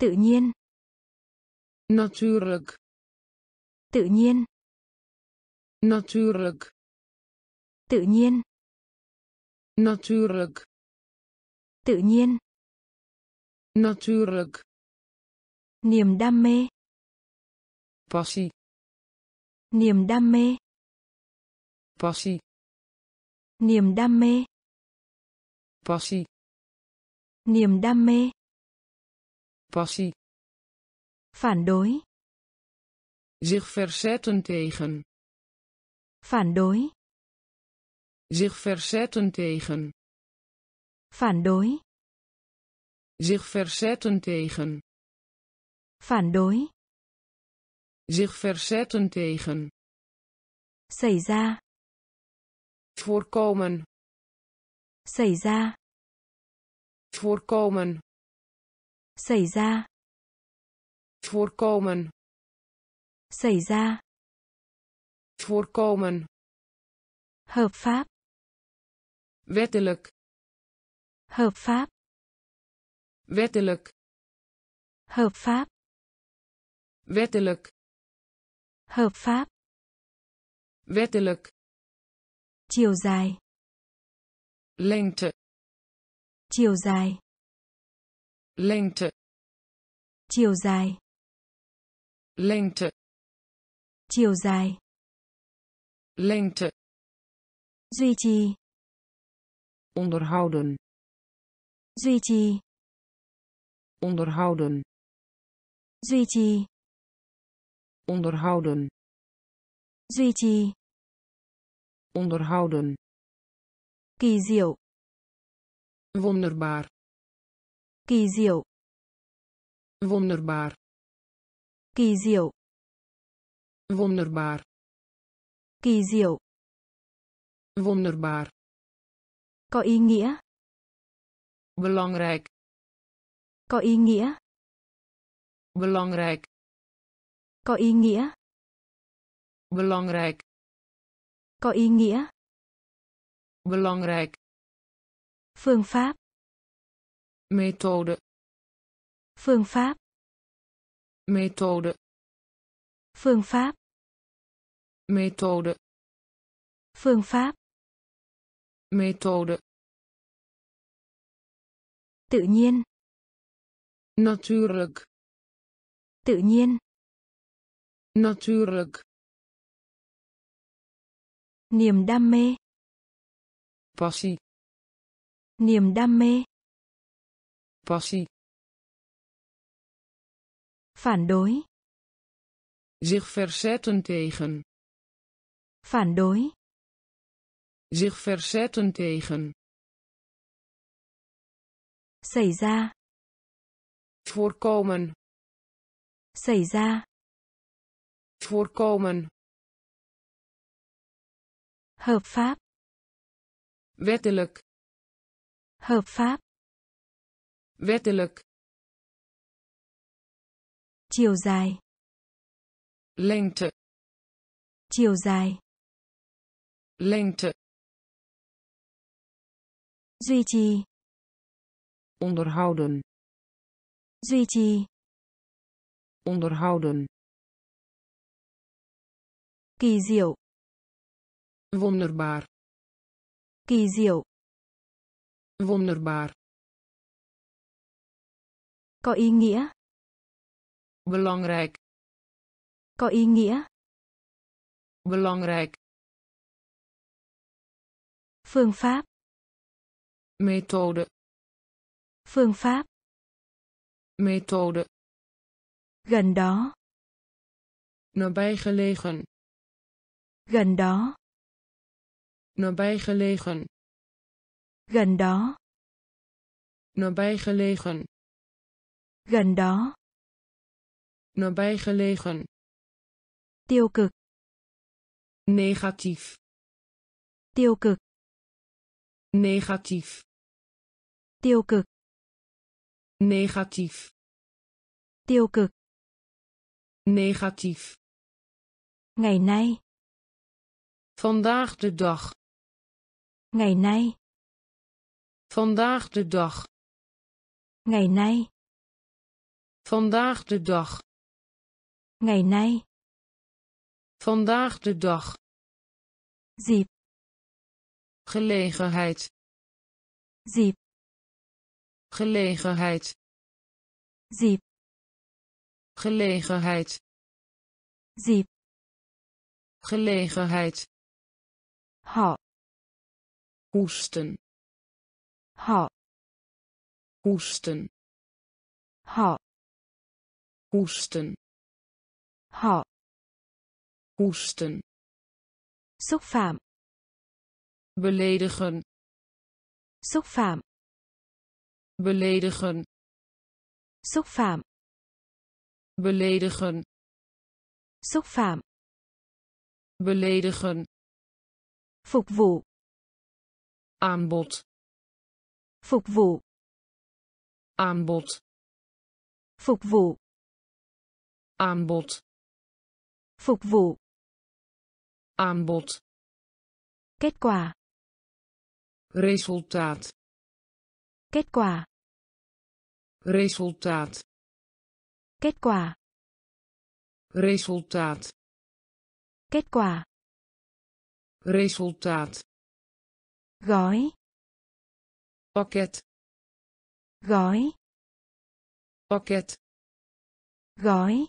Tự nhiên. Natuurlijk. Tự nhiên. Natuurlijk. Tự nhiên. Natuurlijk. Tự nhiên. Natuurlijk. Niềm đam mê. Passie. Niềm đam mê. Passie. Niềm đam mê. Passie. Niềm đam mê. Passie. Phản đối. Zich verzetten tegen. Phản đối. Zich verzetten tegen. Phản đối. Zich verzetten tegen. Phản đối. Zich verzetten tegen. Xảy ra. Voorkomen. Xảy ra. Voorkomen. Xảy ra. Voorkomen. Xảy ra. Voorkomen. Hợp pháp. Wettelijk. Hợp pháp. Wettelijk. Hợp pháp. Wettelijk. Hợp pháp. Wettelijk. Chiều dài. Lengte. Chiều dài. Lengte. Chiều dài. Lengte. Chiều dài. Lengte. Duy trì. Onderhouden. Duy trì. Onderhouden. Duy trì. Onderhouden. Duy trì. Onderhouden. Kỳ diệu. Wonderbaar. Kỳ diệu. Wonderbaar. Kỳ diệu. Wonderbaar. Kỳ diệu. Wonderbaar. Có ý nghĩa. Belangrijk. Có ý nghĩa. Belangrijk. Có ý nghĩa. Belangrijk. Có ý nghĩa. Belangrijk. Phương pháp. Methode. Phương pháp. Methode. Phương pháp. Methode. Phương pháp. Methode. Tự nhiên. Natuurlijk. Tự nhiên. Natuurlijk. Niềm đam mê. Passie. Niềm đam mê. Passie. Phản đối. Zich verzetten tegen. Phản đối. Zich verzetten tegen. Xảy ra. Voorkomen. Xảy ra. Voorkomen. Hợp pháp. Wettelijk. Hợp pháp. Wettelijk. Chiều dài. Lengte. Chiều dài. Lengte. Duy trì. Onderhouden. Duy trì. Onderhouden. Kỳ diệu. Wonderbaar. Kỳ diệu. Wonderbaar. Có ý nghĩa. Belangrijk. Có ý nghĩa. Belangrijk. Phương pháp. Methode. Phương pháp. Methode. Gần đó. Nabijgelegen. Gần đó. Nabijgelegen. Gần đó. Nabijgelegen. Gần đó. Nabijgelegen. Tiêu cực. Negatief. Tiêu cực. Negatief. Tiêu cực. Negatief. Tiêu cực. Negatief. Ngày nay. Vandaag de dag. Ngày nay. Vandaag de dag. Ngày nay. Vandaag de dag. Ngày nay. Vandaag de dag. Dịp. Gelegenheid. Dịp. Gelegenheid. Dịp. Gelegenheid. Dịp. Gelegenheid. Họ. Hoesten. Họ. Hoesten. Họ. Hoesten. Họ. Hoesten. Xúc phạm. Beledigen. Xúc phạm. Beledigen. Xúc phạm. Beledigen. Xúc phạm. Beledigen. Phục vụ. Aanbod. Phục vụ. Aanbod. Phục vụ. Aanbod. Phục vụ. Aanbod. Kết quả. Resultaat. Kết quả. Resultaat. Kết quả. Resultaat. Kết quả. Resultaat. Gói. Pakket. Gói. Pakket. Gói.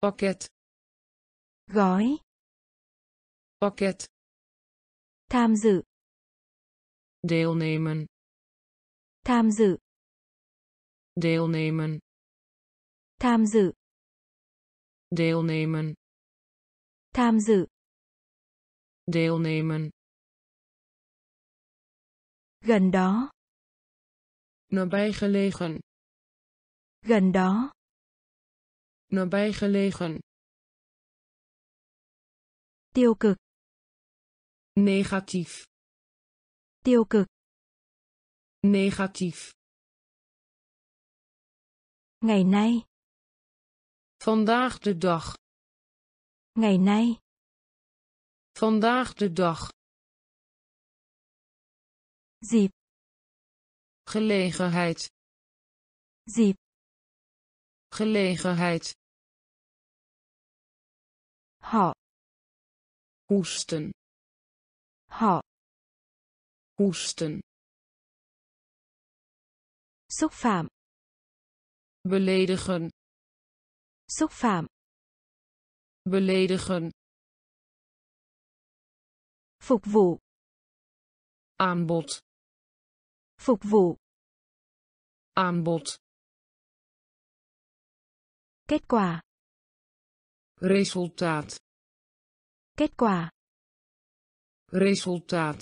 Pakket. Gói. Pakket. Tham dự. Deelnemen. Tham dự. Deelnemen. Tham dự. Deelnemen. Tham dự. Deelnemen. Gần đó. Nabijgelegen. Gần đó. Nabijgelegen. Tiêu cực. Negatief. Tiêu cực. Negatief. Ngày nay. Vandaag de dag. Ngày nay. Vandaag de dag. Dịp. Gelegenheid. Dịp. Gelegenheid. Họ. Hoesten. Họ. Hoesten. Xúc phạm. Beledigen. Xúc phạm. Beledigen. Phục vụ. Aanbod. Phục vụ. Aanbod. Kết quả. Resultaat. Kết quả. Resultaat.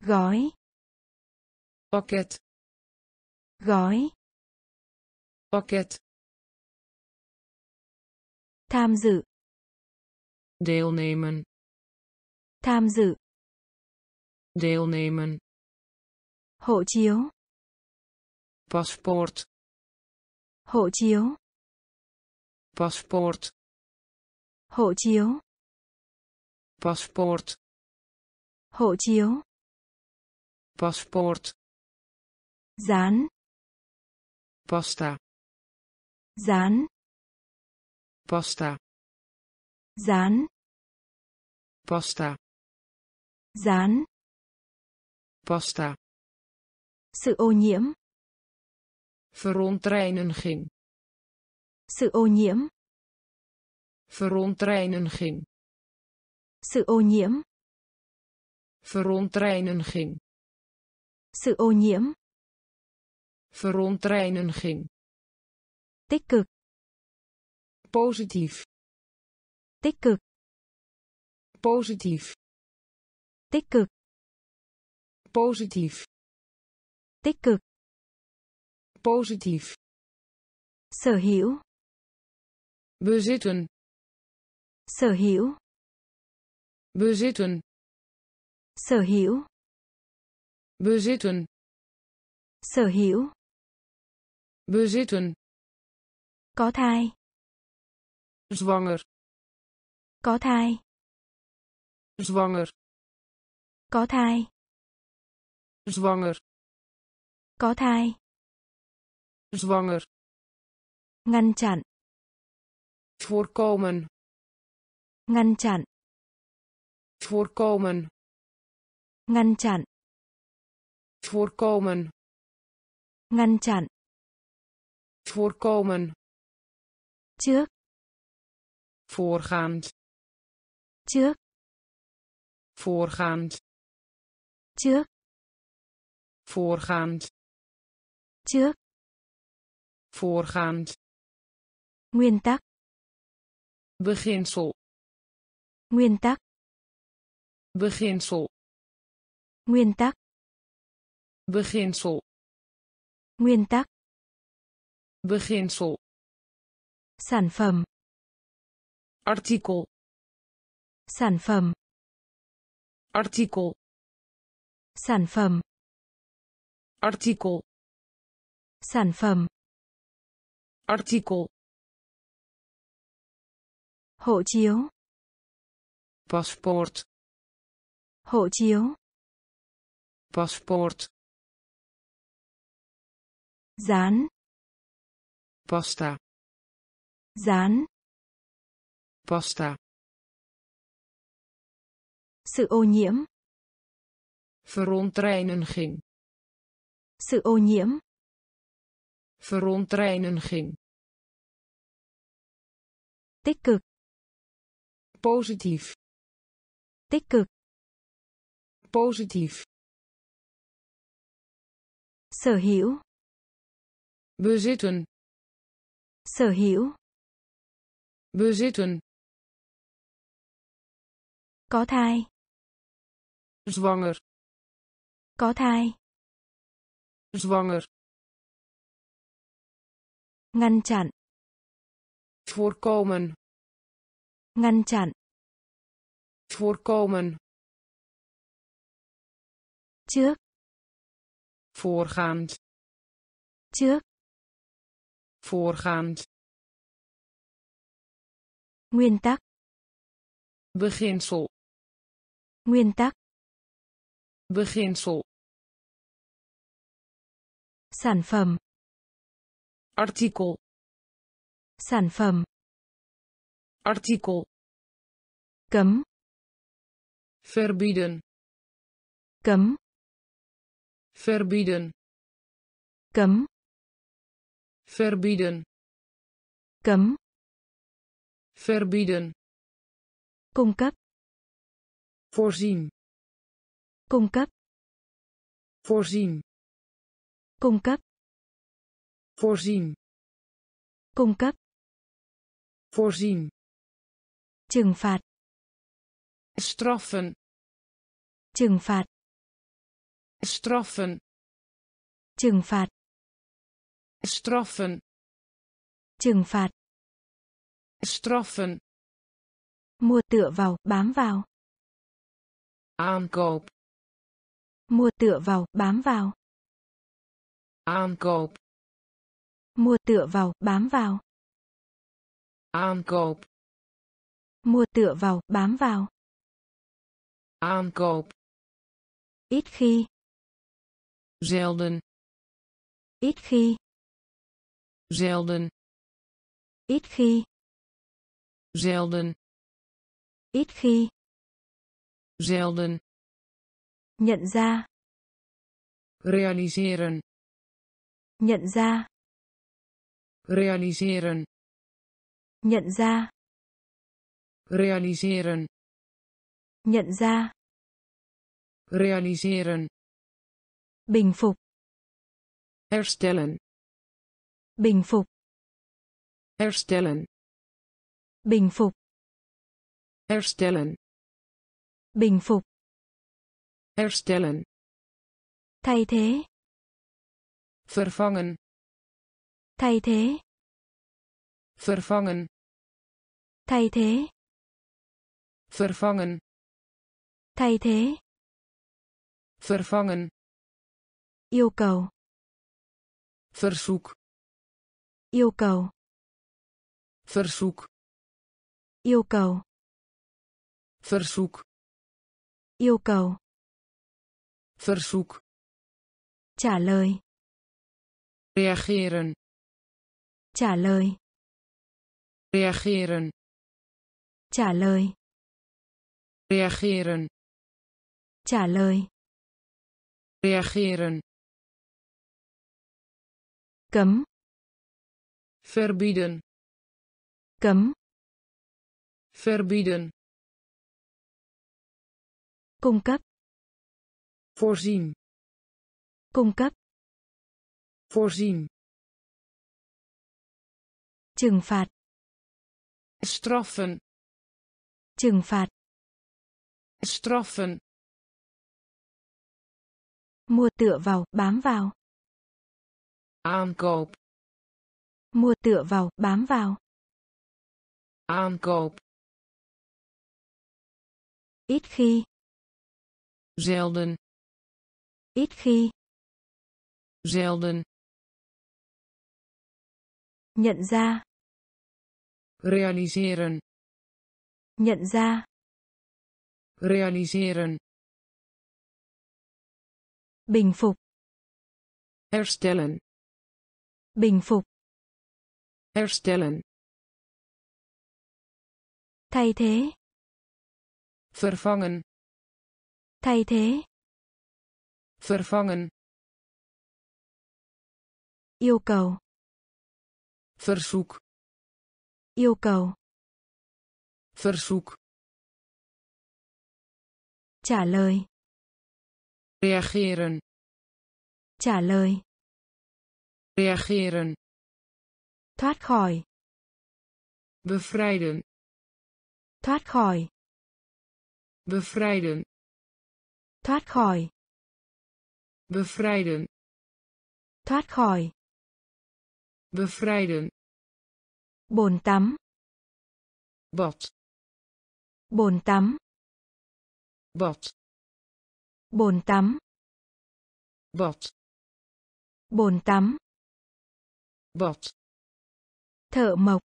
Gói. Pakket. Gói. Pakket. Tham dự. Deelnemen. Tham dự. Deelnemen. Hộ chiếu. Paspoort. Hộ chiếu. Paspoort. Hộ chiếu. Paspoort. Hộ chiếu. Paspoort. Dán. Pasta. Dán. Pasta. Dán. Pasta. Dán. Pasta. Sự ô nhiễm. Verontreiniging. Sự ô nhiễm. Verontreiniging. Sự ô nhiễm. Verontreiniging. Sự ô nhiễm. Verontreiniging. Tích cực. Positief. Tích cực. Positief. Tích cực. Positief. Tích cực. Positief. Sở hữu. Bezitten. Sở hữu. Bezitten. Sở hữu. Bezitten. Sở hữu. Bezitten. Có thai. Zwanger. Có thai. Zwanger. Có thai. Zwanger. Có thai. zwanger ngăn chặn voorkomen ngăn chặn. Voorkomen. Ngăn chặn. Voorkomen. Ngăn chặn. Voorkomen. Trước. Voorgaand. Trước. Voorgaand. Trước. Voorgaand. Trước. Voorgaand. Nguyên tắc. Beginsel nguyên tắc. Beginsel. Nguyên tắc. Beginsel. Nguyên tắc. Beginsel. Sản phẩm. Artikel. Sản phẩm. Artikel. Sản phẩm. Artikel. Sản phẩm. Artikel. Hộ chiếu paspoort. Hộ chiếu. Paspoort. Dán. Pasta. Dán. Pasta. Sự ô nhiễm. Verontreiniging. Sự ô nhiễm. Verontreiniging. Tích cực. Positief tích cực. Positief. Sở hữu. Bezitten sở hữu. Bezitten có thai. Zwanger. Có thai. Zwanger. Ngăn chặn. Voorkomen. Ngăn chặn voorkomen. Trước voorgaand. Trước voorgaand. Nguyên tắc. Beginsel. Nguyên tắc. Beginsel. Sản phẩm. Artikel. Sản phẩm. Artikel. Cấm verbieden. Cấm. Verbieden. Cấm. Verbieden. Cấm. Verbieden. Cung cấp. Voorzien. Cung cấp. Voorzien. Cung cấp. Voorzien. Cung cấp. Voorzien. Trừng phạt straffen. Trừng phạt. Straffen. Trừng phạt. Straffen. Trừng phạt. Straffen. Mua tựa vào bám vào. Aankoop. Mua tựa vào bám vào. Aankoop. Mua tựa vào bám vào. Aankoop. Mua tựa vào bám vào aankoop. Ít khi. Zelden. Ít khi. Zelden. Ít khi. Zelden. Ít khi. Zelden. Nhận ra. Realiseren. Nhận ra. Realiseren. Nhận ra. Realiseren nhận ra. Realiseren. Bình phục. Herstellen. Bình phục. Herstellen. Bình phục. Herstellen. Bình phục. Herstellen. Thay thế. Vervangen. Thay thế. Vervangen. Thay thế. Vervangen thay thế. Vervangen. Yêu cầu. Verzoek. Yêu cầu. Verzoek. Yêu cầu. Verzoek. Yêu cầu. Verzoek. Trả lời. Reageren. Trả lời. Reageren. Trả lời. Reageren trả lời. Reageren. Cấm. Verbieden. Cấm. Verbieden. Cung cấp. Voorzien. Cung cấp. Voorzien. Trừng phạt. Straffen. Trừng phạt. Straffen mua tựa vào bám vào. Aankoop mua tựa vào bám vào. Aankoop ít khi. Zelden. Ít khi. Zelden. Nhận ra. Realiseren. Nhận ra. Realiseren bình phục. Herstellen. Bình phục. Herstellen. Thay thế. Vervangen. Thay thế. Vervangen. Yêu cầu. Verzoek. Yêu cầu. Verzoek. Trả lời reageren. Trả lời. Reageren. Thoát khỏi. Bevrijden. Thoát khỏi. Bevrijden. Thoát khỏi. Bevrijden. Thoát khỏi. Bevrijden. Bồn tắm. Bad. Bồn tắm. Bad bồn tắm. Bad bồn tắm. Bad thợ mộc.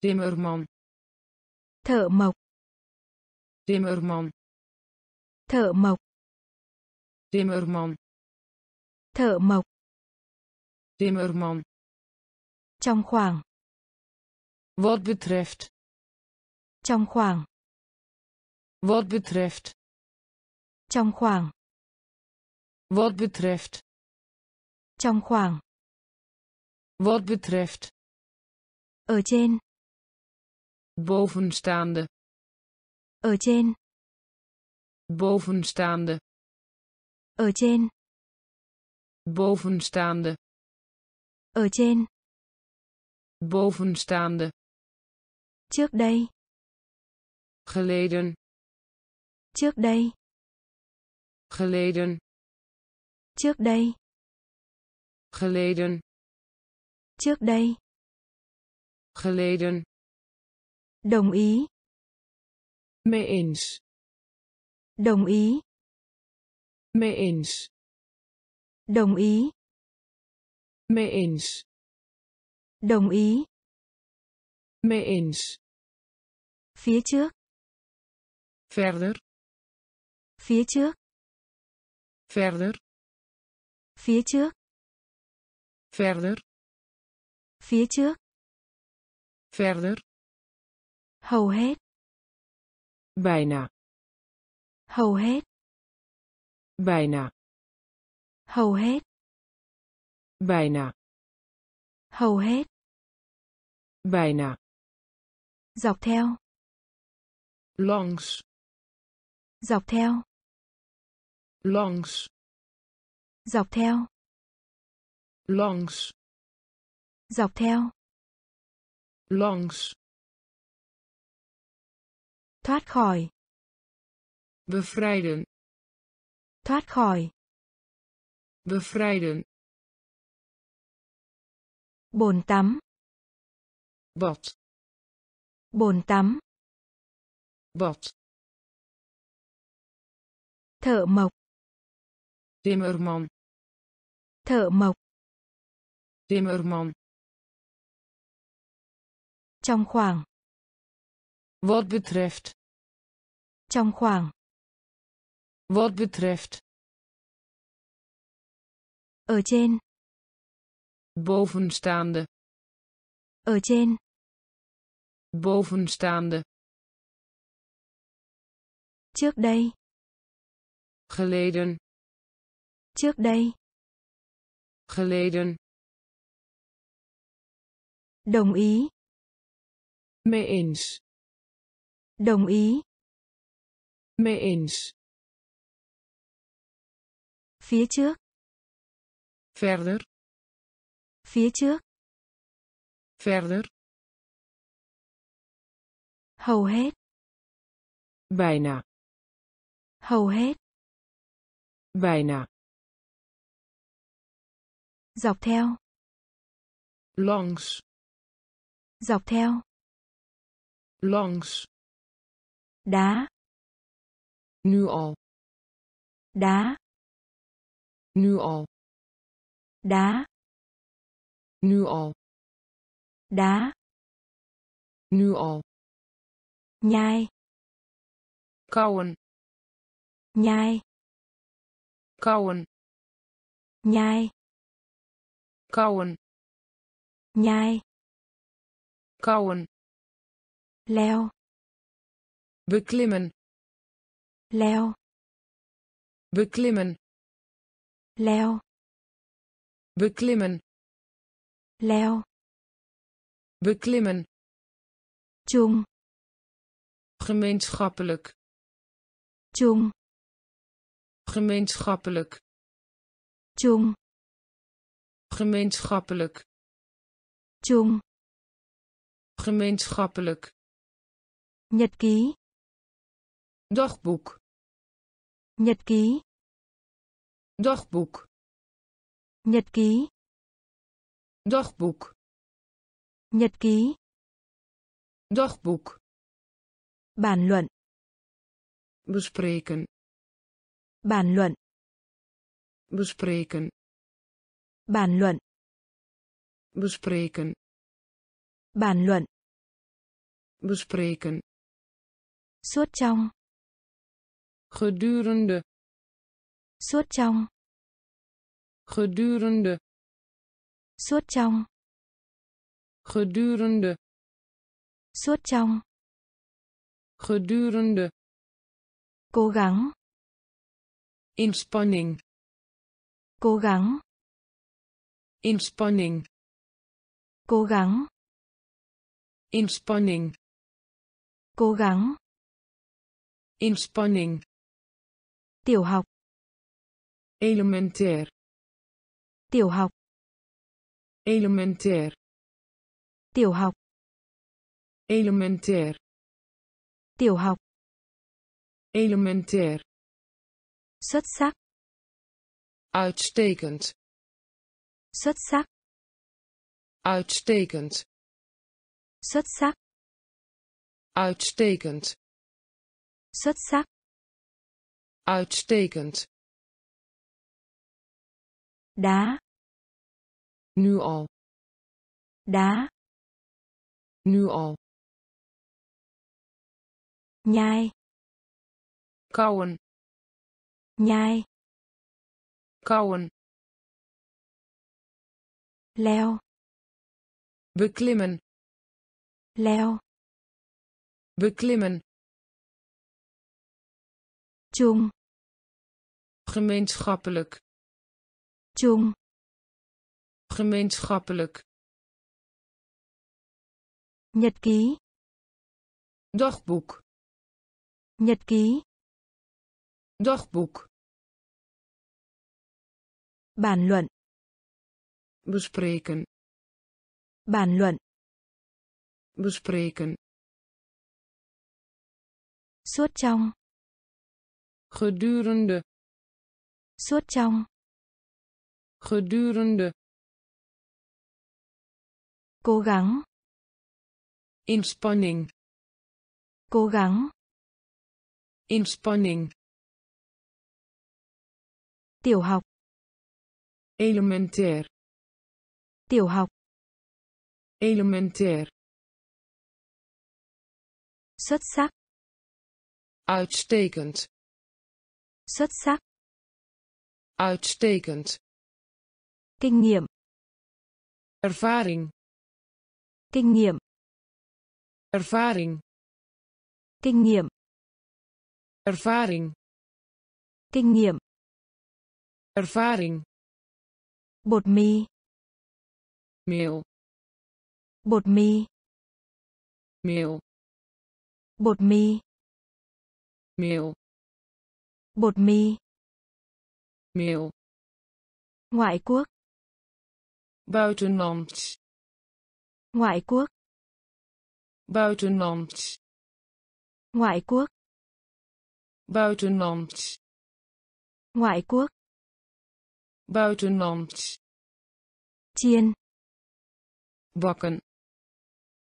Timmerman thợ mộc. Timmerman thợ mộc. Timmerman thợ mộc. Timmerman trong khoảng. Wat betreft. Trong khoảng. Wat betreft trong khoảng. Wat betreft. Trong khoảng. Wat betreft. Ở trên. Bovenstaande. Ở trên. Bovenstaande. Ở trên. Bovenstaande. Ở trên. Bovenstaande. Trước đây. Geleden. Trước đây geleden. Trước đây. Geleden. Trước đây. Geleden. Đồng ý. Mee eens. Đồng ý. Mee eens. Đồng ý. Mee eens. Đồng ý. Mee eens. Phía trước. Verder. Phía trước verder. Phía trước. Verder. Phía trước. Verder. Hầu hết. Bijna. Hầu hết. Bijna. Hầu hết. Bijna. Hầu hết. Bijna. Dọc theo. Langs. Dọc theo langs dọc theo. Langs dọc theo. Langs thoát khỏi. Bevrijden. Thoát khỏi. Bevrijden. Bồn tắm. Bad. Bồn tắm. Bad. Thợ mộc timmerman. Thợ mộc. Timmerman. Trong khoảng. Wat betreft. Trong khoảng. Wat betreft. Ở trên. Bovenstaande. Ở trên. Bovenstaande. Trước đây. Geleden trước đây. Geleden. Đồng ý. Mee eens. Đồng ý. Mee eens. Phía trước. Verder. Phía trước. Verder. Hầu hết. Bijna. Hầu hết. Bijna dọc theo. Langs. Dọc theo. Langs. Đá. Nu al. Đá. Nu al. Đá. Nu al. Đá. Nu al. Nhai. Kauwen. Nhai. Kauwen. Nhai kauwen nhai kauwen leo. Beklimmen. Leo. Beklimmen. Leo. Beklimmen. Leo. Beklimmen. Chung. Gemeenschappelijk. Chung. Gemeenschappelijk. Chung gemeenschappelijk. Chung. Gemeenschappelijk. Nhật ký. Dagboek. Nhật ký. Dagboek. Nhật ký. Dagboek. Nhật ký. Dagboek. Luận. Bespreken. Luận. Bespreken bản luận. Bespreken. Bản luận. Bespreken. Suốt trong. Gedurende. Suốt trong. Gedurende. Suốt trong. Gedurende. Suốt trong. Gedurende. Cố gắng. Inspanning. Cố gắng inspanning. Cố gắng. Inspanning. Cố gắng. Inspanning. Tiểu học. Elementair tiểu học. Elementair tiểu học. Elementair tiểu học. Elementair xuất sắc. Uitstekend xuất sắc. Uitstekend. Xuất sắc. Uitstekend. Xuất sắc. Uitstekend. Đá. Nu al. Đá. Nu al. Nhai. Kauwen. Nhai. Kauwen leo. Beklimmen. Leo. Beklimmen. Chung. Gemeenschappelijk. Chung. Gemeenschappelijk. Nhật ký. Dagboek. Nhật ký. Dagboek. Bản luận bespreken. Bản luận. Bespreken. Suốt trong. Gedurende. Suốt trong. Gedurende. Cố gắng. Inspanning. Cố gắng. Inspanning. Tiểu học. Elementair tiểu học. Elementair xuất sắc. Uitstekend. Xuất sắc. Uitstekend. Kinh nghiệm. Ervaring. Kinh nghiệm. Ervaring. Kinh nghiệm. Ervaring. Kinh nghiệm. Ervaring. Bột mì meel bột mì. Meel bột mì. Meel bột mì. Meel ngoại quốc. Buitenland ngoại quốc. Buitenland ngoại quốc. Buitenland ngoại quốc. Buitenland chiên bakken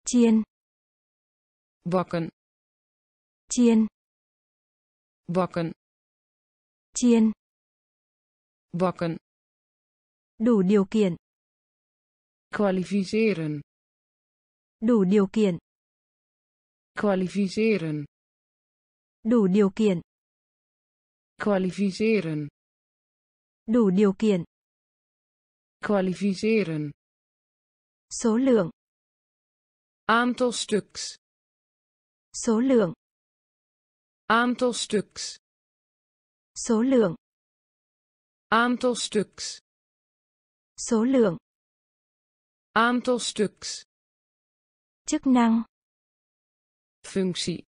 chiên bakken chiên bakken chiên bakken đủ điều kiện. Kwalificeren. Đủ điều kiện. Kwalificeren. Đủ điều kiện. Kwalificeren. Đủ điều kiện. Kwalificeren số lượng. Aantal stuks. Số lượng. Aantal stuks. Số lượng. Aantal stuks. Số lượng. Aantal stuks. Chức năng. Functie.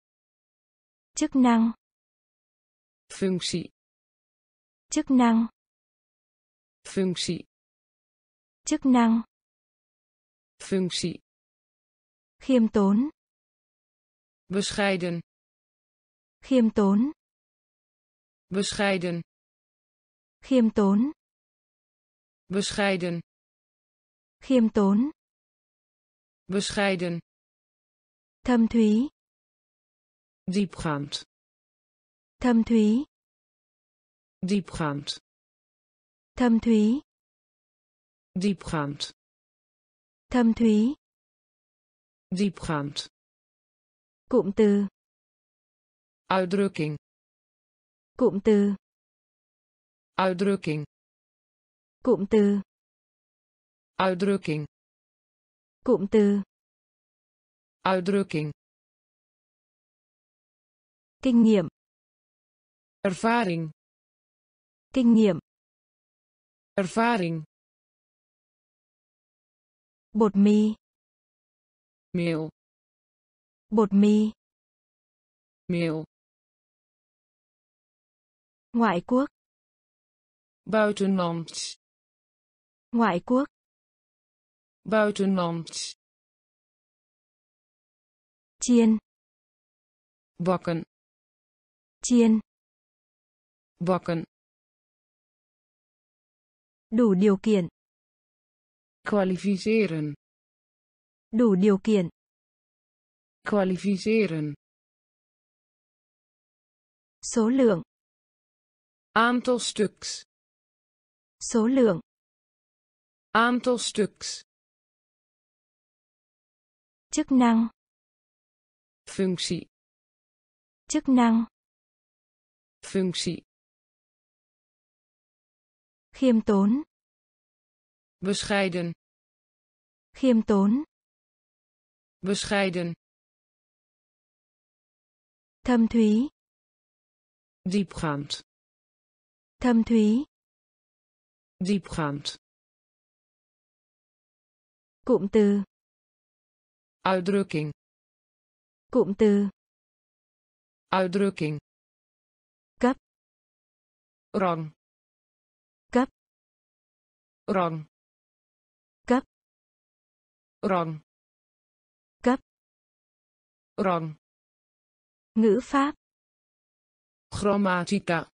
Chức năng. Functie. Chức năng. Functie. Chức năng functie. Khiêm tốn. Bescheiden. Khiêm tốn. Bescheiden. Khiêm tốn. Bescheiden. Khiêm tốn. Bescheiden. Thâm thúy. Diepgaand. Thâm thúy. Diepgaand. Thâm thúy. Diepgaand thâm thúy. Diepgaand. Cụm từ. Uitdrukking. Cụm từ. Uitdrukking. Cụm từ. Uitdrukking. Cụm từ. Uitdrukking. Kinh nghiệm. Ervaring. Kinh nghiệm. Ervaring bột mì. Meel bột mì. Meel ngoại quốc. Buitenland ngoại quốc. Buitenland chiên. Bakken chiên. Bakken đủ điều kiện kwalificeren. Đủ điều kiện. Kwalificeren. Số lượng. Aantal stuks. Số lượng. Aantal stuks. Chức năng. Functie. Chức năng. Functie. Khiêm tốn bescheiden. Khiêm tốn. Bescheiden. Thâm thúy. Diepgaand. Thâm thúy. Diepgaand. Cụm từ. Uitdrukking. Cụm từ. Uitdrukking. Cấp. Rang. Cấp. Rang rang cấp. Rang ngữ pháp. Grammatica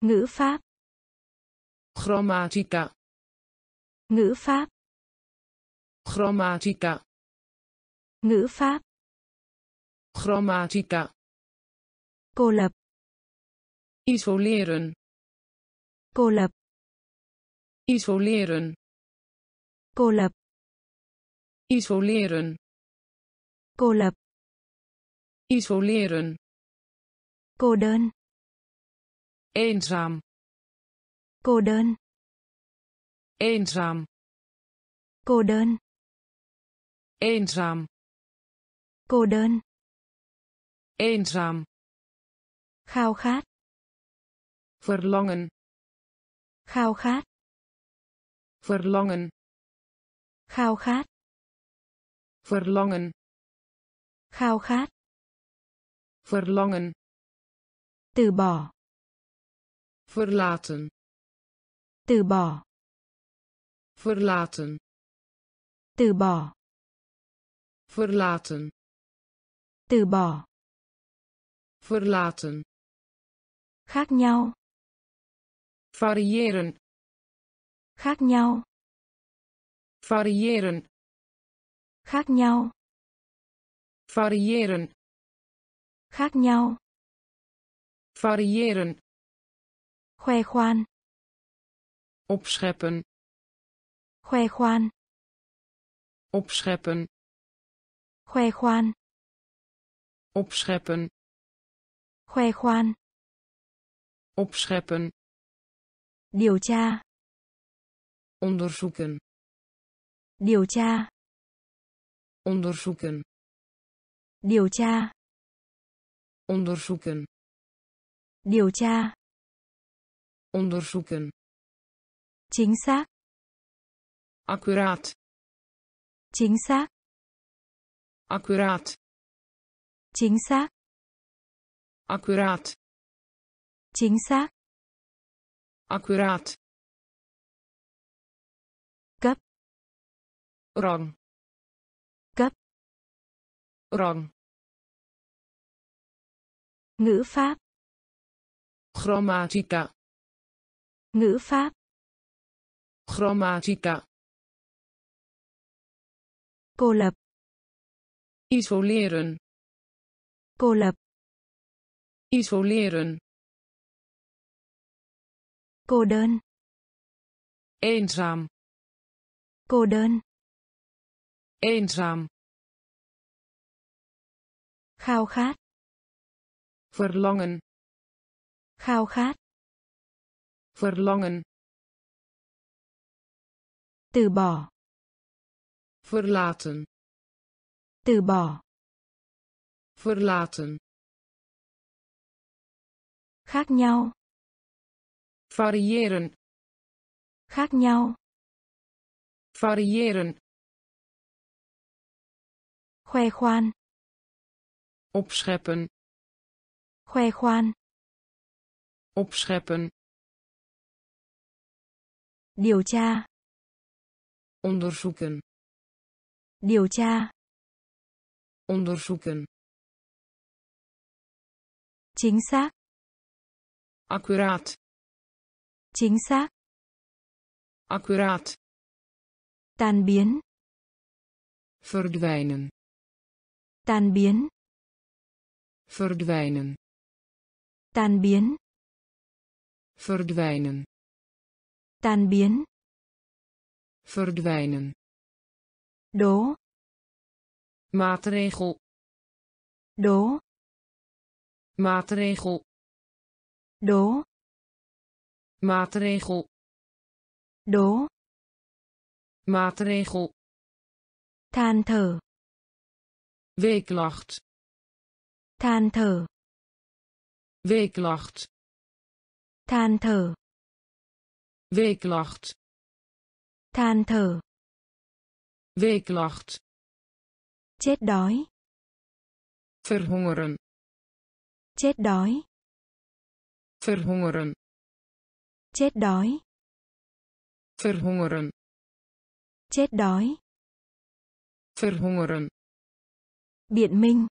ngữ pháp. Grammatica ngữ pháp. Grammatica ngữ pháp. Grammatica cô lập. Isoleren. Cô lập. Isoleren. Cô lập isoleren. Cô lập. Isoleren. Cô đơn. Eenzaam. Cô đơn. Eenzaam. Cô đơn. Eenzaam. Cô đơn. Eenzaam. Khao khát. Verlangen. Khao khát. Verlangen. Khao khát verlangen. Khao khát. Verlangen. Từ bỏ. Verlaten. Từ bỏ. Verlaten. Từ bỏ. Verlaten. Từ bỏ. Verlaten. Khác nhau. Variëren. Khác nhau. Variëren khác nhau. Variëren. Khác nhau. Variëren. Khoe khoan. Opscheppen. Khoe khoan. Opscheppen. Khoe khoan. Opscheppen. Khoe khoan. Opscheppen. Điều tra. Onderzoeken. Điều tra onderzoeken. Điều tra. Onderzoeken. Điều tra. Onderzoeken. Chính xác. Accuraat. Chính xác. Accuraat. Chính xác. Accuraat. Chính xác. Accuraat. Cấp. Rang rang. Ngữ pháp. Grammatica. Ngữ pháp. Grammatica. Cô lập. Isoleren. Cô lập. Isoleren. Cô đơn. Eenzaam. Cô đơn. Eenzaam khao khát verlangen. khao khát verlangen. từ bỏ verlaten. từ bỏ verlaten. khác nhau variëren. khác nhau variëren. khoe khoan opscheppen khoe khoan opscheppen điều tra. onderzoeken điều tra. onderzoeken chính xác. accuraat chính xác. accuraat tan biến. verdwijnen. Tan biến verdwijnen. Tan biến. Verdwijnen. Tan biến. Verdwijnen. Đố. Maatregel. Đố. Maatregel. Đố. Maatregel. Đố. Maatregel. Than thở. Weeklacht than thở. Weeklacht. Than thở. Weeklacht. Than thở. Weeklacht. Chết đói. Verhongeren. Chết đói. Verhongeren. Chết đói. Verhongeren. Chết đói. Verhongeren. Biện minh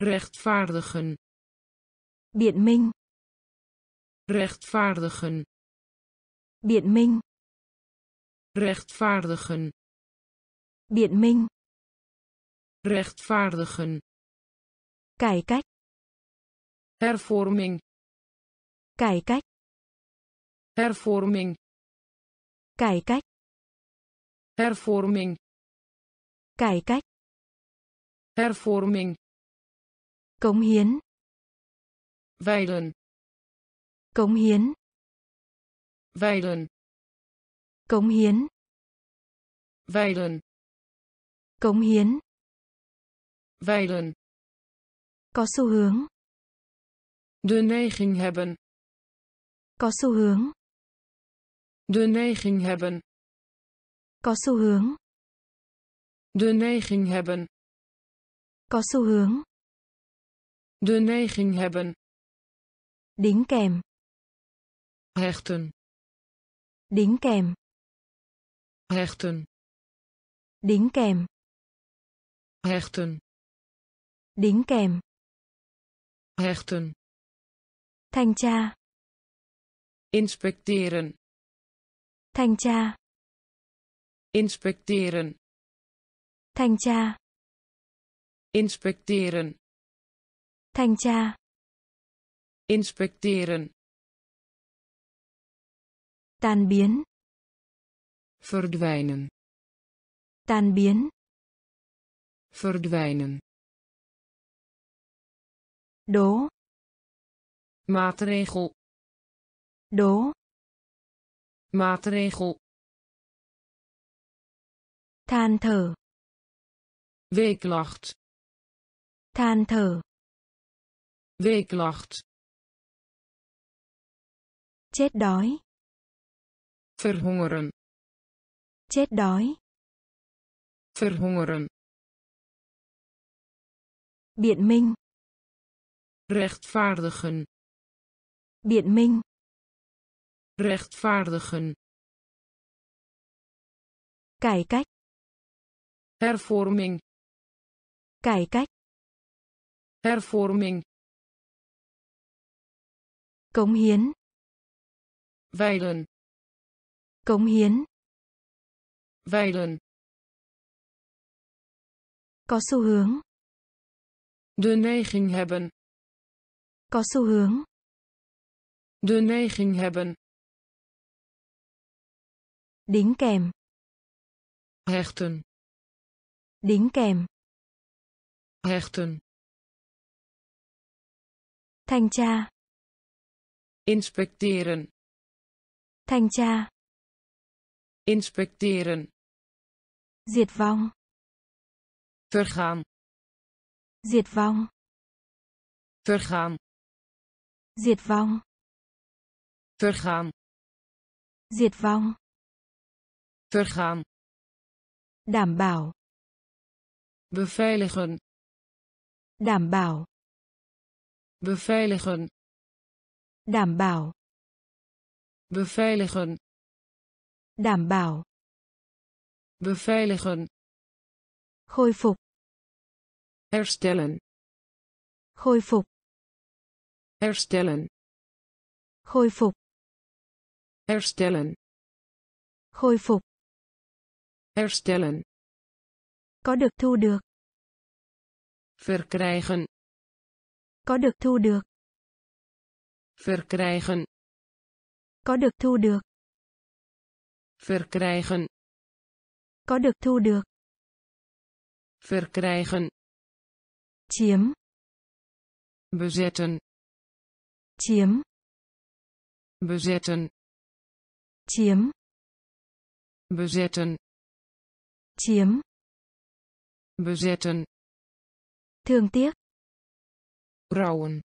rechtvaardigen. Biện minh. Rechtvaardigen. Biện minh. Rechtvaardigen. Biện minh. Rechtvaardigen. Cải cách. Hervorming. Cải cách. Hervorming. Cải cách. Hervorming. Cải cách. Hervorming cống hiến wijlen cống hiến wijlen cống hiến Wijlen. Cống hiến. Wijlen. Có xu hướng. De neiging hebben. Có xu hướng. De neiging hebben. Có xu hướng. De neiging hebben. Có xu hướng. De neiging hebben. Đính kèm. Hechten. Đính kèm. Hechten. Đính kèm. Hechten. Đính kèm. Hechten. Thanh tra. Inspecteren. Thanh tra. Inspecteren. Thanh tra. Inspecteren. Thanh tra. Inspecteren. Tan biến. Verdwijnen. Tan biến. Verdwijnen. Đố. Maatregel. Đố. Maatregel. Than thở. Weeklacht. Than thở. Weeklacht. Chết đói. Verhongeren. Chết đói. Verhongeren. Biện minh. Rechtvaardigen. Biện minh. Rechtvaardigen. Cải cách. Hervorming. Cải cách. Hervorming. Cống hiến. Wijlen. Cống hiến. Wijlen. Có xu hướng. De neiging hebben. Có xu hướng. De neiging hebben. Đính kèm. Hechten. Đính kèm. Hechten. Thanh tra. Inspecteren. Thanh tra. Inspecteren. Diệt vong. Vergaan. Diệt vong. Vergaan. Diệt vong. Vergaan. Diệt vong. Vergaan. Đảm bảo. Beveiligen. Đảm bảo. Beveiligen. Đảm bảo. Beveiligen. Đảm bảo. Beveiligen. Khôi phục. Herstellen. Khôi phục. Herstellen. Khôi phục. Herstellen. Khôi phục. Herstellen. Có được thu được. Verkrijgen. Có được thu được. Verkrijgen. Có được thu được. Verkrijgen. Có được thu được. Verkrijgen. Chiếm. Bezetten. Chiếm. Bezetten. Chiếm. Bezetten. Chiếm. Bezetten. Thương tiếc. Rouwen.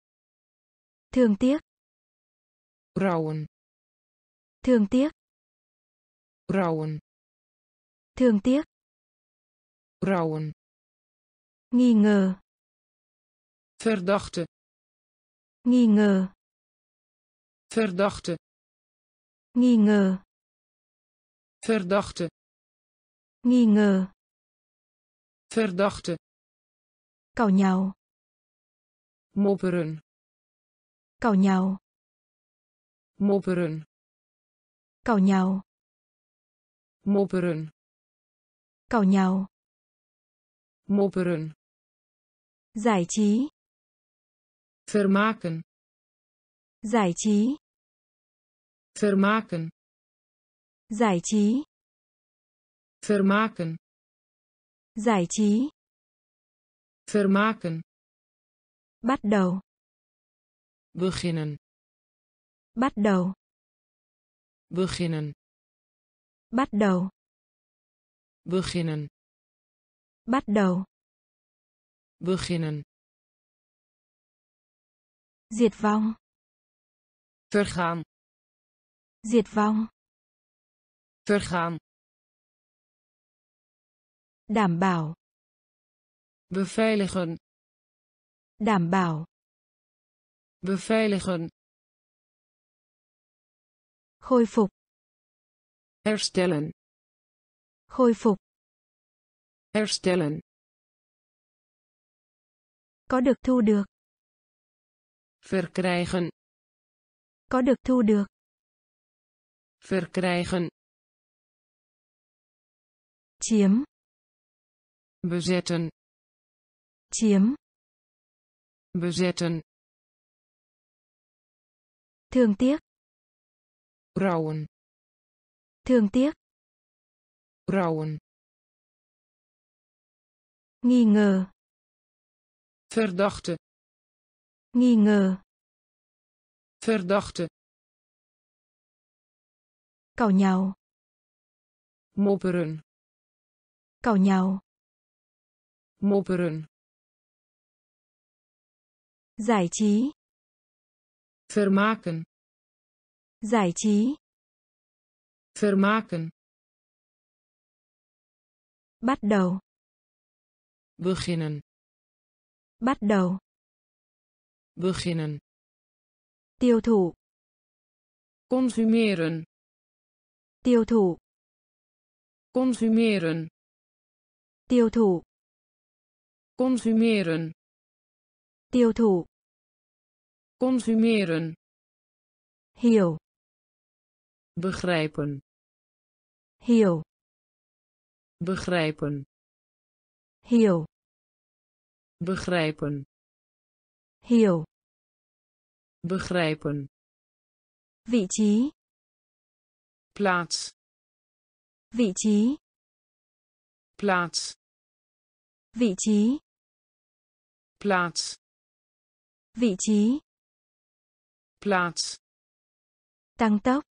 Thương tiếc. Rouwen. Thương tiếc. Rouwen. Thương tiếc. Rouwen. Nghi ngờ. Verdachte. Nghi ngờ. Verdachte. Nghi ngờ. Verdachte. Nghi ngờ. Verdachte. Càu nhàu. Mopperen. Càu nhàu. Mopperen. Càu nhàu. Mopperen. Càu nhàu. Mopperen. Giải trí. Vermaken. Giải trí. Vermaken. Giải trí. Vermaken. Giải trí. Vermaken. Bắt đầu. Beginnen. Bắt đầu. Beginnen. Bắt đầu. beginnen Bắt đầu. beginnen Diệt vong. vergaan Diệt vong. vergaan Đảm bảo. beveiligen Đảm bảo. beveiligen Khôi phục. herstellen Khôi phục. herstellen Có được thu được. verkrijgen Có được thu được. verkrijgen Chiếm. bezetten Chiếm. bezetten Thương tiếc. Rouwen Thương tiếc. rouwen Nghi ngờ. verdachte Nghi ngờ. verdachte Càu nhàu. mopperen Càu nhàu. mopperen Giải trí. vermaken Giải trí. vermaken Bắt đầu. beginnen Bắt đầu. beginnen Tiêu thụ. consumeren Tiêu thụ. consumeren Tiêu thụ. consumeren Tiêu thụ. consumeren Hiểu. Begrijpen Hiểu. begrijpen Hiểu. begrijpen Hiểu. begrijpen Vị trí. plaats Vị trí. plaats Vị trí. plaats Vị trí. plaats Tăng tốc.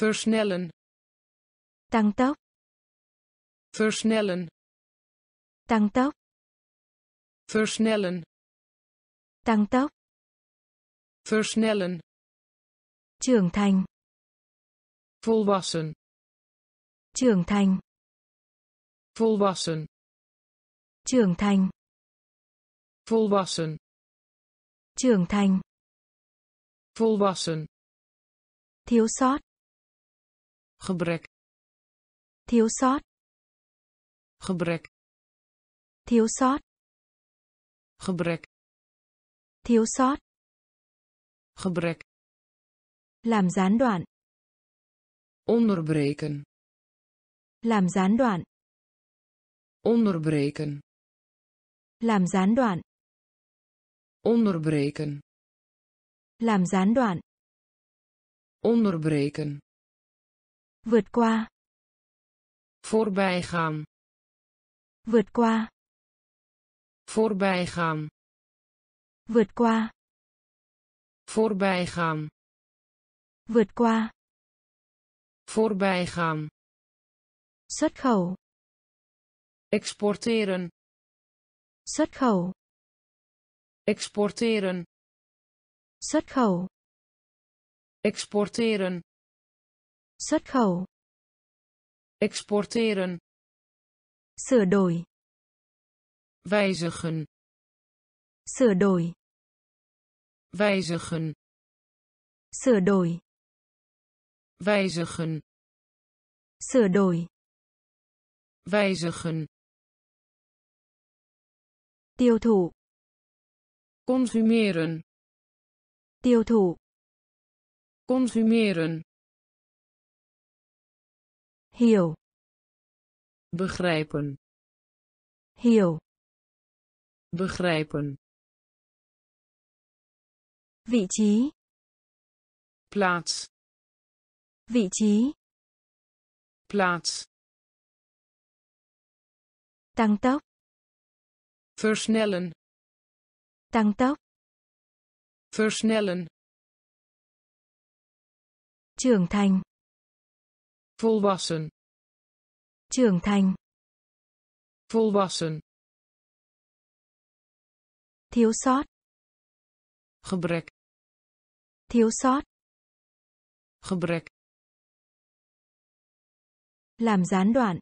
Versnellen Tăng tốc. versnellen Tăng tốc. versnellen Tăng tốc. versnellen Trưởng thành. volwassen Trưởng thành. volwassen Trưởng thành. volwassen Trưởng thành. volwassen Thiếu sót. Gebrek Thiếu sót. gebrek Thiếu sót. gebrek Thiếu sót. gebrek Làm gián đoạn. onderbreken Làm gián đoạn. onderbreken Làm gián đoạn. onderbreken Làm gián đoạn. onderbreken Vượt qua. voorbijgaan Vượt qua. voorbijgaan Vượt qua. voorbijgaan Vượt qua. voorbijgaan Xuất khẩu. exporteren Xuất khẩu. exporteren Xuất khẩu. exporteren Xuất khẩu. exporteren Sửa đổi. wijzigen Sửa đổi. wijzigen Sửa đổi. wijzigen Sửa đổi. wijzigen Tiêu thụ. consumeren Tiêu thụ. consumeren Hiểu. begrijpen Hiểu. begrijpen Vị trí. plaats Vị trí. plaats Tăng tốc. versnellen Tăng tốc. versnellen Trưởng thành. Volwassen. Trưởng thành. Volwassen. Thiếu sót. Gebrek. Thiếu sót. Gebrek. Làm gián đoạn.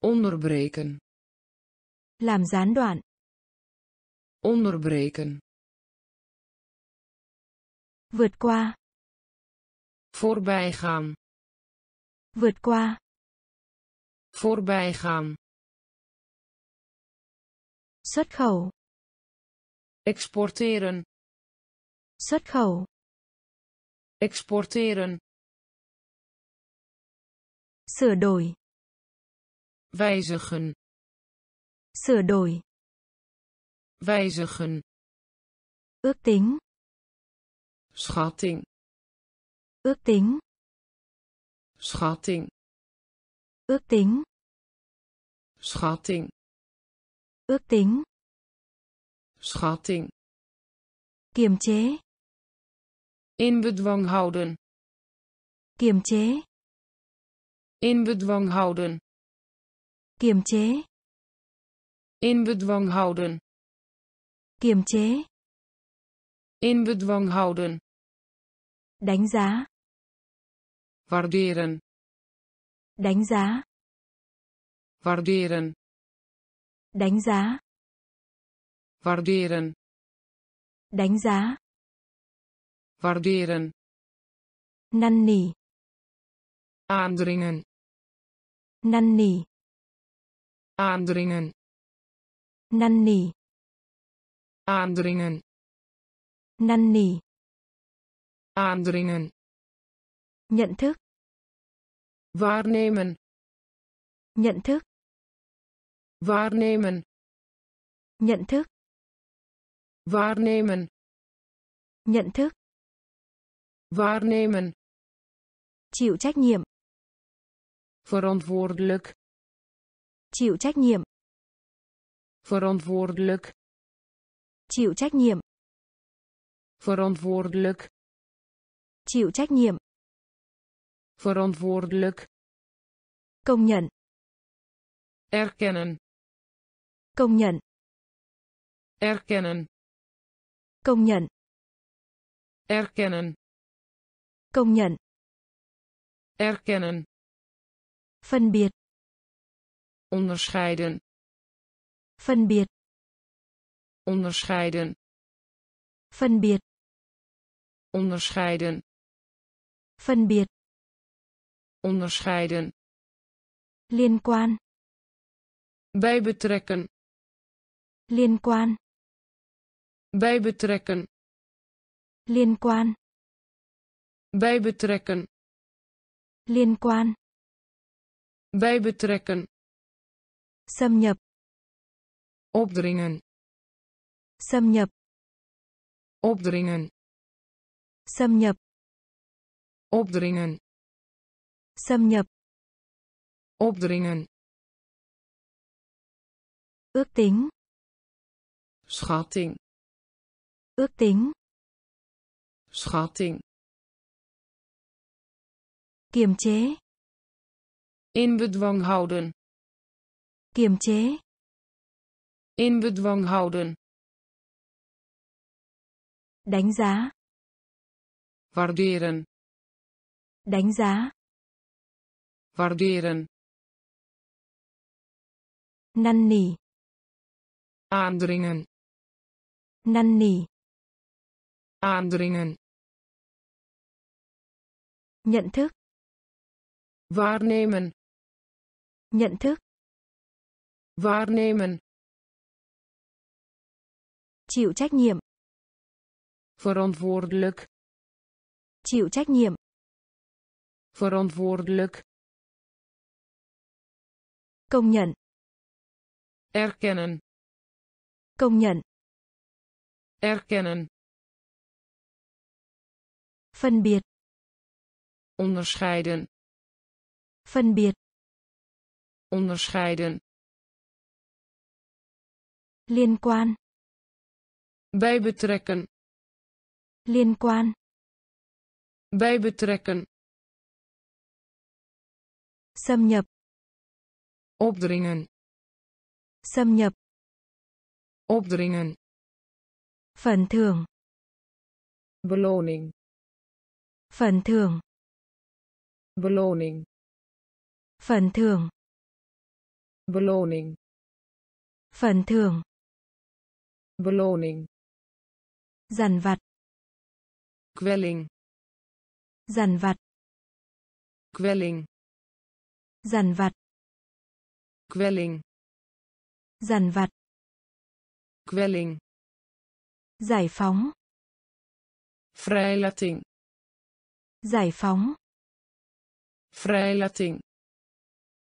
Onderbreken. Làm gián đoạn. Onderbreken. Vượt qua. Voorbijgaan vượt qua. Voorbijgaan. Xuất khẩu. Exporteren. Xuất khẩu. Exporteren. Sửa đổi. Wijzigen. Sửa đổi. Wijzigen. Ước tính. Schatting. Ước tính schatting. Ước tính. Schatting. Ước tính. Schatting. Kiềm chế. In bedwang houden. Kiềm chế. In bedwang houden. Kiềm chế. In bedwang houden. Kiềm chế. In bedwang houden. Đánh giá waarderen. Đánh giá. Waarderen. Đánh giá. Waarderen. Đánh giá. Waarderen. Năn nỉ. Aandringen. Năn nỉ. Aandringen. Năn nỉ. Aandringen. Năn nỉ. Aandringen nhận thức. Waarnemen. Nhận thức. Waarnemen. Nhận thức. Waarnemen. Nhận thức. Waarnemen. Chịu trách nhiệm. Verantwoordelijk. Chịu trách nhiệm. Verantwoordelijk. Chịu trách nhiệm. Verantwoordelijk. Chịu trách nhiệm verantwoordelijk công nhận. erkennen công nhận. erkennen công nhận. erkennen công nhận. erkennen phân biệt. onderscheiden phân biệt. onderscheiden phân biệt. onderscheiden. Phân biệt onderscheiden. Liên quan. Bij betrekken. Liên quan. Bij betrekken. Liên quan. Bij betrekken. Liên quan. Bij betrekken. Xâm nhập. Opdringen. Xâm nhập. Opdringen. Xâm nhập. Opdringen xâm nhập. Opdringen. Ước tính. Schatting. Ước tính. Schatting. Kiềm chế. In bedwang houden. Kiềm chế. In bedwang houden. Đánh giá. Waarderen. Đánh giá waarderen. Năn nỉ aandringen. Năn nỉ aandringen. Nhận thức. Waarnemen. Nhận thức. Waarnemen. Chịu trách nhiệm. Verantwoordelijk. Chịu trách nhiệm. Verantwoordelijk công nhận. Erkennen. Công nhận. Erkennen. Phân biệt. Onderscheiden. Phân biệt. Onderscheiden. Liên quan. Bij betrekken liên quan. Bij betrekken xâm nhập opdringen. Xâm nhập. Opdringen. Phần thưởng. Beloning. Phần thưởng. Beloning. Phần thưởng. Beloning. Phần thưởng. Beloning. Dằn vặt. Kwelling dằn vặt. Kwelling dằn vặt kwelling dằn vặt. Kwelling giải phóng. Vrijlating giải phóng. Vrijlating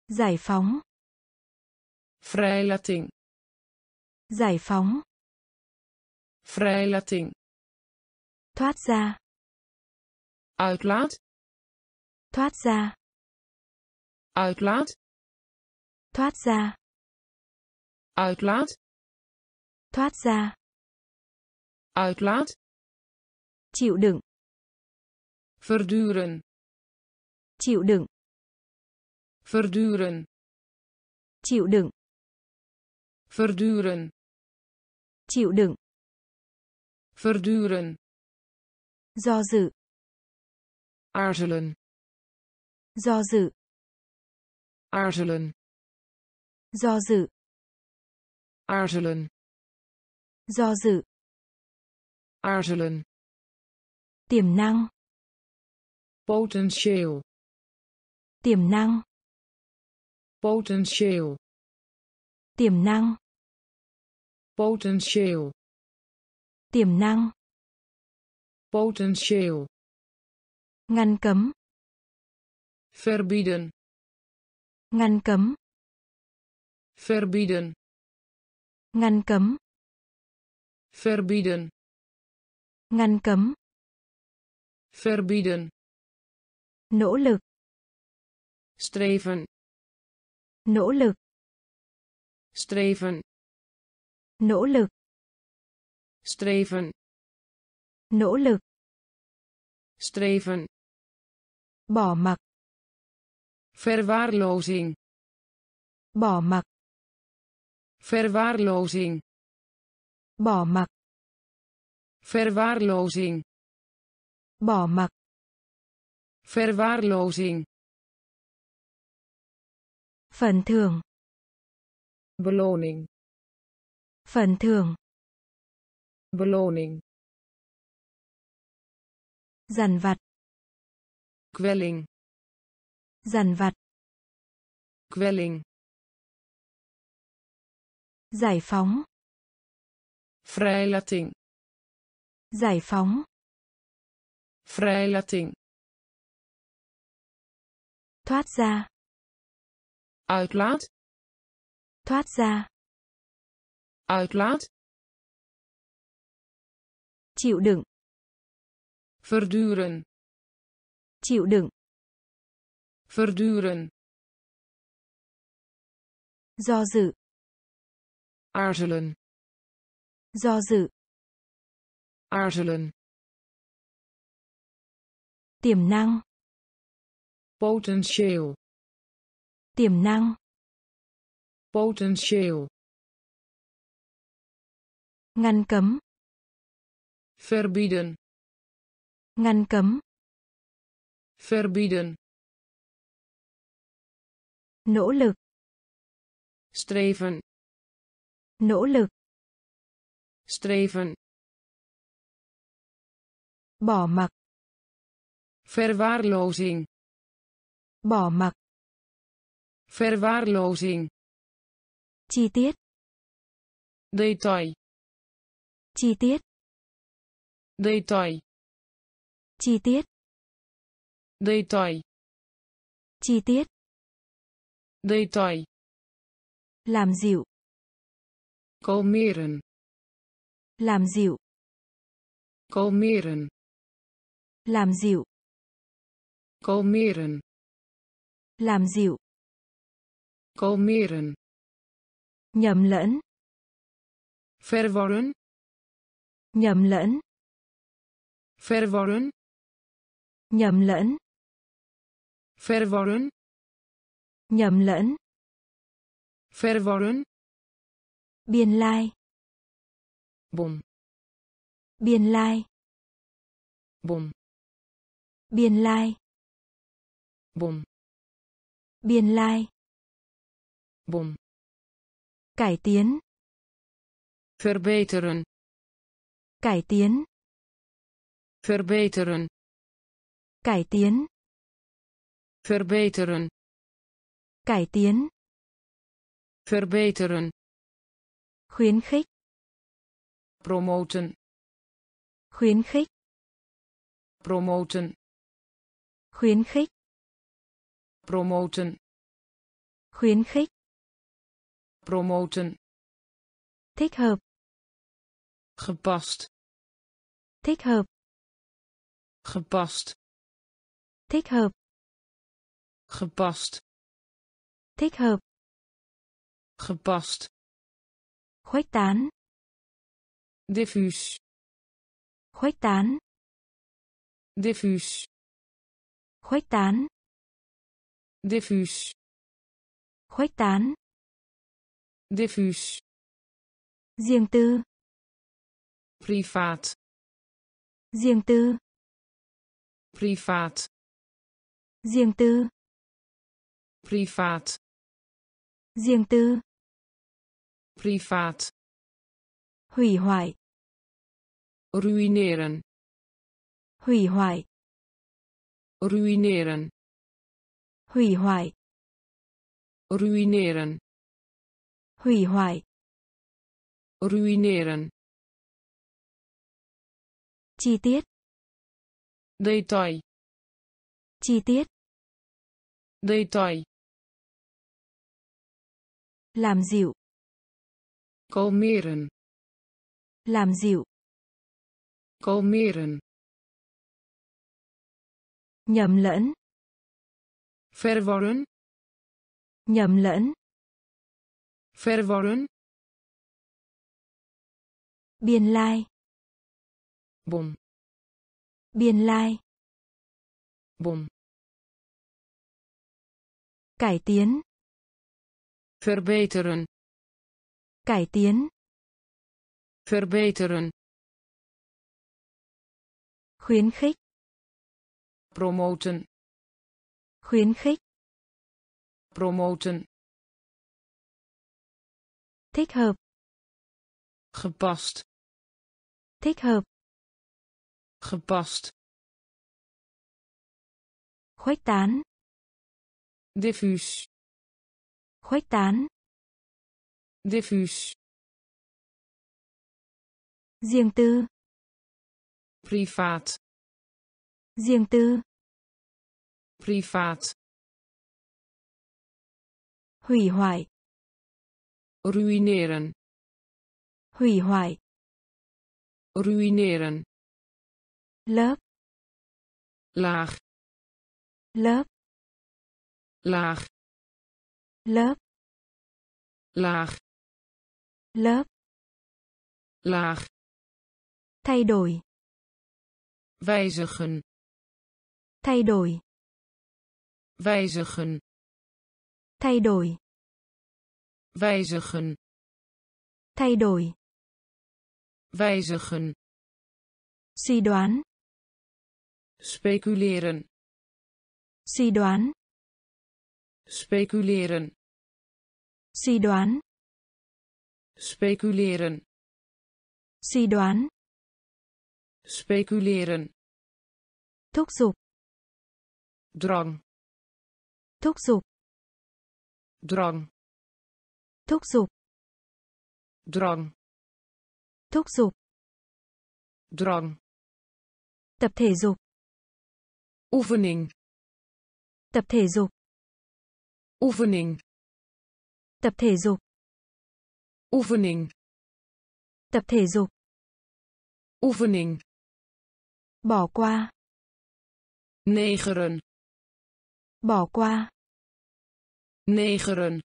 giải phóng. Vrijlating giải phóng. Vrijlating thoát ra. Uitlaat thoát ra. Uitlaat thoát ra. Uitlaat. Thoát ra. Uitlaat. Chịu đựng. Verduren. Chịu đựng. Verduren. Chịu đựng. Verduren. Chịu đựng. Verduren. Do dự. Aarzelen. Do dự. Aarzelen do dự. Aarzelen. Do dự. Aarzelen. Tiềm năng. Potentieel. Tiềm năng. Potentieel. Tiềm năng. Potentieel. Tiềm năng. Potentieel. Ngăn cấm. Verbieden. Ngăn cấm verbieden. Ngăn cấm. Verbieden. Ngăn cấm. Verbieden. Nỗ lực. Streven. Nỗ lực. Streven. Nỗ lực. Streven. Nỗ lực. Streven. Bỏ mặc. Verwaarlozing. Bỏ mặc verwaarlozing. Bỏ mặc. Verwaarlozing. Bỏ mặc. Verwaarlozing. Phần thưởng. Beloning. Phần thưởng. Beloning. Dằn vặt. Kwelling. Dằn vặt. Kwelling giải phóng. Vrijlating giải phóng. Vrijlating thoát ra. Uitlaat thoát ra. Uitlaat chịu đựng. Verduren. Chịu đựng. Verduren. Do dự aarzelen. Do dự. Aarzelen. Tiềm năng. Potentieel. Tiềm năng. Potentieel. Ngăn cấm. Verbieden. Ngăn cấm. Verbieden. Nỗ lực. Streven nỗ lực. Streven. Bỏ mặc. Verwaarlozing. Bỏ mặc. Verwaarlozing. Chi tiết. Detail. Chi tiết. Detail. Chi tiết. Detail. Chi tiết. Detail. Làm dịu kalmeren. Làm dịu. Kalmeren. Làm dịu. Kalmeren. Làm dịu. Kalmeren. Nhầm lẫn. Verworren nhầm lẫn. Verworren nhầm lẫn. Verworren nhầm lẫn. Verworren biên lai. Bom biên lai. Bom biên lai. Bom biên lai. Bom cải tiến. Verbeteren. Cải tiến. Verbeteren. Cải tiến. Verbeteren. Cải tiến. Verbeteren khuyến khích. Promoten. Khuyến khích. Promoten. Khuyến khích. Promoten. Khuyến khích. Promoten. Thích hợp. Gepast. Thích hợp. Gepast. Thích hợp. Gepast. Thích hợp. Gepast khuếch tán. Diffuus. Khuếch tán. Diffuus. Khuếch tán. Diffuus. Khuếch tán. Diffuus. Riêng tư. Privaat. Riêng tư. Privaat. Riêng tư. Privaat. Riêng tư privaat. Hủy hoại. Ruïneren. Hủy hoại. Ruïneren. Hủy hoại. Ruïneren. Hủy hoại. Ruïneren. Chi tiết. Detail. Chi tiết. Detail. Làm dịu kalmeren. Làm dịu. Kalmeren. Nhầm lẫn. Verworren nhầm lẫn. Verworren biên lai. Bom. Biên lai. Bom. Cải tiến. Verbeteren cải tiến. Verbeteren. Khuyến khích. Promoten. Khuyến khích. Promoten. Thích hợp. Gepast. Thích hợp. Gepast. Khuếch tán. Diffuus. Khuếch tán diffuus riêng tư. Privaat. Riêng tư. Privaat. Hủy hoại. Ruïneren. Hủy hoại. Ruïneren. Lớp. Laag. Lớp. Laag. Lớp. Laag lớp. Laag. Thay đổi. Wijzigen. Thay đổi. Wijzigen. Thay đổi. Wijzigen. Thay đổi. Wijzigen. Suy đoán. Speculeren. Suy đoán. Speculeren. Suy đoán speculeren. Suy đoán. Speculeren. Thúc giục. Drang. Thúc giục. Drang. Thúc giục. Thúc drang giục. Drang. Tập thể dục. Oefening. Tập thể dục. Oefening. Tập thể dục oefening. Tập thể dục. Oefening. Bỏ qua. Negeren. Bỏ qua. Negeren.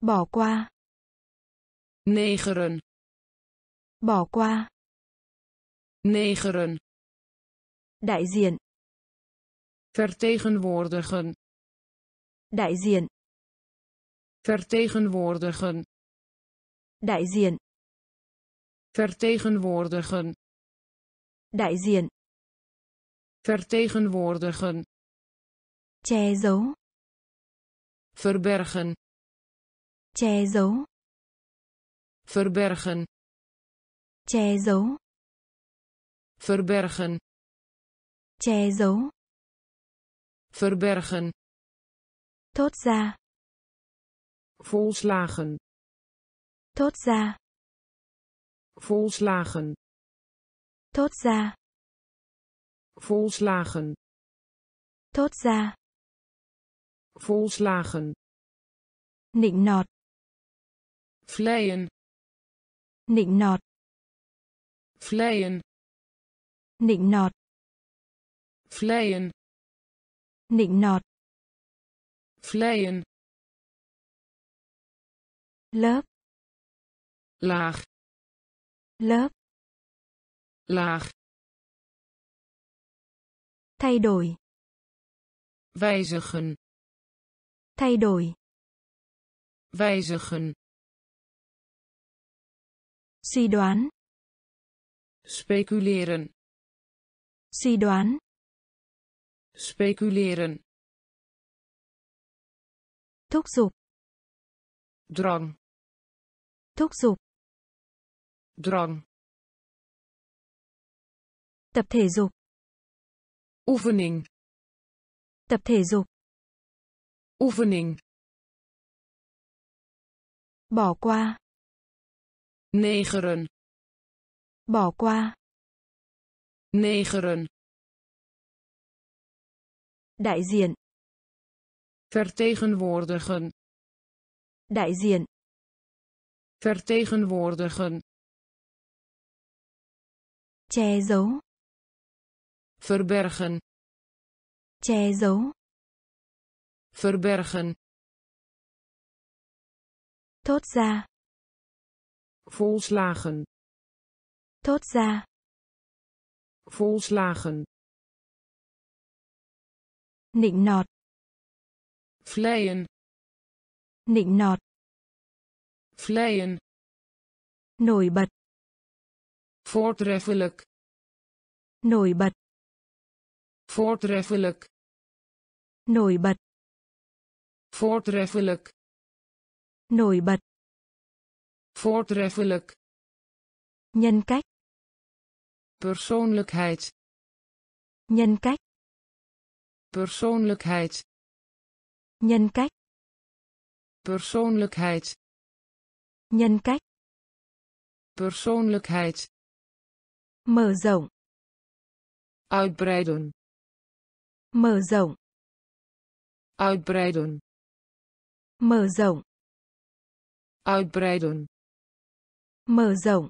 Bỏ qua. Negeren. Bỏ qua. Negeren. Đại diện. Vertegenwoordigen. Đại diện. Vertegenwoordigen đại diện. Vertegenwoordigen. Đại diện. Vertegenwoordigen. Che giấu. Verbergen. Che giấu. Verbergen. Che giấu. Verbergen. Che giấu. Verbergen. Thốt ra. Volslagen thốt ra. Volslagen. Thốt ra. Volslagen. Thốt ra. Volslagen. Nịnh nọt. Vleien. Nịnh nọt. Vleien. Nịnh nọt. Vleien. Nịnh nọt. Vleien. Lớp laag. Lớp. Laag. Thay đổi. Wijzigen. Thay đổi. Wijzigen. Suy đoán. Speculeren. Suy đoán. Speculeren. Thúc giục. Drang. Thúc giục drang tập thể dục. Oefening. Tập thể dục. Oefening. Bỏ qua. Negeren. Bỏ qua. Negeren. Đại diện. Vertegenwoordigen. Đại diện. Vertegenwoordigen che giấu. Verbergen. Che giấu. Verbergen. Thốt ra. Volslagen. Thốt ra. Volslagen. Nịnh nọt. Vleien. Nịnh nọt. Vleien. Nổi bật voortreffelijk. Nổi bật. Voortreffelijk. Nổi bật. Voortreffelijk. Nổi bật. Voortreffelijk. Nhân cách. Persoonlijkheid. Nhân cách. Persoonlijkheid. Nhân cách. Persoonlijkheid. Nhân cách. Persoonlijkheid mở rộng. Uitbreiden. Mở rộng. Uitbreiden. Mở rộng. Uitbreiden. Mở rộng.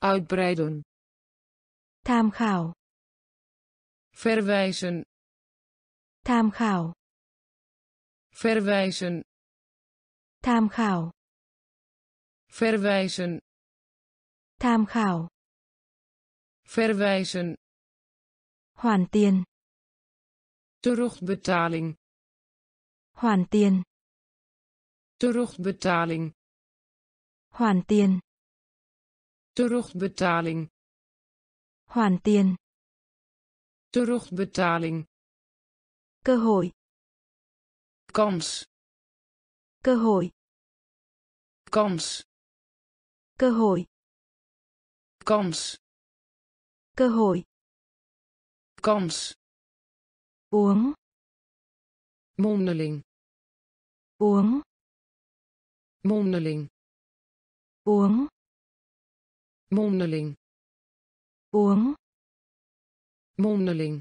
Uitbreiden. Tham khảo. Verwijzen. Tham khảo. Verwijzen. Tham khảo. Verwijzen. Tham khảo verwijzen hoàn tiền. terugbetaling hoàn tiền. terugbetaling hoàn tiền. terugbetaling hoàn tiền. terugbetaling cơ hội. kans cơ hội. kans cơ hội. kans cơ hội. Kans. Uống. Mondeling. Uống. Mondeling. Uống. Mondeling. Uống. Mondeling.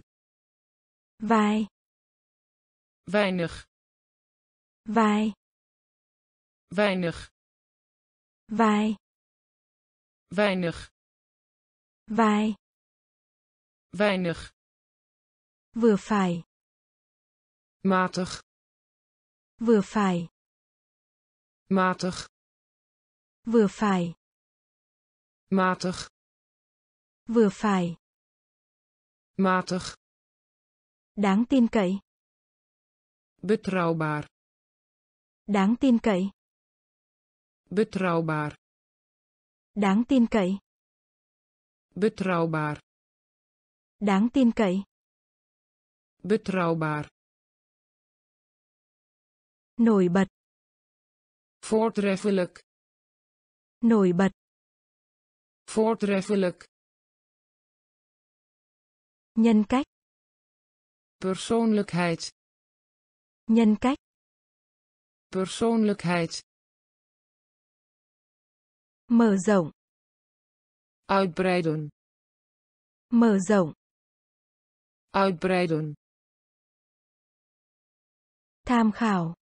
Vai. Weinig. Vai. Weinig. Vai. Weinig. Vai weinig. Vừa phải. Matig. Vừa phải. Matig. Vừa phải. Matig. Vừa phải. Matig. Đáng tin cậy. Betrouwbaar. Đáng tin cậy. Betrouwbaar. Đáng tin cậy. Betrouwbaar. Đáng tin cậy. Betrouwbaar. Nổi bật. Voortreffelijk. Nổi bật. Voortreffelijk. Nhân cách. Persoonlijkheid. Nhân cách. Persoonlijkheid. Mở rộng. Uitbreiden. Mở rộng. Uitbreiden. Tham khảo.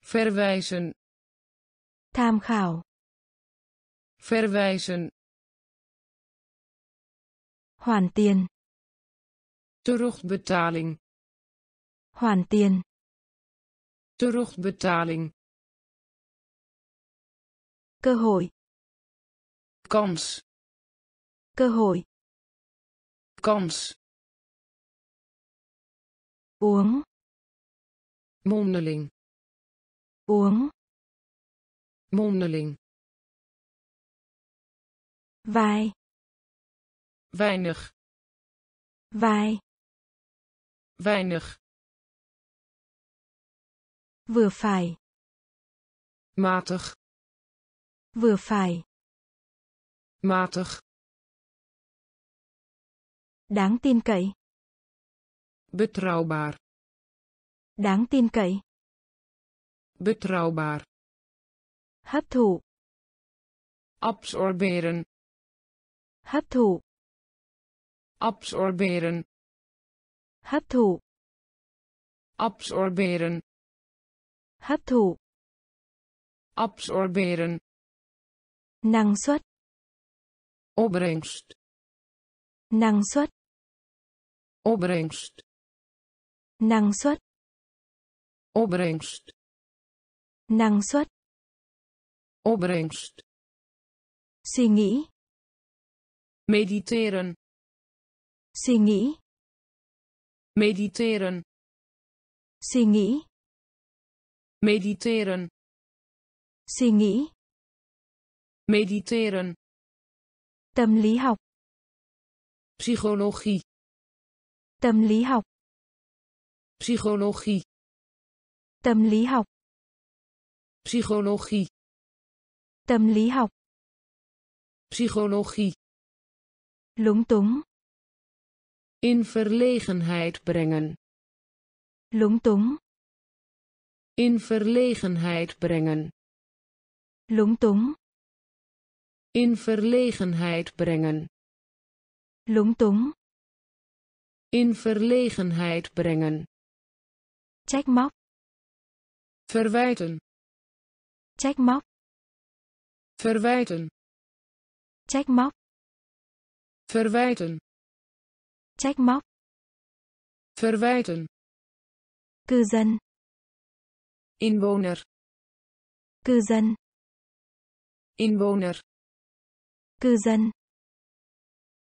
Verwijzen. Tham khảo. Verwijzen. Hoàn tiền. Terugbetaling. Hoàn tiền. Terugbetaling. Cơ hội. Kans. Cơ hội. Kans. Uống. Mondeling. Uống. Mondeling. Vai. Weinig. Vai. Weinig. Vừa phải. Matig. Vừa phải. Matig. Đáng tin cậy. Betrouwbaar. Đáng tin cậy. Betrouwbaar. Hấp thụ. Absorberen. Hấp thụ. Absorberen. Hấp thụ. Absorberen. Hấp thụ. Absorberen. Năng suất. Opbrengst. Năng suất. Opbrengst. Năng suất. Opbrengst. Năng suất. Opbrengst. Suy nghĩ. Mediteren. Suy nghĩ. Mediteren. Suy nghĩ. Mediteren. Suy nghĩ. Mediteren. Tâm lý học. Psychologie. Tâm lý học. Psychologie. Tâm lý học. Psychologie. Tâm lý học. Psychologie. Lúng túng. In verlegenheid brengen. Lúng túng. In verlegenheid brengen. Lúng túng. In verlegenheid brengen. Lúng túng. In verlegenheid brengen. Trách móc. Verwijten. Trách móc. Verwijten. Trách móc. Verwijten. Trách móc. Verwijten. Cư dân. Inwoner. Cư dân. Inwoner. Cư dân.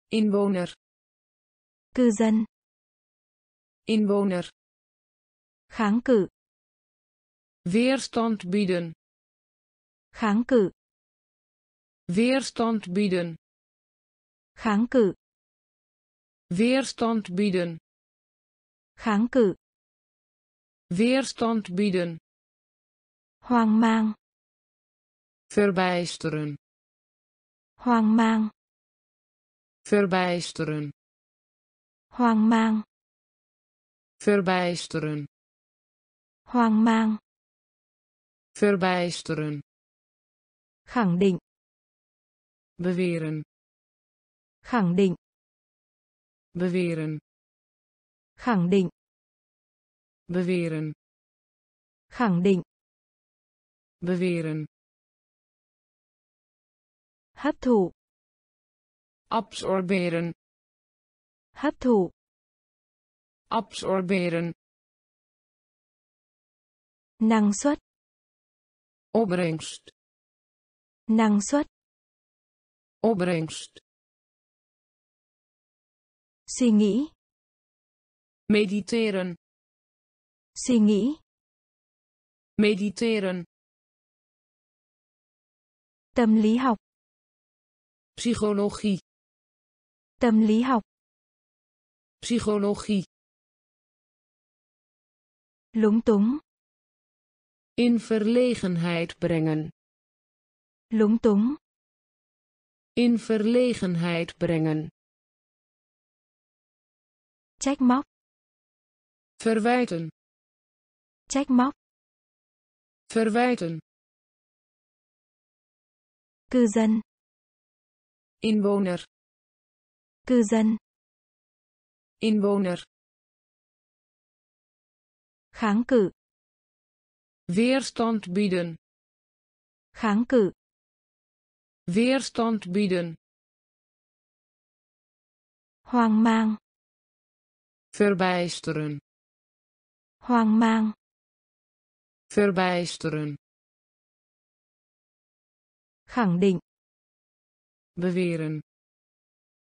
Inwoner. Cư dân. Inwoner. Kháng cự. Weerstand bieden. Kháng cự. Weerstand bieden. Kháng cự. Weerstand bieden. Kháng cự. Weerstand bieden. Hoang mang. Verbijsteren. Hoang mang. Verbijsteren. Hoang mang. Verbijsteren. Hoang mang. Verbijsteren. Khẳng định. Beweren. Khẳng định. Beweren. Khẳng định. Beweren. Khẳng định. Beweren. Hấp thụ. Absorberen. Hấp thụ. Absorberen. Năng suất. Opbrengst. Năng suất. Opbrengst. Suy nghĩ. Mediteren. Suy nghĩ. mediteren, tâm lý học, psychologie, tâm lý học, psychologie, lúng túng, in verlegenheid brengen, lúng túng, in verlegenheid brengen, trách móc, verwijten, trách móc, verwijten, cư dân, inwoner, cư dân, inwoner, kháng cự, weerstand bieden, kháng cự, weerstand bieden, hoang mang, verbijsteren, hoang mang, verbijsteren, khẳng định, beweren,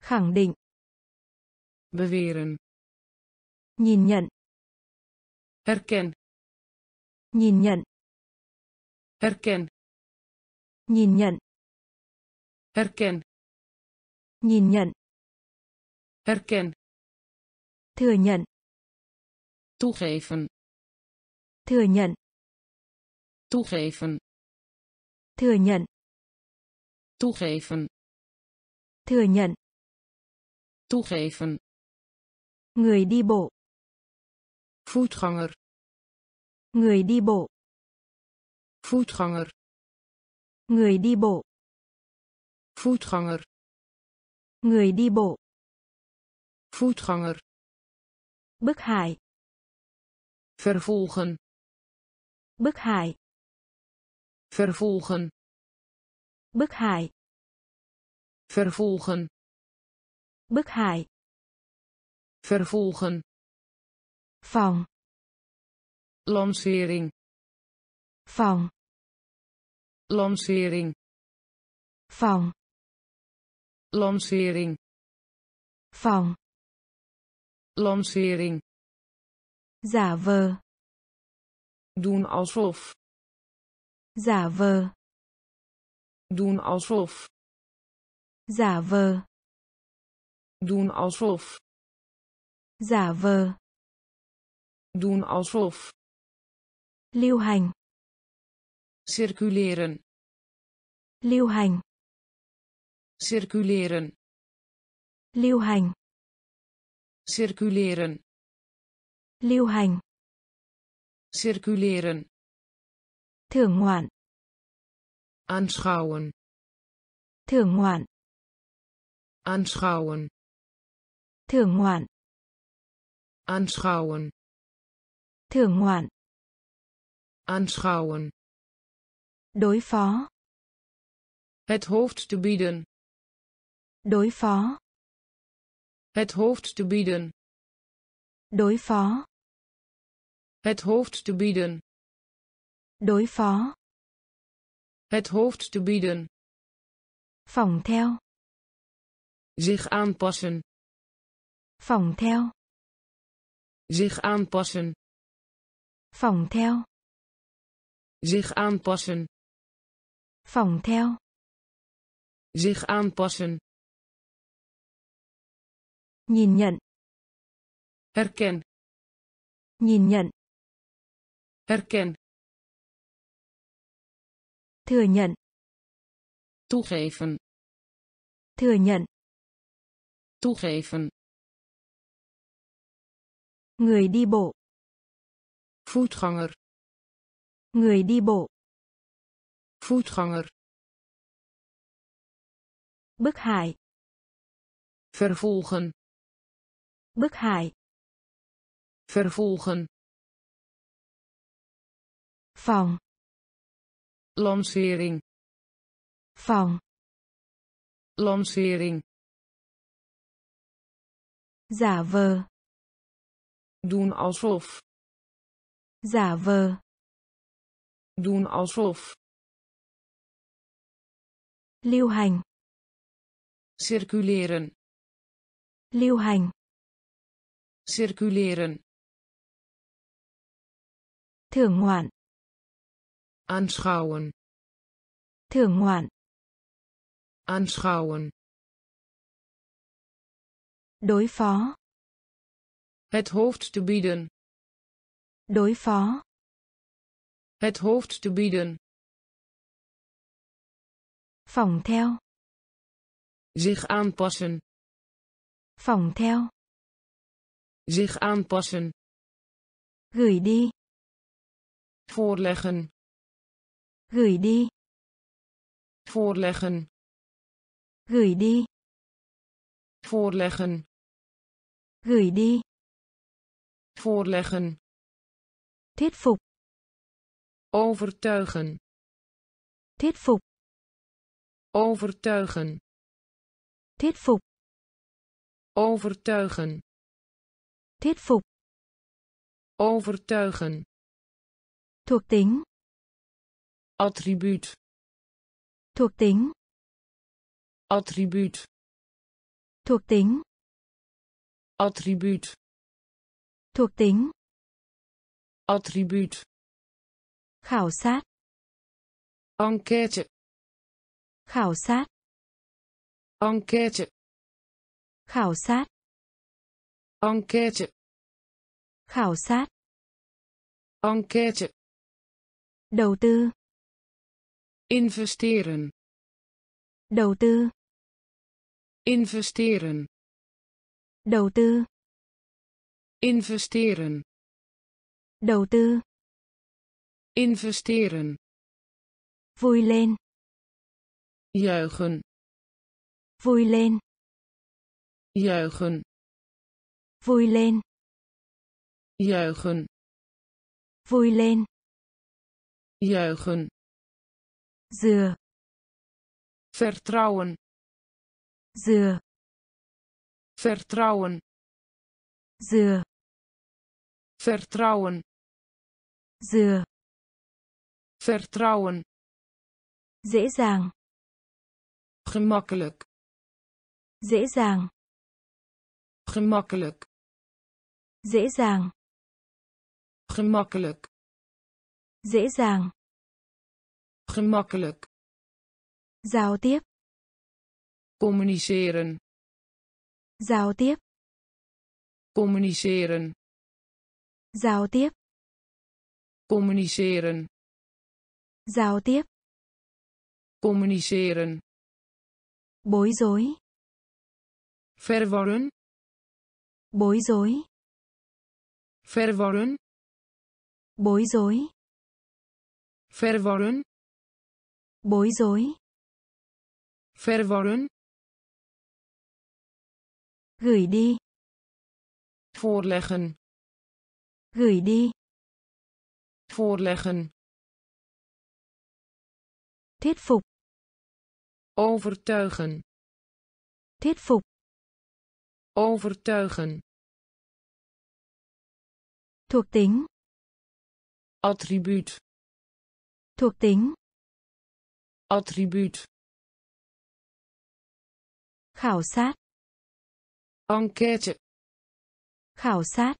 khẳng định, beweren, nhìn nhận, nhìn nhận, herken, nhìn nhận, herken, nhìn nhận, herken, thừa nhận, toegeven, thừa nhận, toegeven, thừa nhận, toegeven, thừa nhận, toegeven, người đi bộ, voetganger, người đi bộ, voetganger, người đi bộ, voetganger, người đi bộ, voetganger, bức hải, vervolgen, bức hải, vervolgen, bức hải, vervolgen, bức hải, vervolgen, phòng, lancering, phòng, lancering, phòng, lancering, phòng, lancering, giả vờ, doen alsof, giả vờ, doen alsof, giả vờ, doen alsof, giả vờ, doen alsof, lưu hành, circuleren, lưu hành, circuleren, lưu hành, circuleren, lưu hành, circuleren, thưởng ngoạn, aanschouwen, thưởng ngoạn, aanschouwen, thưởng ngoạn, aanschouwen, thưởng ngoạn, aanschouwen, đối phó, het hoofd te bieden, đối phó, het hoofd te bieden, đối phó, het hoofd te bieden, đối phó, het hoofd te bieden, phỏng theo, zich aanpassen, phỏng theo, zich aanpassen, phỏng theo, zich aanpassen, phỏng theo, zich aanpassen, nhìn nhận, herken, nhìn nhận, herken, thừa nhận, toegeven, thừa nhận, toegeven, người đi bộ, voetganger, người đi bộ, voetganger, bức hải, vervolgen, bức hải, vervolgen, phòng, lancering, phòng, lancering, giả vờ, doen alsof, giả vờ, doen alsof, lưu hành, circuleren, lưu hành, circuleren, thưởng ngoạn, aanschouwen. Thưởng ngoạn. Aanschouwen. Đối phó. Het hoofd te bieden. Đối phó het hoofd te bieden. Phòng theo. Zich aanpassen. Phòng theo. Zich aanpassen. Gửi đi. Voorleggen. Gửi đi. Voorleggen. Gửi đi. Voorleggen. Gửi đi. Voorleggen. Thuyết phục overtuigen. Thuyết phục. Overtuigen. Thuyết phục. Overtuigen. Thuyết phục. Overtuigen. Thuộc tính. Attribuut. Thuộc tính. Attribuut. Thuộc tính. Attribuut. Thuộc tính. Attribuut khảo sát. Enquête khảo sát. Enquête khảo sát. Enquête khảo sát. Enquête đầu tư. Investeren. Đầu tư. Investeren. Đầu tư. Investeren. Đầu tư investeren vui lên. juichen vui lên. juichen vui lên. juichen vui lên. juichen dừa. vertrouwen dừa. vertrouwen dừa. vertrouwen dừa vertrouwen. Dễ dàng. Gemakkelijk. Dễ dàng. Gemakkelijk. Dễ dàng. Gemakkelijk. Dễ dàng. Gemakkelijk. Giao tiếp. Communiceren. Giao tiếp. Communiceren. Giao tiếp. Communiceren giao tiếp. Communiceren. Bối rối. Verwarren. Bối rối. Verwarren. Bối rối. Verwarren. Bối rối. Verwarren. Gửi đi. Voorleggen. Gửi đi. Voorleggen thuyết phục. Overtuigen. Thuyết phục. Overtuigen. Thuộc tính. Attribuut. Thuộc tính. Attribuut. Khảo sát. Enquête. Khảo sát.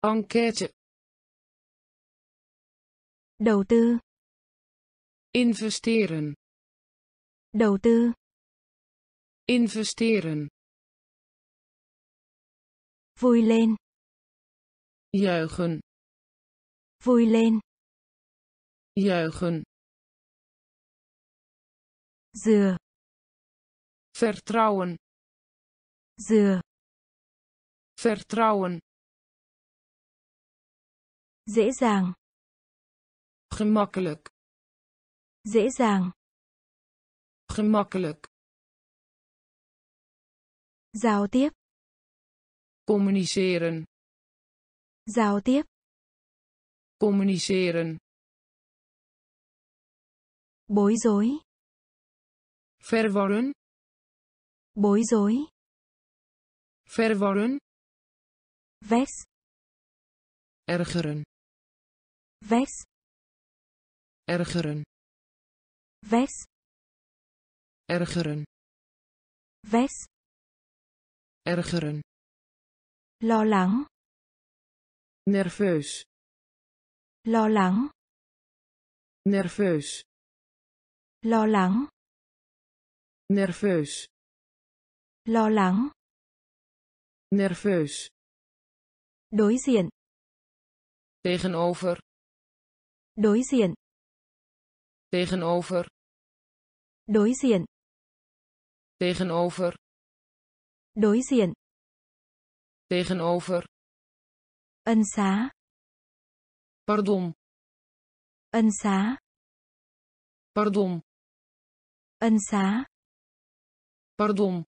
Enquête. Đầu tư investeren. Đầu tư. Investeren. Vui lên. Juichen. Vui lên. Juichen. Dừa. Vertrouwen. Dừa. Vertrouwen. Dễ dàng. Gemakkelijk dễ dàng. Gemakkelijk. Giao tiếp. Communiceren. Giao tiếp. Communiceren. Bối rối. Verwarren. Bối rối. Verwarren. Vest. Ergeren. Vest. Ergeren vest. Ergeren. Vest. Ergeren. Lo lắng. Nerveus. Lo lắng. Nerveus. Lo lắng. Nerveus. Lo lắng. Nerveus. Đối diện. Tegenover. Đối diện tegenover đối diện. tegenover đối diện. tegenover. Ân xá. Pardon. Ân xá. Pardon. Ân xá. Pardon.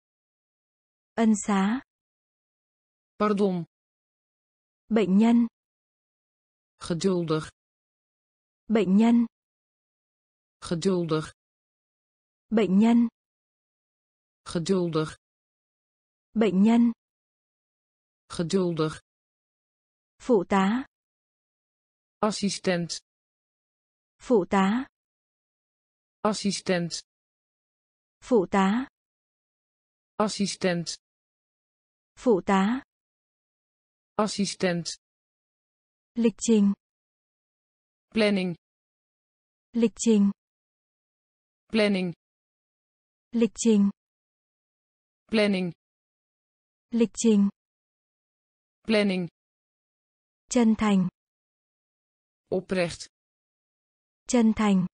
Ân xá. Pardon. Bệnh nhân. Geduldig. Bệnh nhân geduldig bệnh nhân. geduldig bệnh nhân. geduldig phụ tá. assistent phụ tá. assistent phụ tá. assistent phụ tá. assistent lịch trình. planning lịch trình planning. Lịch trình. Planning. Lịch trình. Planning. Chân thành. Oprecht. Chân thành.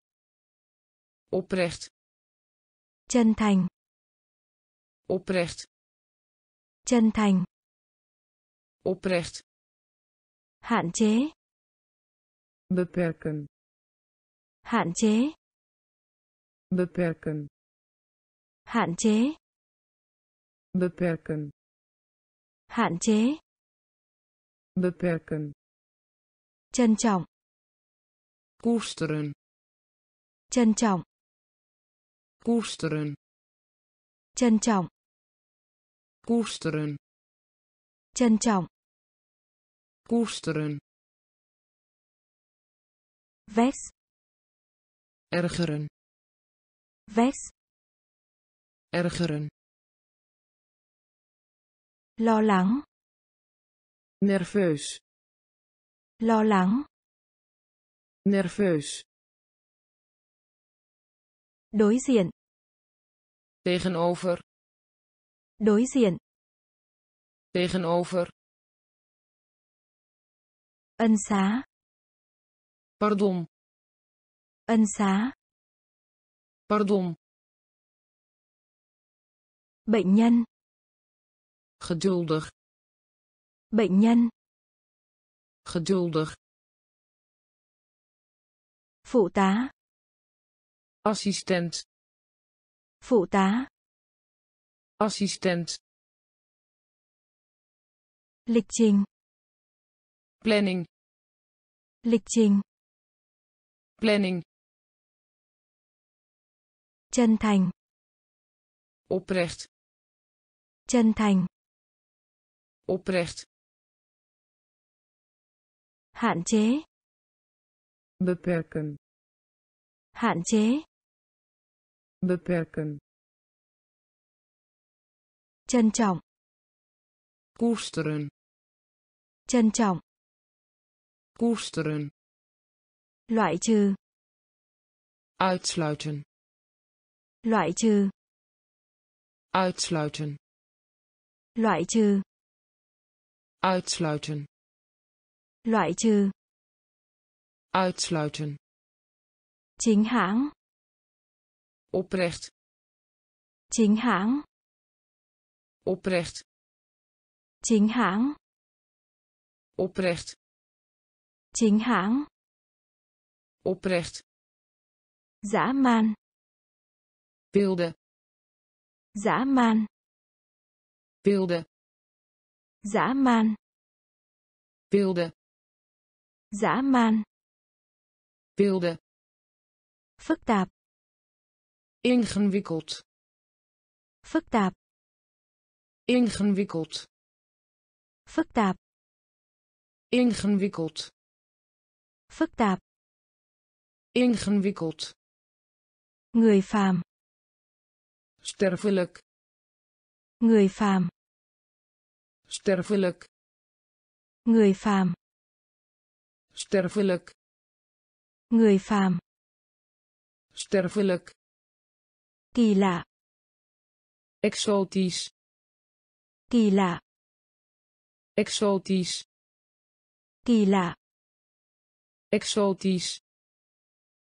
Oprecht. Chân thành. Oprecht. Chân thành. Oprecht. Hạn chế. Beperken. Hạn chế beperken. Hạn chế. Beperken. Hạn chế. Beperken. Trân trọng. Koesteren. Trân trọng. Koesteren. Trân trọng. Koesteren. Trân trọng. Koesteren. Vest. Ergeren vest. Ergeren. Lo lắng. Nerveus. Lo lắng. Nerveus. Đối diện. Tegenover. Đối diện. Tegenover. Ân xá. Pardon. Ân xá pardon. Bệnh nhân. Geduldig. Bệnh nhân. Geduldig. Phụ tá. Assistent. Phụ tá. Assistent. Lịch trình. Planning. Lịch trình. Planning chân thành. Oprecht. Chân thành. Oprecht. Hạn chế. Beperken. Hạn chế. Beperken. Trân trọng. Koesteren. Trân trọng. Koesteren. Loại trừ. Uitsluiten loại trừ. Uitsluiten. Loại trừ. Uitsluiten. Loại trừ. Uitsluiten. Chính hãng. Oprecht. Chính hãng. Oprecht. Chính hãng. Oprecht. Chính hãng. Oprecht. Dã man wilde. Dã man. Wilde. Dã man. Wilde. Dã man. Wilde. Phức tạp. Ingewikkeld. Phức tạp. Ingewikkeld. Phức tạp. Ingewikkeld. Phức tạp. Ingewikkeld. Người phàm sterfelijk. Người phàm. Sterfelijk. Người phàm. Sterfelijk. Người phàm. Sterfelijk. Kỳ lạ. Exotisch. Kỳ lạ. Exotisch. Kỳ lạ. Exotisch.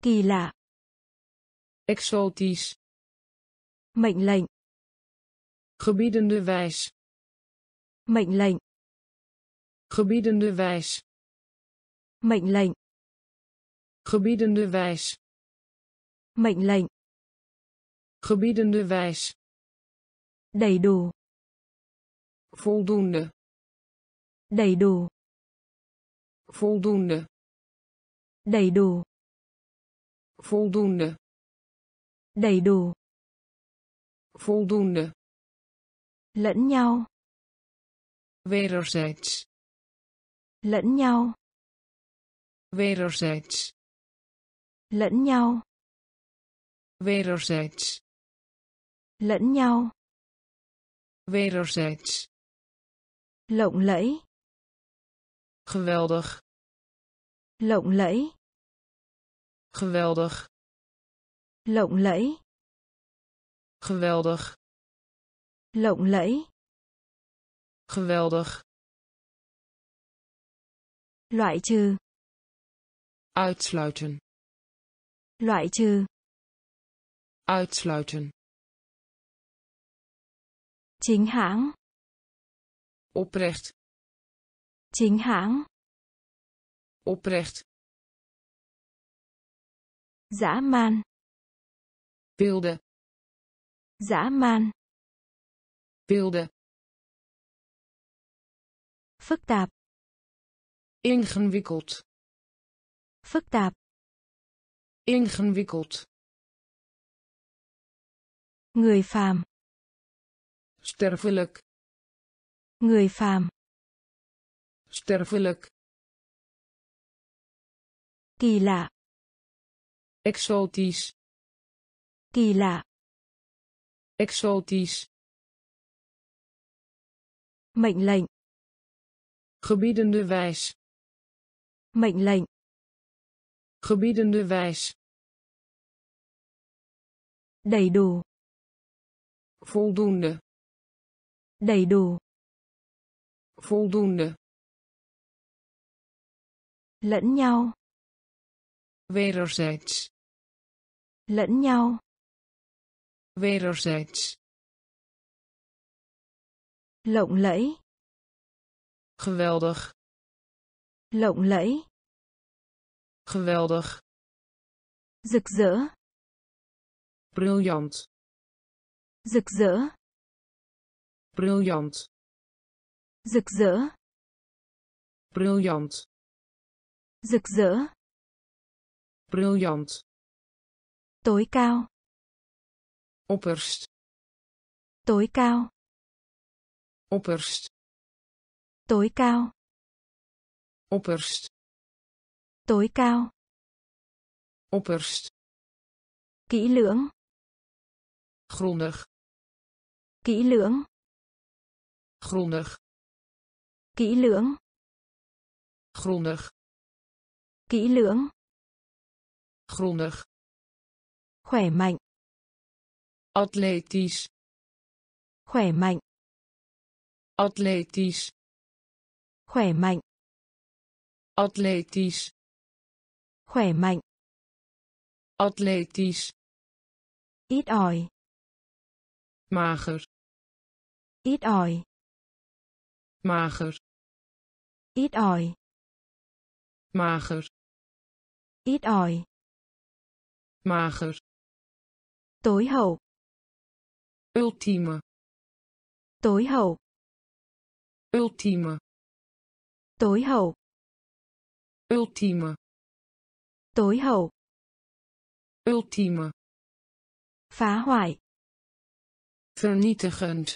Kỳ lạ. Exotisch mệnh lệnh. Gebiedende wijs. Mệnh lệnh. Gebiedende wijs. Mệnh lệnh. Gebiedende wijs. Mệnh lệnh. Gebiedende wijs. Đầy đủ. Voldoende. Đầy đủ. Voldoende. Đầy đủ. Voldoende. Đầy đủ voldoende lẫn nhau wederzijds lẫn nhau wederzijds lẫn nhau wederzijds lẫn nhau wederzijds lộng lẫy geweldig lộng lẫy geweldig lộng lẫy geweldig. Lộng lẫy. Geweldig. Loại trừ. Uitsluiten. Loại trừ. Uitsluiten. Chính hãng. Oprecht. Chính hãng. Oprecht. Dã man. Wilde dã man. Wilde phức tạp. Ingewikkeld. Phức tạp. Ingewikkeld. Người phàm. Sterfelijk. Người phàm. Sterfelijk. Kỳ lạ. Exotisch. Kỳ lạ exotisch. Mệnh lệnh. Gebiedende wijs. Mệnh lệnh. Gebiedende wijs. Đầy đủ. Voldoende. Đầy đủ. Voldoende. Lẫn nhau. Wederzijds. Lẫn nhau wederzijds. Lộng lẫy. Geweldig. Lộng lẫy. Geweldig. Rực rỡ. Briljant. Rực rỡ. Briljant. Rực rỡ. Briljant. Rực rỡ. Briljant. Tối cao opperst. Tối cao. Opperst. Tối cao. Opperst. Tối cao. Opperst. Kỹ lưỡng. Grondig. Kỹ lưỡng. Grondig. Kỹ lưỡng. Grondig. Kỹ lưỡng. Grondig. Khỏe mạnh atletisch khỏe mạnh. Atletisch khỏe mạnh. Atletisch khỏe mạnh. Atletisch ít ỏi. Mager. Ít ỏi. Mager. Ít ỏi. Mager. Ít ỏi. Mager. Tối hậu ultieme tối hậu. ultieme tối hậu. ultieme tối hậu. ultieme. Phá hoại. Vernietigend.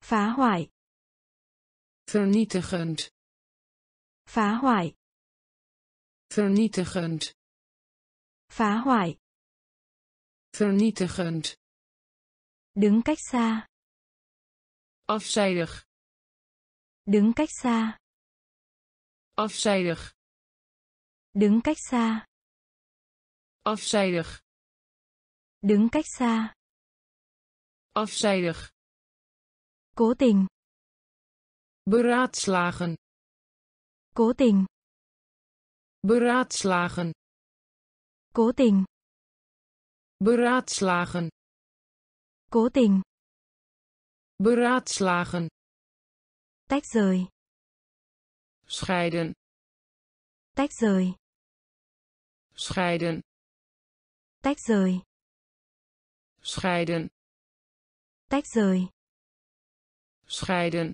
Phá hoại. Vernietigend. Phá hoại. Vernietigend. Phá hoại. Vernietigend đứng cách xa. Afzijdig. Đứng cách xa. Afzijdig. Đứng cách xa. Afzijdig. Đứng cách xa. afzijdig. Cố tình. beraadslagen. Cố tình. beraadslagen. Cố tình. beraadslagen Cố tình. beraadslagen Tách rời. scheiden Tách rời. scheiden Tách rời. scheiden Tách rời. scheiden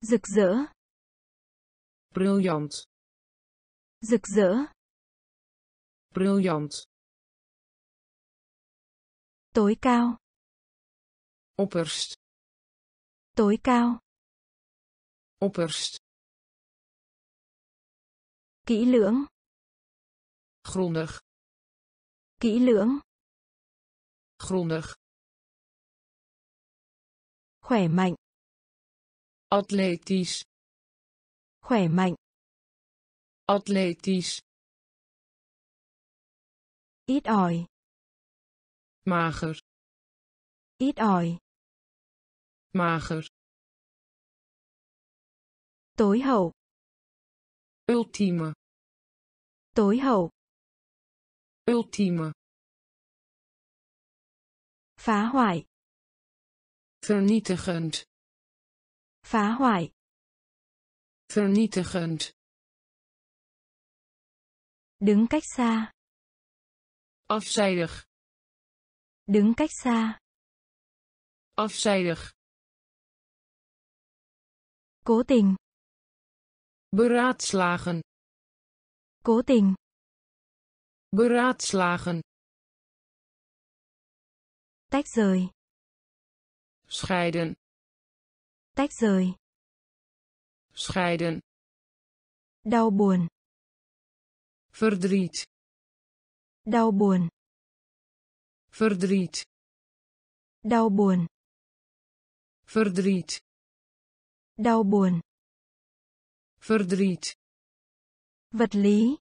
Rực rỡ. briljant Rực rỡ. briljant Tối cao. opperst Tối cao. opperst Kỹ lưỡng. grondig Kỹ lưỡng. grondig Khỏe mạnh. atletisch Khỏe mạnh. atletisch Ít ỏi. Mager Ít ỏi. mager Tối hậu. ultieme Tối hậu. ultieme Phá hoại. vernietigend Phá hoại. vernietigend Đứng cách xa. afzijdig Đứng cách xa. afzijdig Cố tình. beraadslagen Cố tình. beraadslagen Tách rời. scheiden Tách rời. scheiden Đau buồn. verdriet Đau buồn. Verdriet Đau buồn. verdriet Đau buồn. verdriet Vật lý.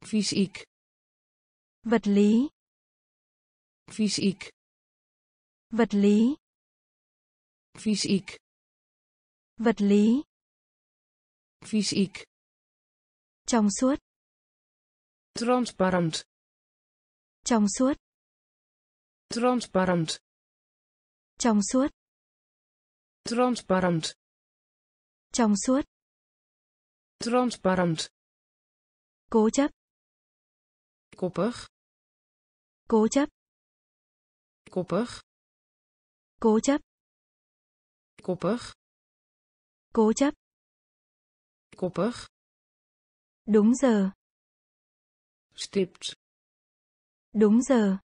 fysiek Vật lý. fysiek Vật lý. fysiek Vật lý. fysiek Trong suốt. transparant Trong suốt. Transparant Trong suốt. transparant Trong suốt. transparant Cố chấp. koppig Cố chấp. koppig Cố chấp. koppig Cố chấp. koppig Đúng giờ. stipt Đúng giờ.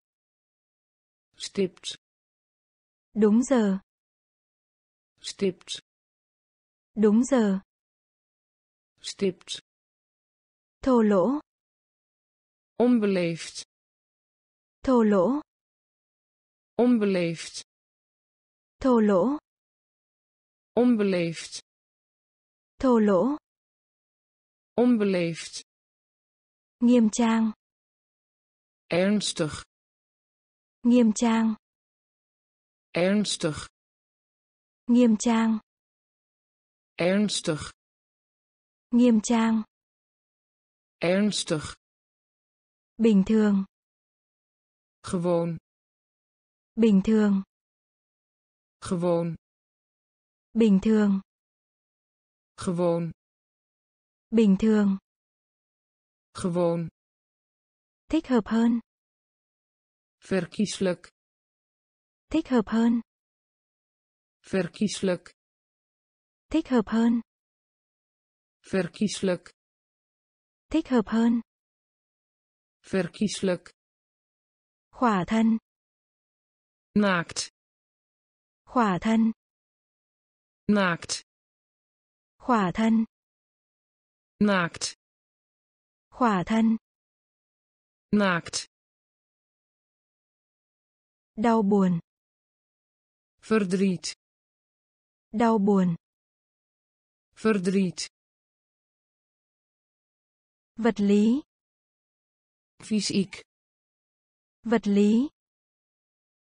Stipt Đúng giờ. stipt Đúng giờ. stipt Thô lỗ. onbeleefd Thô lỗ. onbeleefd Thô lỗ. onbeleefd Thô lỗ. onbeleefd Nghiêm trang. ernstig Nghiêm trang. ernstig Nghiêm trang. ernstig Nghiêm trang. ernstig Bình thường. gewoon Bình thường. gewoon Bình thường. gewoon Bình thường. gewoon Thích hợp hơn. Verkieslijk Thích hợp hơn. verkieslijk Thích hợp hơn. verkieslijk Thích hợp hơn. verkieslijk Khỏa thân. naakt Khỏa thân. naakt Khỏa thân. naakt Khỏa thân. naakt Đau buồn. verdriet Đau buồn. verdriet Vật lý. Fysiek. Vật lý.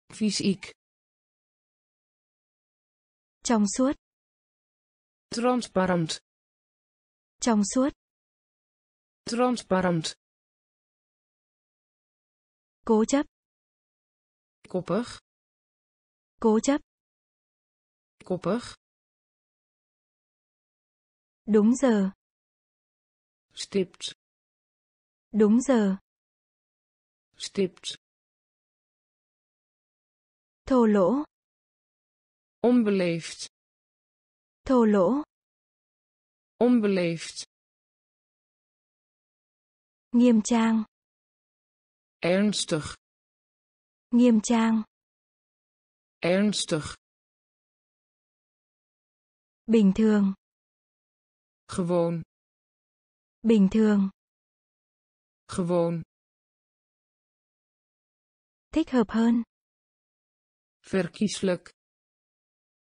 Fysiek. Trong suốt. Transparant. Trong suốt. Transparant. Cố chấp. Koppig. Cố chấp. Koppig. Đúng giờ. Stipt. Đúng giờ. Stipt. Thô lỗ. Onbeleefd. Thô lỗ. Onbeleefd. Nghiêm trang. Ernstig. Nghiêm trang. Ernstig. Bình thường. Gewoon. Bình thường. Gewoon. Thích hợp hơn. Verkieslijk.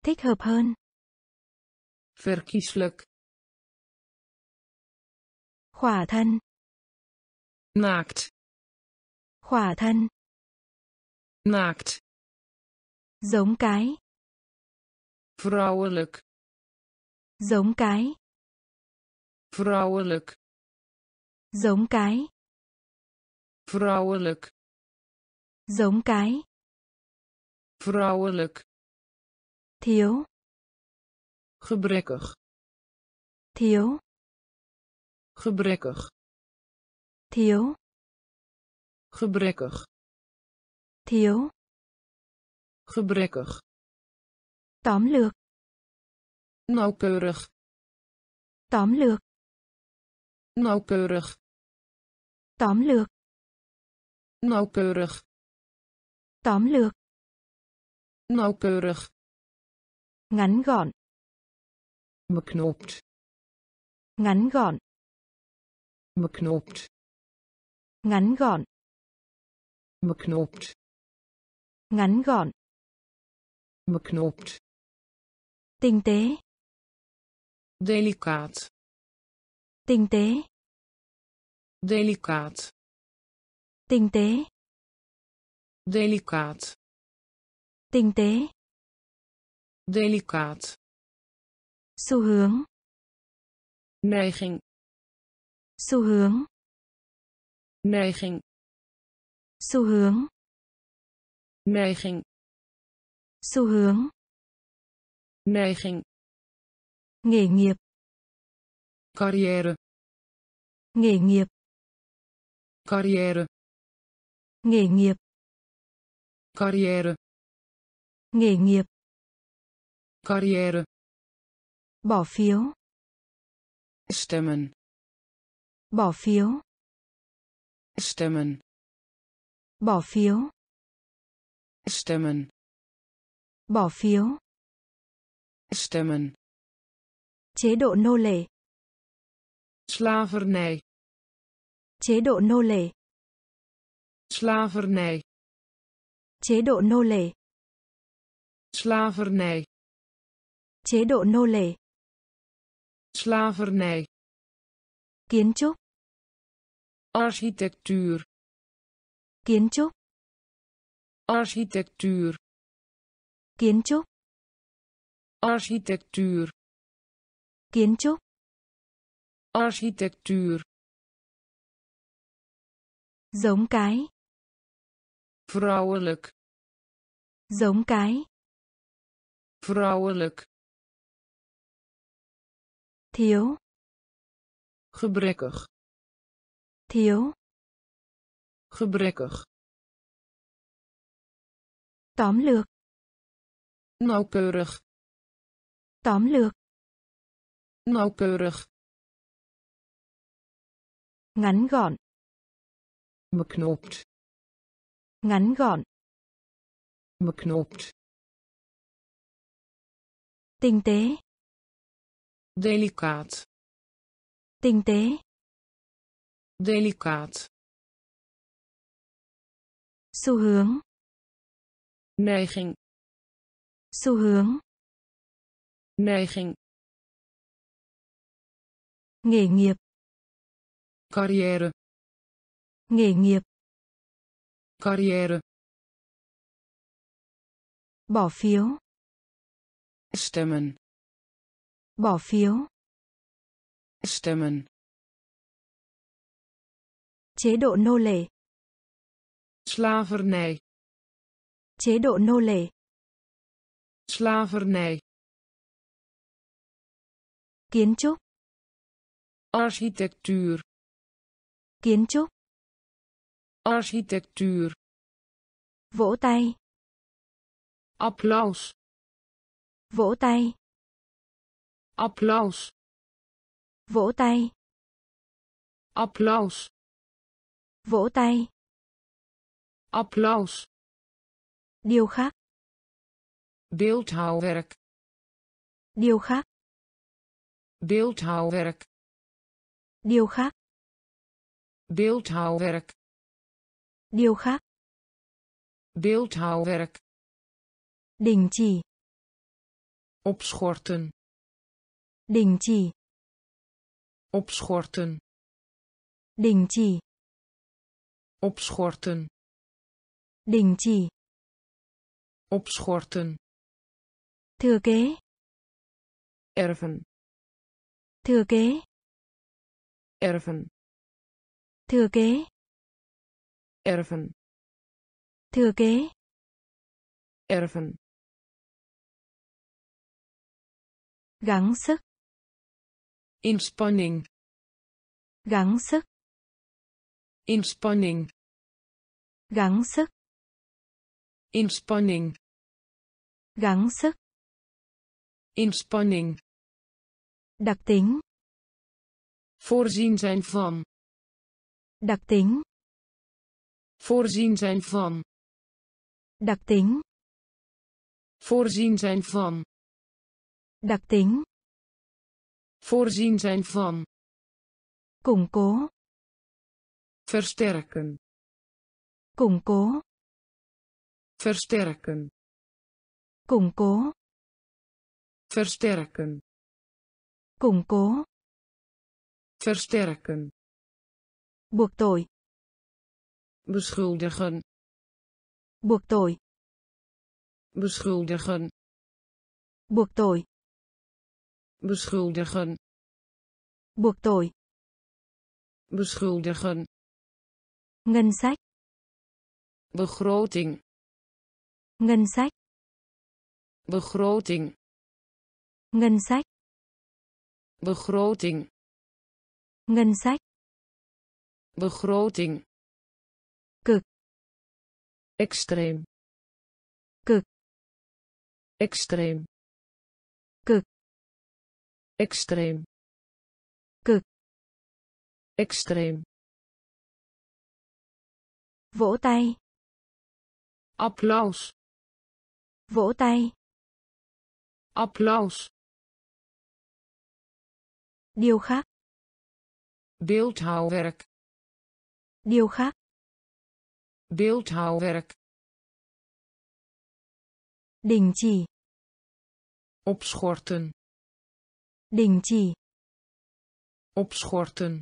Thích hợp hơn. Verkieslijk. Khỏa thân. Naakt. Khỏa thân. Naakt. Giống cái. Vrouwelijk. Giống cái. Vrouwelijk. Giống cái. Vrouwelijk. Giống cái. Vrouwelijk. Thiếu. Gebrekkig. Thiếu. Gebrekkig. Thiếu. Gebrekkig. Thiếu. Gebrekkig. Tóm lược. Nauwkeurig. Tóm lược. Nauwkeurig. Tóm lược. Nauwkeurig. Tóm lược. Nauwkeurig. Ngắn gọn. Beknopt. Ngắn gọn. Beknopt. Ngắn gọn. Ngắn gọn. Beknopt. Tinh tế. Delicaat. Tinh tế. Delicaat. Tinh tế. Delicaat. Tinh tế. Delicaat. Xu hướng. Neiging. Xu hướng. Neiging. Xu hướng. Neiging. Xu hướng. Neiging. Nghề nghiệp. Carrière. Nghề nghiệp. Carrière. Nghề nghiệp. Carrière. Nghề nghiệp. Carrière. Bỏ phiếu. Stemmen. Bỏ phiếu. Stemmen. Bỏ phiếu. Stemmen. Bỏ phiếu. Stemmen. Chế độ nô lệ. Slavernij. Chế độ nô lệ. Slavernij. Chế độ nô lệ. Slavernij. Chế độ nô lệ. Slavernij. Kiến trúc. Architectuur. Kiến trúc. Architectuur. Kiến trúc. Architectuur. Kiến trúc. Architectuur. Giống cái. Vrouwelijk. Giống cái. Vrouwelijk. Thiếu. Gebrekkig. Thiếu. Gebrekkig. Tóm lược. Nauwkeurig. Tóm lược. Nauwkeurig. Ngắn gọn. Beknopt. Ngắn gọn. Beknopt. Tinh tế. Delicaat. Tinh tế. Delicaat. Xu hướng. Neiging. Xu hướng. Neiging. Nghề nghiệp. carrière nghề nghiệp. Carrière bỏ phiếu. Stemmen. Bỏ phiếu. Stemmen. Chế độ nô lệ. Slavernij chế độ nô lệ. Slavernij. Kiến trúc. Architectuur. Kiến trúc. Architectuur. Vỗ tay. Applaus. Vỗ tay. Applaus. Vỗ tay. Applaus. Vỗ tay. Applaus điêu khắc beeldhouwwerk. Điêu khắc beeldhouwwerk. Điêu khắc beeldhouwwerk. Điêu khắc beeldhouwwerk. Đình chỉ. Opschorten. Đình chỉ. Opschorten. Đình chỉ. Opschorten. Đình chỉ opschorten thừa kế. erven thừa kế. erven thừa kế. erven thừa kế. erven. Gắng sức. Inspanning. Gắng sức. Inspanning. Gắng sức inspanning gắng sức. Inspanning đặc tính. Voorzien zijn van. Đặc tính. Voorzien zijn van. Đặc tính. Voorzien zijn van. Đặc tính. Voorzien zijn van. Củng cố. Versterken. Củng cố versterken. Củng cố. Versterken. Củng cố. Versterken. Buộc tội. Beschuldigen. Buộc tội. Beschuldigen. Buộc tội. Beschuldigen. Buộc tội. Beschuldigen. Ngân sách. Begroting ngân sách. Begroting. Ngân sách. Begroting. Ngân sách. Begroting. Cực. Extreem. Cực. Extreem. Cực. Extreem. Cực. Extreem. Vỗ tay. Applaus vỗ tay. Applaus. Điêu khắc beeldhouwwerk điêu khắc beeldhouwwerk đình chỉ. Opschorten. Đình chỉ. Opschorten.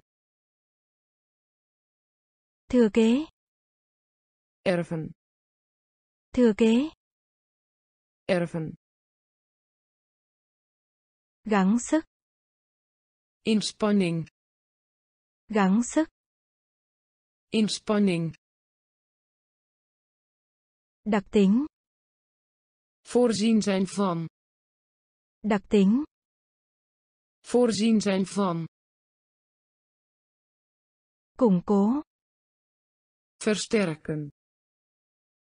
Thừa kế. Erven. Thừa kế erven gắng sức. Inspanning gắng sức. Inspanning đặc tính. Voorzien zijn van đặc tính. Voorzien zijn van củng cố. Versterken.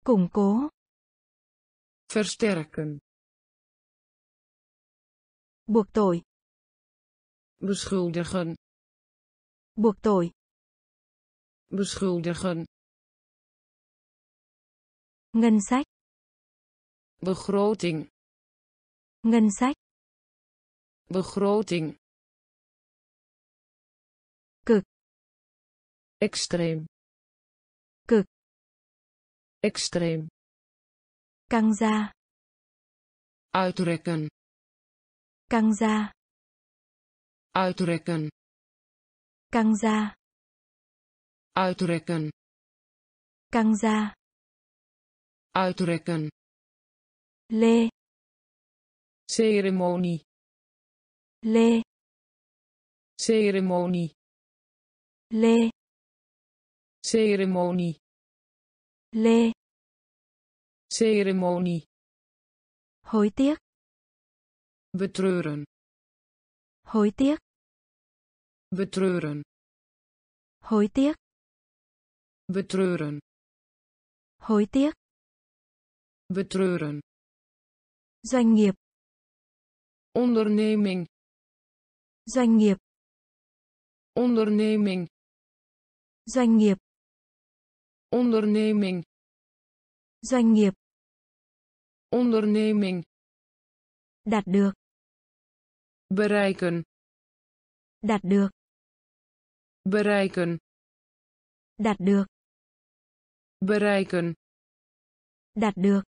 Củng cố versterken. Buộc tội. Beschuldigen. Buộc tội. Beschuldigen. Ngân sách. Begroting. Ngân sách. Begroting. Cực. Extreem. Cực. Extreem căng ra uitrekken căng ra uitrekken căng ra Uitrekken. Căng ra. Uitrekken. Lê. Ceremonie. Lê. Ceremonie. Lê. Ceremonie. Lê. Ceremonie. Hối tiếc. Betreuren. Hối tiếc. Betreuren. Hối tiếc. Betreuren. Hối tiếc. Betreuren. Doanh nghiệp. Onderneming. Doanh nghiệp. Onderneming. Doanh nghiệp. Onderneming. Doanh nghiệp. Onderneming. Đạt được. Bereiken. Đạt được. Bereiken. Đạt được. Bereiken. Đạt được.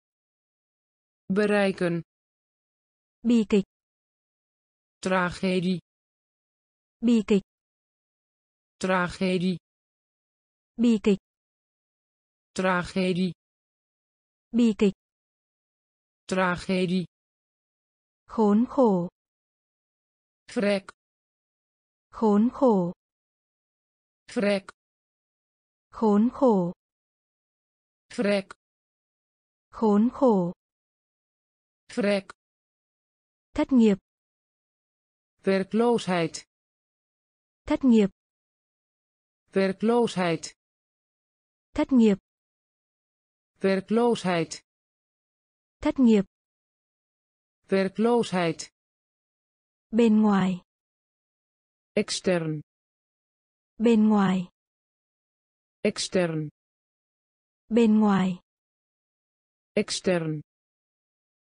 Bereiken. Bi kịch. Tragedie. Bi kịch. Tragedie. Bi kịch. Tragedie. Bi kịch. Tragedie. Khốn khổ. Vrek. Khốn khổ. Vrek. Khốn khổ. Vrek. Khốn khổ. Vrek. Thất nghiệp. Werkloosheid. Thất nghiệp. Werkloosheid. Thất nghiệp. Werkloosheid. Thất nghiệp. Werkloosheid. Bên ngoài. Extern. Bên ngoài. Extern. Bên ngoài. Extern.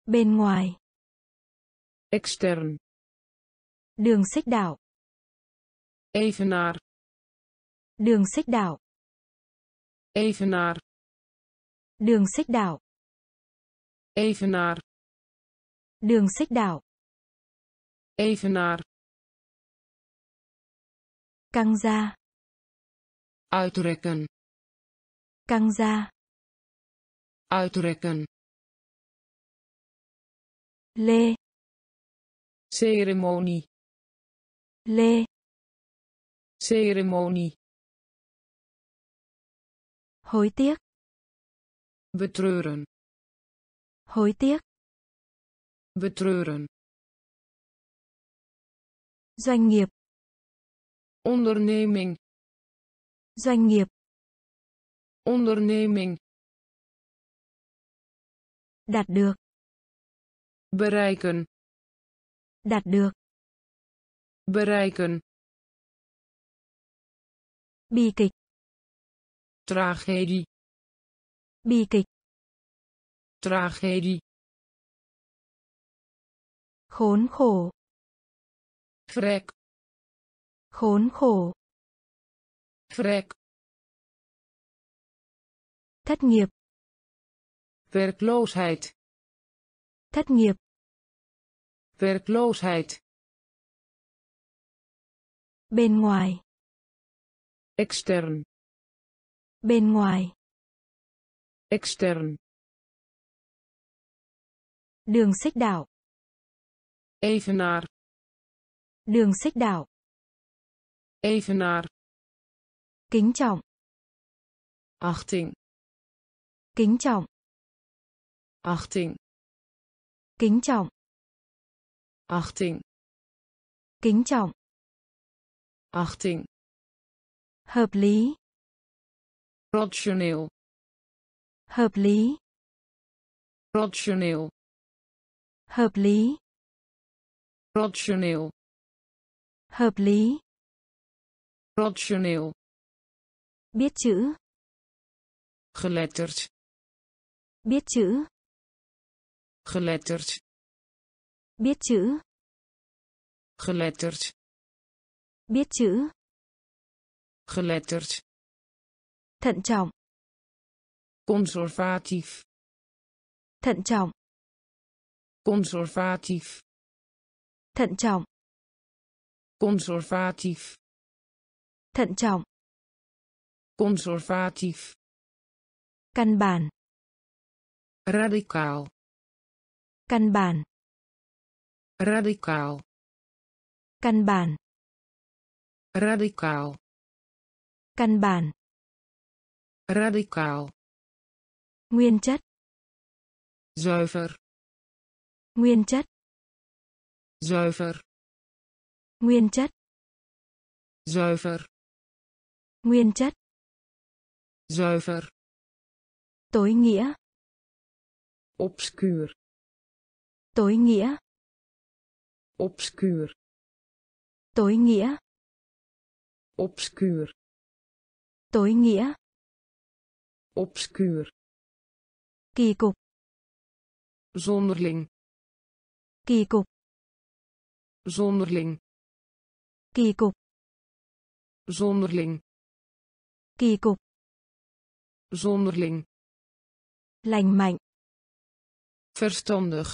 Bên ngoài. Extern. Đường xích đạo. Evenaar. Đường xích đạo. Evenaar. Đường xích đạo. Evenaar. Đường xích đạo. Evenaar. Căng ra. Uitrekken. Căng ra. Uitrekken. Lê. Ceremonie. Lê. Ceremonie. Hối tiếc. Betreuren. Hối tiếc. Betreuren. Doanh nghiệp. Onderneming. Doanh nghiệp. Onderneming. Đạt được. Bereiken. Đạt được. Bereiken. Bi kịch. Tragedie. Bi kịch. Tragedie. Khốn khổ. Vrek. Khốn khổ. Vrek. Thất nghiệp. Werkloosheid. Thất nghiệp. Werkloosheid. Bên ngoài. Extern. Bên ngoài. Extern. Đường xích đạo. Evenaar. Đường xích đạo. Evenaar. Kính trọng. Achting. Kính trọng. Achting. Kính trọng. Achting. Kính trọng. Achting. Hợp lý. Rationeel. Hợp lý. Rationeel. Hợp lý. Rationeel. Hợp lý. Rationeel. Biết chữ. Geletterd. Biết chữ. Geletterd. Biết chữ. Geletterd. Biết chữ. Geletterd. Thận trọng. Conservatief. Thận trọng. Conservatief. Thận trọng. Conservatief. Thận trọng. conservatief. Căn bản. Radicaal. Căn bản. Radicaal. Căn bản. Radicaal. Căn bản. Radicaal. Nguyên chất. Zuiver nguyên chất. Zuiver. Nguyên chất. Zuiver. Nguyên chất. Zuiver. Tối nghĩa. Obscuur. Tối nghĩa. Obscuur. Tối nghĩa. Obscuur. Tối nghĩa. Obscuur. Kỳ cục. Zonderling kỳ cục. Zonderling. Kỳ cục. Zonderling. Kỳ cục. Zonderling. Lành mạnh. Verstandig.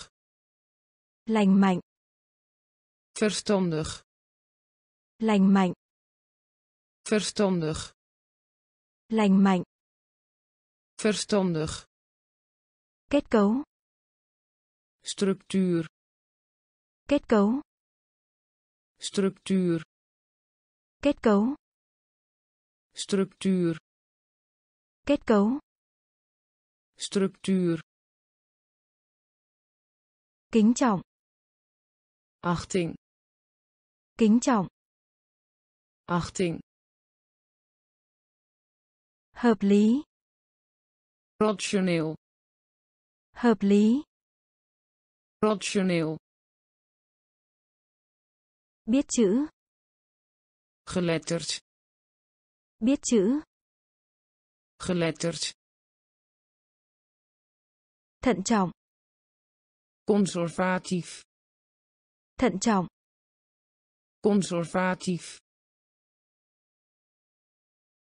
Lành mạnh. Verstandig. Lành mạnh. Verstandig. Lành mạnh. Verstandig. Kết cấu. Structuur kết cấu. Structuur. Kết cấu. Structuur. Kết cấu. Structuur. Kính trọng. Achting. Kính trọng. Achting. Hợp lý. Rationeel. Hợp lý. Rationeel biết chữ. Geletterd. Biết chữ. Geletterd. Thận trọng. Conservatief. Thận trọng. Conservatief.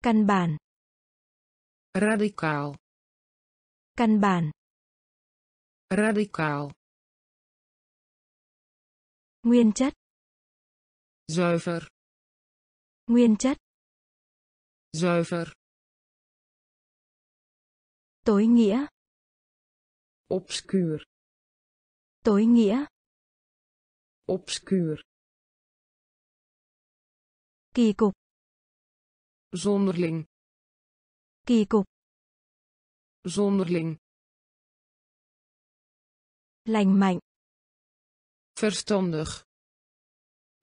Căn bản. Radicaal. Căn bản. Radicaal. Nguyên chất zuiver. Nguyên chất. Zuiver. Tối nghĩa. Obscuur. Tối nghĩa. Obscuur. Kỳ cục. Zonderling. Kỳ cục. Zonderling. Lành mạnh. Verstandig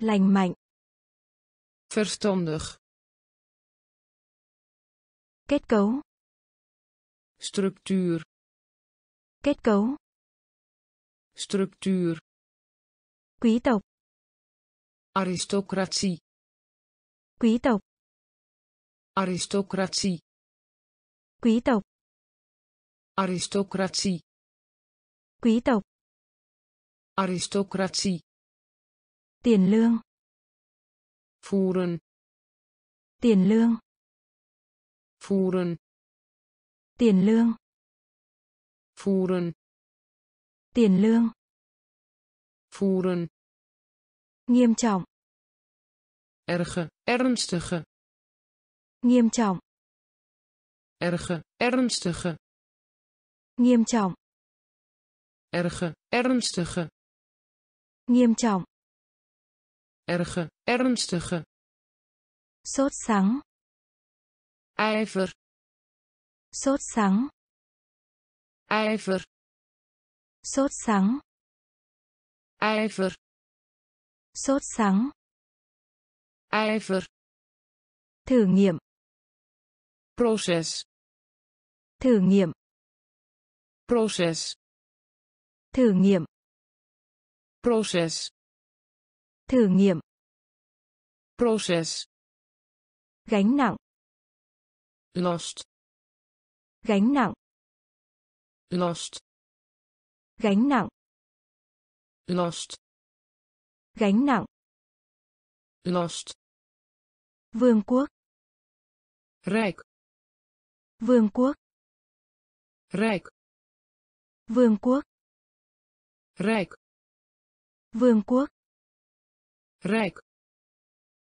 lành mạnh. Verstandig. Kết cấu. Structuur. Kết cấu. Structuur. Quý tộc. Aristocratie. Quý tộc. Aristocratie. Quý tộc. Aristocratie. Quý tộc. Aristocratie tiền lương. Voeren tiền lương. Voeren tiền lương. Voeren tiền lương. Voeren nghiêm trọng. Erge ernstige. Nghiêm trọng. Erge ernstige. Nghiêm trọng. Erge ernstige. Nghiêm trọng erge ernstige. Sốt sắng. Ijver. Sốt sắng. Ijver. Sốt sắng. Ijver. Sốt sắng. Ijver. Thử nghiệm. Proces. Thử nghiệm. Proces. Thử nghiệm. Proces thử nghiệm proces gánh nặng last gánh nặng last gánh nặng last gánh nặng. Last vương quốc rijk vương quốc rijk vương quốc rijk vương quốc rijk.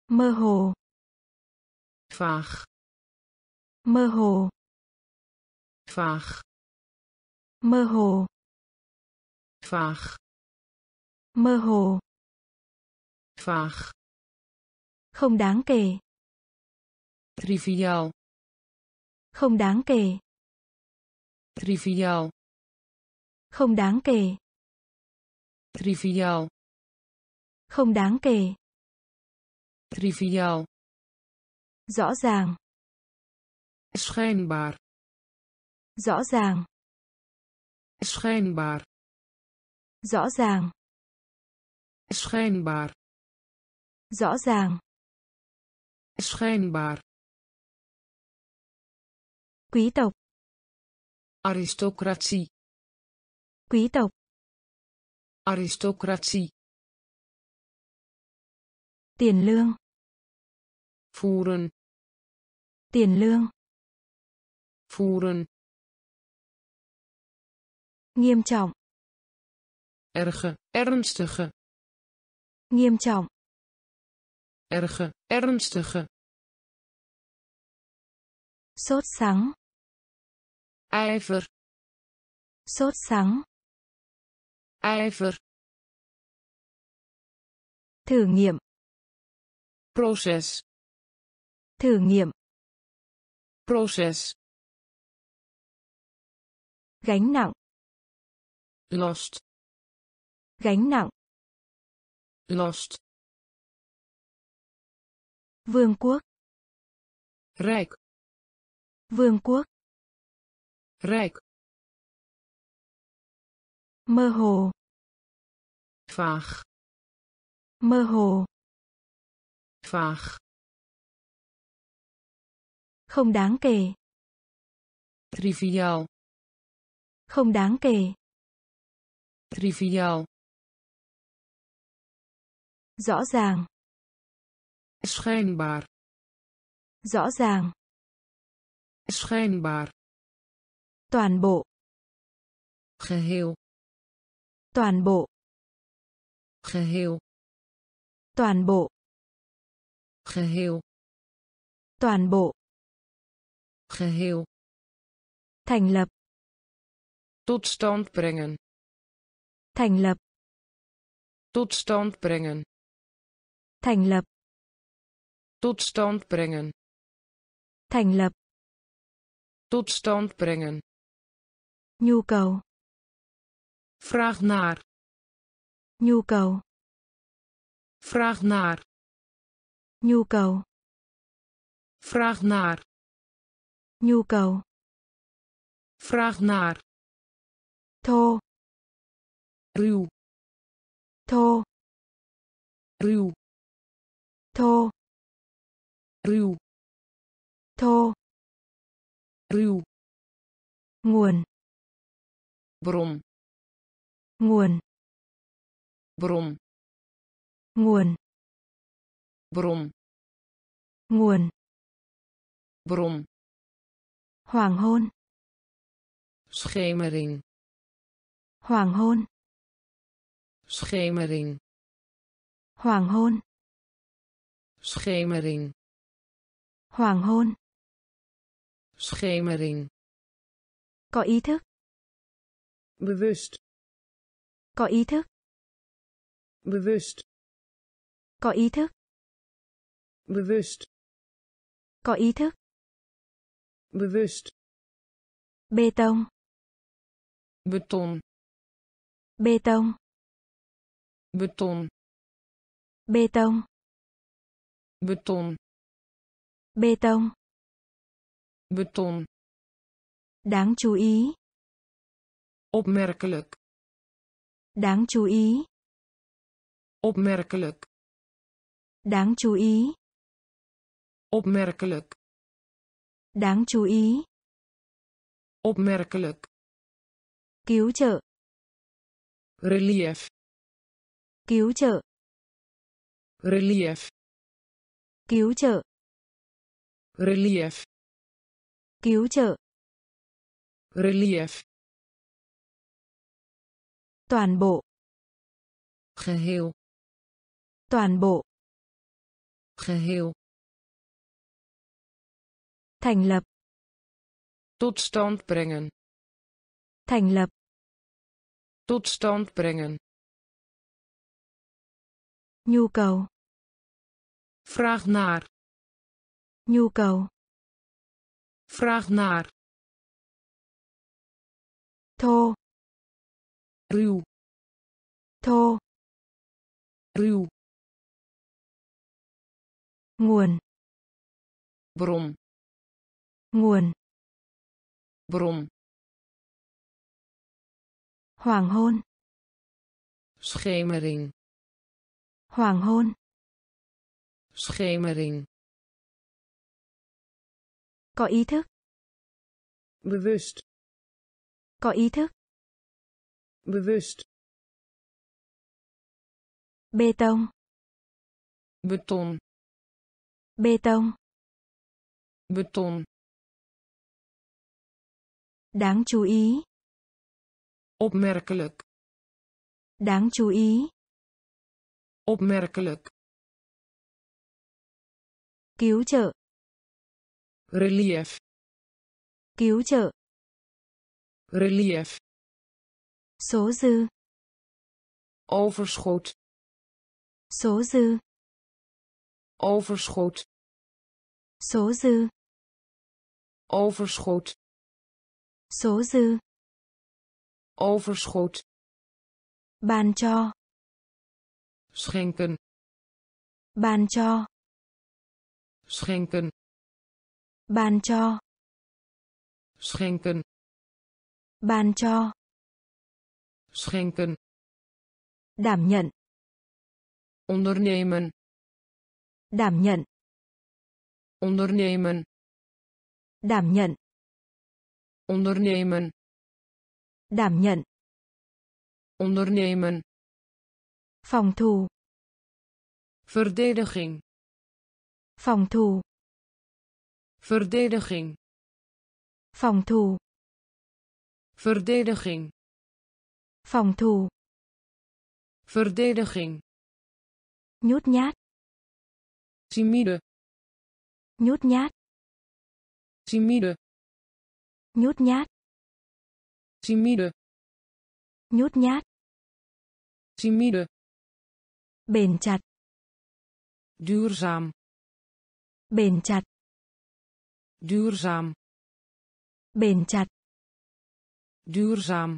Mơ hồ. Vaag. Mơ hồ. Vaag. Mơ hồ. Vaag. Mơ hồ. Vaag. Không đáng kể. Triviaal. Không đáng kể. Triviaal. Không đáng kể. Triviaal không đáng kể. Triviaal. Rõ ràng. Schijnbaar. Rõ ràng. Schijnbaar. Rõ ràng. Schijnbaar. Rõ ràng. Schijnbaar. Quý tộc. Aristocratie. Quý tộc. Aristocratie tiền lương. Voeren tiền lương. Voeren nghiêm trọng. Erge ernstige. Nghiêm trọng. Erge ernstige. Sốt sắng. Ijver. Sốt sắng. Ijver. Thử nghiệm proces thử nghiệm. Proces gánh nặng. Last gánh nặng. Last vương quốc. Rijk vương quốc. Rijk mơ hồ. Vaag. Mơ hồ vaag không đáng kể. Triviaal. Không đáng kể. Triviaal. Rõ ràng. Schijnbaar. Rõ ràng. Schijnbaar. Toàn bộ. Geheel. Toàn bộ. Geheel. Toàn bộ geheel. Toàn bộ. Geheel. Thành lập. Tot stand brengen. Thành lập. Tot stand brengen. Thành lập. Tot stand brengen. Thành lập. Tot stand brengen. Nhu cầu. Vraag naar. Nhu cầu. Vraag naar nhu cầu. Vraag naar. Nhu cầu. Vraag naar. Thô. Ruw. Thô. Ruw. Thô. Ruw. Thô. Ruw. Nguồn. Bron nguồn. Bron nguồn bron nguồn. Bron hoàng hôn. Schemering. Hoàng hôn. Schemering. Hoàng hôn. Schemering. Hoàng hôn. Schemering. Có ý thức. Bewust. Có ý thức. Bewust. Có ý thức bewust có ý thức. Bewust bê tông. Beton. Bê tông. Beton. Bê tông. Beton. Bê tông. Beton. Đáng chú ý. Opmerkelijk. Đáng chú ý. Opmerkelijk. Đáng chú ý opmerkelijk. Đáng chú ý. Opmerkelijk. Cứu trợ. Relief. Cứu trợ. Relief. Cứu trợ. Relief. Cứu trợ. Relief. Toàn bộ. Geheel. Toàn bộ. Geheel thành lập Tot stand brengen. thành lập Tot stand brengen. nhu cầu Vraag naar. nhu cầu Vraag naar. thô Ruw. thô Ruw. nguồn Bron. Nguồn Bron. hoàng hôn Schemering. hoàng hôn Schemering. có ý thức Bewust. có ý thức Bewust. bê tông Beton. bê tông Beton. Đáng chú ý Opmerkelijk. đáng chú ý Opmerkelijk. cứu trợ Relief. cứu trợ Relief. số dư Overschot. số dư Overschot. số dư Overschot. Số dư Overschot. ban cho Schenken. ban cho Schenken. ban cho Schenken. ban cho Schenken. đảm nhận Ondernemen. đảm nhận Ondernemen. đảm nhận Ondernemen. đảm nhận Ondernemen. phòng thủ Verdediging. phòng thủ Verdediging. phòng thủ Verdediging. phòng thủ Verdediging. nhút nhát Timide. nhút nhát Timide. Nhút nhát Timide. nhút nhát Timide. bền chặt Duurzaam. bền chặt Duurzaam. bền chặt Duurzaam.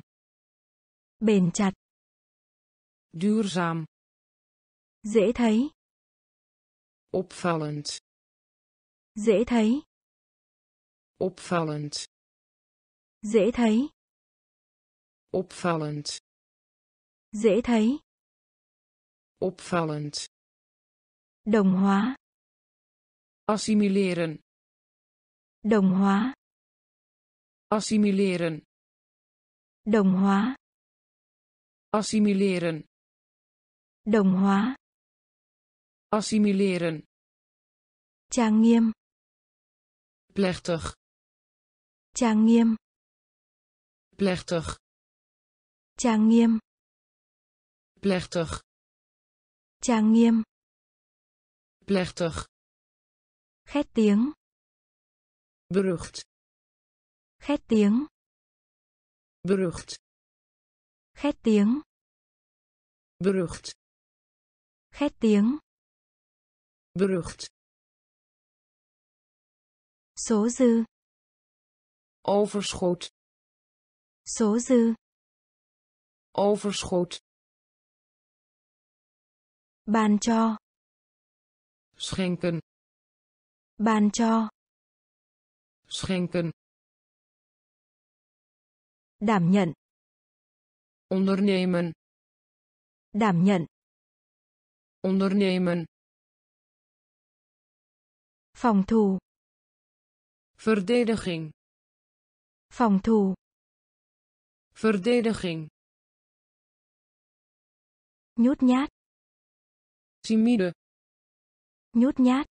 bền chặt Duurzaam. dễ thấy Opvallend. dễ thấy Opvallend. Dễ thấy Opvallend. dễ thấy Opvallend. đồng hóa Assimileren. đồng hóa Assimileren. đồng hóa Assimileren. đồng hóa Assimileren. trang nghiêm Plechtig. trang nghiêm Plechtig. trang nghiêm Plechtig. trang nghiêm Plechtig. khét tiếng Berucht. khét tiếng Berucht. khét tiếng Berucht. khét tiếng Berucht. số dư Overschot. Số dư Overschot. ban cho Schenken. ban cho Schenken. đảm nhận Ondernemen. đảm nhận Ondernemen. phòng thủ Verdediging. phòng thủ Verdediging. nhút nhát Timide. nhút nhát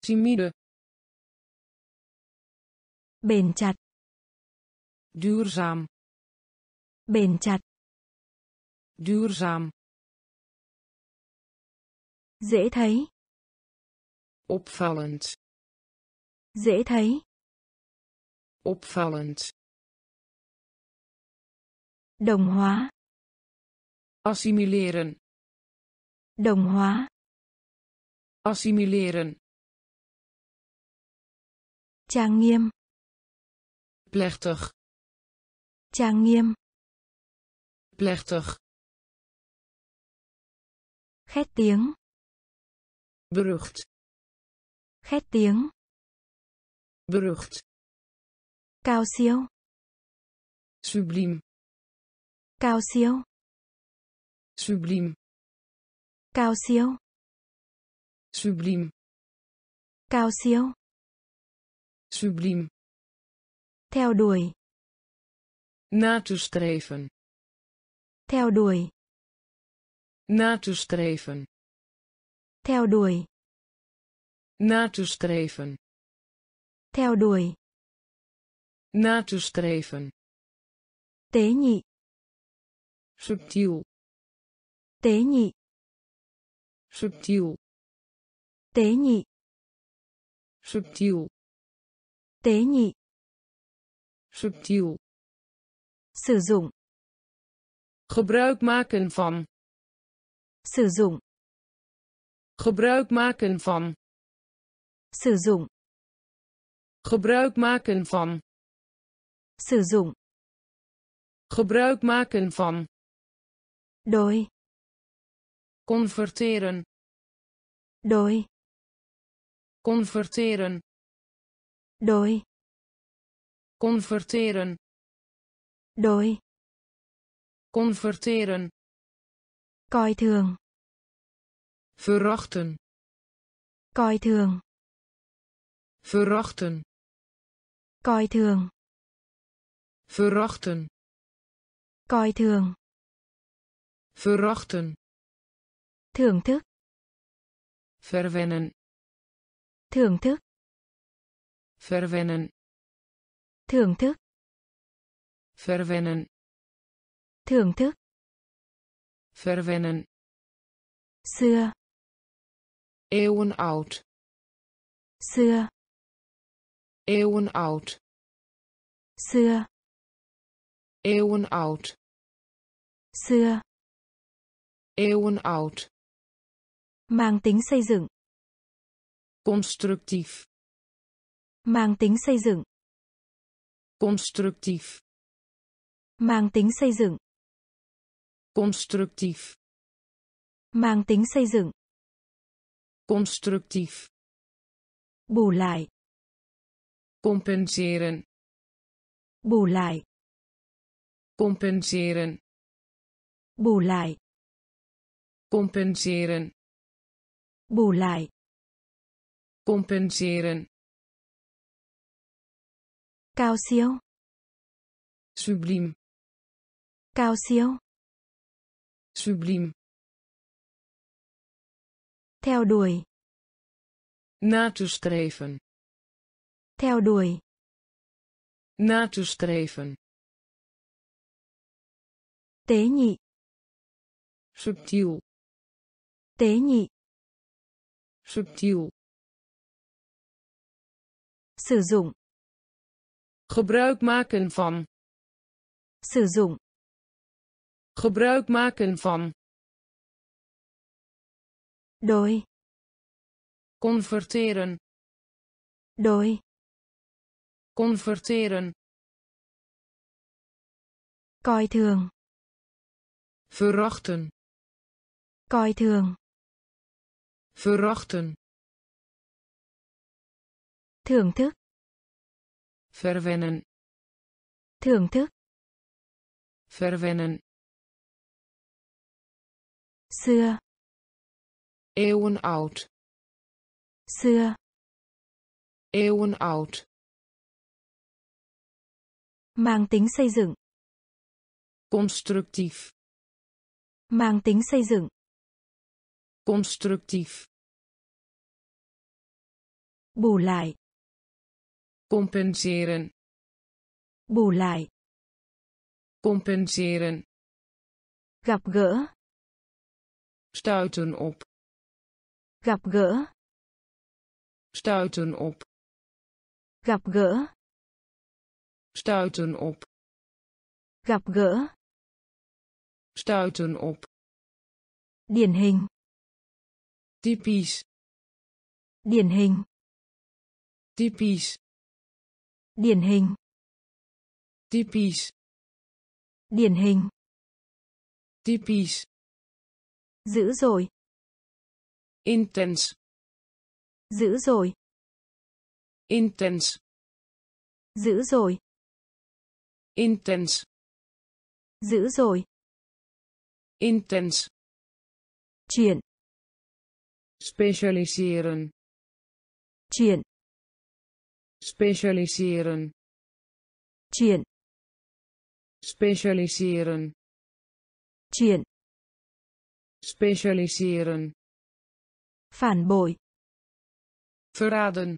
Timide. bền chặt Duurzaam. bền chặt Duurzaam. dễ thấy Opvallend. dễ thấy opvallend đồng hóa. Assimileren. Đồng hóa. Assimileren. Trang nghiêm. Plechtig. Trang nghiêm. Plechtig. Khét tiếng. Berucht. Khét tiếng. Berucht. Cao siêu. Subliem cao siêu. Subliem cao siêu. Subliem cao siêu. Subliem theo đuổi. Nastreven theo đuổi. Nastreven theo đuổi. Nastreven theo đuổi. Nastreven tế nhị subtiel. Tế nhị. Subtiel. Tế nhị. Subtiel. Tế nhị. Subtiel. Sử dụng. Gebruik maken van. Sử dụng. Gebruik maken van. Sử dụng. Gebruik maken van. Sử dụng. Gebruik maken van đối converteren. Đối converteren. Đối converteren. Đối converteren. Coi thường. Verachten. Coi thường. Verachten. Coi thường. Verachten. Coi thường verachten thưởng thức. Verwennen. Thưởng thức. Verwennen. Thưởng thức. Verwennen. Thưởng thức. Verwennen. Xưa eeuwenoud xưa eeuwenoud xưa eeuwenoud xưa eeuwenoud mang tính xây dựng. Constructief. Mang tính xây dựng. Constructief. Mang tính xây dựng. Constructief. Mang tính xây dựng. Constructief. Bù lại. Compenseren. Bù lại. Compenseren. Bù lại compenseren. Bù lại. Compenseren. Cao siêu. Subliem. Cao siêu. Subliem. Theo đuổi. Na te streven. Theo đuổi. Na te streven. Tế nhị. Subtiel tế nhị. Subtiel sử dụng. Gebruik maken van. Sử dụng. Gebruik maken van. Đối converteren. Đối converteren. Coi thường. Verachten. Coi thường verachten. Thưởng thức. Verwennen. Thưởng thức. Verwennen. Xưa. Eeuwenoud xưa. Eeuwenoud mang tính xây dựng. Constructief. Mang tính xây dựng constructief. Bù lại. Compenseren. Bù lại. Compenseren. Gặp gỡ. Stuiten op. Gặp gỡ. Stuiten op. Gặp gỡ. Stuiten op. Gặp gỡ. Stuiten op. Điển hình typisch. Điển hình. Typisch. Điển hình. Typisch. Điển hình. Typisch. Dữ dội. Intens. Dữ dội. Intens. Dữ dội. Intens. Dữ dội. Intens. Chuyện specialiseren. Chuyện specialiseren. Chuyện specialiseren. Chuyện specialiseren. Phản bội. Verraden.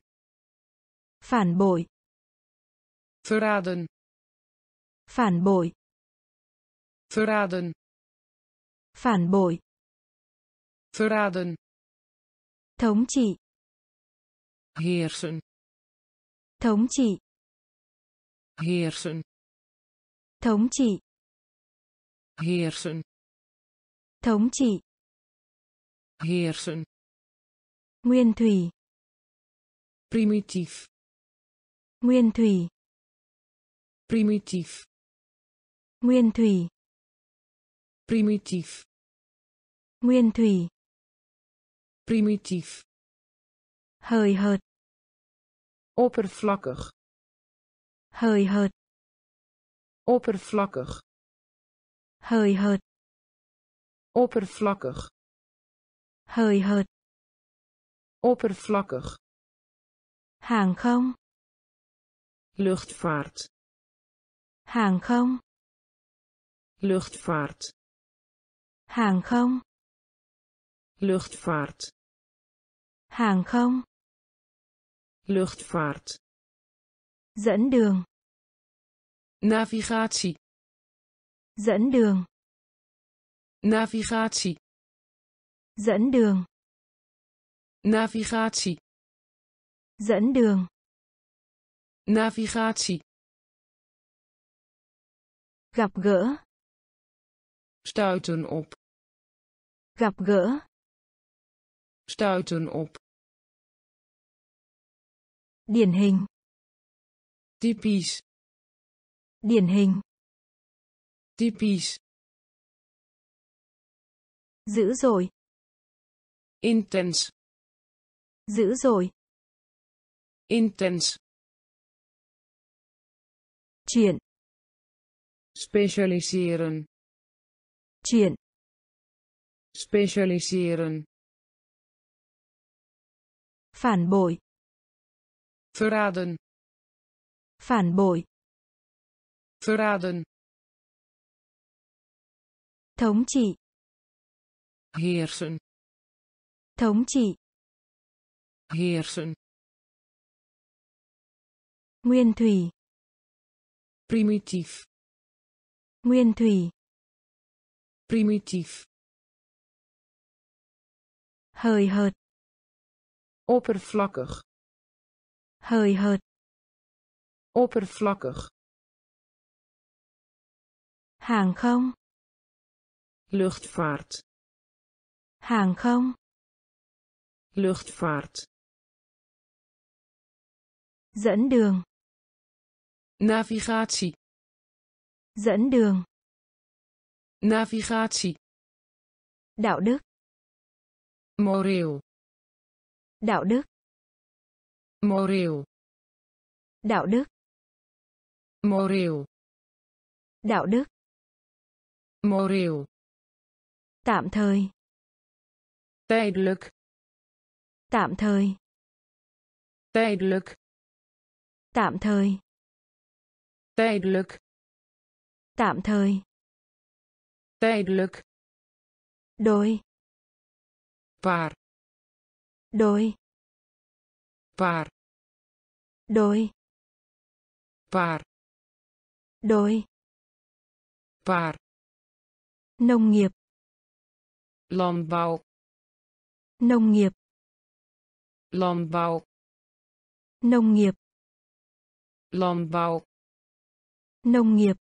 Phản bội. Verraden. Phản bội. Verraden. Phản bội. Verraden thống trị. Heersen. Thống trị. Heersen. Thống trị. Heersen. Thống trị. Heersen. Nguyên thủy. Primitief. Nguyên thủy. Primitief. Nguyên thủy. Primitief. Nguyên thủy primitief hời hợt. oppervlakkig hời hợt. oppervlakkig hời hợt. oppervlakkig hời hợt. oppervlakkig. Hàng không? Luchtvaart. Hàng không? Luchtvaart. Hàng không luchtvaart. Hàng không? Luchtvaart. Dẫn đường. Navigatie. Dẫn đường. Navigatie. Dẫn đường. Navigatie. Dẫn đường. Navigatie. Gặp gỡ. Stuiten op. Gặp gỡ stuiten op. Điển hình. Typisch. Điển hình. Typisch. Dữ dội. Intens. Dữ dội. Intens. Chuyện. Specialiseren. Chuyện. Specialiseren phản bội. Verraden. Phản bội. Verraden. Thống trị. Heersen. Thống trị. Heersen. Nguyên thủy. Primitief. Nguyên thủy. Primitief. Hời hợt oppervlakkig hời hợt. oppervlakkig hàng không. luchtvaart hàng không. luchtvaart dẫn đường. navigatie dẫn đường. navigatie đạo đức. moreel đạo đức. Moreel đạo đức. Moreel đạo đức. Moreel tạm thời. Tijdelijk tạm thời. Tijdelijk tạm thời. Tijdelijk tạm thời. Tijdelijk đôi. Paar đôi. Paar đôi. Paar đôi. Paar nông nghiệp. Landbouw nông nghiệp. Landbouw nông nghiệp. Landbouw Nông nghiệp.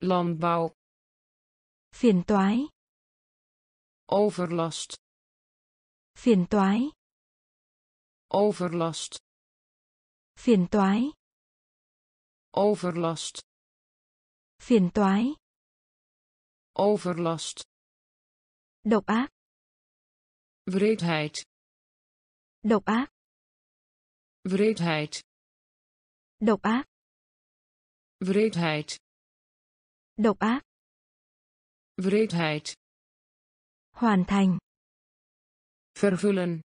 landbouw Phiền toái. overlast Phiền toái. overlast Phiền toái. overlast Phiền toái. overlast Độc ác. wreedheid Độc ác. wreedheid Độc ác. wreedheid Độc ác. wreedheid Hoàn thành. Vervullen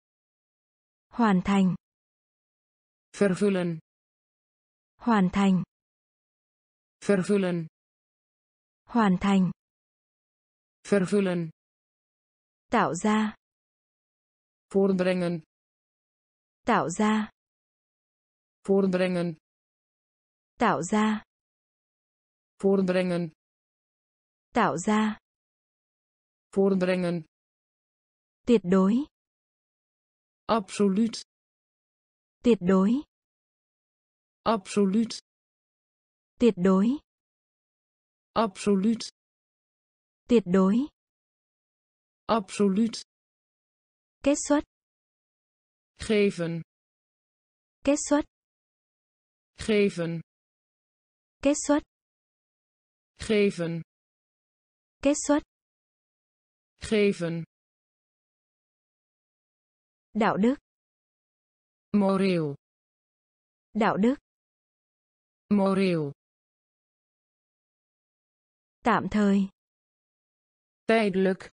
Hoàn thành. vervullen Hoàn thành. vervullen Hoàn thành. vervullen Tạo ra. voortbrengen Tạo ra. voortbrengen Tạo ra. voortbrengen Tạo ra. voortbrengen Tuyệt đối. Absoluut Tuyệt đối. absoluut Tuyệt đối. absoluut Tuyệt đối. absoluut Kết xuất. geven Kết xuất. geven Kết xuất. geven Kết xuất. geven Đạo đức. moreel Đạo đức. moreel Tạm thời. tijdelijk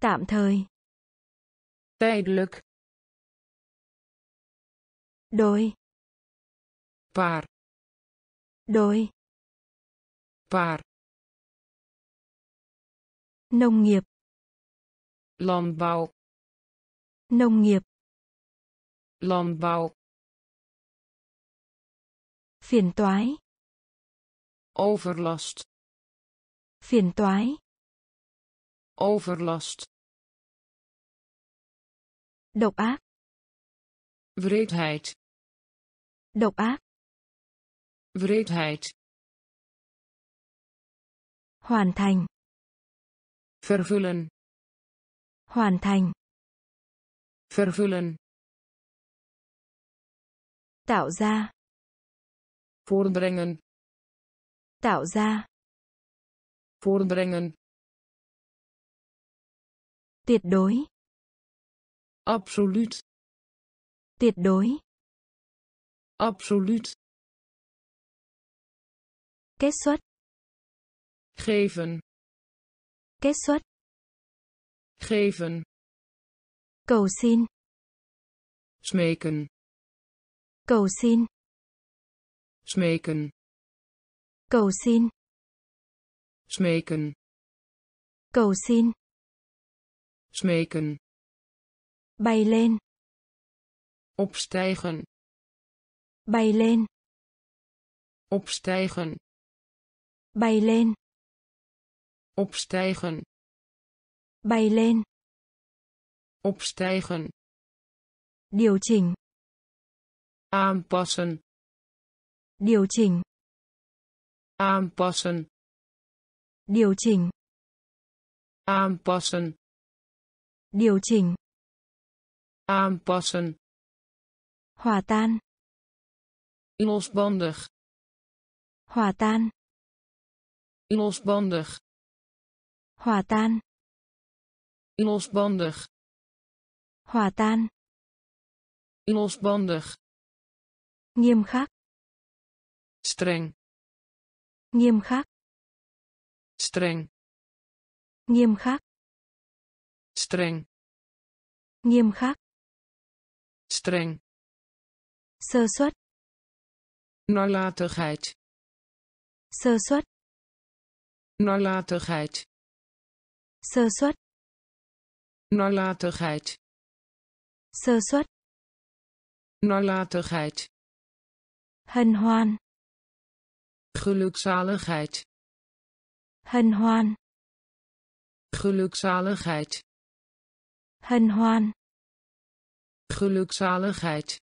Tạm thời. tijdelijk Đôi. paar Đôi. paar Nông nghiệp. landbouw Nông nghiệp. landbouw Phiền toái. overlast Phiền toái. overlast Độc ác. wreedheid Độc ác. wreedheid Hoàn thành. vervullen Hoàn thành. Vervullen Tạo ra. voortbrengen Tạo ra. voortbrengen Tuyệt đối. absoluut Tuyệt đối. absoluut Kết xuất. geven Kết xuất. geven Cầu xin. smeken Cầu xin. smeken Cầu xin. smeken Cầu xin. smeken Bay lên. opstijgen Bay lên. opstijgen Bay lên. opstijgen Bay lên. Opstijgen Điều chỉnh. aanpassen Điều chỉnh. aanpassen Điều chỉnh. aanpassen Điều chỉnh. aanpassen Hòa tan. losbandig Hòa tan. losbandig Hòa tan. losbandig Hòa tan. losbandig Nghiêm khắc. streng Nghiêm khắc. streng Nghiêm khắc. streng Nghiêm khắc. streng Sơ suất. nalatigheid Sơ suất. nalatigheid Sơ suất. nalatigheid Sơ suất. nalatigheid Hân hoan. gelukzaligheid Hân hoan. gelukzaligheid Hân hoan. gelukzaligheid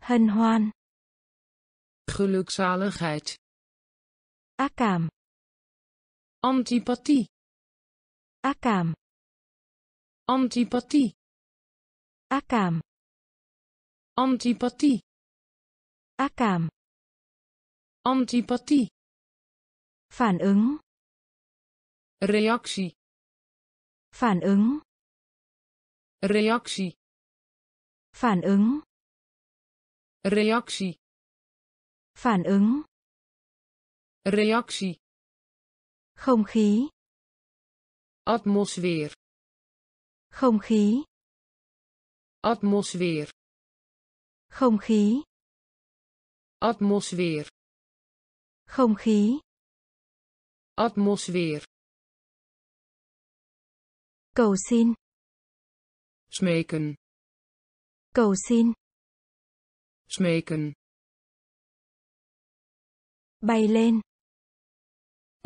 Hân hoan. gelukzaligheid ác cảm antipathie ác cảm antipathie ác cảm. Antipathie ác cảm. Antipathie phản ứng. Reactie phản ứng. Reactie phản ứng. Reactie phản ứng. Reactie không khí. Atmosfeer. Không khí atmosfeer. Không khí. Atmosfeer. Không khí. Atmosfeer. Cầu xin. Smeken. Cầu xin. Smeken. Bay lên.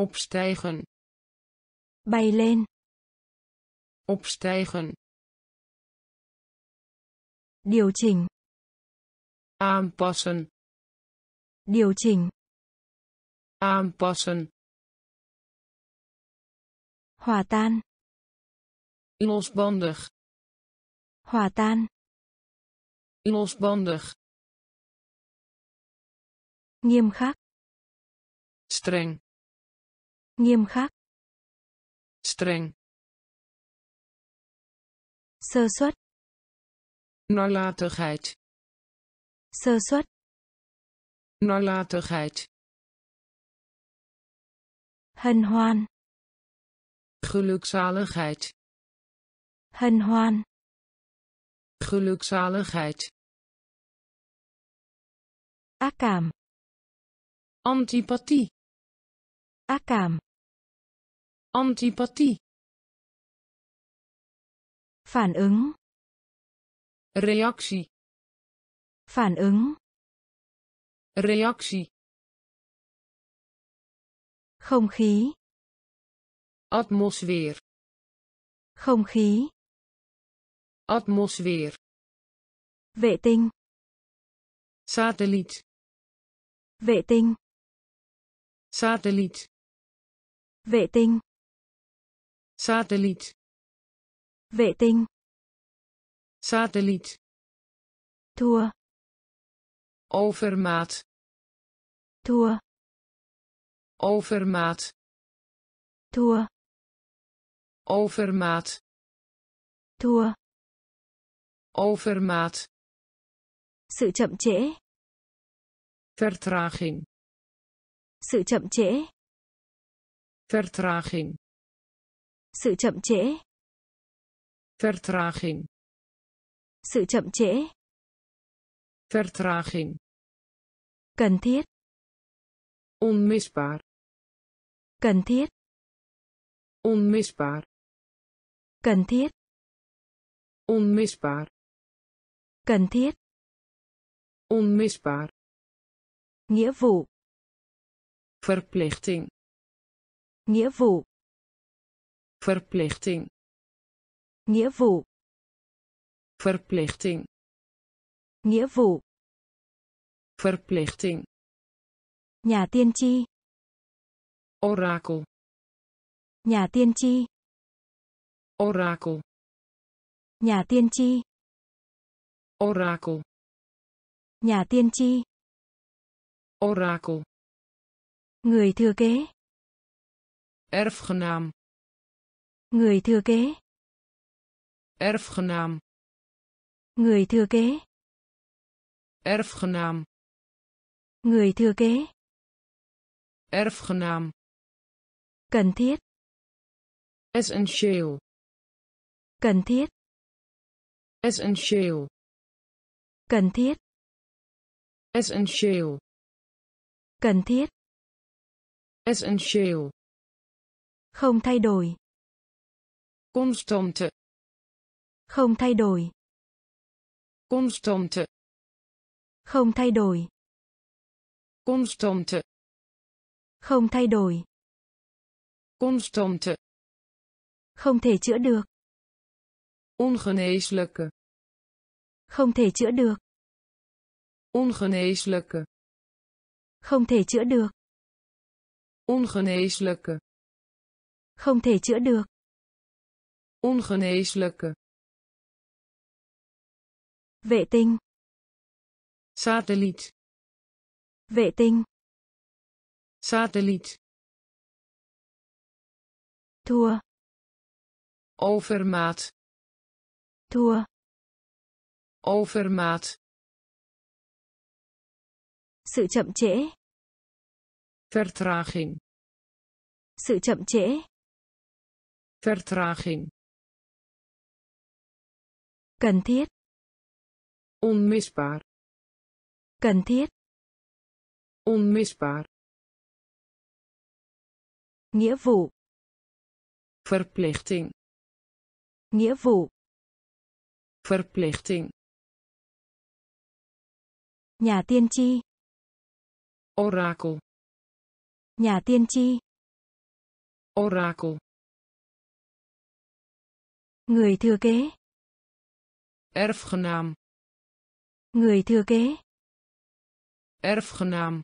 Opstijgen. Bay lên. Opstijgen điều chỉnh. Aanpassen. Điều chỉnh. Aanpassen. Hòa tan. Losbandig. Hòa tan. Losbandig. Nghiêm khắc. Streng. Nghiêm khắc. Streng. Sơ suất nalatigheid. Sơ suất. Nalatigheid. Hân hoan. Gelukzaligheid. Hân hoan. Gelukzaligheid. Ác cảm. Antipathie. Ác cảm. Antipathie. Phản ứng reactie phản ứng. Reactie không khí. Atmosfeer. Không khí. Atmosfeer. Vệ tinh. Satelliet. Vệ tinh. Satelliet. Vệ tinh. Satelliet. Vệ tinh satelliet. Thua overmaat. Thua overmaat. Thua overmaat. Thua overmaat. Sự chậm trễ. Vertraging. Sự chậm trễ. Vertraging. Sự chậm trễ. Vertraging sự chậm trễ. Vertraging. Cần thiết. Onmisbaar. Cần thiết. Onmisbaar. Cần thiết. Onmisbaar. Cần thiết. Onmisbaar. Nghĩa vụ. Verplichting. Nghĩa vụ. Verplichting. Nghĩa vụ verplichting. Nghĩa vụ. Verplichting. Nhà tiên tri. Orakel. Nhà tiên tri. Orakel. Nhà tiên tri. Orakel. Nhà tiên tri. Orakel. Người thừa kế. Erfgenaam. Người thừa kế. Erfgenaam người thừa kế. Erfgenaam. Người thừa kế. Erfgenaam. Cần thiết. Essentieel. Cần thiết. Essentieel. Cần thiết. Essentieel. Cần thiết. Essentieel. Không thay đổi. Constante. Không thay đổi constante không thay đổi. Constante không thay đổi. Constante không thể chữa được. Ongeneeslijke. Không thể chữa được. Ongeneeslijke. Không thể chữa được. Ongeneeslijke. Không thể chữa được. Ongeneeslijke. Vệ tinh. Satelliet. Vệ tinh. Satelliet. Thua. Overmaat. Thua. Overmaat. Sự chậm trễ. Vertraging. Sự chậm trễ. Vertraging. Cần thiết. Onmisbaar. Cần thiết. Onmisbaar. Nghĩa vụ. Verplichting. Nghĩa vụ. Verplichting. Nhà tiên tri. Orakel. Nhà tiên tri. Orakel. Người thừa kế. Erfgenaam. Người thừa kế. Erfgenaam.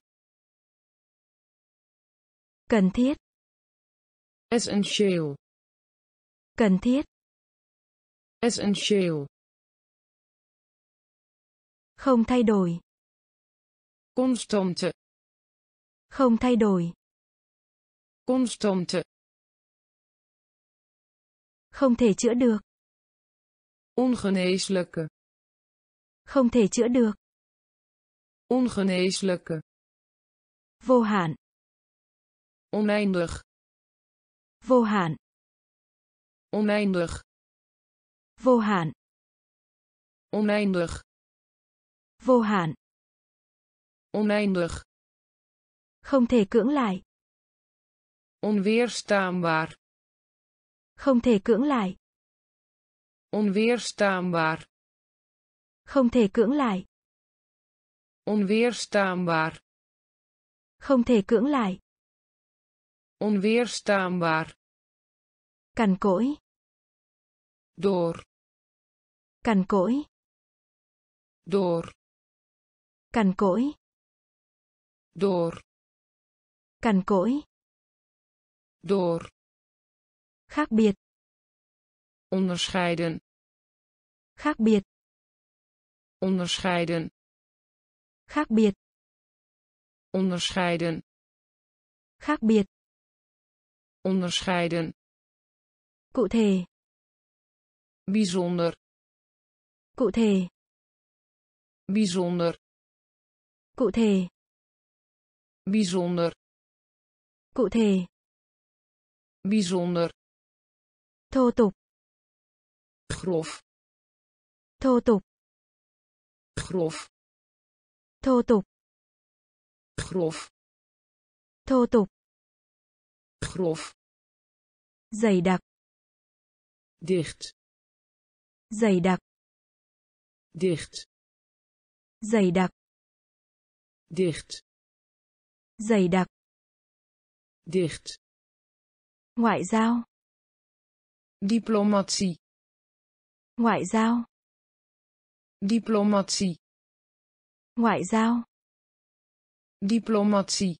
Cần thiết. Essentieel. Cần thiết. Essentieel. Không thay đổi. Constante. Không thay đổi. Constante. Không thể chữa được. Ongeneeslijke. Không thể chữa được. Ongeneeslijke. Vô hạn. Oneindig. Vô hạn. Oneindig. Vô hạn. Oneindig. Vô hạn. Oneindig. Không thể cưỡng lại. Onweerstaanbaar. Không thể cưỡng lại. Onweerstaanbaar. Không thể cưỡng lại. Onweerstaanbaar. Không thể cưỡng lại. Onweerstaanbaar. Cằn cỗi. Door. Cằn cỗi. Door. Cằn cỗi. Door. Cằn cỗi. Door. Khác biệt. Onderscheiden. Khác biệt. Onderscheiden. Khác biệt. Onderscheiden. Khác biệt. Onderscheiden. Cụ thể. Bijzonder. Cụ thể. Bijzonder. Cụ thể. Bijzonder. Cụ thể. Bijzonder. Thô tục. Grof. Thô tục. Grof. Thô tục. Grof. Thô tục. Grof. Dày đặc. Dicht. Dày đặc. Dicht. Dày đặc. Dicht. Dày đặc. Dicht. Ngoại giao. Diplomatie. Ngoại giao. Diplomatie. Ngoại giao. Diplomatie.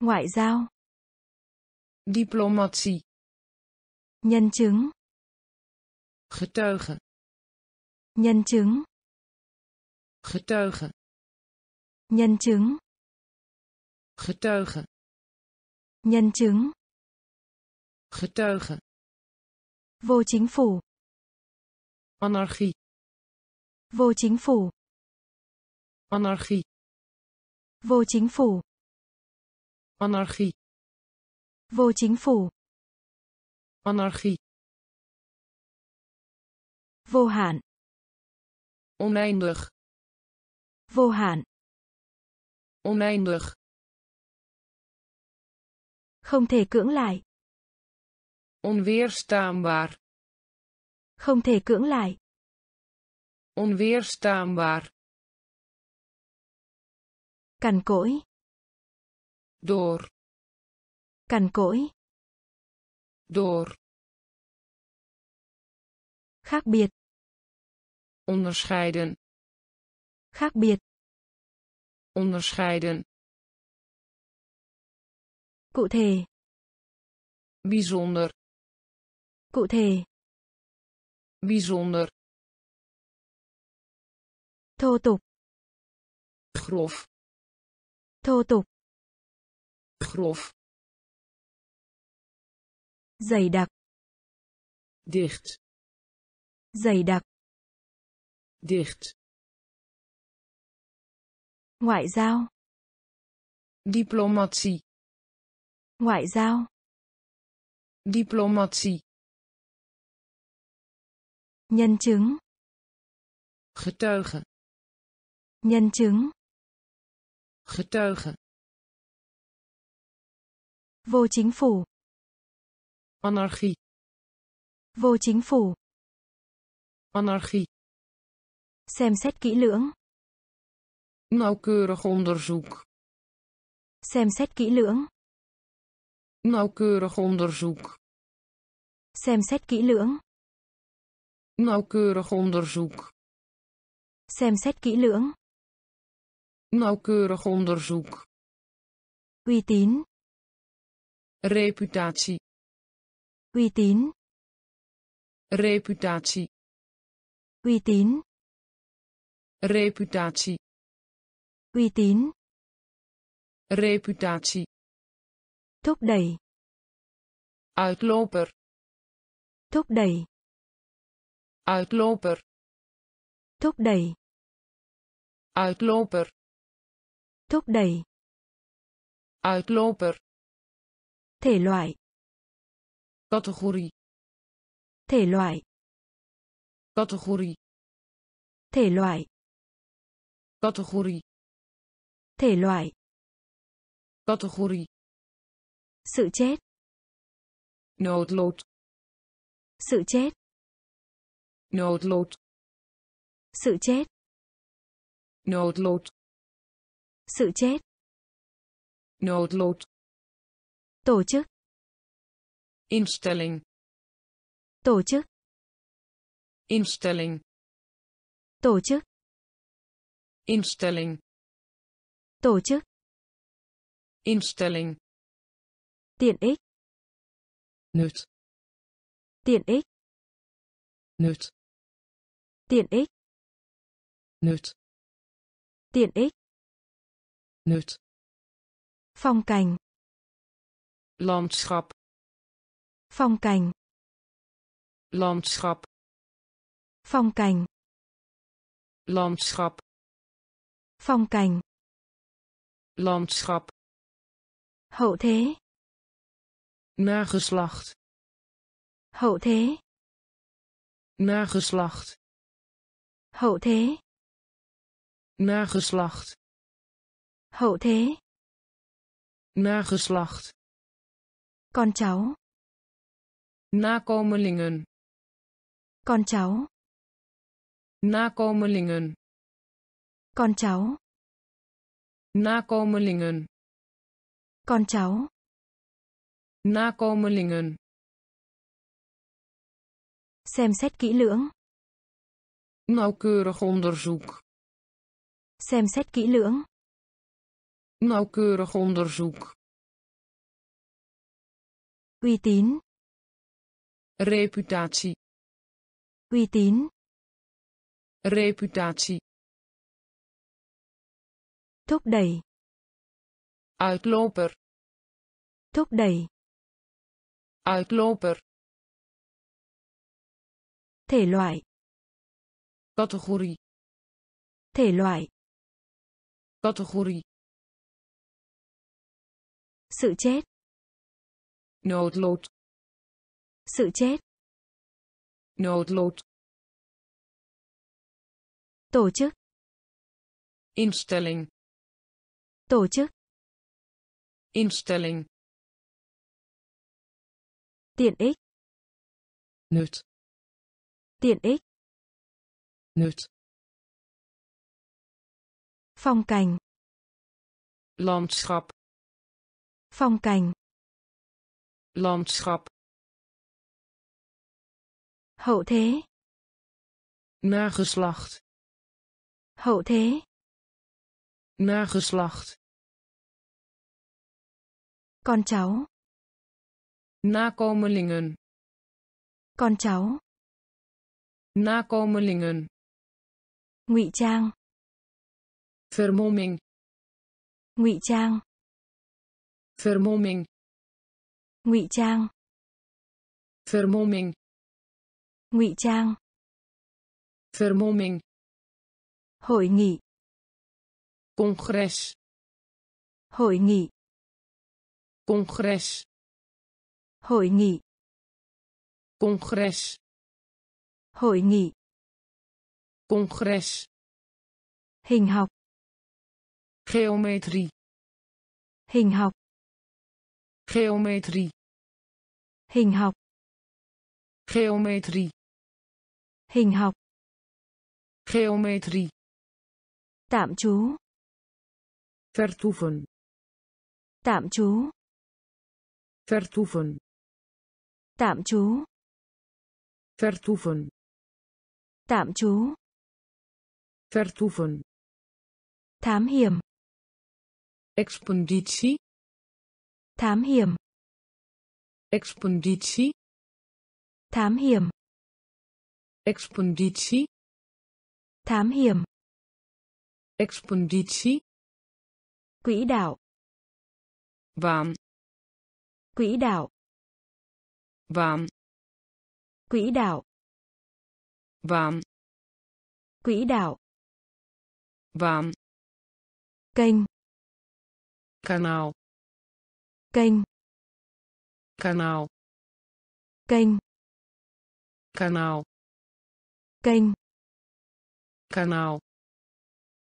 Ngoại giao. Diplomatie. Nhân chứng. Getuige. Nhân chứng. Getuige. Nhân chứng. Getuige. Nhân chứng. Getuige. Vô chính phủ. Anarchie. Vô chính phủ. Anarchie. Vô chính phủ. Anarchie. Vô chính phủ. Anarchie. Vô hạn. Oneindig. Vô hạn. Oneindig. Không thể cưỡng lại. Onweerstaanbaar. Không thể cưỡng lại. Onweerstaanbaar. Cằn cỗi. Door. Cằn cỗi. Door. Khác biệt. Onderscheiden. Khác biệt. Onderscheiden. Cụ thể. bijzonder Cụ thể. bijzonder Thô tục. grof Thô tục. grof Dày đặc. dicht Dày đặc. dicht Ngoại giao. diplomatie Ngoại giao. diplomatie Nhân chứng. getuige Nhân chứng. getuige Vô chính phủ. anarchie Vô chính phủ. anarchie Xem xét kỹ lưỡng. nauwkeurig onderzoek Xem xét kỹ lưỡng. nauwkeurig onderzoek Xem xét kỹ lưỡng. nauwkeurig onderzoek Xem xét kỹ lưỡng. Nauwkeurig onderzoek Uy tín. reputatie Uy tín. reputatie Uy tín. reputatie Uy tín. reputatie Thúc đẩy. uitloper Thúc đẩy. uitloper Thúc đẩy. uitloper Thúc đẩy. uitloper Thể loại. categorie Thể loại. categorie Thể loại. categorie Thể loại. categorie Sự chết. noodlot Sự chết. noodlot Sự chết. noodlot Sự chết. noodlot Tổ chức. instelling Tổ chức. instelling Tổ chức. instelling Tổ chức. instelling Tiện ích. nut Tiện ích. nut Tiện ích. nut Tiện ích. Nut Phong cảnh. landschap Phong cảnh. landschap Phong cảnh. landschap Phong cảnh. landschap Hậu thế. nageslacht Hậu thế. nageslacht Hậu thế. nageslacht Hậu thế. nageslacht Con cháu. nakomelingen Con cháu. nakomelingen Con cháu. nakomelingen Con cháu. nakomelingen Xem xét kỹ lưỡng. nauwkeurig onderzoek Xem xét kỹ lưỡng. Nauwkeurig onderzoek Uy tín. reputatie Uy tín. reputatie Thúc đẩy. uitloper Thúc đẩy. uitloper Thể loại. categorie Thể loại. categorie Sự chết. noodlot Sự chết. noodlot Tổ chức. instelling Tổ chức. instelling Tiện ích. nut Tiện ích. nut Phong cảnh. landschap Phong cảnh. landschap Hậu thế. nageslacht Hậu thế. nageslacht Con cháu. nakomelingen Con cháu. nakomelingen Ngụy trang. vermomming Ngụy trang. Vermomming Ngụy trang. vermomming Ngụy trang. vermomming Hội nghị. congres Hội nghị. congres Hội nghị. congres Hội nghị. congres Hình học. geometrie Hình học. Geometrie Hình học. geometrie Hình học. geometrie Tạm trú. vertoeven Tạm trú. vertoeven Tạm trú. vertoeven Tạm trú. vertoeven Thám hiểm. expeditie Thám hiểm. expeditie Thám hiểm. expeditie Thám hiểm. expeditie Quỹ đạo. baan Quỹ đạo. baan Quỹ đạo. baan Quỹ đạo. baan Kênh. kanaal Kênh. kanaal Kênh. kanaal Kênh. kanaal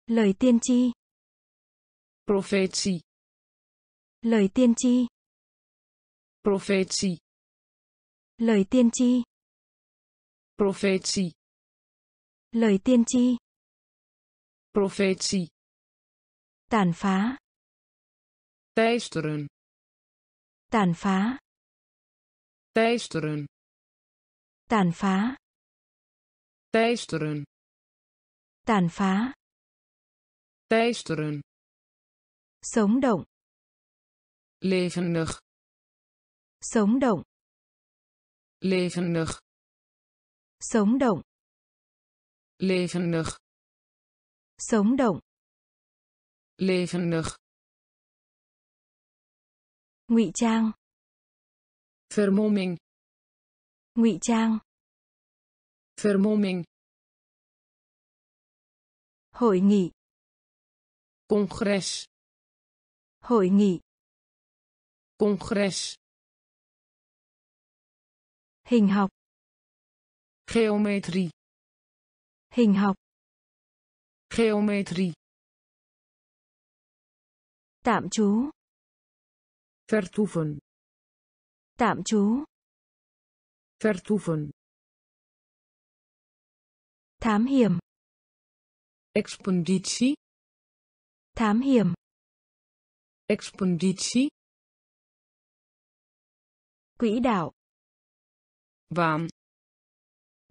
Lời tiên tri. profetie Lời tiên tri. profetie Lời tiên tri. profetie Lời tiên tri. profetie Tàn phá. teisteren Tàn phá. teisteren Tàn phá. teisteren Tàn phá. teisteren Sống động. levendig Sống động. levendig Sống động. levendig Sống động. levendig Ngụy trang. vermomming Ngụy trang. vermomming Hội nghị. congres Hội nghị. congres Hình học. geometrie Hình học. geometrie Tạm trú. Vertoeven Tạm trú. vertoeven Thám hiểm. expeditie Thám hiểm. expeditie Quỹ đạo. baan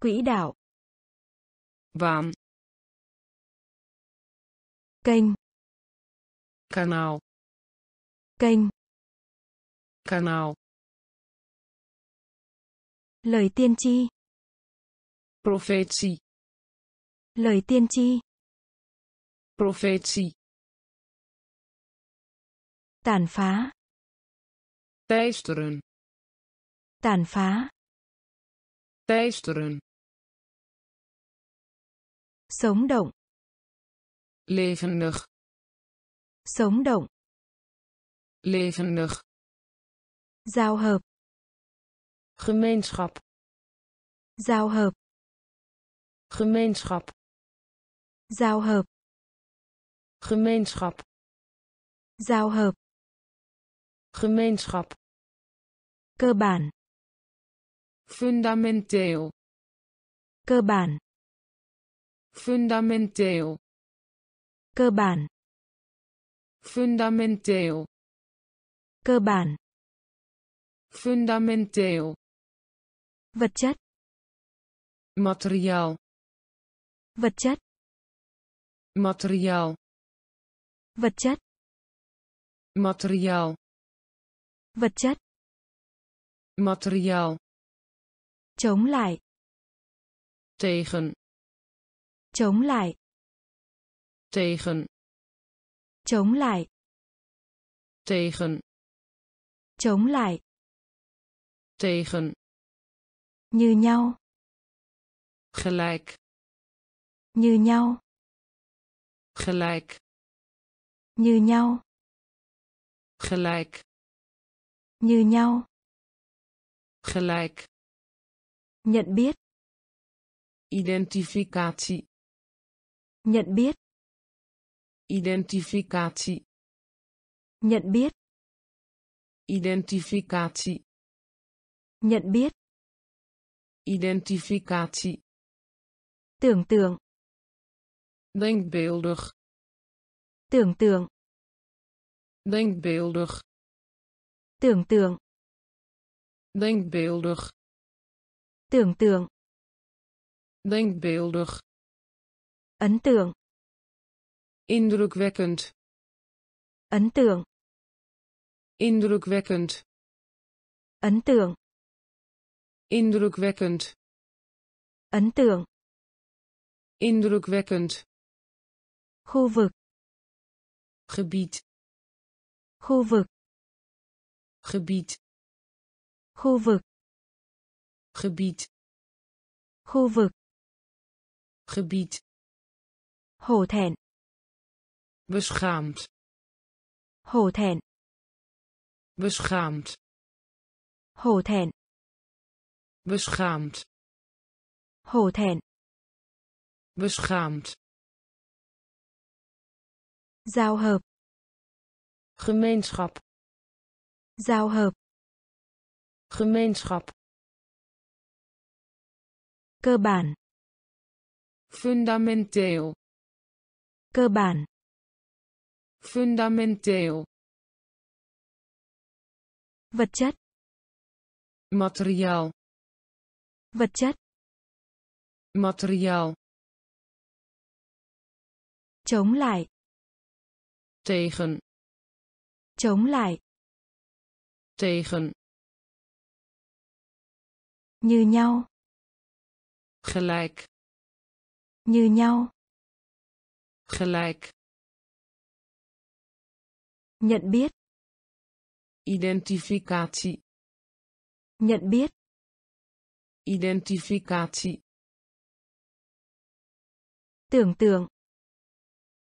Quỹ đạo. baan Kênh. kanaal Kênh. Kanaal Lời tiên tri. profetie Lời tiên tri. profetie Tàn phá. teisteren Tàn phá. teisteren Sống động. levendig Sống động. levendig Giao hợp. gemeenschap Giao hợp. gemeenschap Giao hợp. gemeenschap Giao hợp. gemeenschap Cơ bản. fundamenteel Cơ bản. fundamenteel Cơ bản. fundamenteel Cơ bản. Fundamenteel Vật chất. materiaal Vật chất. materiaal Vật chất. materiaal Vật chất. Materiaal. Chống lại. Tegen. Chống lại. Tegen. Chống lại. Tegen. Chống lại. Tegen. Như nhau. Gelijk. Như nhau. Gelijk. Như nhau. Gelijk. Như nhau. Gelijk. Nhận biết. Identificatie. Nhận biết. Identificatie. Nhận biết. Identificatie. Nhận biết. Identificatie. Tưởng tượng. Denkbeeldig. Tưởng tượng. Denkbeeldig. Tưởng tượng. Denkbeeldig. Tưởng tượng. Denkbeeldig. Ấn tượng. Indrukwekkend. Ấn tượng. Indrukwekkend. Ấn tượng. Indrukwekkend. Ấn tượng. Indrukwekkend. Khu vực. Gebied. Khu vực. Gebied. Khu vực. Gebied. Khu vực. Gebied. Hổ thẹn. Beschaamd. Hổ thẹn. Beschaamd. Hổ thẹn. Beschaamd. Hổ thẹn. Beschaamd. Giao hợp. Gemeenschap. Giao hợp. Gemeenschap. Cơ bản. Fundamenteel. Cơ bản. Fundamenteel. Vật chất. Materiaal. Vật chất. Materiaal. Chống lại. Tegen. Chống lại. Tegen. Như nhau. Gelijk. Như nhau. Gelijk. Nhận biết. Identificatie. Nhận biết. Identificatie. Tưởng tượng.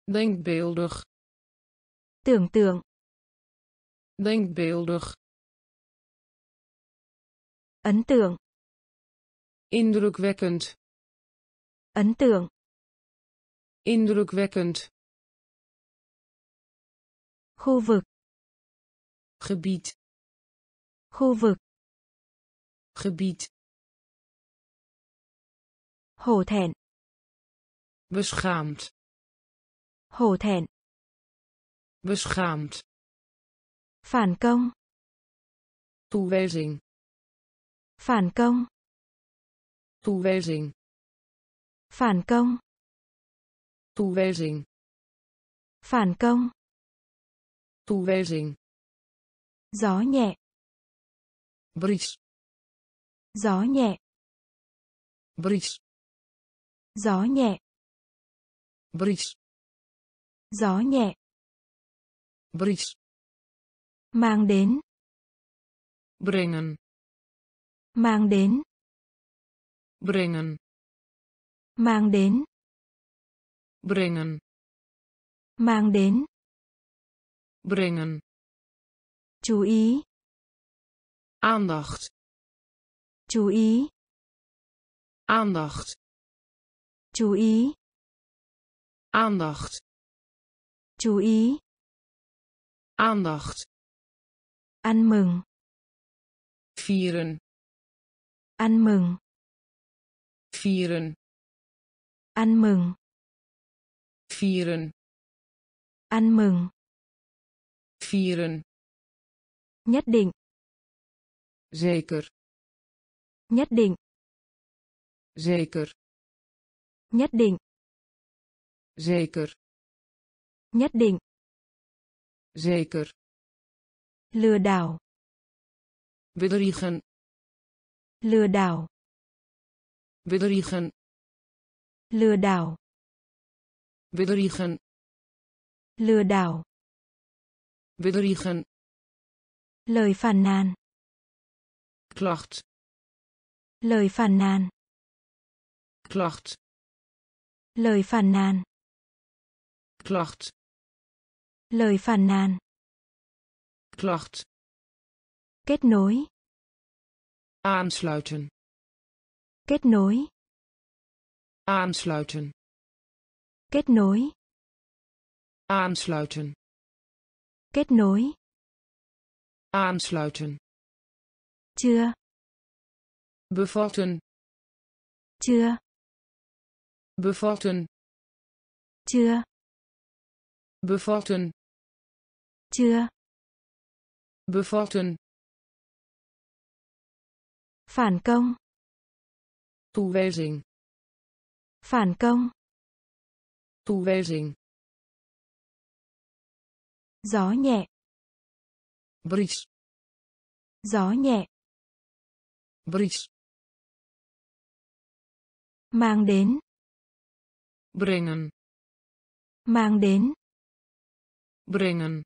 Denkbeeldig. Tưởng tượng. Denkbeeldig. Ấn tượng. Indrukwekkend. Ấn tượng. Indrukwekkend. Khu vực. Gebied. Khu vực. Gebied. Hổ thẹn. Beschaamd. Hổ thẹn. Beschaamd. Phản công. Toewijzing. Phản công. Toewijzing. Phản công. Toewijzing. Phản công. Toewijzing. Gió nhẹ. Bries. Gió nhẹ. Bries. Gió nhẹ. Bries. Gió nhẹ. Bries. Mang đến. Brengen. Mang đến. Brengen. Mang đến. Brengen. Mang đến. Brengen. Chú ý. Aandacht. Chú ý. Aandacht. Chú ý. Aandacht. Chú ý. Aandacht. Ăn mừng. Vieren. Ăn mừng. Vieren. Ăn mừng. Vieren. Ăn mừng. Vieren. Nhất định. Zeker. Nhất định. Zeker. Nhất định. Zeker. Nhất định. Zeker. Lừa đảo. bedriegen. Lừa đảo. Bedriegen. Lừa đảo. Bedriegen. Lừa đảo. Bedriegen. Lời phàn nàn. Klacht. Lời phàn nàn. Klacht lời phàn nàn. Klacht lời phàn nàn. Klacht kết nối. Aansluiten. Kết nối. Aansluiten. Kết nối. Aansluiten. Kết nối. Aansluiten. Chưa. Bevatten chưa bevatten chưa. Bevatten chưa. Bevatten phản công. Toewijzing. Phản công. Toewijzing. Gió nhẹ. Bries. Gió nhẹ. Bries. Mang đến brengen. Mang đến. Brengen.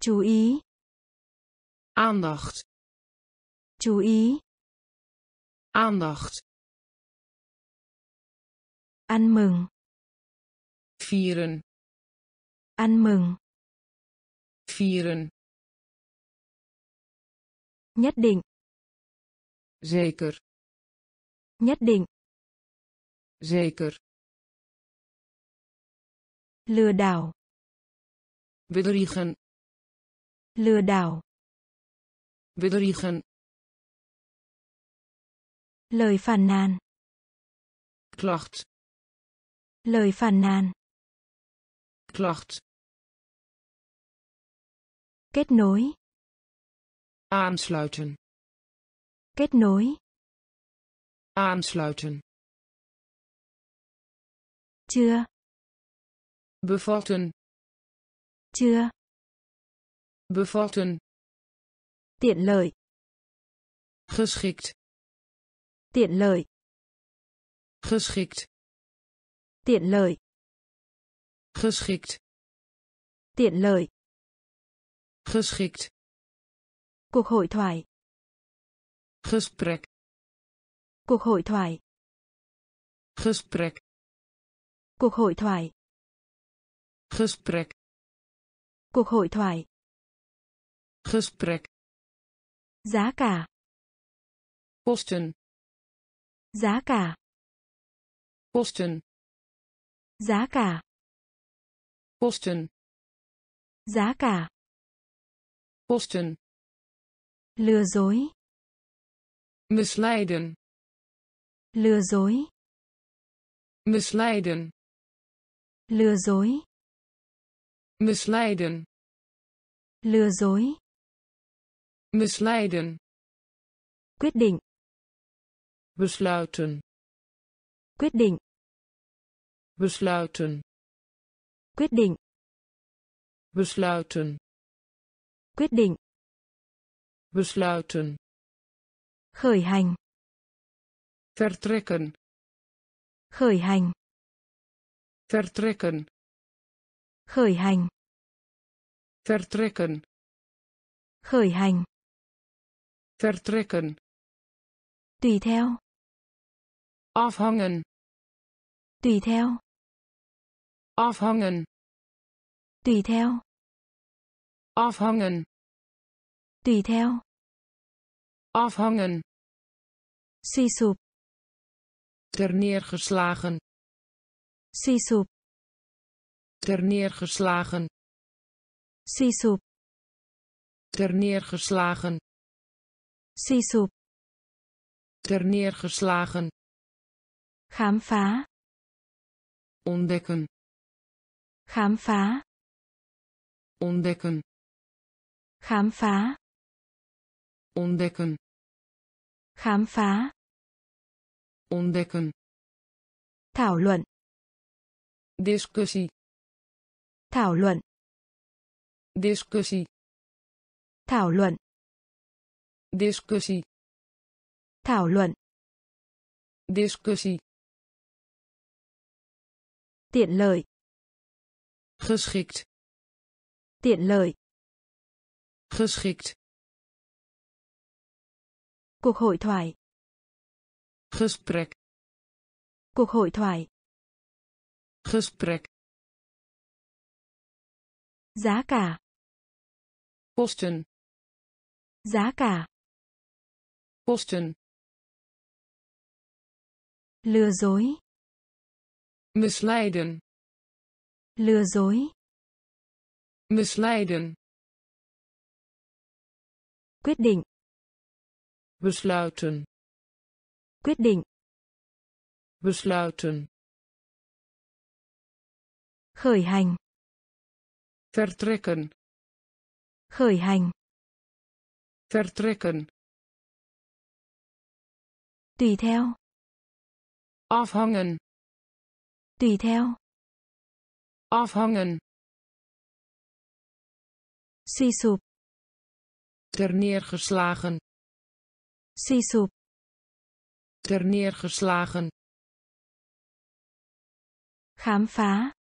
Chú ý. Aandacht. Chú ý. Aandacht. Ăn mừng. Vieren. Ăn mừng. Vieren. Nhất định. Zeker. Nhất định zeker. Lừa đảo. Bedriegen. Lừa đảo. Bedriegen. Lời phàn nàn. Klacht. Lời phàn nàn. Klacht. Kết nối. Aansluiten. Kết nối. Aansluiten chưa? Bevatten chưa? Bevatten tiện lợi. Geschikt. Tiện lợi. Geschikt. Tiện lợi. Geschikt. Tiện lợi. Geschikt. Cuộc hội thoại. Gesprek. Cuộc hội thoại. Gesprek cuộc hội thoại. Gesprek. Cuộc hội thoại. Gesprek. Giá cả. Kosten giá cả. Kosten giá cả. Kosten giá cả. Kosten lừa dối. Misleiden. Lừa dối. Misleiden lừa dối. Misleiden. Lừa dối. Misleiden. Quyết định. Besluiten. Quyết định. Besluiten. Quyết định. Besluiten. Quyết định. Besluiten. Khởi hành. Vertrekken. Khởi hành vertrekken. Khởi hành. Vertrekken. Khởi hành. Vertrekken. Tùy theo. Afhangen. Tùy theo. Afhangen. Tùy theo. Afhangen. Tùy theo. Afhangen. Suy sụp. Terneergeslagen suy sụp terneergeslagen suy sụp terneergeslagen suy sụp terneergeslagen khám phá. Ontdekken. Khám phá. Ontdekken. Khám phá. Ontdekken. Khám phá. Ontdekken. Thảo luận discussie thảo luận discussie Thảo luận. discussie Thảo luận. discussie Tiện lợi. geschikt Tiện lợi. geschikt Cuộc hội thoại. gesprek Cuộc hội thoại. Gesprek Giá cả. kosten Giá cả. kosten Lừa dối. misleiden Lừa dối. misleiden Quyết định. besluiten Quyết định. besluiten Khởi hành. vertrekken Khởi hành. vertrekken Tùy theo. afhangen Tùy theo. afhangen Suy sụp. terneergeslagen Suy sụp. terneergeslagen Khám phá.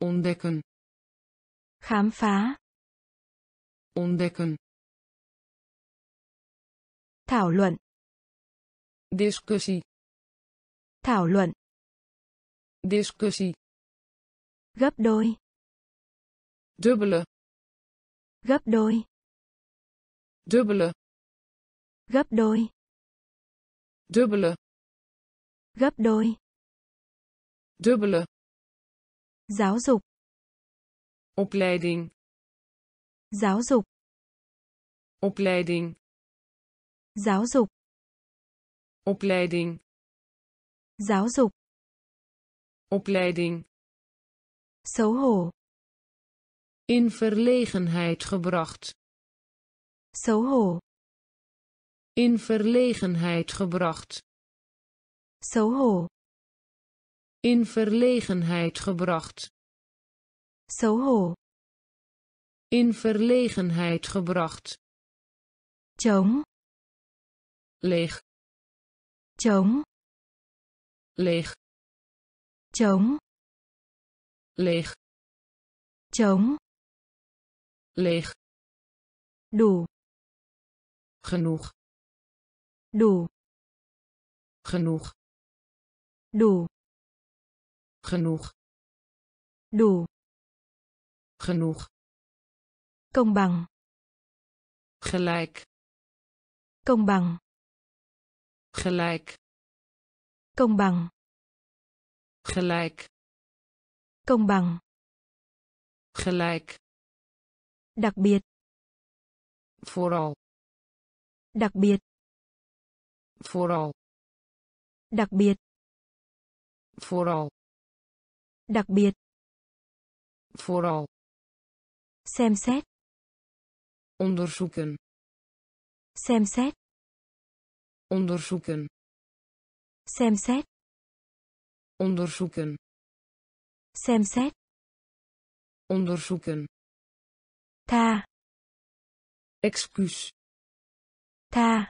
Ontdekken Khám phá. ontdekken Thảo luận. discussie Thảo luận. discussie Gấp đôi. dubbele Gấp đôi. dubbele Gấp đôi. dubbele Gấp đôi. dubbele Giáo dục. opleiding Giáo dục. opleiding Giáo dục. opleiding Giáo dục. opleiding Xấu hổ. in verlegenheid gebracht Xấu hổ. in verlegenheid gebracht Xấu hổ. In verlegenheid gebracht Xấu hổ. in verlegenheid gebracht Trống. leeg Trống. leeg Trống. leeg Trống. leeg Đủ. genoeg Đủ. genoeg Đủ. Genoeg Đủ. genoeg Công bằng. gelijk Công bằng. gelijk Công bằng. gelijk Công bằng. gelijk Đặc biệt. vooral Đặc biệt. vooral Đặc biệt. vooral Đặc biệt. vooral Xem xét. onderzoeken Xem xét. onderzoeken Xem xét. onderzoeken Xem xét. onderzoeken Tha. excuus Tha.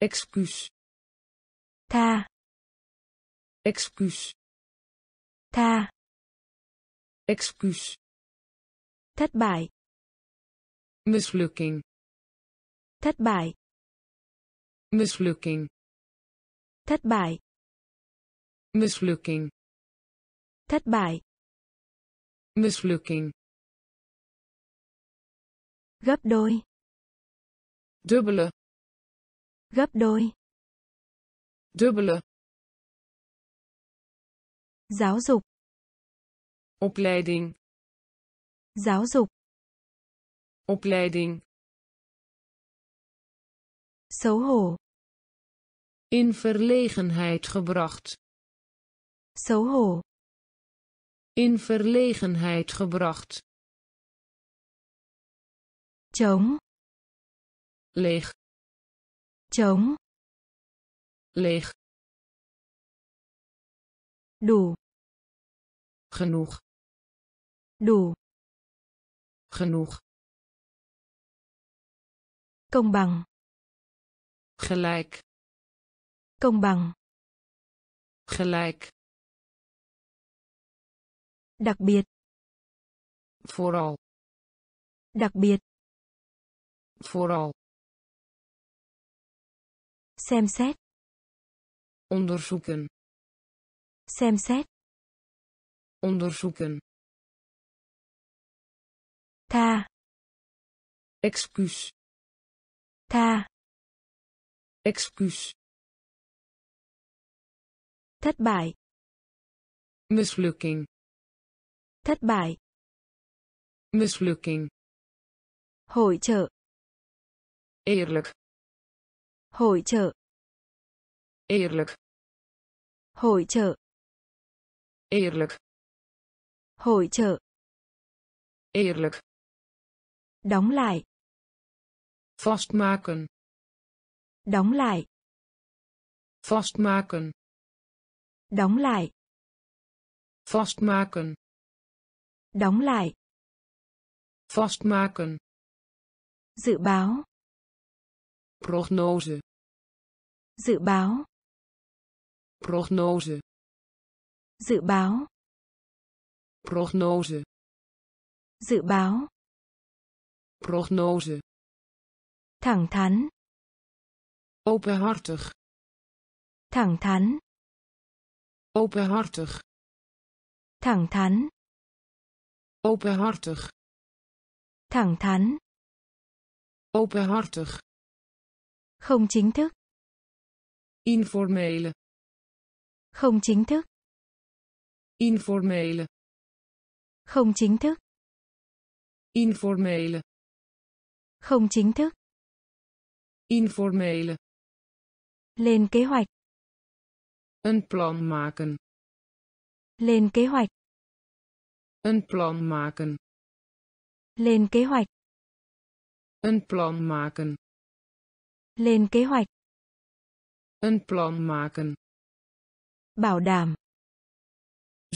excuus Tha. excuus Tha. excuus Thất bại. mislukking Thất bại. mislukking Thất bại. mislukking Thất bại. mislukking Gấp đôi. dubbele Gấp đôi. dubbele Giáo dục. opleiding Giáo dục. opleiding Xấu hổ. in verlegenheid gebracht Xấu hổ. in verlegenheid gebracht Trống. leeg Trống. leeg Đủ. Genoeg Đủ. genoeg Công bằng. gelijk Công bằng. gelijk Đặc biệt. vooral Đặc biệt. vooral Xem xét. onderzoeken Xem xét. Onderzoeken Tha. excuus Tha. excuus Thất bại. mislukking Thất bại. mislukking Hội trợ. eerlijk Hội trợ. eerlijk Hội trợ. eerlijk Hội trợ. eerlijk Đóng lại. vastmaken Đóng lại. vastmaken Đóng lại. vastmaken Đóng lại. vastmaken Dự báo. prognose Dự báo. prognose Dự báo. Prognose Dự báo. prognose Thẳng thắn. openhartig Thẳng thắn. openhartig Thẳng thắn. openhartig Thẳng thắn. openhartig Không chính thức. informele Không chính thức. informele Không chính thức. informele Không chính thức. informele Lên kế hoạch. een plan maken Lên kế hoạch. een plan maken Lên kế hoạch. een plan maken Lên kế hoạch. een plan maken Bảo đảm.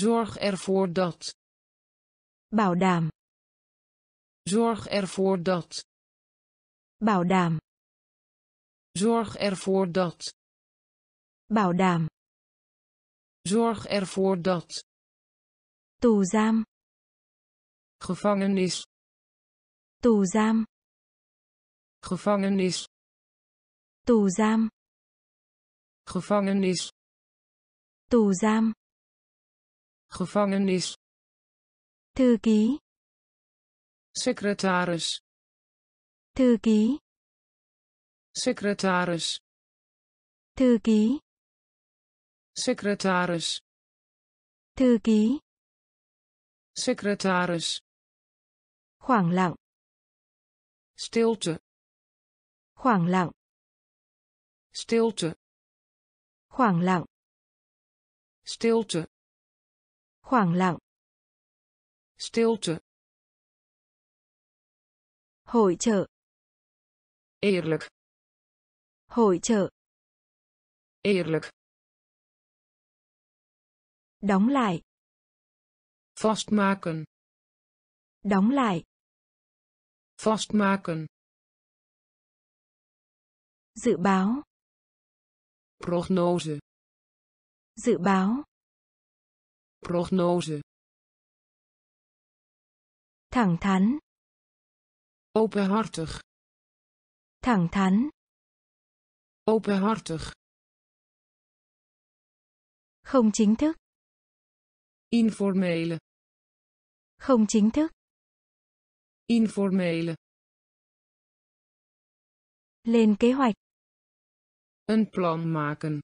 zorg ervoor dat Bảo đảm. zorg ervoor dat Bảo đảm. zorg ervoor dat Bảo đảm. zorg ervoor dat Tù giam. gevangenis Tù giam. gevangenis Tù giam. gevangenis Tù giam. gevangenis Thư ký. secretaris Thư ký. secretaris Thư ký. secretaris Thư ký. secretaris Khoảng lặng. stilte Khoảng lặng. stilte Khoảng lặng. stilte Khoảng lặng. Stilte Hội trợ. eerlijk Hội trợ. eerlijk Đóng lại. vastmaken Đóng lại. vastmaken Dự báo. prognose Dự báo. prognose Thẳng thắn. openhartig Thẳng thắn. openhartig Không chính thức. informele Không chính thức. informele Lên kế hoạch. een plan maken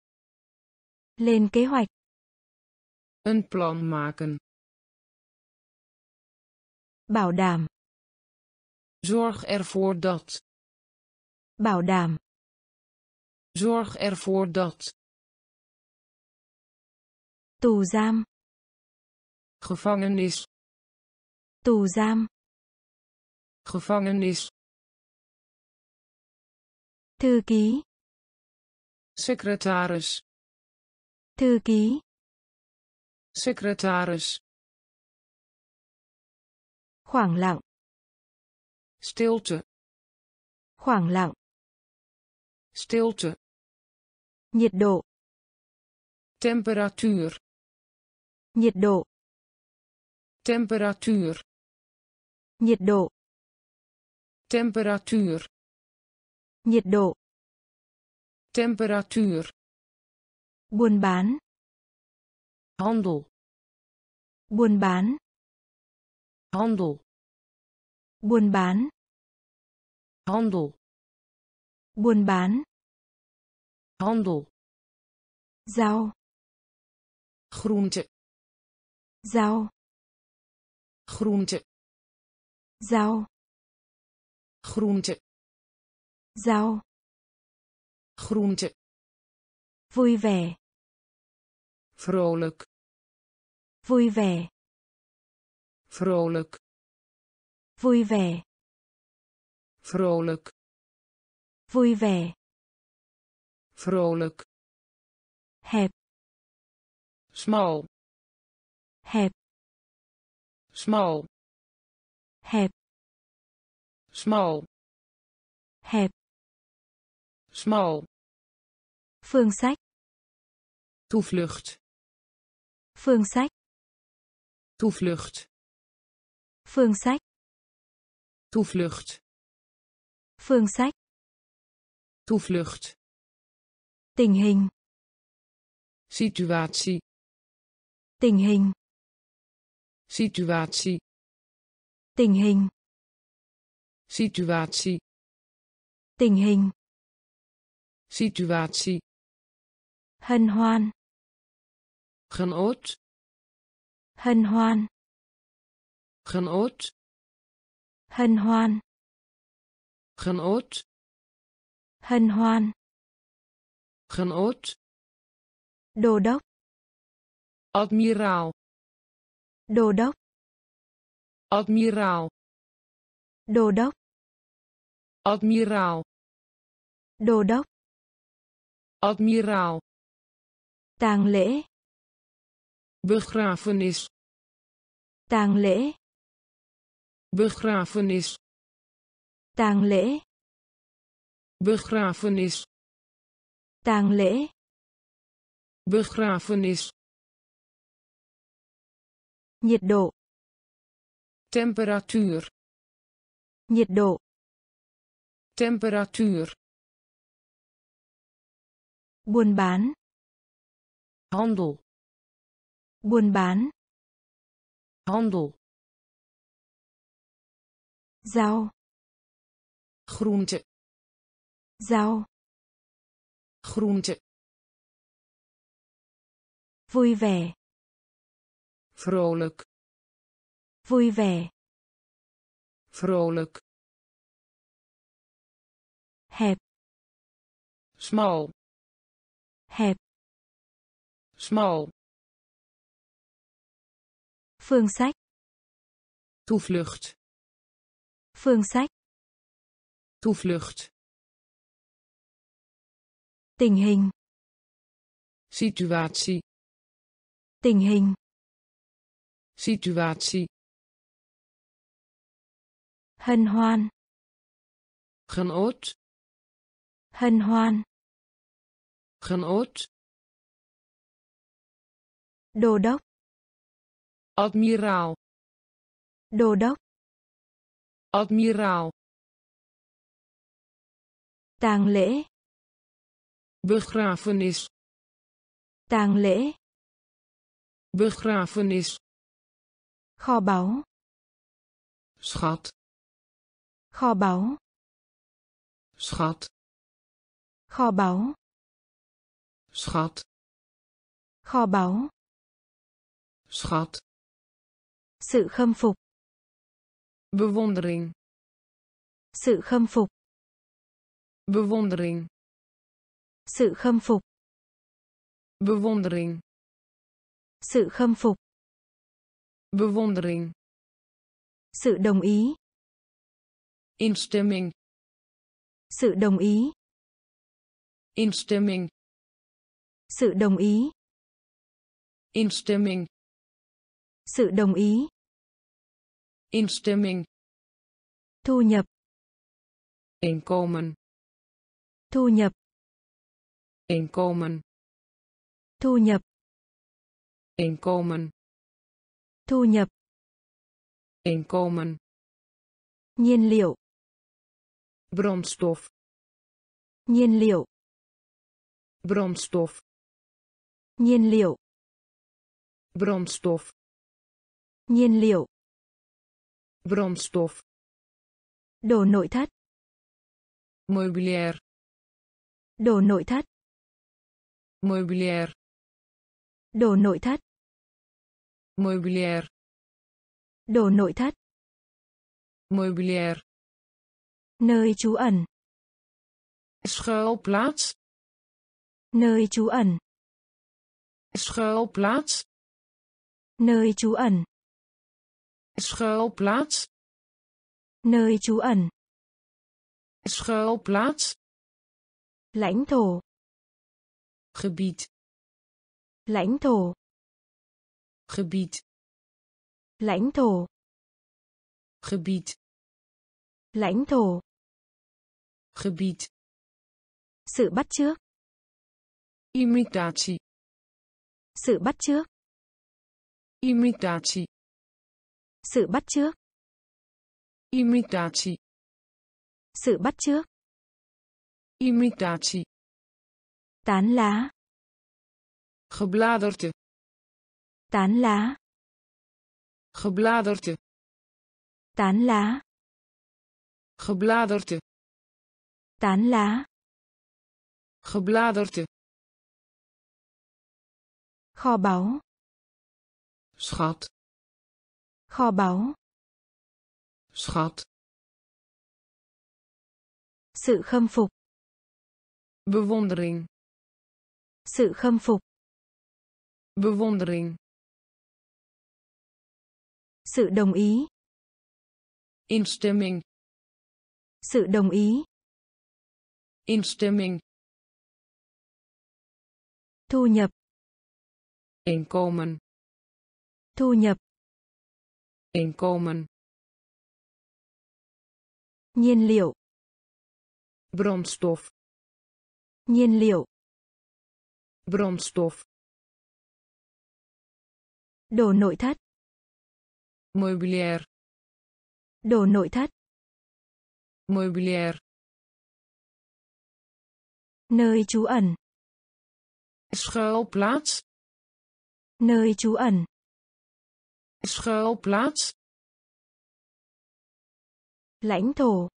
Lên kế hoạch. een plan maken Bảo đảm. zorg ervoor dat Bảo đảm. zorg ervoor dat Tù giam. gevangenis Tù giam. gevangenis Thư ký. secretaris Thư ký. secretaris Khoảng lặng. stilte. Khoảng lặng. stilte. Nhiệt độ. Temperatuur. Nhiệt độ. Temperatuur. Nhiệt độ. Temperatuur. Nhiệt độ. Temperatuur. Buôn bán. Handel. Buôn bán handel. Buôn bán. Handel. Buôn bán. Handel. Rau. Groente. Rau. Groente. Rau. Groente. Rau. Groente. Vui vẻ. Vrolijk. Vui vẻ vrolijk. Vui vẻ. Vrolijk. Vui vẻ. Vrolijk. Hẹp. Smal. Hẹp. Smal. Hẹp. Smal. Hẹp. Smal. Phương sách. Toevlucht. Phương sách. Toevlucht phương sách. Toevlucht. Phương sách. Toevlucht. Tình hình. Situatie. Tình hình. Situatie. Tình hình. Situatie. Tình hình. Situatie. Hân hoan. Genoot. Hân hoan genoot hân hoan. Genoot hân hoan. Genoot đô đốc. Admiraal đô đốc. Admiraal đô đốc. Admiraal đô đốc. Admiraal tang lễ. Begrafenis. Tang lễ begrafenis. Tang lễ. Begrafenis. Tang lễ. Begrafenis. Nhiệt độ. Temperatuur. Nhiệt độ. Temperatuur. Buôn bán. Handel. Buôn bán. Handel rau. Groente. Rau. Groente. Vui vẻ. Vrolijk. Vui vẻ. Vrolijk. Hẹp. Smal. Hẹp. Smal. Phương sách. Toevlucht phương sách. Toevlucht. Tình hình. Situatie. Tình hình. Situatie. Hân hoan. Genoot. Hân hoan. Genoot. Đô đốc. Admiraal. Đô đốc admiraal. Tang lễ. Begrafenis. Tang lễ. Begrafenis. Kho báu. Schat. Kho báu. Schat. Kho báu. Schat. Kho báu. Schat. Sự khâm phục bewondering. Sự khâm phục. Bewondering. Sự khâm phục. Bewondering. Sự khâm phục. Bewondering. Sự đồng ý. Instemming. Sự đồng ý. Instemming. Sự đồng ý. Instemming. Sự đồng ý instemming thu nhập. inkomen thu nhập. inkomen thu nhập. inkomen thu nhập. inkomen. Nhiên liệu. Brandstof. Nhiên liệu. Brandstof. Nhiên liệu. Brandstof. Nhiên liệu brandstof đồ nội thất. Meubilair đồ nội thất. Meubilair đồ nội thất. Meubilair đồ nội thất. Meubilair nơi trú ẩn. Schuilplaats. Nơi trú ẩn. Schuilplaats. Nơi trú ẩn schuilplaats? Nơi trú ẩn. Schuilplaats? Lãnh thổ. Gebied. Lãnh thổ. Gebied. Lãnh thổ. Gebied. Lãnh thổ. Gebied. Sự bắt chước imitatie. Sự bắt chước imitatie sự bắt chước. Imitatie sự bắt chước. Imitatie tán lá. Gebladerte tán lá. Gebladerte tán lá. Gebladerte tán lá. Gebladerte kho báu. Schat kho báu. Schat. Sự khâm phục. Bewondering. Sự khâm phục. Bewondering. Sự đồng ý. Instemming. Sự đồng ý. Instemming. Thu nhập. Inkomen. Thu nhập inkomen. Nhiên liệu. Brandstof. Nhiên liệu. Brandstof. Đồ nội thất. Meubilair đồ nội thất. Meubilair nơi trú ẩn. Schuilplaats. Nơi trú ẩn schuilplaats lãnh thổ.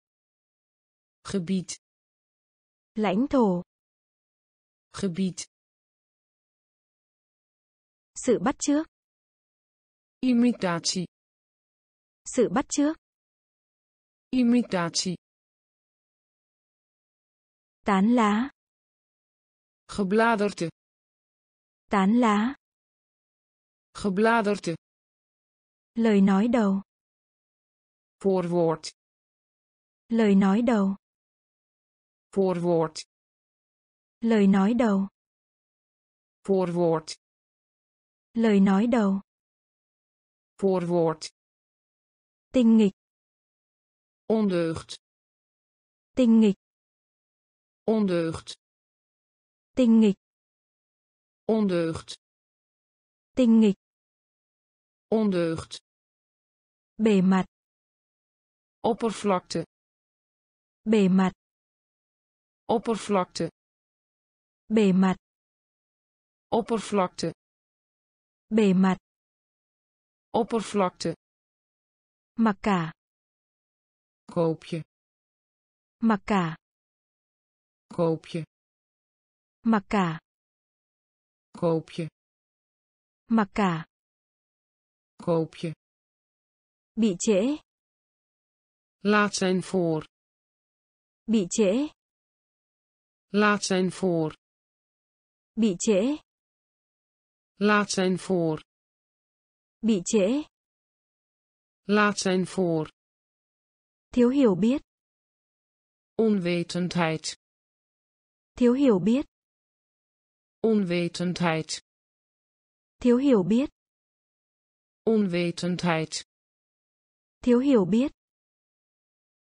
gebied lãnh thổ. gebied. Sự bắt chước imitatie. Sự bắt chước imitatie. Tán lá. Gebladerte. Tán lá. Gebladerte lời nói đầu. Voorwoord. Lời nói đầu. Voorwoord. Lời nói đầu. Voorwoord. Lời nói đầu. Voorwoord. Tinh nghịch. Ondeugd. Tinh nghịch. Ondeugd. Tinh nghịch. Ondeugd. Tinh nghịch. Ondeugd bề mặt. Oppervlakte. Bề mặt. Oppervlakte. Bề mặt. Oppervlakte. Bề mặt. Oppervlakte. Mặc cả. Koop je mặc cả. Koop je mặc cả. Koop je mặc cả. Koop je bị trễ. Laat zijn voor. Bị trễ. Laat zijn voor. Bị trễ. Laat zijn voor. Bị trễ. Laat zijn voor. Thiếu hiểu biết. Onwetendheid. Thiếu hiểu biết. Onwetendheid. Thiếu hiểu biết. Onwetendheid thiếu hiểu biết.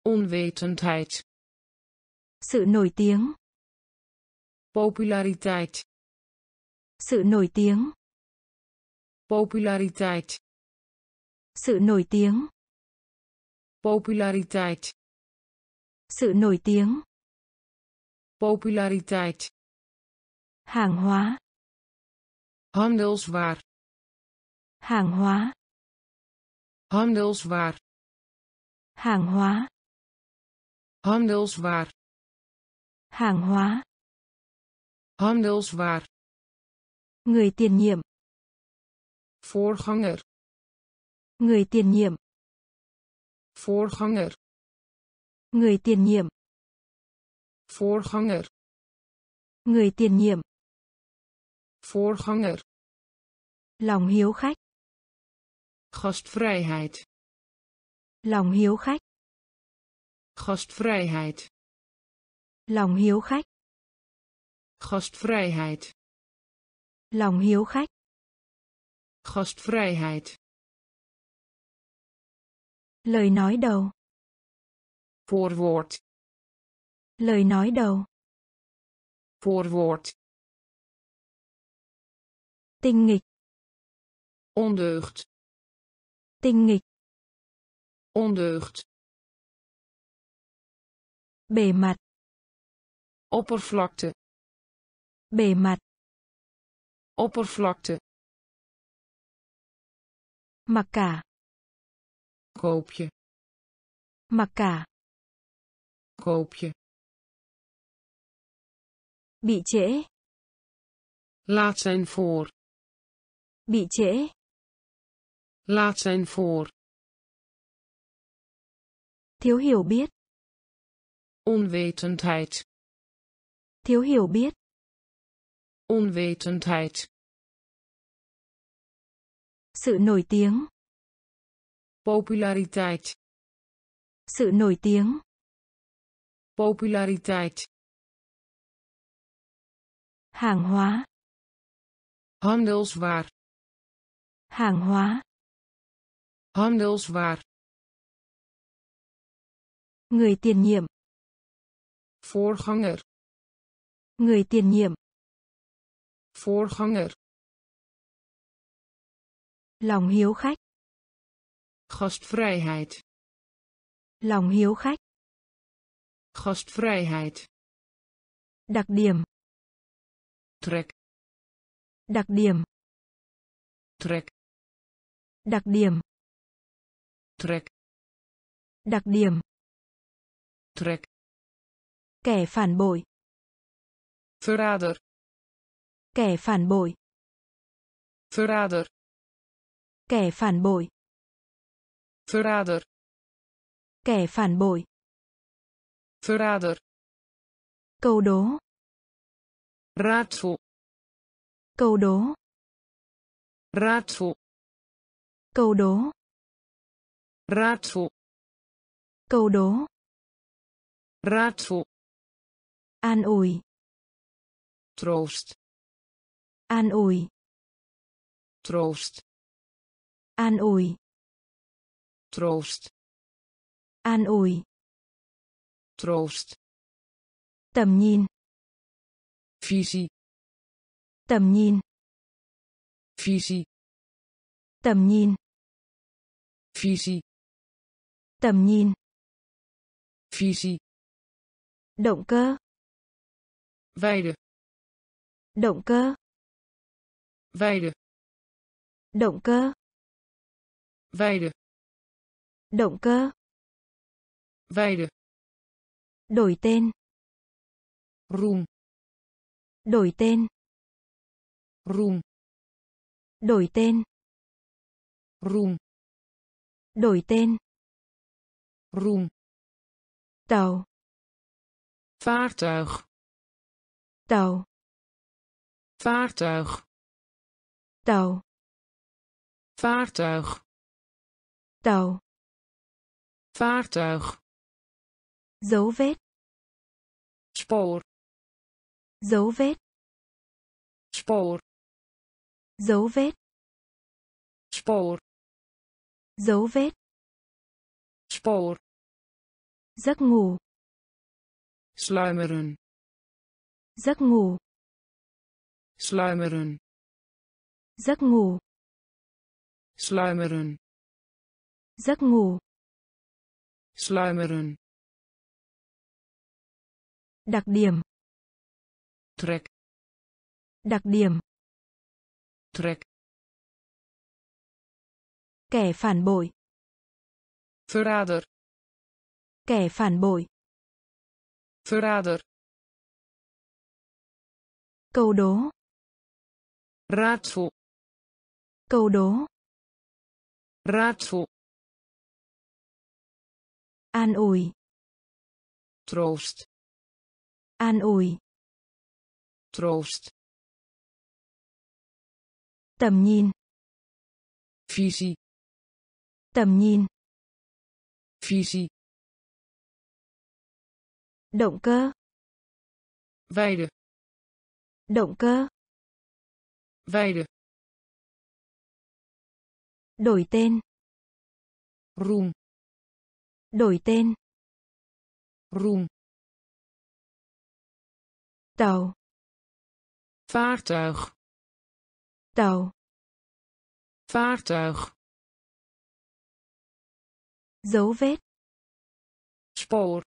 Onwetendheid sự nổi tiếng. Populariteit. Sự nổi tiếng. Populariteit. Sự nổi tiếng. Populariteit. Sự nổi tiếng. Populariteit. Hàng hóa. Handelswaar. Hàng hóa. Handelswaar hàng hóa. Handelswaar. Hàng hóa. Handelswaar. Người tiền nhiệm. Voorganger. Người tiền nhiệm. Voorganger. Người tiền nhiệm. Voorganger. Người tiền nhiệm. Voorganger. Lòng hiếu khách. Gastvrijheid lòng hiếu khách. Gastvrijheid. Lòng hiếu khách. Gastvrijheid. Lòng hiếu khách. Gastvrijheid. Lời nói đầu. Voorwoord. Lời nói đầu. Voorwoord. Tinh nghịch. Ondeugd. Tinh nghịch ondeugd bề mặt. oppervlakte bề mặt. oppervlakte. Mặc cả. Koopje. Mặc cả. Koopje. Bị trễ. Laat zijn voor. Bị trễ. Laat zijn voor thiếu hiểu biết. Onwetendheid thiếu hiểu biết. Onwetendheid sự nổi tiếng. Populariteit. Sự nổi tiếng. Populariteit. Hàng hóa. Handelswaar. Hàng hóa. Handelswaar người tiền nhiệm. Voorganger. Người tiền nhiệm. Voorganger. Lòng hiếu khách. Gastvrijheid. Lòng hiếu khách. Gastvrijheid. Đặc điểm. Trek. Đặc điểm. Trek. Đặc điểm. Trek. Đặc điểm trek kẻ phản bội. Verrader. Kẻ phản bội. Verrader. Kẻ phản bội. Verrader. Kẻ phản bội. Verrader. Câu đố. Raadsel. Câu đố. Raadsel. Câu đố. Raadsel. Câu đố raadsel. An ủi troost. An ủi troost. An ủi troost. An ủi troost. Tầm nhìn. Visie. Tầm nhìn. Visie. Tầm nhìn. Visie. Tầm nhìn. Visie động cơ. Weide động cơ. Weide động cơ. Weide động cơ. Weide đổi tên. Roem đổi tên. Roem đổi tên. Roem đổi tên. Roem tàu vaartuig. Tàu vaartuig. Tàu vaartuig. Tàu vaartuig. Dấu vết. Spoor. Dấu vết. Spoor. Dấu vết. Spoor. Dấu vết. Spoor. Giấc ngủ sluimeren Giấc ngủ. sluimeren Giấc ngủ. sluimeren Giấc ngủ. sluimeren Đặc điểm. trek Đặc điểm. trek Kẻ phản bội. verrader Kẻ phản bội. Verrader Câu đố. raadsel Câu đố. raadsel An ủi. troost An ủi. troost Tầm nhìn. visie Tầm nhìn. visie Động cơ. weide Động cơ. weide Đổi tên. roem Đổi tên. roem Tàu. vaartuig Tàu. vaartuig Dấu vết. spoor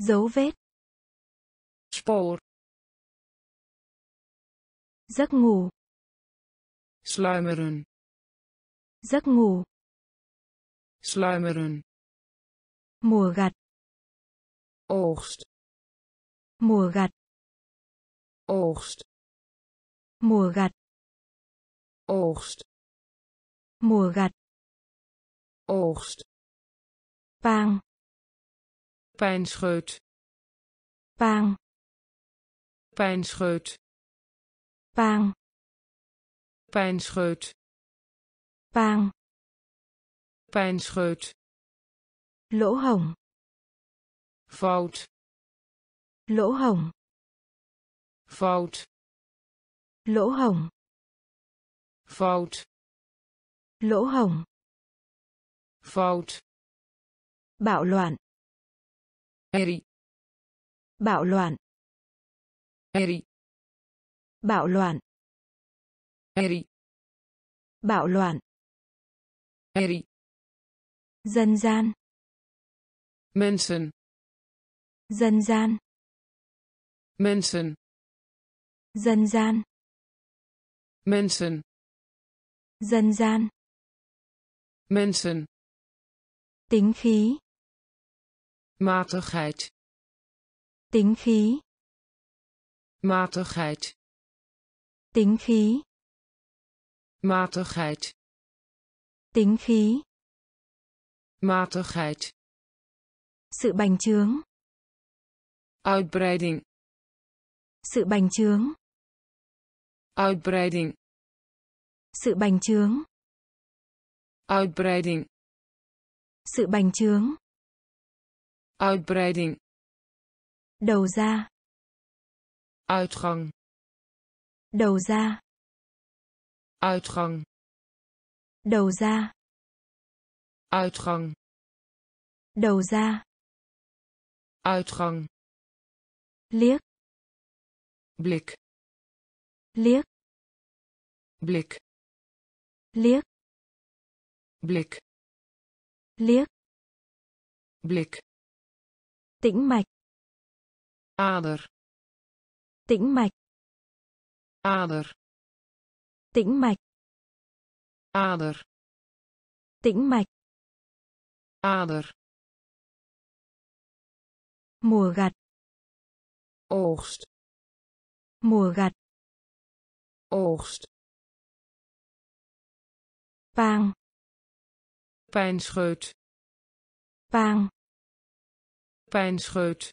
Dấu vết. spoor Giấc ngủ. sluimeren Giấc ngủ. sluimeren Mùa gặt. oogst Mùa gặt. oogst Mùa gặt. oogst Mùa gặt. oogst Pang. Pijnscheut Pang. pijnscheut Pang. pijnscheut Pang. pijnscheut Lỗ hổng. fout Lỗ hổng. fout Lỗ hổng. fout Lỗ hổng. fout Bạo loạn. Herrie Bạo loạn. herrie Bạo loạn. herrie Bạo loạn. herrie Dân gian. mensen Dân gian. mensen Dân gian. mensen Dân gian. mensen Tính khí. Matigheid Tính khí. matigheid Tính khí. matigheid Tính khí. matigheid Sự bành trướng. uitbreiding Sự bành trướng. uitbreiding Sự bành trướng. uitbreiding Sự bành trướng. Uitbreiding Đầu ra. uitgang Đầu ra. uitgang Đầu ra. uitgang Đầu ra. uitgang Liếc. blik Liếc. blik Liếc. blik Liếc. blik Tĩnh mạch. ader Tĩnh mạch. ader Tĩnh mạch. ader Tĩnh mạch. ader Mùa gặt. oogst Mùa gặt. oogst Pang. pijnscheut Pang. Pijnscheut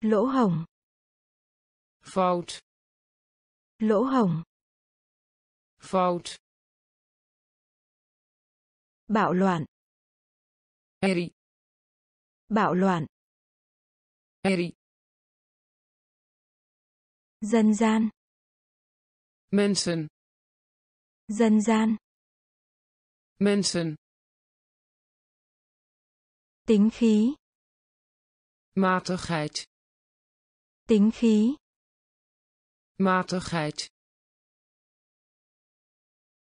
Lỗ hổng. fout Lỗ hổng. fout Bạo loạn. herrie Bạo loạn. herrie Dân gian. mensen Dân gian. mensen Tính khí. matigheid Tính khí. Matigheid.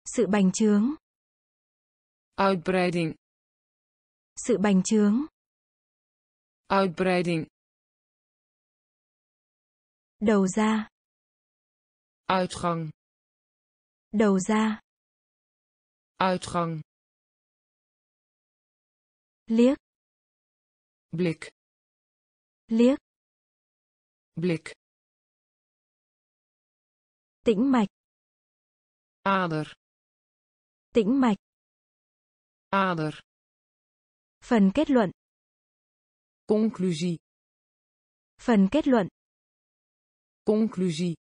Sự bành trướng. Uitbreiding. Sự bành trướng. Uitbreiding. Đầu ra. Uitgang. Đầu ra. Uitgang. Liếc. Blik. Liếc. Blik. Tĩnh mạch. Ader. Tĩnh mạch. Ader. Phần kết luận. Conclusie. Phần kết luận. Conclusie.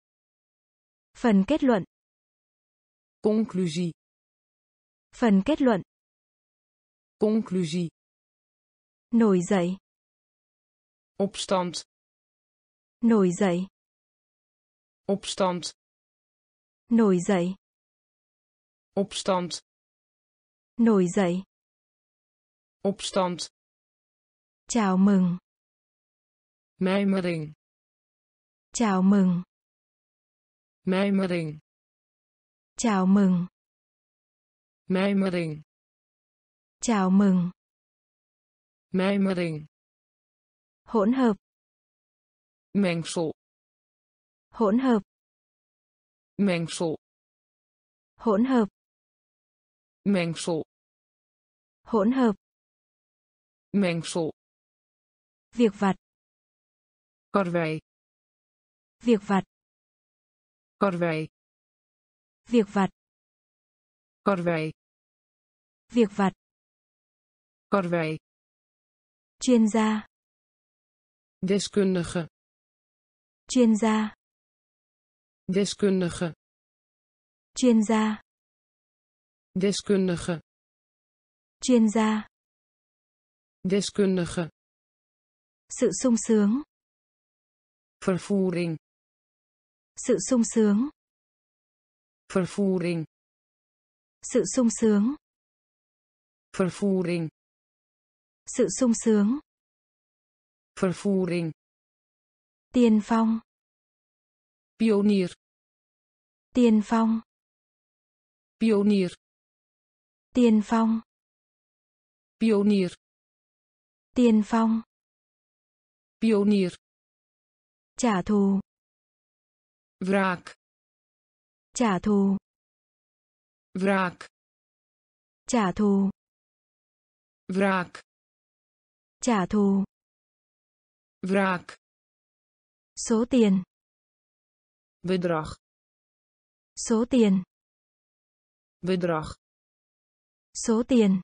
Phần kết luận. Conclusie. Phần kết luận. Conclusie. Nổi dậy. Opstand. Nổi dậy. Opstand. Nổi dậy. Opstand. Nổi dậy. Opstand. Chào mừng. Mijmering. Chào mừng. Mijmering. Chào mừng. Mijmering. Chào mừng. Mijmering. Hỗn hợp. Mengsel. Hỗn hợp. Mengsel. Hỗn hợp. Mengsel. Hỗn hợp. Mengsel. Việc vặt. Karwei. Việc vặt. Karwei. Việc vặt. Karwei. Việc vặt. Karwei. Chuyên gia. Deskundige. Chuyên gia. Deskundige. Chuyên gia. Deskundige. Chuyên gia. Deskundige. Sự sung sướng. Vervoering. Sự sung sướng. Vervoering. Sự sung sướng. Vervoering. Sự sung sướng. Vervoering. Tiên phong. Pionier. Tiên phong. Pionier. Tiên phong. Pionier. Tiên phong. Pionier. Trả thù. Wraak. Trả thù. Wraak. Trả thù. Wraak. Trả thù. Wraak. Số tiền. Bedrag. Số tiền. Bedrag. Số tiền.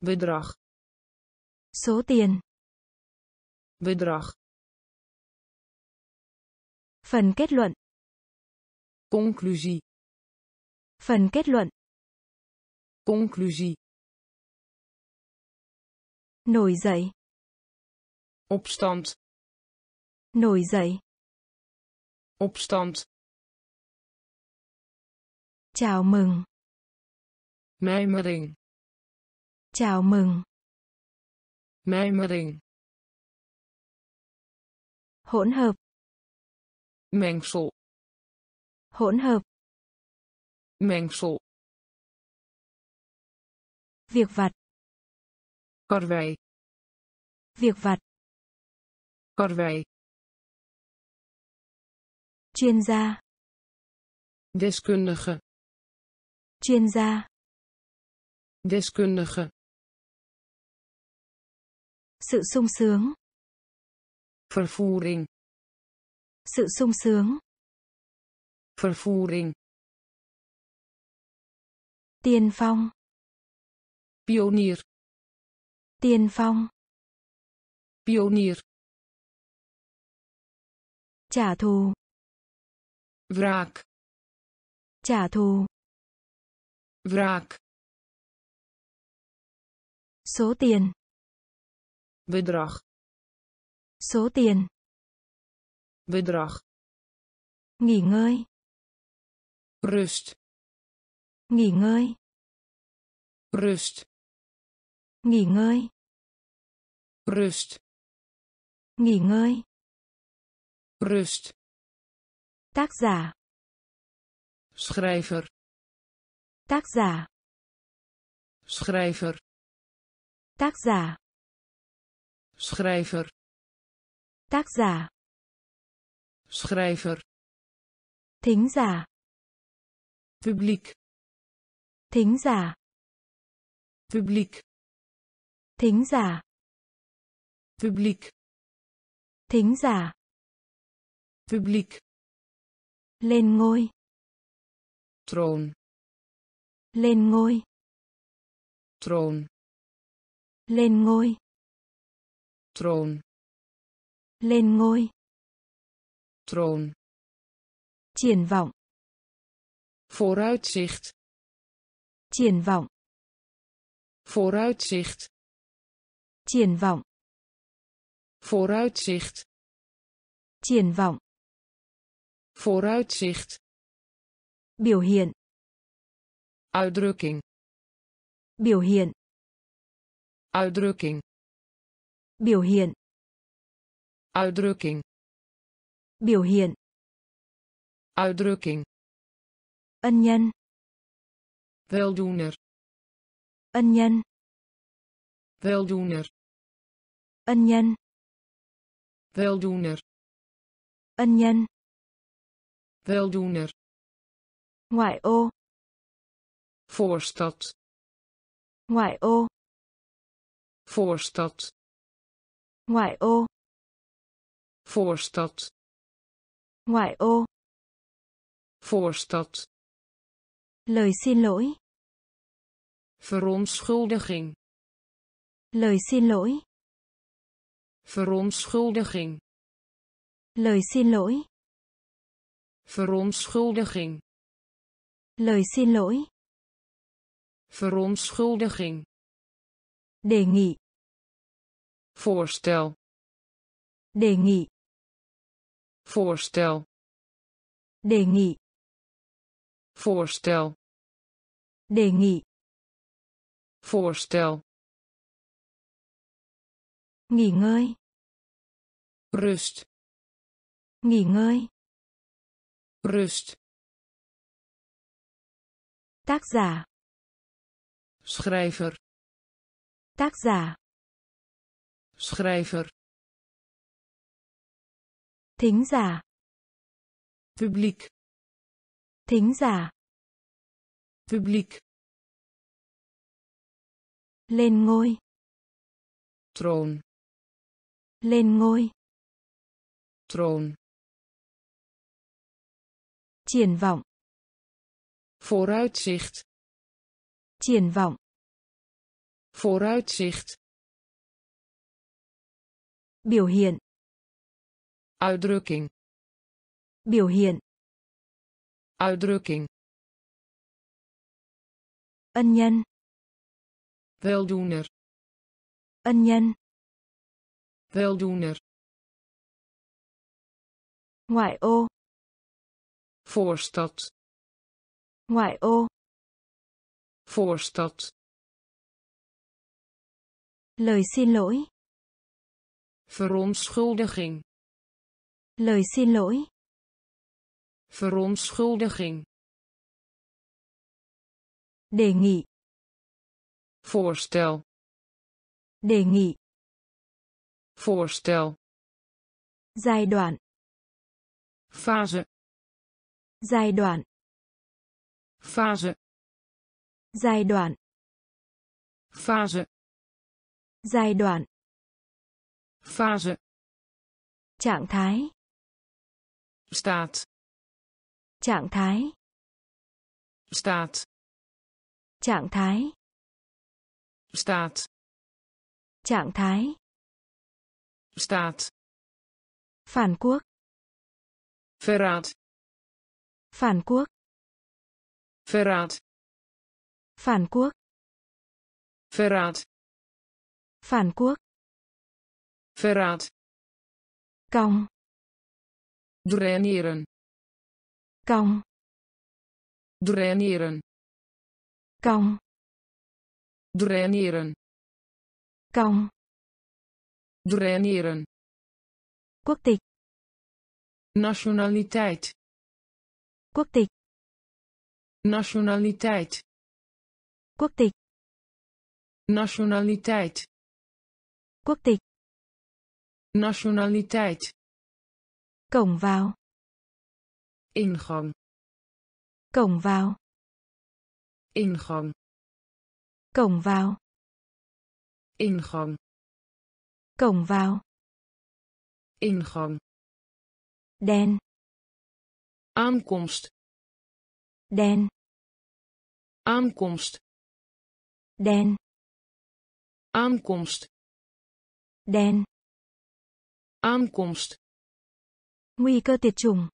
Bedrag. Số tiền. Bedrag. Phần kết luận. Conclusie. Phần kết luận. Conclusie. Nổi dậy. Opstand. Nổi dậy. Opstand. Chào mừng. Mijmering. Chào mừng. Mijmering. Hỗn hợp. Mengsel. Hỗn hợp. Mengsel. Việc vặt. Karwei. Việc vặt. Karwei. Chuyên gia. Deskundige. Chuyên gia. Deskundige. Sự sung sướng. Vervoering. Sự sung sướng. Vervoering. Tiên phong. Pionier. Tiên phong. Pionier. Trả thù. Wraak. Trả thù. Wraak. Số tiền. Bedrag. Số tiền. Bedrag. Nghỉ ngơi. Rust. Nghỉ ngơi. Rust. Nghỉ ngơi. Rust. Nghỉ ngơi. rust Tác giả. schrijver Tác giả. schrijver Tác giả. schrijver Tác giả. schrijver Thính giả. publiek Thính giả. publiek Thính giả. publiek Thính giả. publiek Lên ngôi. troon Lên ngôi. troon Lên ngôi. troon Lên ngôi. troon Triển vọng. vooruitzicht Triển vọng. vooruitzicht Triển vọng. vooruitzicht Triển vọng. vooruitzicht Biểu hiện. uitdrukking Biểu hiện. uitdrukking Biểu hiện. uitdrukking Biểu hiện. uitdrukking Ân nhân. weldoener Ân nhân. weldoener Ân nhân. weldoener Ân nhân. weldoener Ngoại ô. voorstad Ngoại ô. voorstad Ngoại ô. voorstad Ngoại ô. voorstad Lời xin lỗi. verontschuldiging Lời xin lỗi. Verontschuldiging Lời xin lỗi. verontschuldiging Lời xin lỗi. verontschuldiging Đề nghị. voorstel Đề nghị. voorstel Đề nghị. voorstel Đề nghị. voorstel Nghỉ ngơi. rust Nghỉ ngơi. rust Tác giả. schrijver Tác giả. schrijver Thính giả. publiek Thính giả. publiek Lên ngôi. troon Lên ngôi. troon Triển vọng. vooruitzicht Triển vọng. vooruitzicht Biểu hiện. uitdrukking Biểu hiện. uitdrukking Ân nhân. weldoener Ân nhân. Weldoener Ngoại ô. voorstad Ngoại ô. voorstad Lời xin lỗi. verontschuldiging Lời xin lỗi. verontschuldiging Đề nghị. voorstel Đề nghị. Voorstel Giai đoạn. fase Giai đoạn. fase Giai đoạn. fase Giai đoạn. fase Trạng thái. staat Trạng thái. staat Trạng thái. staat Trạng thái. Staat Phản quốc. verraad Phản quốc. verraad Phản quốc. verraad Phản quốc. verraad Cong. draineren Cong. draineren Cong. draineren Cong. Draineren Quốc tịch. nationaliteit. Quốc tịch. Nationaliteit. Quốc tịch. Nationaliteit. Quốc tịch. Nationaliteit. Cổng vào. Ingang. Cổng vào. Ingang. Cổng vào. Ingang cổng vào. Ingang. Đen aankomst. Đen aankomst. Đen aankomst. Đen aankomst. Nguy cơ tiệt chủng.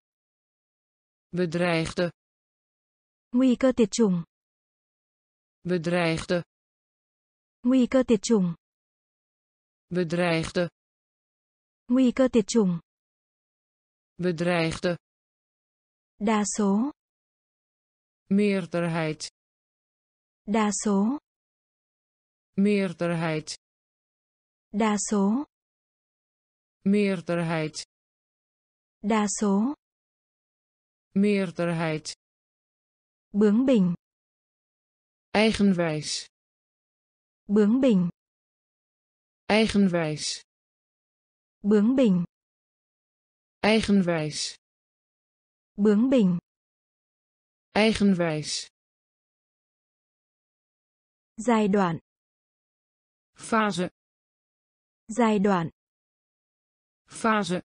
Bedreigde. Nguy cơ tiệt chủng. Bedreigde. Nguy cơ tiệt chủng bedreigde nguy cơ chủng. bedreigde đa số. meerderheid đa số. meerderheid đa số. meerderheid đa số. meerderheid bướng bỉnh. eigenwijs bướng bỉnh eigenwijs bướng bỉnh eigenwijs bướng bỉnh eigenwijs giai đoạn. Fase. Giai đoạn. Fase.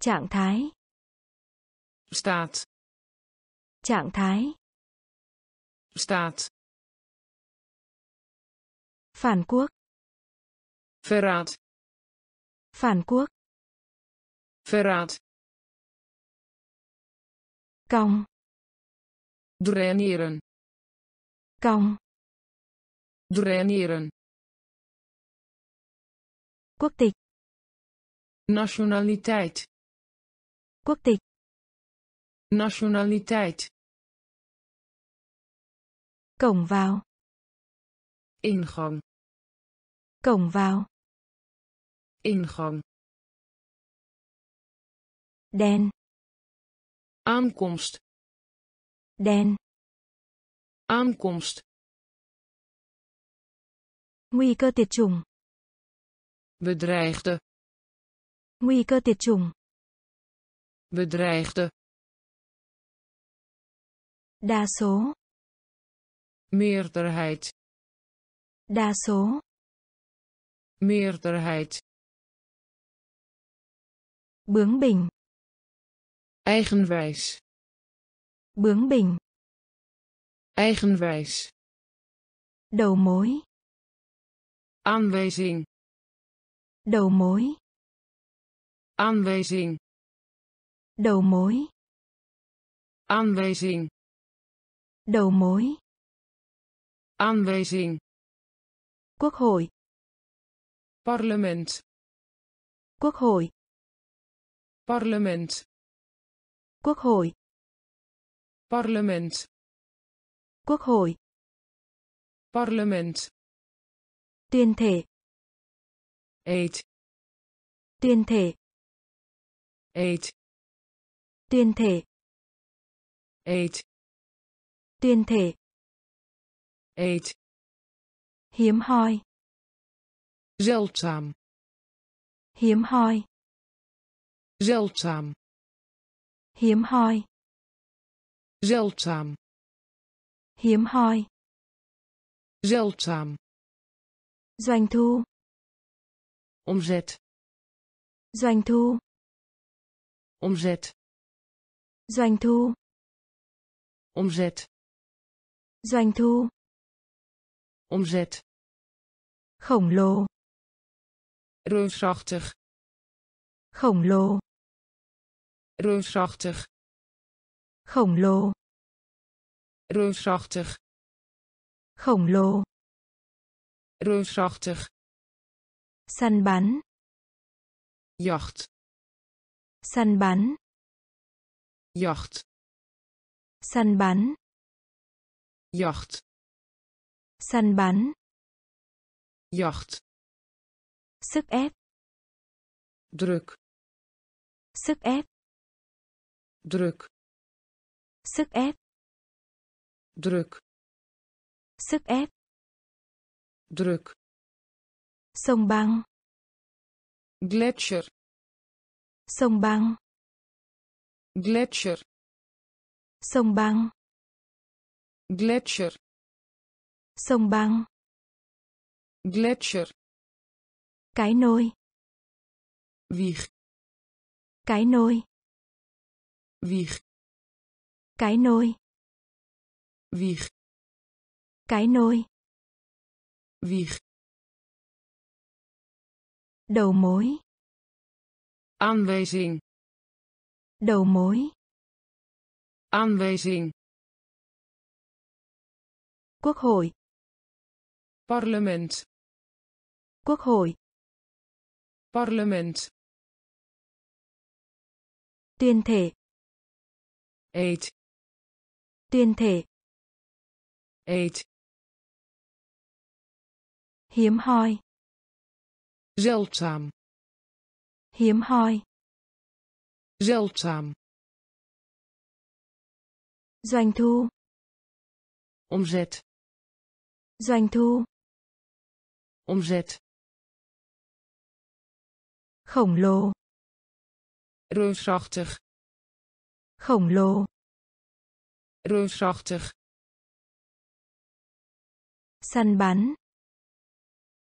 Trạng thái. Staat. Trạng thái. Staat phản quốc. Verraad. Phản quốc. Verraad. Cong draineren cong draineren quốc tịch. Nationaliteit. Quốc tịch. Nationaliteit. Cổng vào. Ingang cổng vào. Ingang. Đen aankomst. Đen aankomst. Nguy cơ tiệt chủng. Bedreigde. Nguy cơ tiệt chủng. Bedreigde. Đa số. Meerderheid. Đa số meerderheid. Bướng bỉnh eigenwijs. Bướng bỉnh eigenwijs. Đầu mối. Aanwijzing. Đầu mối. Aanwijzing. Đầu mối. Aanwijzing. Đầu mối. Aanwijzing. Quốc hội parlement. Quốc hội. Parlement. Quốc hội. Parlement. Quốc hội. Parlement. Tuyên thể. Eet tuyên thể. Eet tuyên thể. Eet tuyên thể. Eet hiếm hoi zeldzaam hiếm hoi. Zeldzaam hiếm hoi. Zeldzaam hiếm hoi. Zeldzaam doanh thu. Omzet doanh thu. Omzet doanh thu. Omzet doanh thu. Omzet khổng lồ reusachtig. Khổng lồ. Reusachtig. Khổng lồ. Reusachtig. Khổng lồ. Reusachtig. Săn bắn. Jacht. Săn bắn. Jacht. Săn bắn. Jacht. Săn bắn. Jacht sức ép druk Sức ép. druk Sức ép. druk Sức ép. druk Sông băng. gletsjer Sông băng. gletsjer Sông băng. gletsjer Sông băng. gletsjer Cái nôi. wieg Cái nôi. wieg Cái nôi. wieg Cái nôi. wieg Đầu mối. aanwijzing Đầu mối. aanwijzing Quốc hội. parlement Quốc hội. Parlement Tuyên thể. eet Tuyên thể. eet Hiếm hoi. zeldzaam Hiếm hoi. zeldzaam Doanh thu. omzet Doanh thu. omzet Khổng lồ. reusachtig Khổng lồ. reusachtig Săn bắn.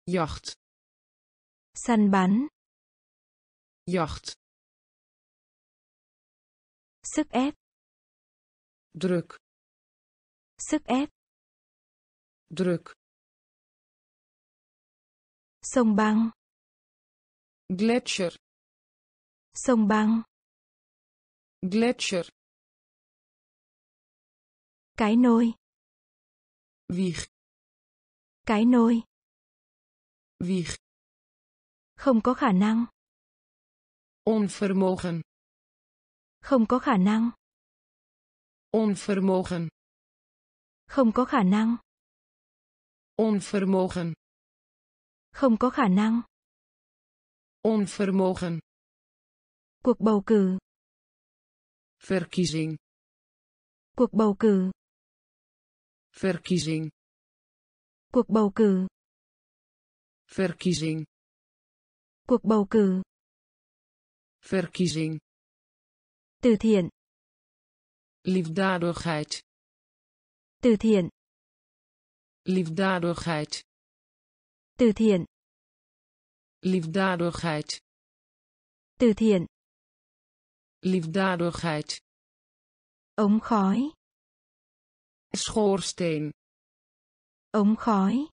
jacht Săn bắn. jacht Sức ép. druk Sức ép. druk Sông băng. Gletsjer Sông băng. gletsjer Cái nôi. wieg Cái nôi. wieg Không có khả năng. onvermogen Không có khả năng. onvermogen Không có khả năng. onvermogen Không có khả năng. Onvermogen Cuộc bầu cử. verkiezing Cuộc bầu cử. verkiezing Cuộc bầu cử. verkiezing Cuộc bầu cử. verkiezing Từ thiện. liefdadigheid Từ thiện. liefdadigheid Từ thiện. Liefdadigheid Từ thiện. liefdadigheid Ống khói. schoorsteen Ống khói.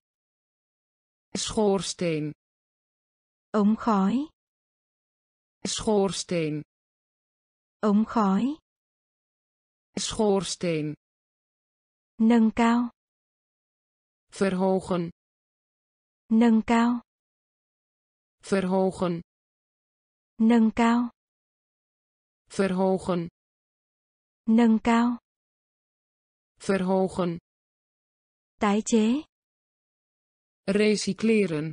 schoorsteen Ống khói. schoorsteen Ống khói. schoorsteen Nâng cao. verhogen Nâng cao. Verhogen Nâng cao. verhogen Nâng cao. verhogen Tái chế. recycleren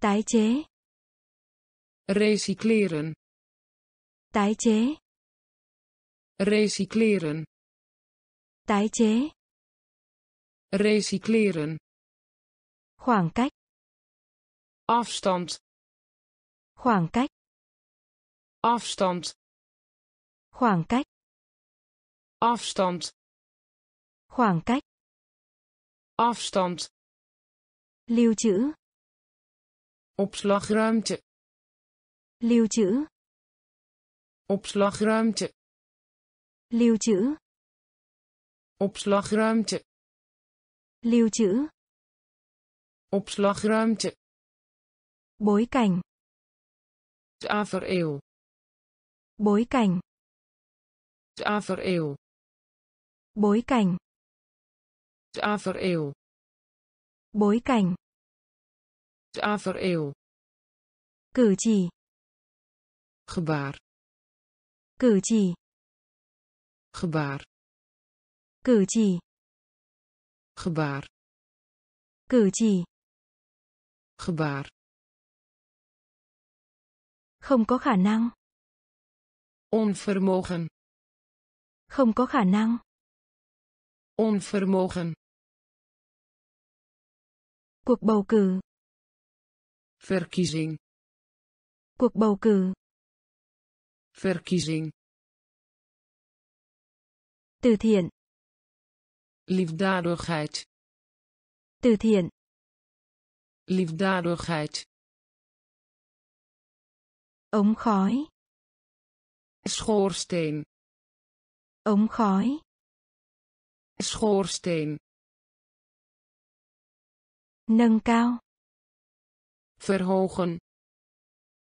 Tái chế. recycleren Tái chế. recycleren Tái chế. recycleren Khoảng cách. Afstand Khoảng cách. afstand Khoảng cách. afstand Khoảng cách. afstand Lưu trữ. opslagruimte Lưu trữ. opslagruimte Lưu trữ. opslagruimte Lưu trữ. opslagruimte Bối cảnh. tafereel Bối cảnh. tafereel Bối cảnh. tafereel Bối cảnh. tafereel Cử chỉ. gebaar Cử chỉ. gebaar Cử chỉ. gebaar Cử chỉ. gebaar Không có khả năng. onvermogen Không có khả năng. onvermogen Cuộc bầu cử. verkiezing Cuộc bầu cử. verkiezing Từ thiện. liefdadigheid Từ thiện. liefdadigheid Ống khói. schoorsteen Ống khói. schoorsteen Nâng cao. verhogen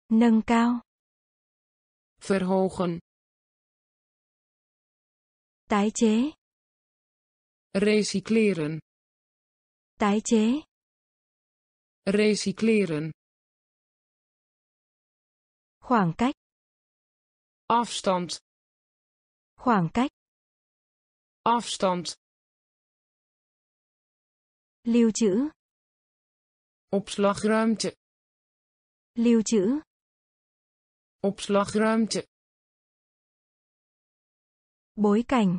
Nâng cao. verhogen Tái chế. recycleren Tái chế. recycleren Khoảng cách. afstand Khoảng cách. afstand Lưu trữ. opslagruimte Lưu trữ. opslagruimte Bối cảnh.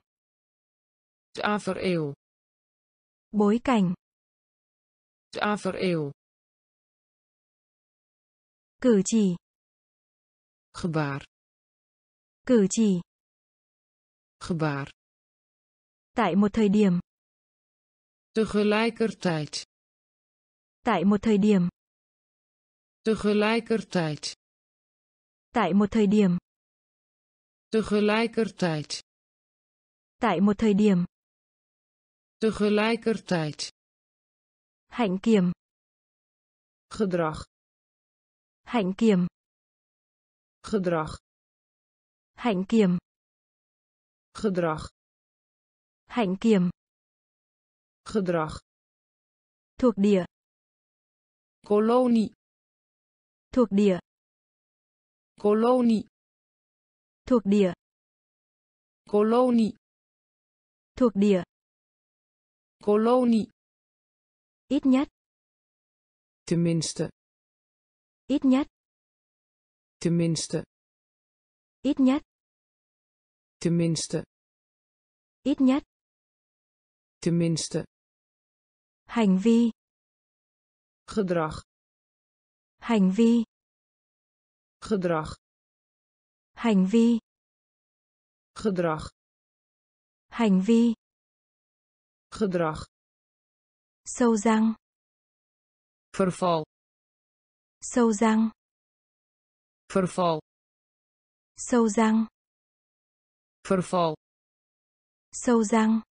tafereel Bối cảnh. tafereel Cử chỉ. Gebaar Cử chỉ. gebaar Tại một thời điểm. tegelijkertijd Tại một thời điểm. tegelijkertijd Tại một thời điểm. tegelijkertijd Tại một thời điểm. tegelijkertijd Hạnh kiểm. gedrag Hạnh kiểm. Gedrag Hạnh kiểm. gedrag Hạnh kiểm. gedrag Thuộc địa. kolonie Thuộc địa. kolonie Thuộc địa. kolonie Thuộc địa. kolonie Ít nhất. tenminste Ít nhất. Tenminste Ít nhất. tenminste Ít nhất. tenminste Hành vi. gedrag Hành vi. gedrag Hành vi. gedrag Hành vi. gedrag Sâu răng. verval Sâu răng. Verval Sâu răng. verval Sâu răng.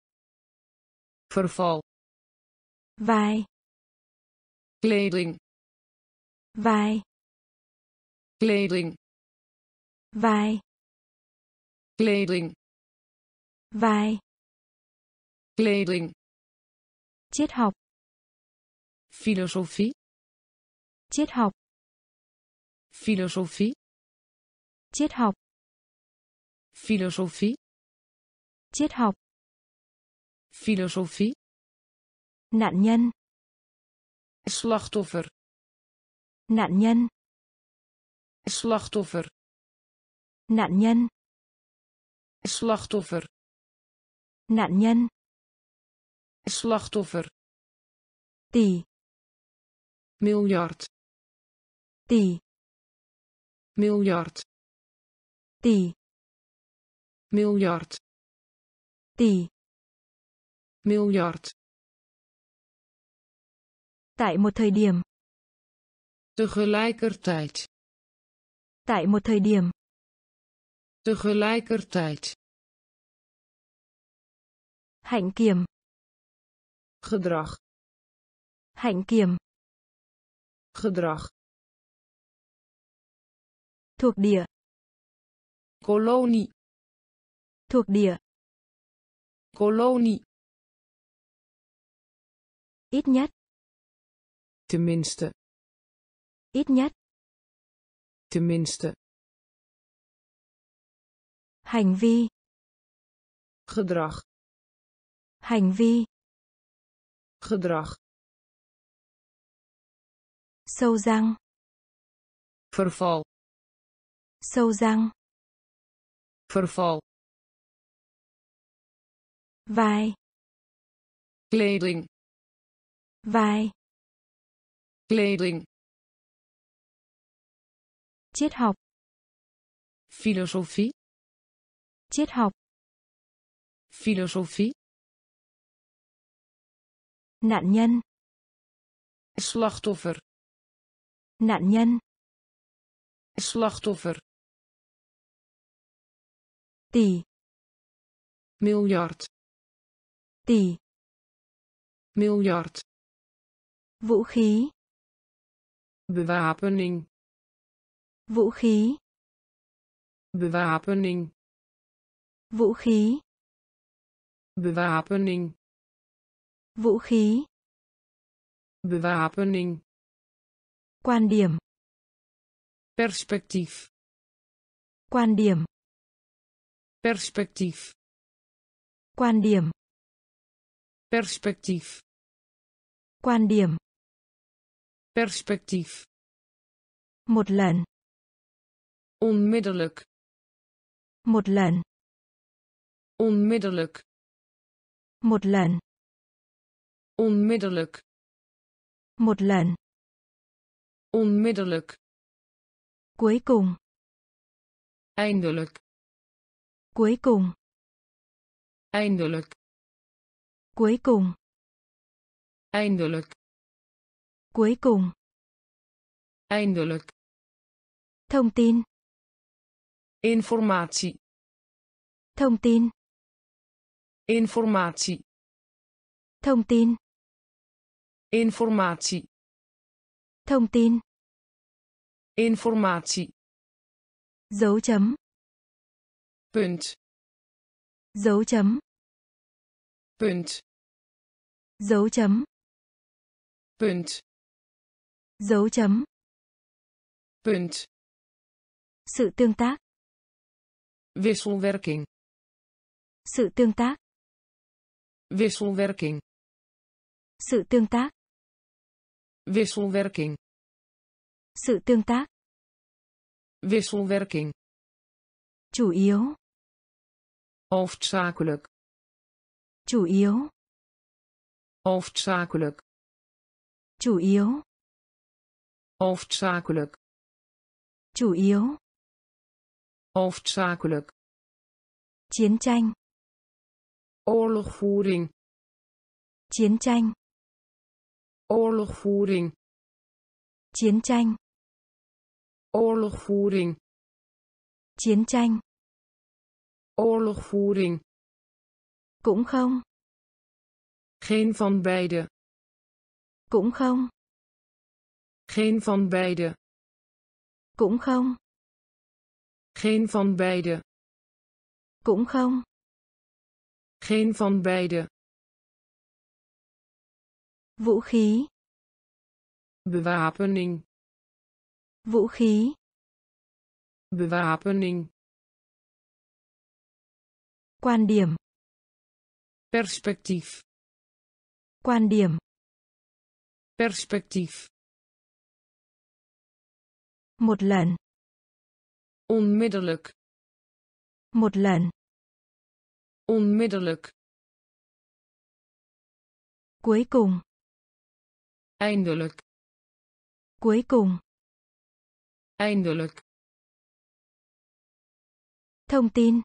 verval Vai. kleding Vai. kleding Vai. kleding Vai. kleding Triết học. filosofie Triết học. Filosofie Triết học. filosofie Triết học. filosofie Nạn nhân. slachtoffer Nạn nhân. slachtoffer Nạn nhân. slachtoffer Nạn nhân. slachtoffer Tỷ. miljard Tỷ. Miljard Tỷ. miljard Tỷ. miljard Tại một thời điểm. tegelijkertijd Tại một thời điểm. tegelijkertijd Hạnh kiểm. gedrag Hạnh kiểm. gedrag Thuộc địa. kolonie Thuộc địa. kolonie Ít nhất. tenminste Ít nhất. tenminste Hành vi. gedrag Hành vi. gedrag Sâu răng. verval Sâu răng. verval vai. Kleding vai. Kleding triết học. Filosofie triết học. Filosofie nạn nhân. Slachtoffer. Nạn nhân. Slachtoffer tỷ. Miljard. Tỷ. Miljard. Vũ khí. Bewapening. Vũ khí. Bewapening. Vũ khí. Bewapening. Vũ khí. Bewapening. Quan điểm. Perspectief quan điểm perspectief. Quan điểm. Perspectief. Quan điểm. Perspectief. Một lần. Onmiddellijk. Một lần. Onmiddellijk. Một lần. Onmiddellijk. Một lần. Onmiddellijk. Cuối cùng. Eindelijk cuối cùng. Eindelijk. Cuối cùng. Eindelijk. Cuối cùng. Eindelijk. Thông tin. Informatie. Thông tin. Informatie. Thông tin. Informatie. Thông tin. Informatie. Dấu chấm punt dấu chấm. Punt dấu chấm. Punt dấu chấm. Punt sự tương tác. Wisselwerking. Sự tương tác. Wisselwerking. Sự tương tác. Wisselwerking. Sự tương tác. Wisselwerking. Chủ yếu hoofdzakelijk. Chủ yếu. Hoofdzakelijk. Chủ yếu. Hoofdzakelijk. Chủ yếu. Hoofdzakelijk. Chiến tranh. Oorlogvoering. Chiến tranh. Oorlogvoering. Chiến tranh. Oorlogvoering. Chiến tranh oorlogvoering. Cũng không. Geen van beide. Cũng không. Geen van beide. Cũng không. Geen van beide. Cũng không. Geen van beide. Vũ khí. Bewapening. Vũ khí. Bewapening quan điểm. Perspectief. Quan điểm. Perspectief. Một lần. Onmiddellijk. Một lần. Onmiddellijk. Cuối cùng. Eindelijk. Cuối cùng. Eindelijk. Thông tin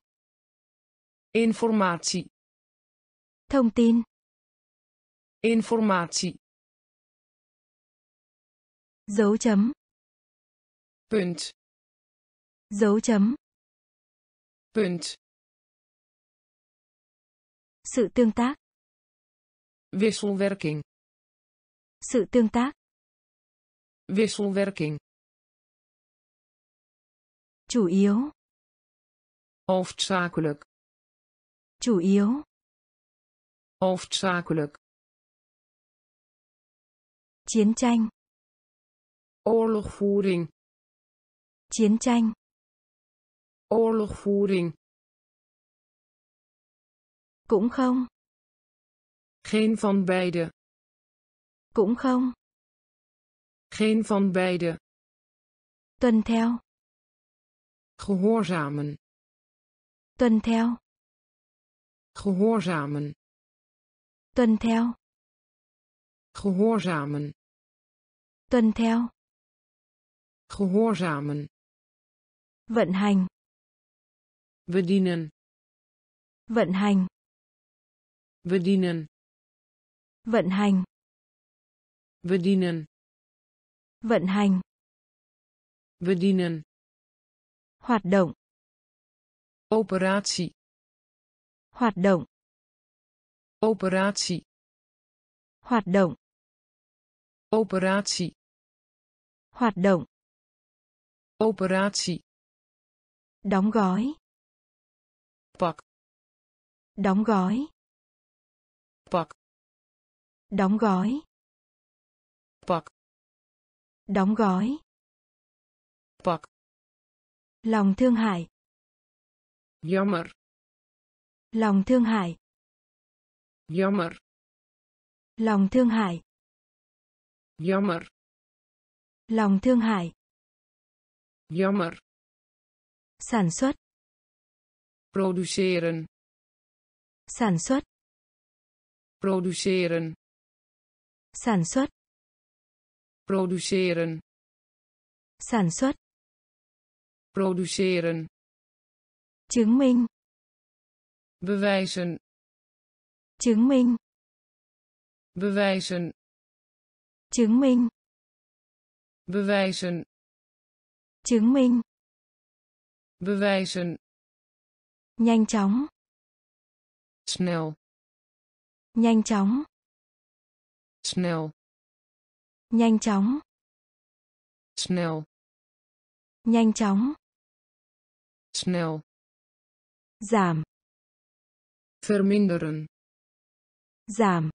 informatie. Thông tin. Informatie. Dấu chấm. Punt. Dấu chấm. Punt. Sự tương tác. Wisselwerking. Sự tương tác. Wisselwerking. Chủ yếu. Hoofdzakelijk chủ yếu. Hoofdzakelijk. Chiến tranh. Oorlogvoering. Chiến tranh. Oorlogvoering. Cũng không. Geen van beide. Cũng không. Geen van beide. Tuân theo. Gehoorzamen. Tuân theo. Gehoorzamen Tuân theo. gehoorzamen Tuân theo. gehoorzamen Vận hành. bedienen Vận hành. bedienen Vận hành. bedienen Vận hành. bedienen Hoạt động. operatie Hoạt động. operatie Hoạt động. operatie Hoạt động. operatie Đóng gói. pak Đóng gói. pak Đóng gói. pak Đóng gói. pak Lòng thương hại. jammer Lòng thương hại. jammer Lòng thương hại. jammer Lòng thương hại. jammer Sản xuất. produceren Sản xuất. produceren Sản xuất. produceren Sản xuất. produceren Chứng minh. Bewijzen Chứng minh. bewijzen Chứng minh. bewijzen Chứng minh. bewijzen Nhanh chóng. snel Nhanh chóng. snel Nhanh chóng. snel Nhanh chóng. snel Giảm. Verminderen Giảm.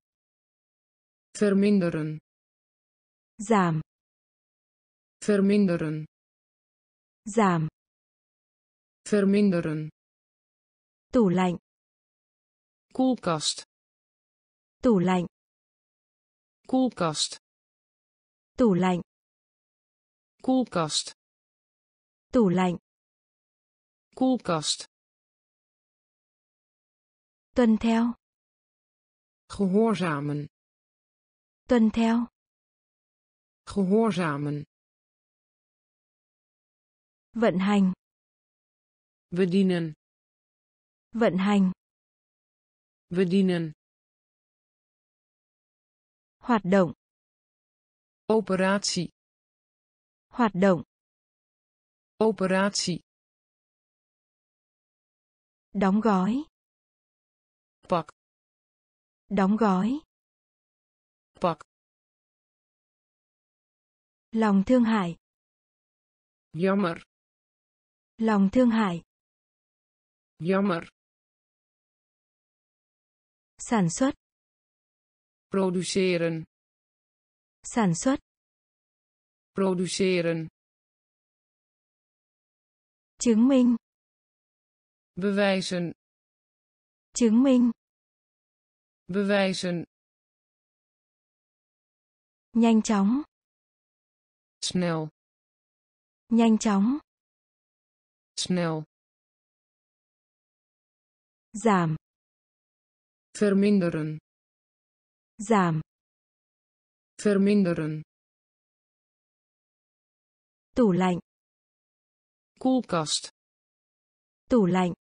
verminderen Giảm. verminderen Giảm. verminderen Tủ lạnh. koelkast Tủ lạnh. koelkast Tủ lạnh. koelkast Tủ lạnh. koelkast Tuân theo. gehoorzamen Tuân theo. gehoorzamen Vận hành. bedienen Vận hành. bedienen Hoạt động. operatie Hoạt động. operatie Đóng gói. Pak Đóng gói. pak Lòng thương hại. jammer Lòng thương hại. jammer Sản xuất. produceren Sản xuất. produceren Chứng minh. bewijzen Chứng minh. bewijzen Nhanh chóng. snel Nhanh chóng. snel Giảm. verminderen Giảm. verminderen Tủ lạnh. koelkast Tủ lạnh.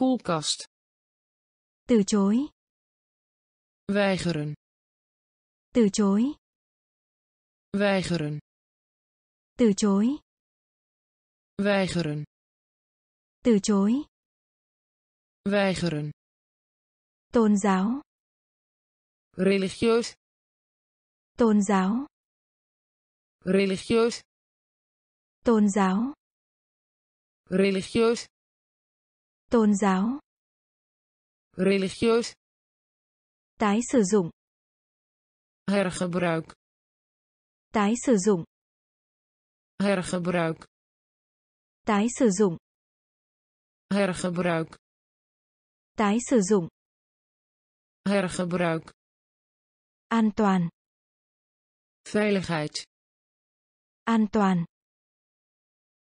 Koelkast Từ chối. weigeren Từ chối. weigeren Từ chối. weigeren Từ chối. weigeren Tôn giáo. religieus Tôn giáo. religieus Tôn giáo. religieus Tôn giáo. religieus Tái sử dụng. hergebruik Tái sử dụng. hergebruik Tái sử dụng. hergebruik Tái sử dụng. hergebruik An toàn. veiligheid An toàn.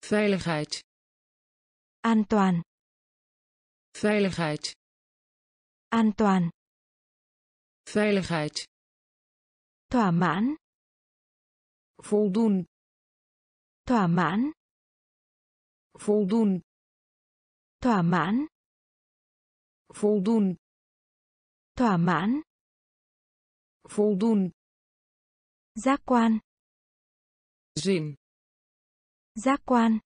veiligheid An toàn. Veiligheid. An toàn. Veiligheid. Thỏa mãn. Voldoen. Thỏa mãn. Voldoen. Thỏa mãn. Voldoen. Thỏa mãn. Voldoen. Giác quan. Zin. Giác quan.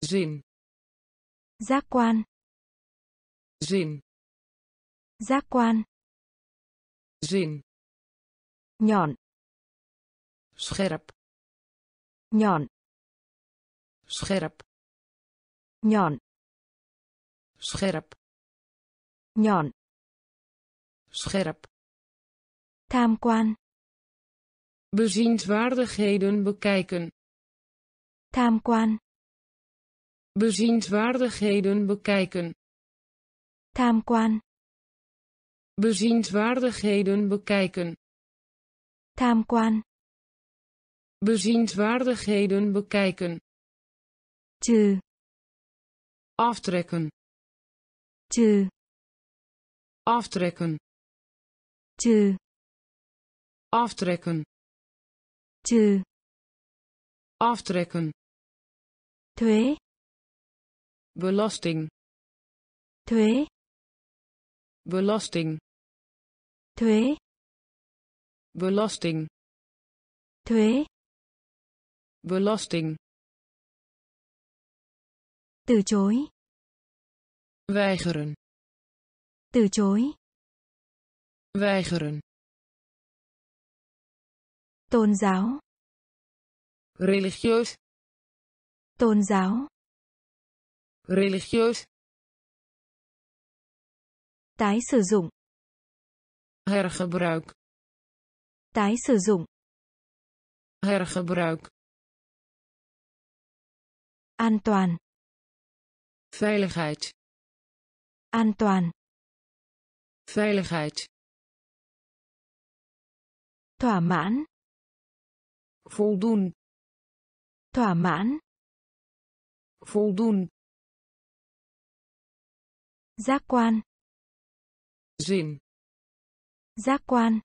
Zin. Giác quan zin. Giác quan. Zin. Nhọn. Scherp. Nhọn. Scherp. Nhọn. Scherp. Nhọn. Scherp. Tham quan. Bezienswaardigheden bekijken. Tham quan. Bezienswaardigheden bekijken tham quan. Bezienswaardigheden bekijken. Tham quan. Bezienswaardigheden bekijken. Trừ. Aftrekken. Trừ. Aftrekken. Trừ. Aftrekken. Trừ. Aftrekken. Thuế. Belasting. Thuế belasting. Thuế. Belasting. Thuế. Belasting. Từ chối. Weigeren. Từ chối. Weigeren. Tôn giáo. Religieus. Tôn giáo. Religieus tái sử dụng. Hergebruik. Tái sử dụng. Hergebruik. An toàn. Veiligheid. An toàn. Veiligheid. Thỏa mãn. Voldoen. Thỏa mãn. Voldoen. Giác quan zin. Giác quan.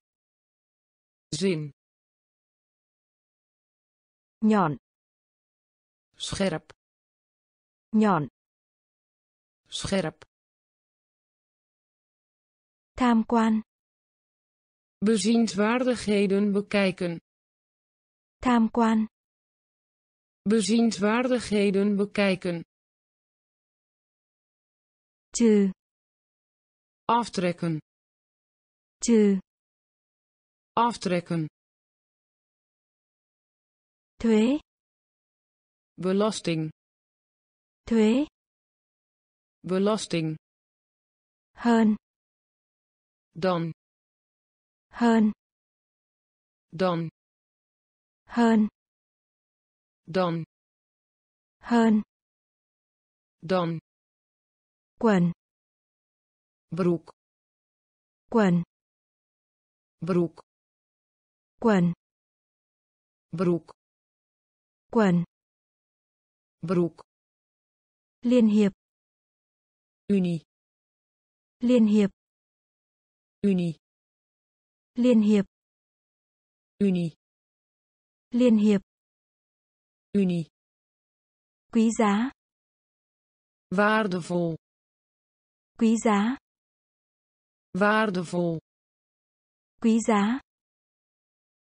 Zin. Nhọn. Scherp. Nhọn. Scherp. Tham quan. Bezienswaardigheden bekijken. Tham quan. Bezienswaardigheden bekijken. Trừ aftrekken. Trừ aftrekken. Thuế belasting. Thuế belasting. Hơn dan. Hơn dan. Hơn dan. Hơn dan. Quần broek. Quần broek. Quần broek. Quần broek. Liên hiệp. Unie. Liên hiệp. Unie. Liên hiệp. Unie. Liên hiệp. Unie. Quý giá. Waardevol. Quý giá waardevol. Quý giá.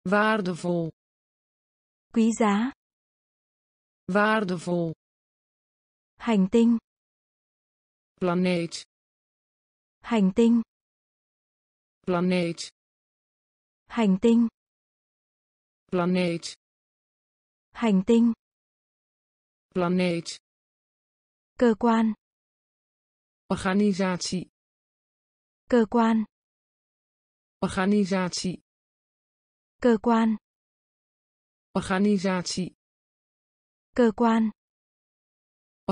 Waardevol. Quý giá. Waardevol. Hành tinh. Planeet. Hành tinh. Planeet. Hành tinh. Planeet. Hành tinh. Planeet. Cơ quan. Organisatie cơ quan. Organisatie. Cơ quan. Organisatie. Cơ quan.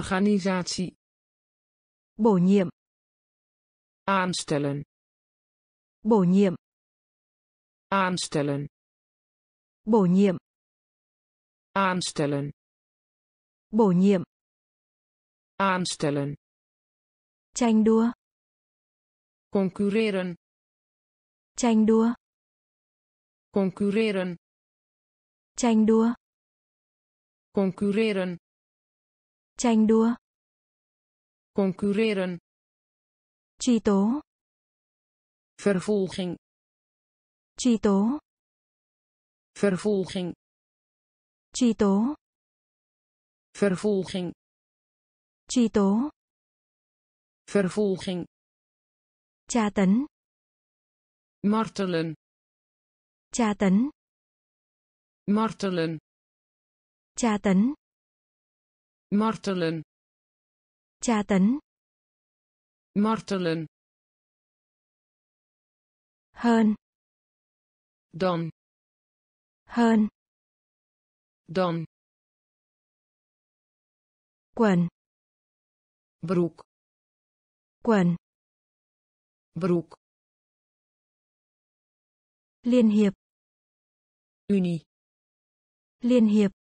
Organisatie. Bổ nhiệm. Aanstellen. Bổ nhiệm. Aanstellen. Bổ nhiệm. Aanstellen. Bổ nhiệm. Aanstellen. Tranh đua concurreren. Tranh đua. Concurreren. Tranh đua. Concurreren. Tranh đua. Concurreren. Truy tố. Vervolging. Truy tố. Vervolging. Truy tố. Vervolging. Truy tố. Vervolging tra tấn. Martelen. Tra tấn. Martelen. Tra tấn. Martelen. Tra tấn. Martelen. Hơn. Dan hơn. Dan quần. Broek. Quần broek liên hiệp. Unie liên hiệp.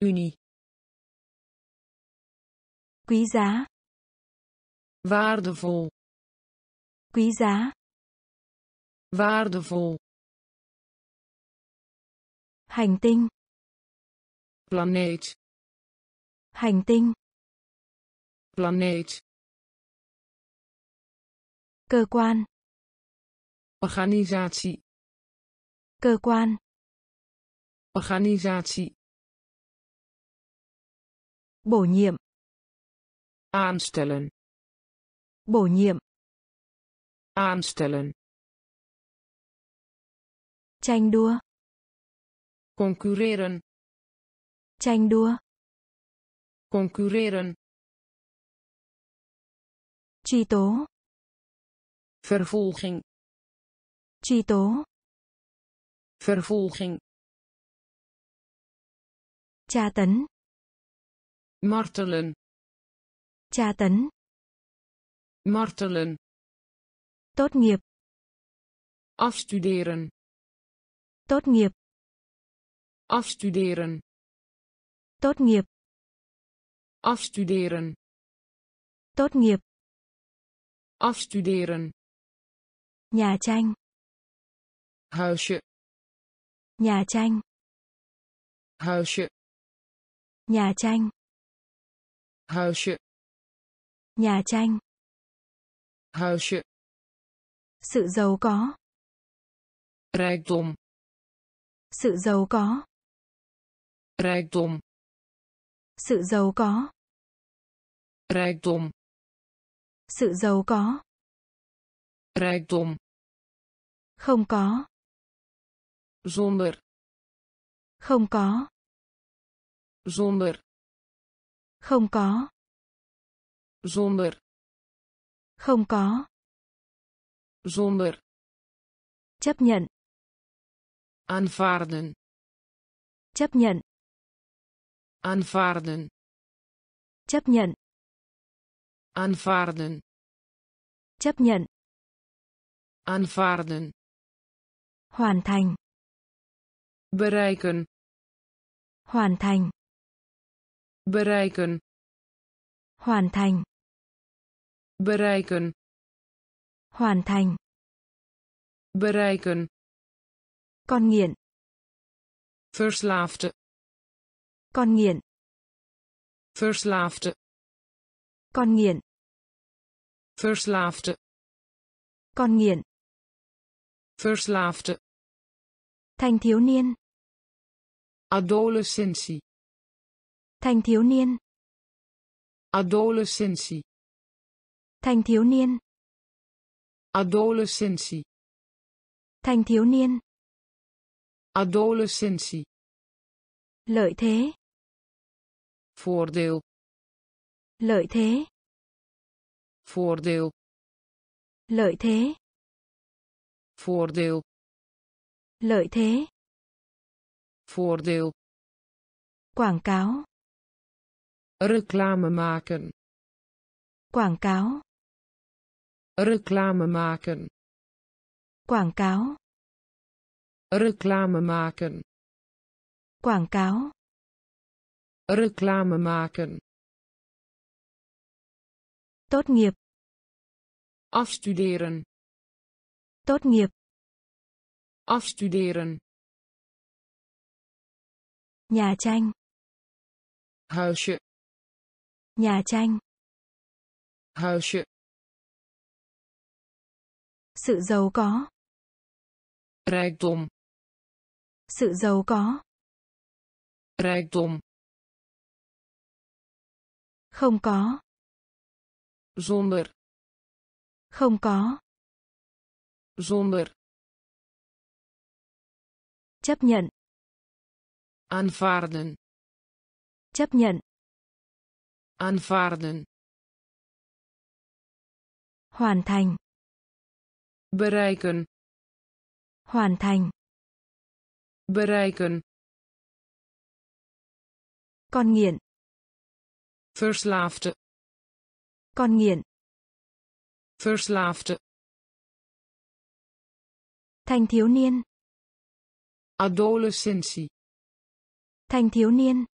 Unie quý giá. Waardevol. Quý giá. Waardevol. Hành tinh. Planeet. Hành tinh. Planeet cơ quan. Organisatie. Cơ quan. Organisatie. Bổ nhiệm. Aanstellen. Bổ nhiệm. Aanstellen. Tranh đua. Concurreren. Tranh đua. Concurreren. Truy tố vervolging. Truy tố vervolging. Tra tấn martelen. Tra tấn martelen. Tốt nghiệp. Afstuderen. Tốt nghiệp. Afstuderen. Tốt nghiệp. Afstuderen. Tốt nghiệp. Afstuderen nhà tranh. Huisje nhà tranh. Huisje nhà tranh. Huisje nhà tranh. Huisje sự. Giàu có. Rijkdom sự giàu có. Rijkdom sự giàu có. Rijkdom sự giàu có. Rijkdom không có. Zonder. Không có. Zonder. Không có. Zonder. Không có. Zonder. Chấp nhận. Aanvaarden. Chấp nhận. Aanvaarden. Chấp nhận. Aanvaarden. Chấp nhận. Aanvaarden hoàn thành. Bereiken. Hoàn thành. Bereiken. Hoàn thành. Bereiken. Hoàn thành. Bereiken. Con nghiện. Verslaafde. Con nghiện. Verslaafde. Con nghiện. Verslaafde. Con nghiện. Verslaafde thanh thiếu niên. Adolescentie. Thanh thiếu niên. Adolescentie. Thanh thiếu niên. Adolescentie. Thanh thiếu niên. Adolescentie. Lợi thế. Voordeel. Lợi thế. Voordeel. Lợi thế. Voordeel lợi thế. Voordeel. Quảng cáo. Reclame maken. Quảng cáo. Reclame maken. Quảng cáo. Reclame maken. Quảng cáo. Reclame maken. Tốt nghiệp. Afstuderen. Tốt nghiệp. Afstuderen. Nhà tranh. Huisje. Nhà tranh. Huisje. Sự giàu có. Rijkdom. Sự giàu có. Rijkdom. Không có. Zonder. Không có. Zonder. Chấp nhận. Aanvaarden. Chấp nhận. Aanvaarden. Hoàn thành. Bereiken. Hoàn thành. Bereiken. Con nghiện. Verslaafde. Con nghiện. Verslaafde. Thanh thiếu niên. Adolescentie. Thanh thiếu niên.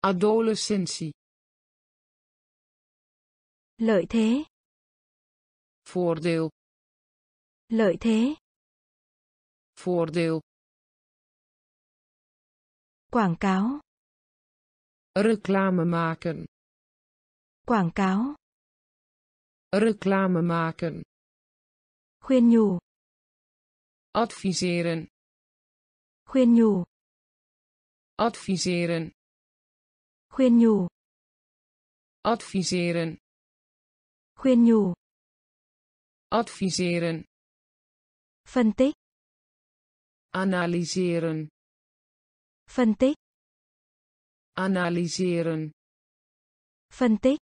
Adolescentie. Lợi thế. Voordeel. Lợi thế. Voordeel. Quảng cáo. Reclame maken. Quảng cáo. Reclame maken. Khuyên nhủ. Adviseren. Khuyên nhủ. Adviseren. Khuyên nhủ. Adviseren. Khuyên nhủ. Adviseren. Phân tích. Analyseren. Phân tích. Analyseren. Phân tích.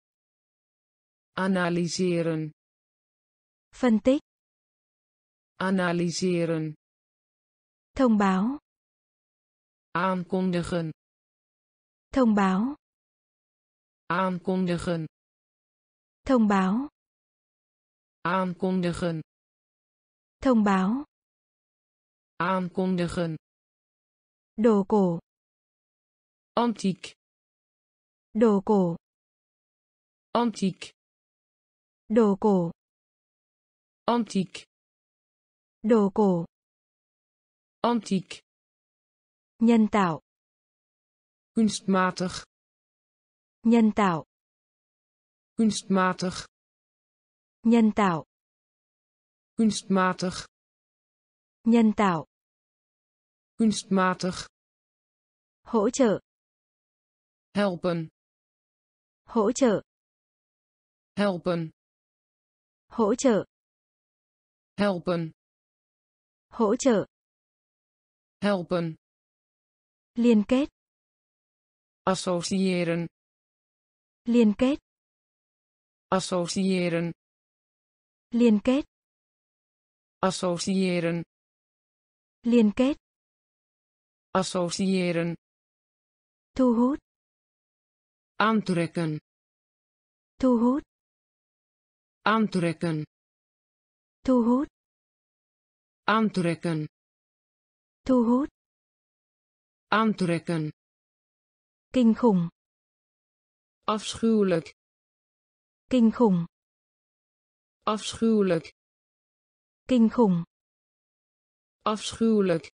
Analyseren. Phân tích. Analyseren. Thông báo. Aankondigen. Thông báo. Aankondigen. Thông báo. Aankondigen. Thông báo. Aankondigen. Đồ cổ. Antiek. Đồ cổ. Antiek. Đồ cổ. Antiek. Đồ cổ. Antiek. Nhân tạo. Kunstmatig. Nhân tạo. Kunstmatig. Nhân tạo. Kunstmatig. Nhân tạo. Kunstmatig. Hỗ trợ. Helpen. Hỗ trợ. Helpen. Hỗ trợ. Helpen. Hỗ trợ. Helpen. Liên kết. Associëren. Liên kết. Associëren. Liên kết. Associëren. Liên kết. Associëren. Thu hút. Aantrekken. Thu hút. Aantrekken. Thu hút. Aantrekken. Thu hút. Aantrekken. Kinh khủng. Afschuwelijk. Kinh khủng. Afschuwelijk. Kinh khủng. Afschuwelijk.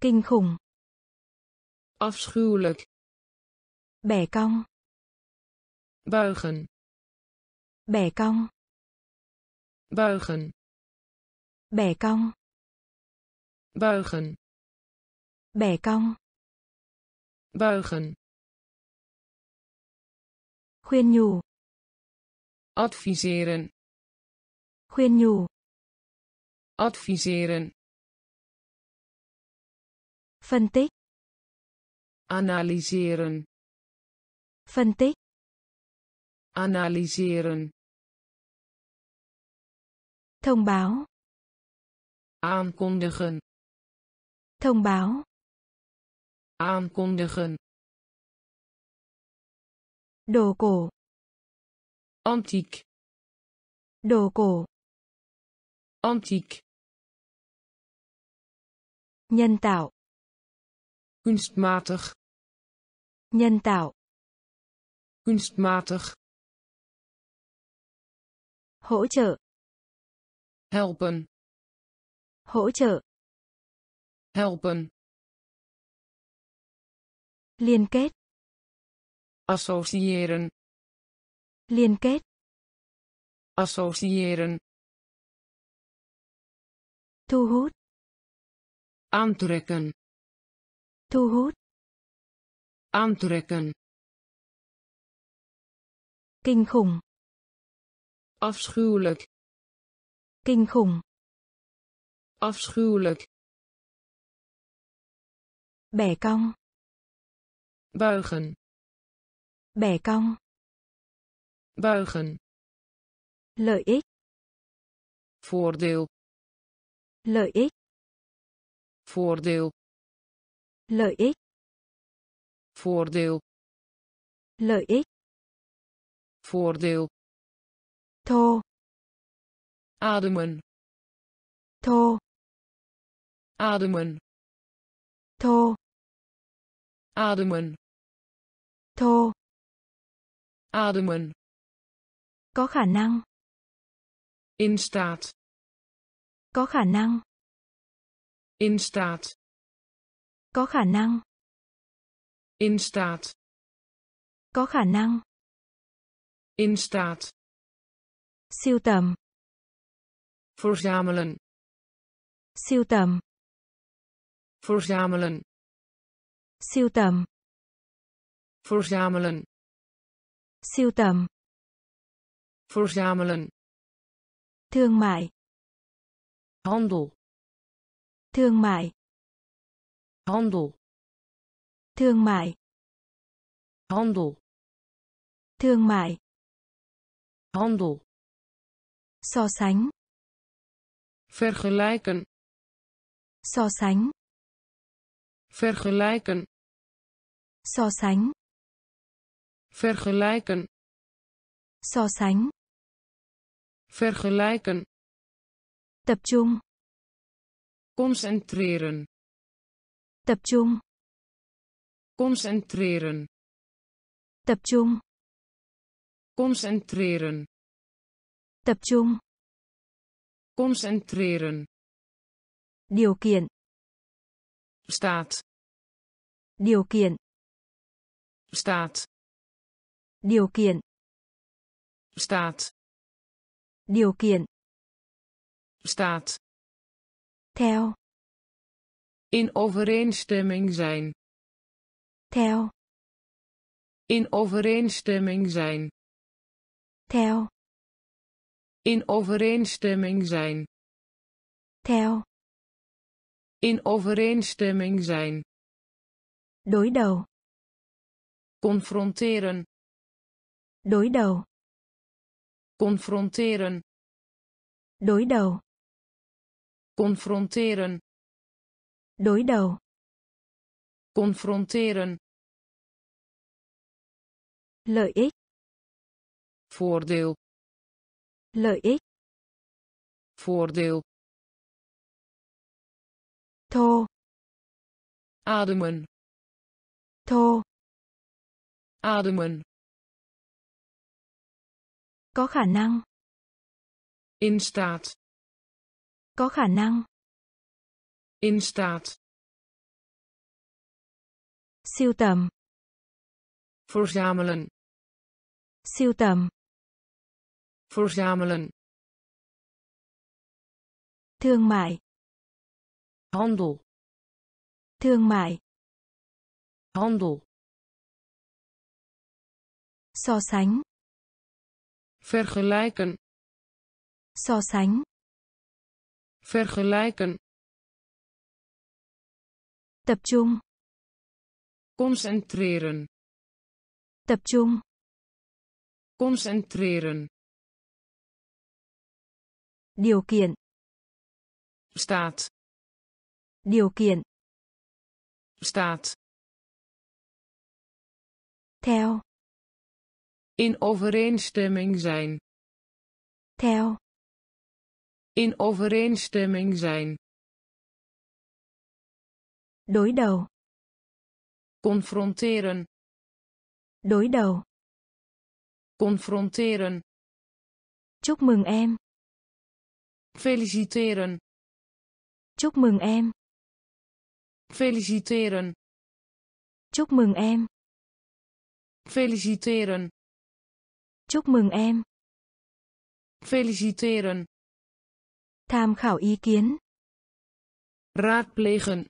Kinh khủng. Afschuwelijk. Bẻ cong. Buigen. Bẻ cong. Buigen. Bẻ cong. Buigen. Bẻ cong. Buigen. Khuyên nhủ. Adviseren. Khuyên nhủ. Adviseren. Phân tích. Analyseren. Phân tích. Analyseren. Thông báo. Aankondigen. Thông báo. Aankondigen. Đồ cổ. Antiek. Đồ cổ. Antiek. Nhân tạo. Kunstmatig. Nhân tạo. Kunstmatig. hỗ trợ helpen hỗ trợ helpen liên kết. Associëren. Liên kết. Associëren. Thu hút. Aantrekken. Thu hút. Aantrekken. Kinh khủng. Afschuwelijk. Kinh khủng. Afschuwelijk. Bẻ cong buigen. Bẻ cong buigen. Lợi ích. Voordeel. Lợi ích. Voordeel. Lợi ích. Voordeel. Lợi ích. Voordeel. Thô. Ademen. Thô. Ademen. Thô ademen. Thô. Ademen. Có khả năng. In staat. Có khả năng. In staat. Có khả năng. In staat. Có khả năng. In staat. Siêu tầm. Verzamelen. Siêu tầm. Verzamelen siêu tầm. Verzamelen. Siêu tầm. Verzamelen. Thương mại. Handel. Thương mại. Handel. Thương mại. Handel. Thương mại. Handel. So sánh. Vergelijken. So sánh. Vergelijken so sánh. Vergelijken. So sánh. Vergelijken. Tập trung. Concentreren. Tập trung. Concentreren. Tập trung. Concentreren. Tập trung. Concentreren. Điều kiện. Staat. Điều kiện staat. Điều kiện. Staat. Điều kiện. Staat. Theo. In overeenstemming zijn. Theo. In overeenstemming zijn. Theo. In overeenstemming zijn. Theo. In overeenstemming zijn. Đối đầu confronteren. Đối đầu. Confronteren. Đối đầu. Confronteren. Đối đầu. Confronteren. Lợi ích. Voordeel. Lợi ích. Voordeel. Thô. Ademen. Thô ademen có khả năng. In staat có khả năng. In staat siêu tầm. Verzamelen. Siêu tầm. Verzamelen. Thương mại. Handel. Thương mại. Handel so sánh. Vergelijken. So sánh. Vergelijken. Tập trung. Concentreren. Tập trung. Concentreren. Điều kiện. Staat. Điều kiện. Staat. Theo in overeenstemming zijn theo in overeenstemming zijn đối đầu confronteren đối đầu confronteren Chúc mừng em. Feliciteren. Chúc mừng em. Feliciteren. Chúc mừng em. Feliciteren. Chúc mừng em. Feliciteren. Tham khảo ý kiến. Raadplegen.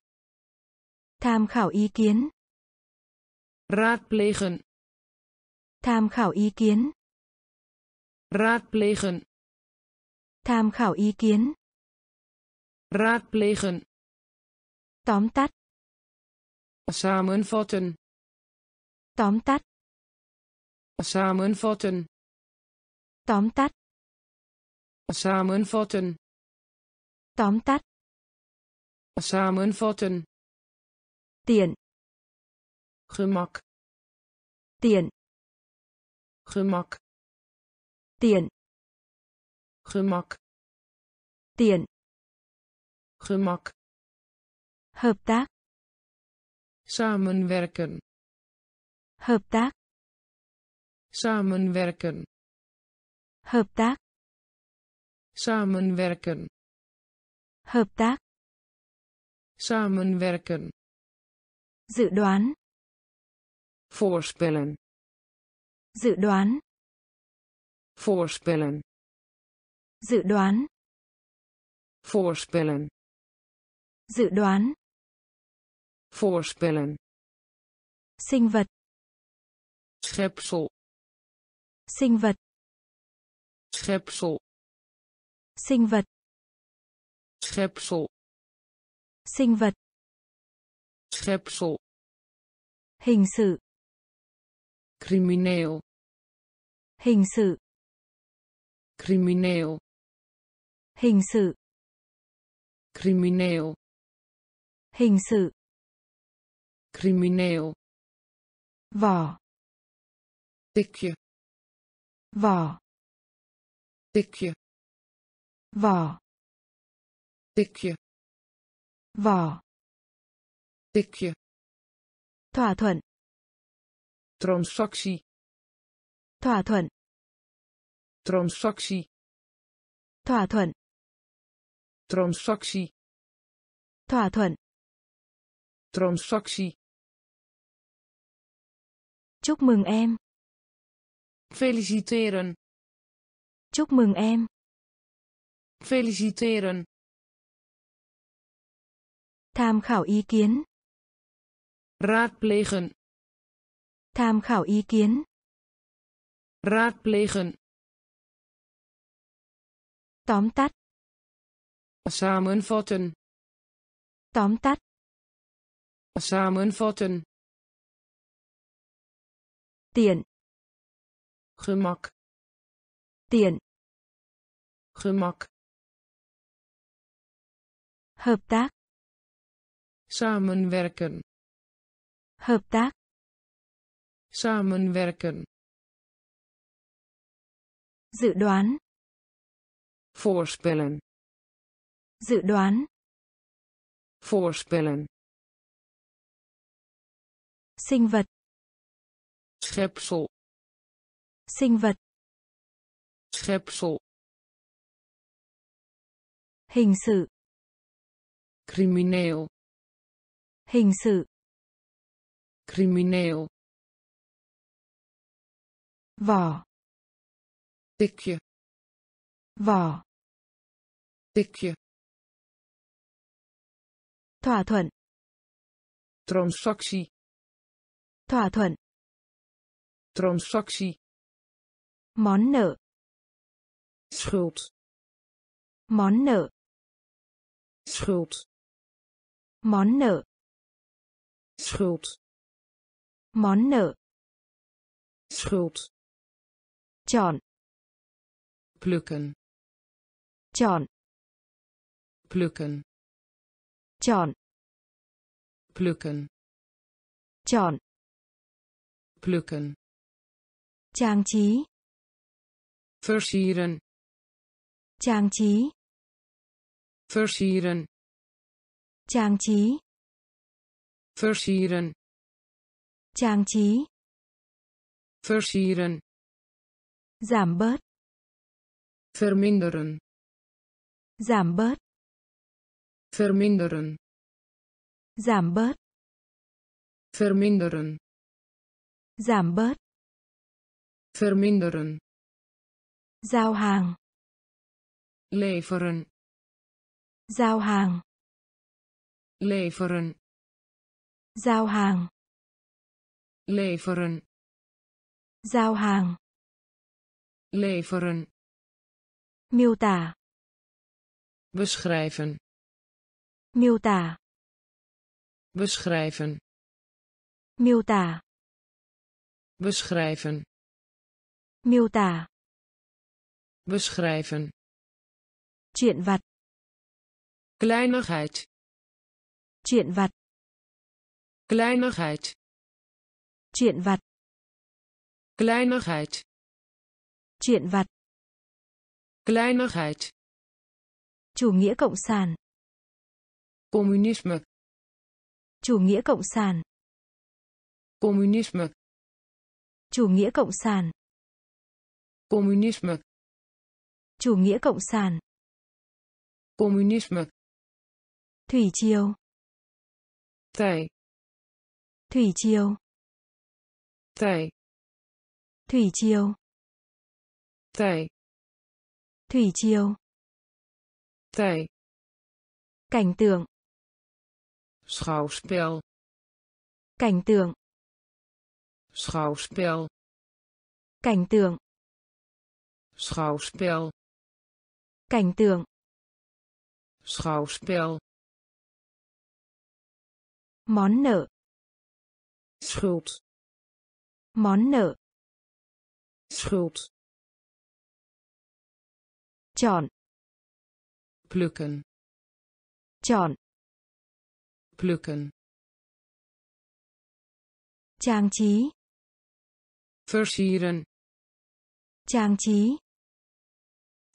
Tham khảo ý kiến. Raadplegen. Tham khảo ý kiến. Raadplegen. Tham khảo ý kiến. Raadplegen. Tóm tắt. Samenvatten. Tóm tắt. Samenvatten. Tóm tắt. Samenvatten. Tóm tắt. Samenvatten. Tiện. Gemak. Tiện. Gemak. Tiện. Gemak. Tiện. Gemak. Hợp tác. Samenwerken. Hợp tác. Samenwerken. Hợp tác. Samenwerken. Hợp tác. Samenwerken. Dự đoán. Voorspellen. Dự đoán. Voorspellen. Dự đoán. Voorspellen. Dự đoán. Voorspellen. Sinh vật. Schepsel. Sinh vật. Schepsel. Sinh vật. Schepsel. Sinh vật. Schepsel. Hình sự. Crimineel. Hình sự. Crimineel. Hình sự. Crimineel. Hình sự. Crimineel. Vỏ. Tikje. Vỏ. Tikje. Vỏ. Tikje. Vỏ. Tikje. Thỏa thuận. Transactie. Thỏa thuận. Transactie. Thỏa thuận. Transactie. Thỏa thuận. Transactie. Chúc mừng em. Feliciteren. Chúc mừng em. Feliciteren. Tham khảo ý kiến. Raadplegen. Tham khảo ý kiến. Raadplegen. Tóm tắt. Samenvatten. Tóm tắt. Samenvatten. Tiện. Gemak. Tiện. Gemak. Hợp tác. Samenwerken. Hợp tác. Samenwerken. Dự đoán. Voorspellen. Dự đoán. Voorspellen. Sinh vật. Schepsel. Sinh vật. Schepsel. Hình sự. Crimineel. Hình sự. Crimineel. Vỏ. Tikje. Vỏ. Tikje. Thỏa thuận. Transactie. Thỏa thuận. Transactie. Món nợ. Schuld. Món nợ. Schuld. Món nợ. Schuld. Món nợ. Schuld. Chọn. Plukken. Chọn. Plukken. Chọn. Plukken. Chọn. Plukken. Trang trí. Versieren. Trang trí. Versieren. Trang trí. Versieren. Trang trí. Versieren. Giảm bớt. verminderen giảm bớt verminderen giảm bớt verminderen giảm bớt verminderen giao hàng. Leveren. Giao hàng. Leveren. Giao hàng. Leveren. Giao hàng. Leveren. Miêu tả. Beschrijven. Miêu tả. Beschrijven. Miêu tả. Beschrijven. Miêu tả beschrijven. Chuyện vặt. Kleinigheid. Chuyện vặt. Kleinigheid. Chuyện vặt. Kleinigheid. Chuyện vặt. Kleinigheid. Chủ nghĩa cộng sản. Communisme. Chủ nghĩa cộng sản. Communisme. Chủ nghĩa cộng sản. Communisme chủ nghĩa cộng sản. Communisme thủy triều tij thủy triều tij thủy triều tij thủy triều tij cảnh tượng. Schouwspel. Cảnh tượng. Schouwspel. Cảnh tượng. Schouwspel cảnh tượng. Schouwspel. Món nợ. Schuld. Món nợ. Schuld. Chọn. Plukken. Chọn. Plukken. Trang trí. Versieren. Trang trí.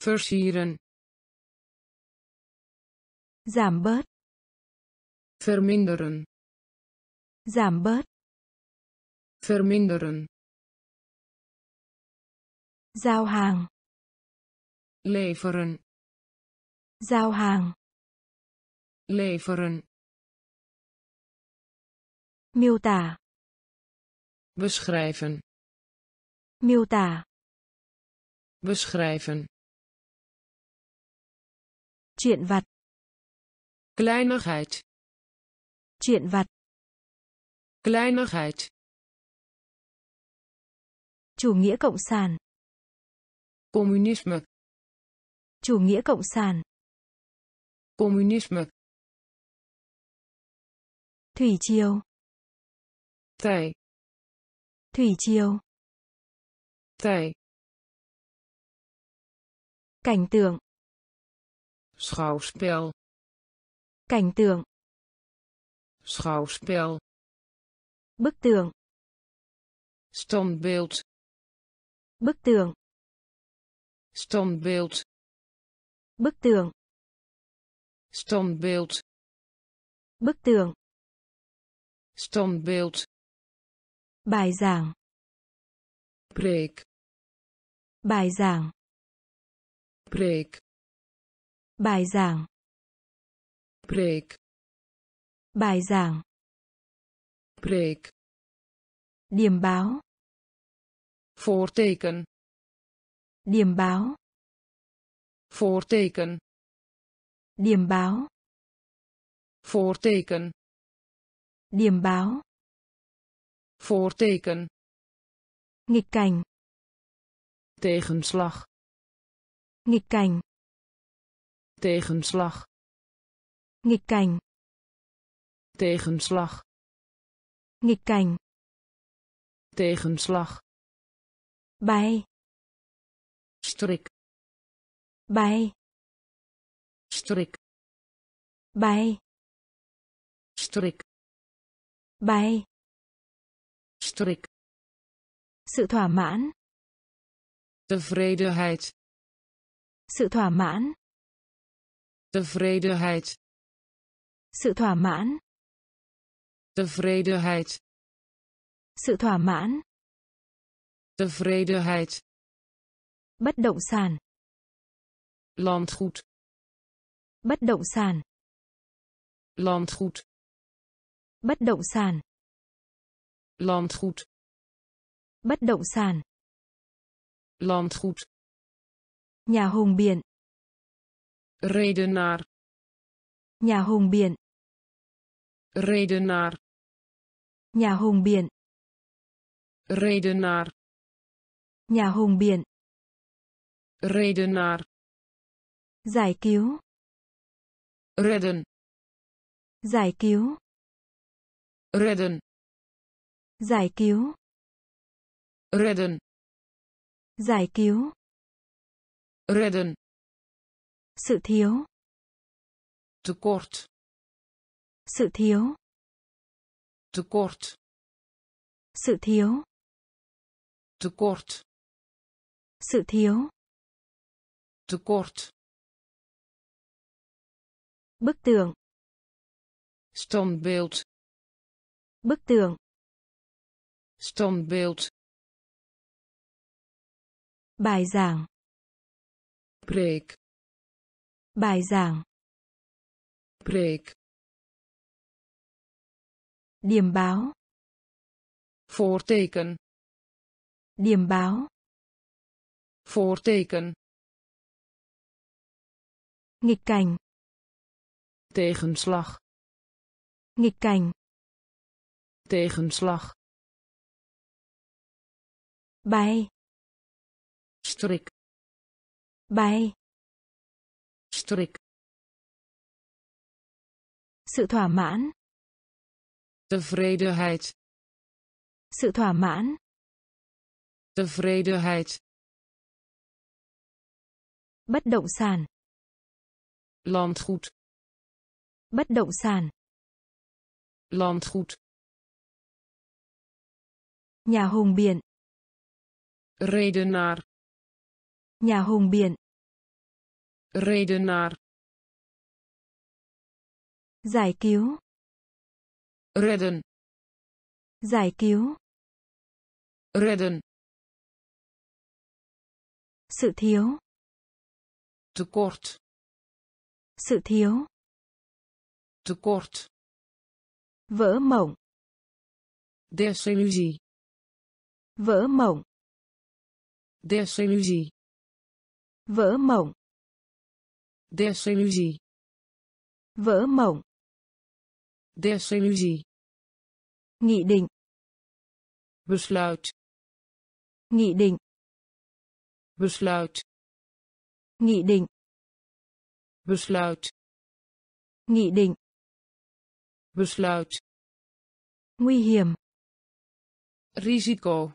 Versieren giảm bớt. Verminderen. Giảm bớt. Verminderen. Giao hàng. Leveren. Giao hàng. Leveren. Miêu tả. Beschrijven. Miêu tả. Beschrijven. Chuyện vặt kleinigheid. Chuyện vặt. Kleinigheid. Chủ nghĩa cộng sản. Communisme. Chủ nghĩa cộng sản. Communisme. Thủy triều. Tij thủy triều. Tij cảnh tượng. Schouwspel cảnh tượng. Schouwspel. Bức tượng standbeeld. Bức tượng standbeeld. Bức tượng standbeeld. Bức tượng standbeeld. Bài giảng. Preek. Bài giảng. Preek. Bài giảng preek bài giảng. Preek điểm báo. Voorteken. Điểm báo. Voorteken. Điểm báo. Voorteken. Điểm báo. Voorteken. Nghịch cảnh. Tegenslag. Nghịch cảnh. Tegenslag nghịch cảnh. Tegenslag. Nghịch cảnh. Tegenslag. Bay. Strik. Bay. Strik. Bay. Strik. Bay. Strik. Sự thỏa mãn. Tevredenheid. Sự thỏa mãn. Tevredenheid sự thỏa mãn tevredenheid sự thỏa mãn tevredenheid bất động sản landgoed Bất động sản. landgoed Bất động sản. landgoed Bất động sản. landgoed Nhà hùng biện. redenaar Nhà hùng biện. Redenaar Nhà hùng biện. redenaar Nhà hùng biện. redenaar Giải cứu. redden Giải cứu. redden Giải cứu. redden Giải cứu. redden Sự thiếu. tekort Sự thiếu. tekort Sự thiếu. tekort Sự thiếu. tekort Bức tượng. standbeeld Bức tượng. standbeeld Bài giảng. preek Bài giảng. preek Điểm báo. voorteken Điểm báo. voorteken Nghịch cảnh. tegenslag Nghịch cảnh. tegenslag Bay. strik Bay. strik Sự thỏa mãn. Tevredenheid Sự thỏa mãn. tevredenheid Bất động sản. landgoed Bất động sản. landgoed Nhà hùng biện. redenaar Nhà hùng biện. redenaar Giải cứu. Redden Giải cứu. redden Sự thiếu. tekort Sự thiếu. tekort Vỡ mộng. desillusie Vỡ mộng. desillusie Vỡ mộng. desillusie Vỡ mộng. Desillusie Nghị định. besluit Nghị định. besluit Nghị định. besluit Nghị định. besluit Nguy hiểm. risico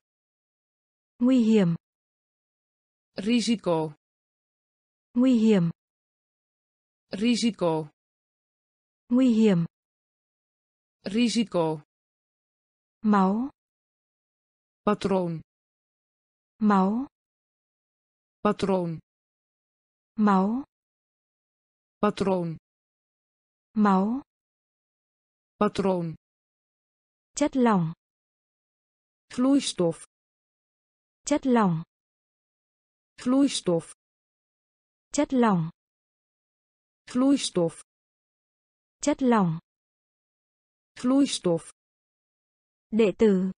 Nguy hiểm. risico Nguy hiểm. risico Nguy hiểm. Risico Máu. patroon Máu. patroon Máu. patroon Máu. patroon Chất lỏng. vloeistof Chất lỏng. vloeistof Chất lỏng. vloeistof Chất lỏng. Vloeistof Đệ tử.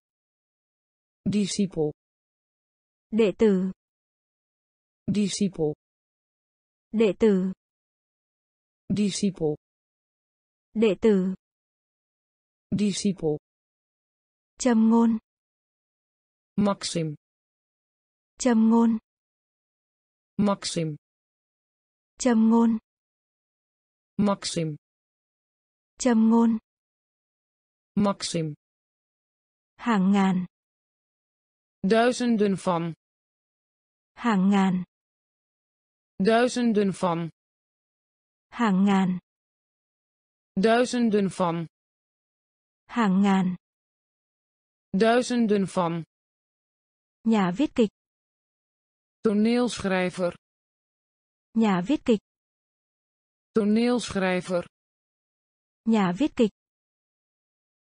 discipel Đệ tử. discipel Đệ tử. discipel Đệ tử. discipel Châm ngôn. maxim Châm ngôn. maxim Châm ngôn. maxim Châm ngôn. Maxim Hàng ngàn. duizenden van Hàng ngàn. duizenden van Hàng ngàn. duizenden van Hàng ngàn. duizenden van Nhà viết kịch. toneelschrijver Nhà viết kịch. toneelschrijver Nhà viết kịch.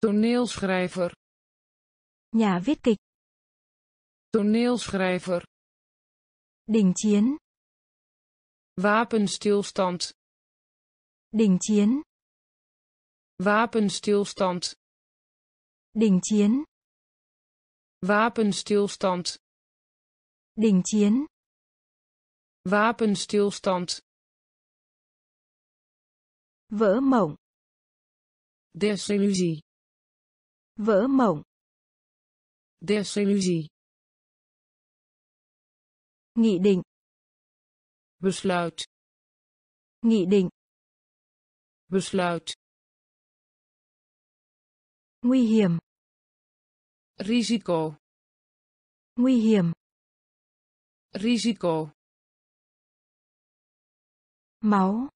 Toneelschrijver Nhà viết kịch. toneelschrijver Đình chiến. Wapenstilstand. Đình chiến. Wapenstilstand. Đình chiến. Wapenstilstand. Đình chiến. Wapenstilstand. Vỡ mộng. Desillusie. Vỡ mộng. Desillusie. Nghị định. Besluit. Nghị định. Besluit. Nguy hiểm. Risico. Nguy hiểm. Risico. Máu.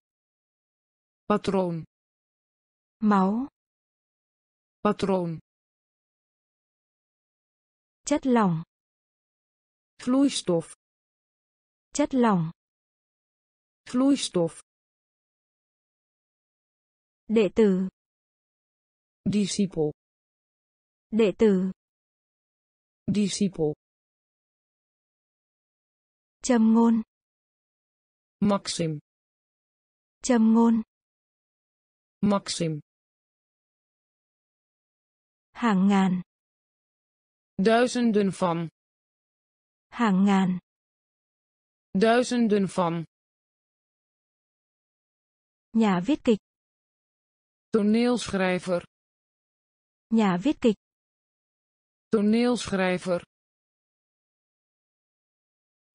Patroon. Máu. Patroon. Chất lỏng. Vloeistof. Chất lỏng. Vloeistof. Đệ tử. Discipel. Đệ tử. Discipel. Châm ngôn. Maxim. Châm ngôn. Maxim. Hàng ngàn. Duizenden van. Hàng ngàn. Duizenden van. Nhà viết kịch. Toneelschrijver. Nhà viết kịch. Toneelschrijver.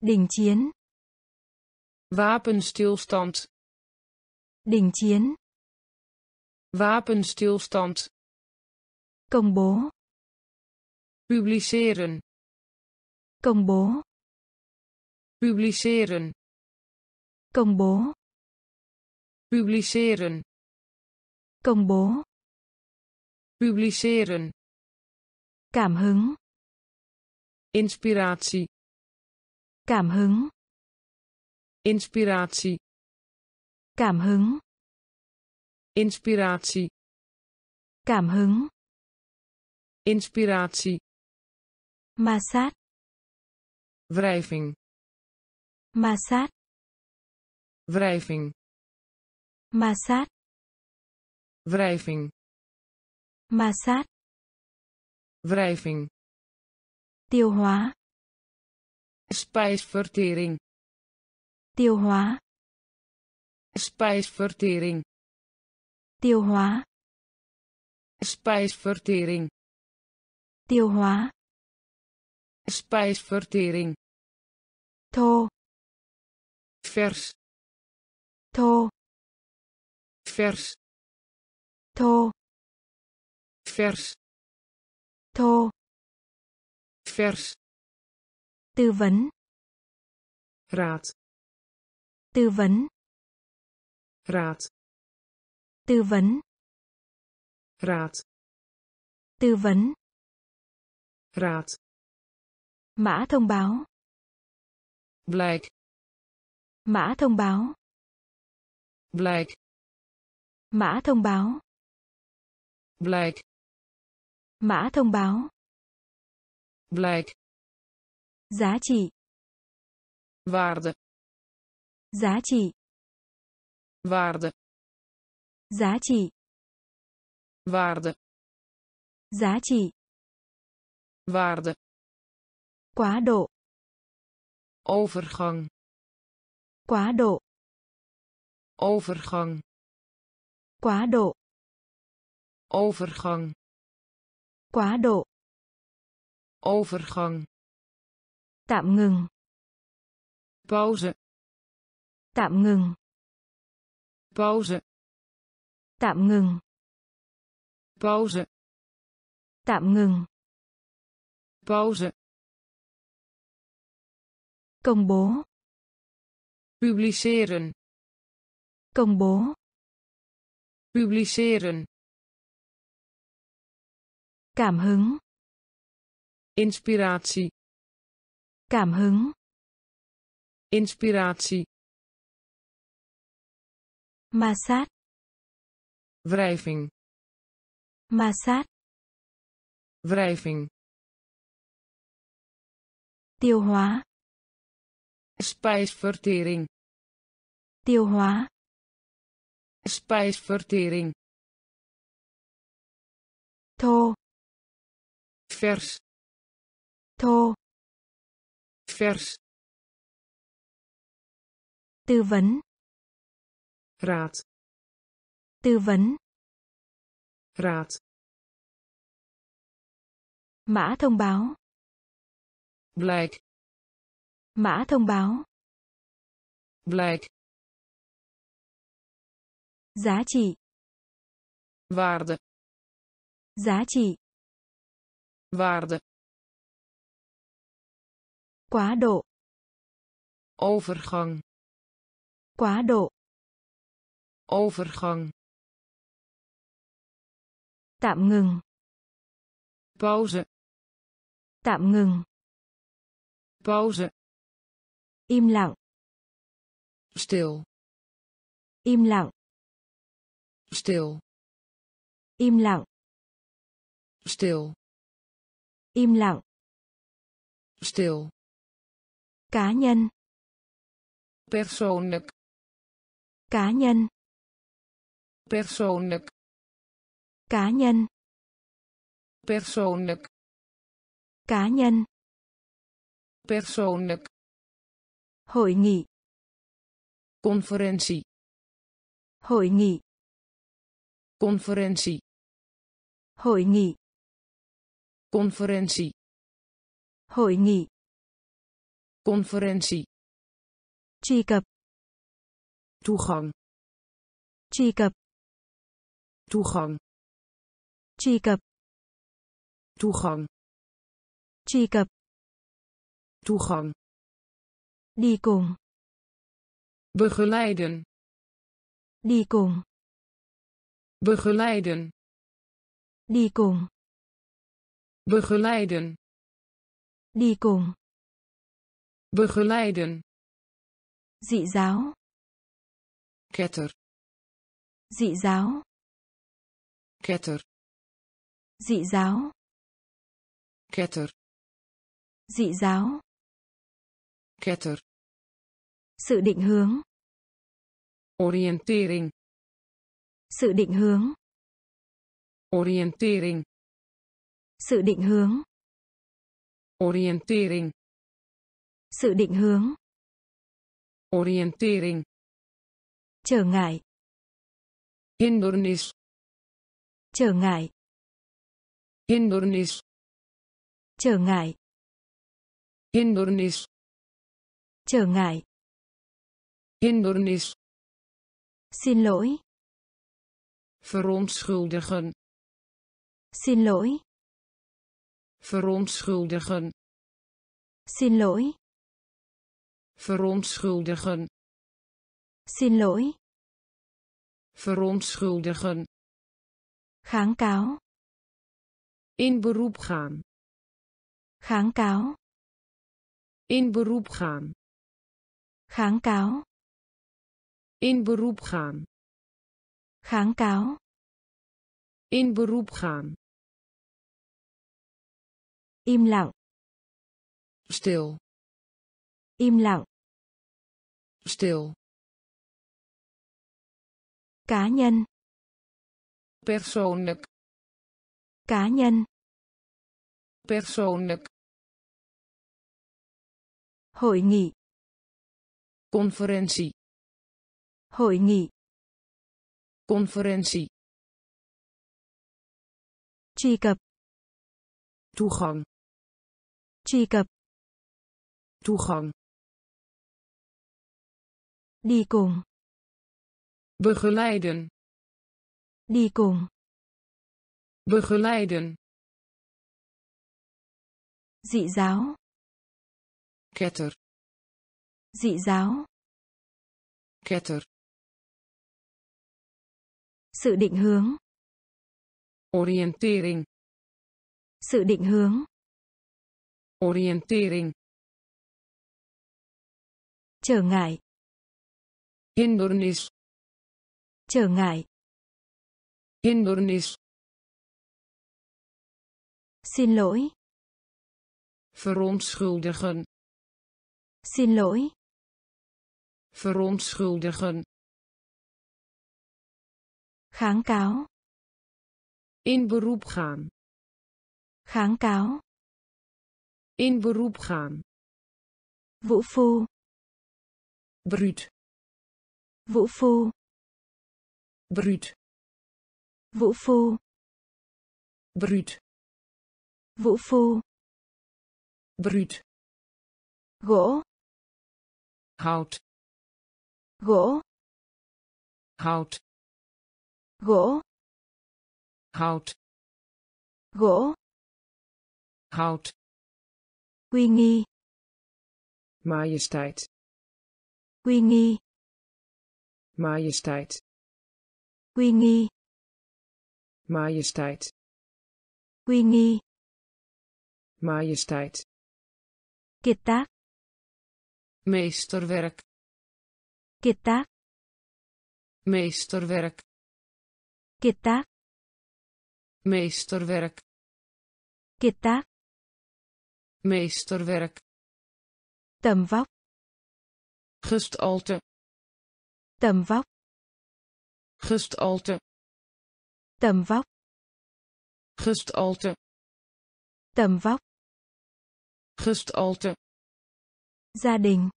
Đình chiến. Wapenstilstand. Đình chiến. Wapenstilstand. Công bố. Publiceren. Công bố. Publiceren. Công bố. Publiceren. Công bố. Publiceren. Cảm hứng. Inspiratie. Cảm hứng. Inspiratie. Cảm hứng. Inspiratie. Cảm hứng. Inspiratie. Ma sát. Wrijving. Ma sát. Wrijving. Ma sát. Wrijving. Ma sát. Wrijving. Tiêu hóa. Spijsvertering. Tiêu hóa. Spijsvertering. Tiêu hóa. Spijsvertering. Tiêu hóa. Spijsvertering. Thô. Vers. Thô. Vers. Thô. Vers. Thô. Vers. Tư vấn. Raad. Tư vấn. Raad. Tư vấn. Raad. Tư vấn. Raad. Mã thông báo. Blijk. Mã thông báo. Blijk. Mã thông báo. Blijk. Mã thông báo. Blijk. Giá trị. Waarde. Giá trị. Waarde. Giá trị. Waarde. Giá trị. Waarde. Quá độ. Overgang. Quá độ. Overgang. Quá độ. Overgang. Quá độ. Overgang. Tạm ngừng. Pauze. Tạm ngừng. Pauze. Tạm ngừng. Pauze. Tạm ngừng. Pauze. Công bố. Publiceren. Công bố. Publiceren. Cảm hứng. Inspiratie. Cảm hứng. Inspiratie. Ma sát. Wrijving. Ma sát. Wrijving. Tiêu hóa. Spijsvertering. tiêu hóa. Spijsvertering. Thô. Vers. Thô. Vers. Tư vấn. Raad. Tư vấn. Raad. Mã thông báo. Blijk mã thông báo. Blijk giá trị. Waarde. Giá trị. Waarde. Quá độ. Overgang. Quá độ. Overgang. Tạm ngừng. Pauze. Tạm ngừng. Pauze im lặng stil. im lặng stil. im lặng stil. im lặng. Stil. Cá nhân persoonlijk. cá nhân persoonlijk. cá nhân persoonlijk. cá nhân. Persoonlijk hội nghị conferentie. hội nghị conferentie. hội nghị conferentie. hội nghị conferentie. truy cập toegang. truy cập toegang. truy cập toegang. truy cập toegang đi cùng. Begeleiden. Đi cùng. Begeleiden. Đi cùng. Begeleiden. Đi cùng. Begeleiden. Dị giáo. Ketter. Dị giáo. Ketter. Dị giáo. Ketter. Dị giáo. Ketter sự định hướng. Oriëntering sự định hướng. Oriëntering sự định hướng. Oriëntering sự định hướng. Oriëntering trở ngại. Hindernis. Trở ngại. Hindernis. Trở ngại. Hindernis. Trở ngại hindernis. Xin lỗi. Verontschuldigen. Xin lỗi. Verontschuldigen. Xin lỗi. Verontschuldigen. Xin lỗi. Verontschuldigen. Kháng cáo. In beroep gaan. Kháng cáo. In beroep gaan. Kháng cáo in beroep gaan. Kháng cáo. In beroep gaan. Im lặng. Stil. Im lặng. Stil. Cá nhân. Persoonlijk. Cá nhân. Persoonlijk. Hội nghị. Conferentie hội nghị. Conferentie. Truy cập. Toegang. Truy cập. Toegang. Đi cùng. Begeleiden. Đi cùng. Begeleiden. Dị giáo. Ketter. Dị giáo. Ketter sự định hướng. Oriëntering sự định hướng. Oriëntering trở ngại. Hindernis trở ngại. Hindernis xin lỗi. Verontschuldigen. Xin lỗi. Verontschuldigen kháng cáo. In beroep gaan. Kháng cáo. In beroep gaan. Vũ phu. Bruut. Vũ phu. Bruut. Vũ phu. Bruut. Vũ phu. Bruut. Gỗ. Hout. Gỗ. Hout gỗ. Hout gỗ. Hout uy nghi. Majesteit. Uy nghi. Majesteit. Uy nghi. Majesteit. Uy nghi. Majesteit. Kiệt tác. Meesterwerk. Kiệt tác. Meesterwerk kiệt tác meesterwerk. Kiệt tác meesterwerk. Tầm vóc. Gestalte. Tầm vóc. Gestalte. Tầm vóc. Gestalte. Tầm vóc. Gestalte. Gia đình.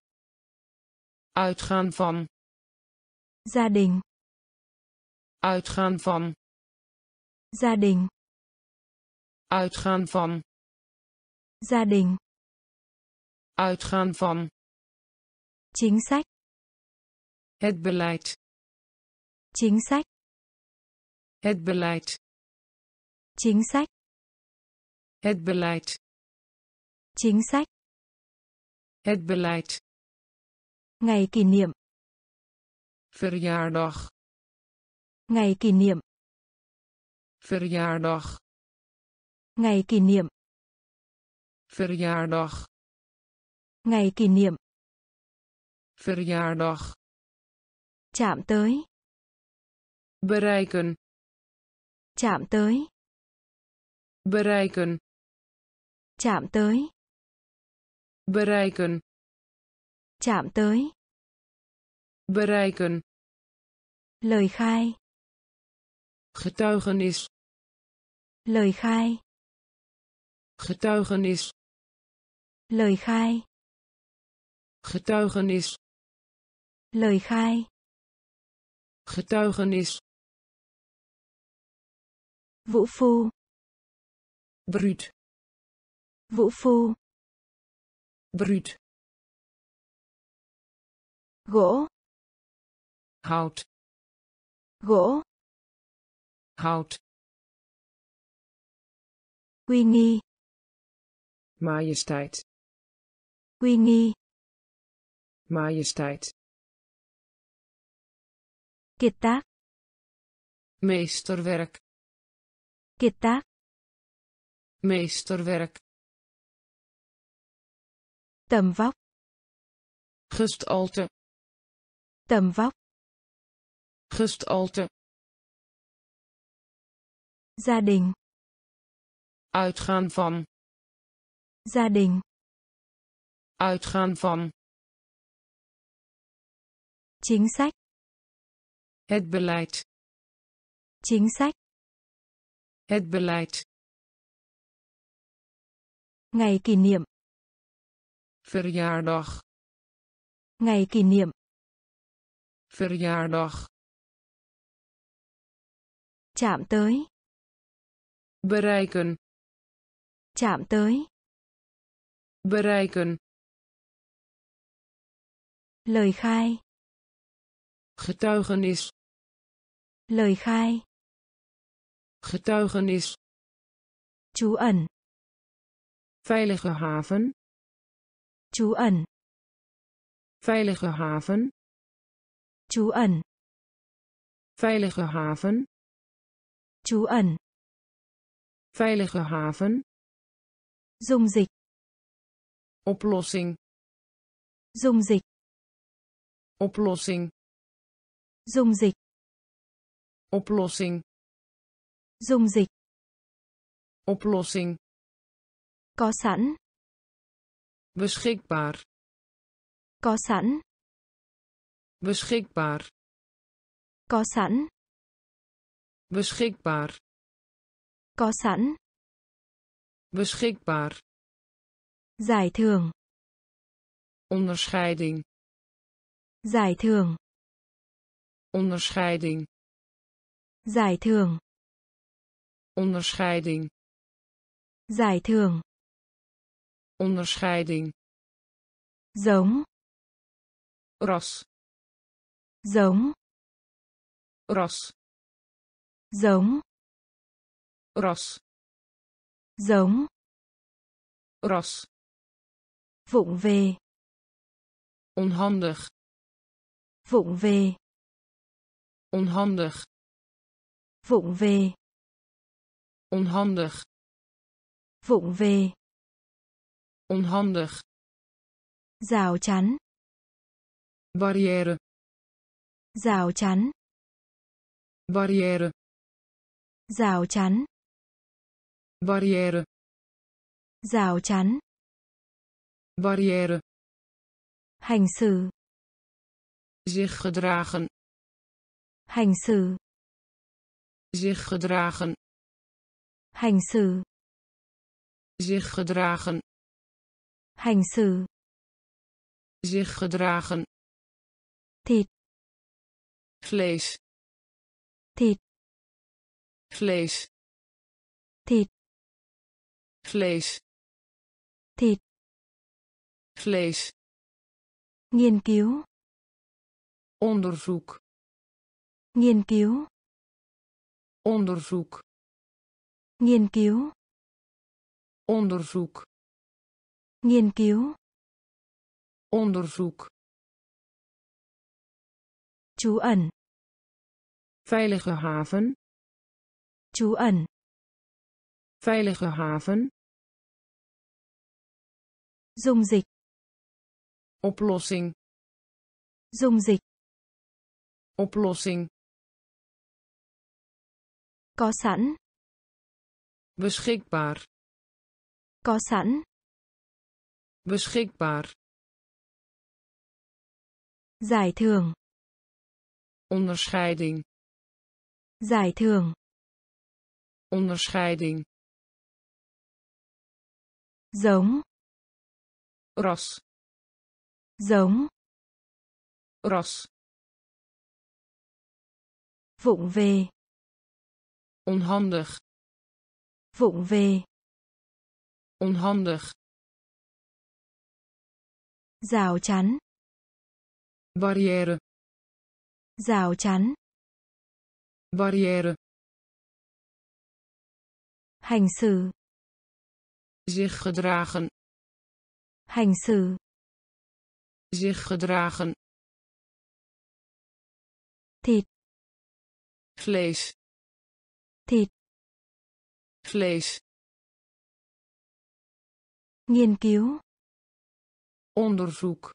Uitgaan van. Gia đình uitgaan van. Gia đình. Uitgaan van. Gia đình. Uitgaan van. Chính sách. Het beleid. Chính sách. Het beleid. Chính sách. Het beleid. Chính sách. Het beleid. Ngày kỷ niệm. Verjaardag ngày kỷ niệm. Verjaardag. Ngày kỷ niệm. Verjaardag. Ngày kỷ niệm. Verjaardag. Chạm tới. Bereiken. Chạm tới. Bereiken. Chạm tới. Bereiken. Chạm tới. Bereiken. Lời khai getuigenis. Lời khai. Getuigenis. Lời khai. Getuigenis. Lời khai. Getuigenis. Vũ phu. Bruut. Vũ phu. Bruut. Gỗ. Hout. Gỗ hout nghi. majesteit. Queenie majesteit. Kita meesterwerk. Kita meesterwerk. Tầm vóc. Gestalte. Tầm vóc. Gestalte. Gia đình. Uitgaan van. Gia đình. Uitgaan van. Chính sách. Het beleid. Chính sách. Het beleid. Ngày kỷ niệm. Verjaardag. Ngày kỷ niệm. Verjaardag. Chạm tới bereiken. Chạm tới. Bereiken. Lời khai. Getuigenis. Lời khai. Getuigenis. Trú ẩn. Veilige haven. Trú ẩn. Veilige haven. Trú ẩn. Veilige haven. Trú ẩn veilige haven. Dịch. Oplossing. Dịch. Oplossing. Dịch. Oplossing. Dịch. Oplossing. Có sẵn. Beschikbaar. Có sẵn. Beschikbaar. Có sẵn. beschikbaar Có sẵn. beschikbaar Giải thưởng. onderscheiding Giải thưởng. onderscheiding Giải thưởng. onderscheiding Giải thưởng. onderscheiding Giống. ras Giống. ras Giống. Ras Giống. ras Vụng về. onhandig Vụng về. onhandig Vụng về. onhandig Vụng về. onhandig Rào chắn. barrière Rào chắn. barrière Rào chắn. Barrière Rào chắn. barrière Hành xử. zich gedragen Hành xử. zich gedragen Hành xử. zich gedragen Hành xử. zich gedragen Thịt. vlees Thịt. vlees Thịt. Vlees Thịt. vlees Nghiên cứu. onderzoek Nghiên cứu. onderzoek Nghiên cứu. onderzoek Nghiên cứu. onderzoek Trú ẩn. veilige haven Trú ẩn. veilige haven Dung dịch. oplossing Dung dịch. oplossing Có sẵn. beschikbaar Có sẵn. beschikbaar Giải thưởng. onderscheiding Giải thưởng. onderscheiding Giống. Ras Giống. ras Vụng về. onhandig Vụng về. onhandig Rào chắn. barrière Rào chắn. barrière Hành xử. zich gedragen Hành xử. zich gedragen Thịt. vlees Thịt. vlees Nghiên cứu. onderzoek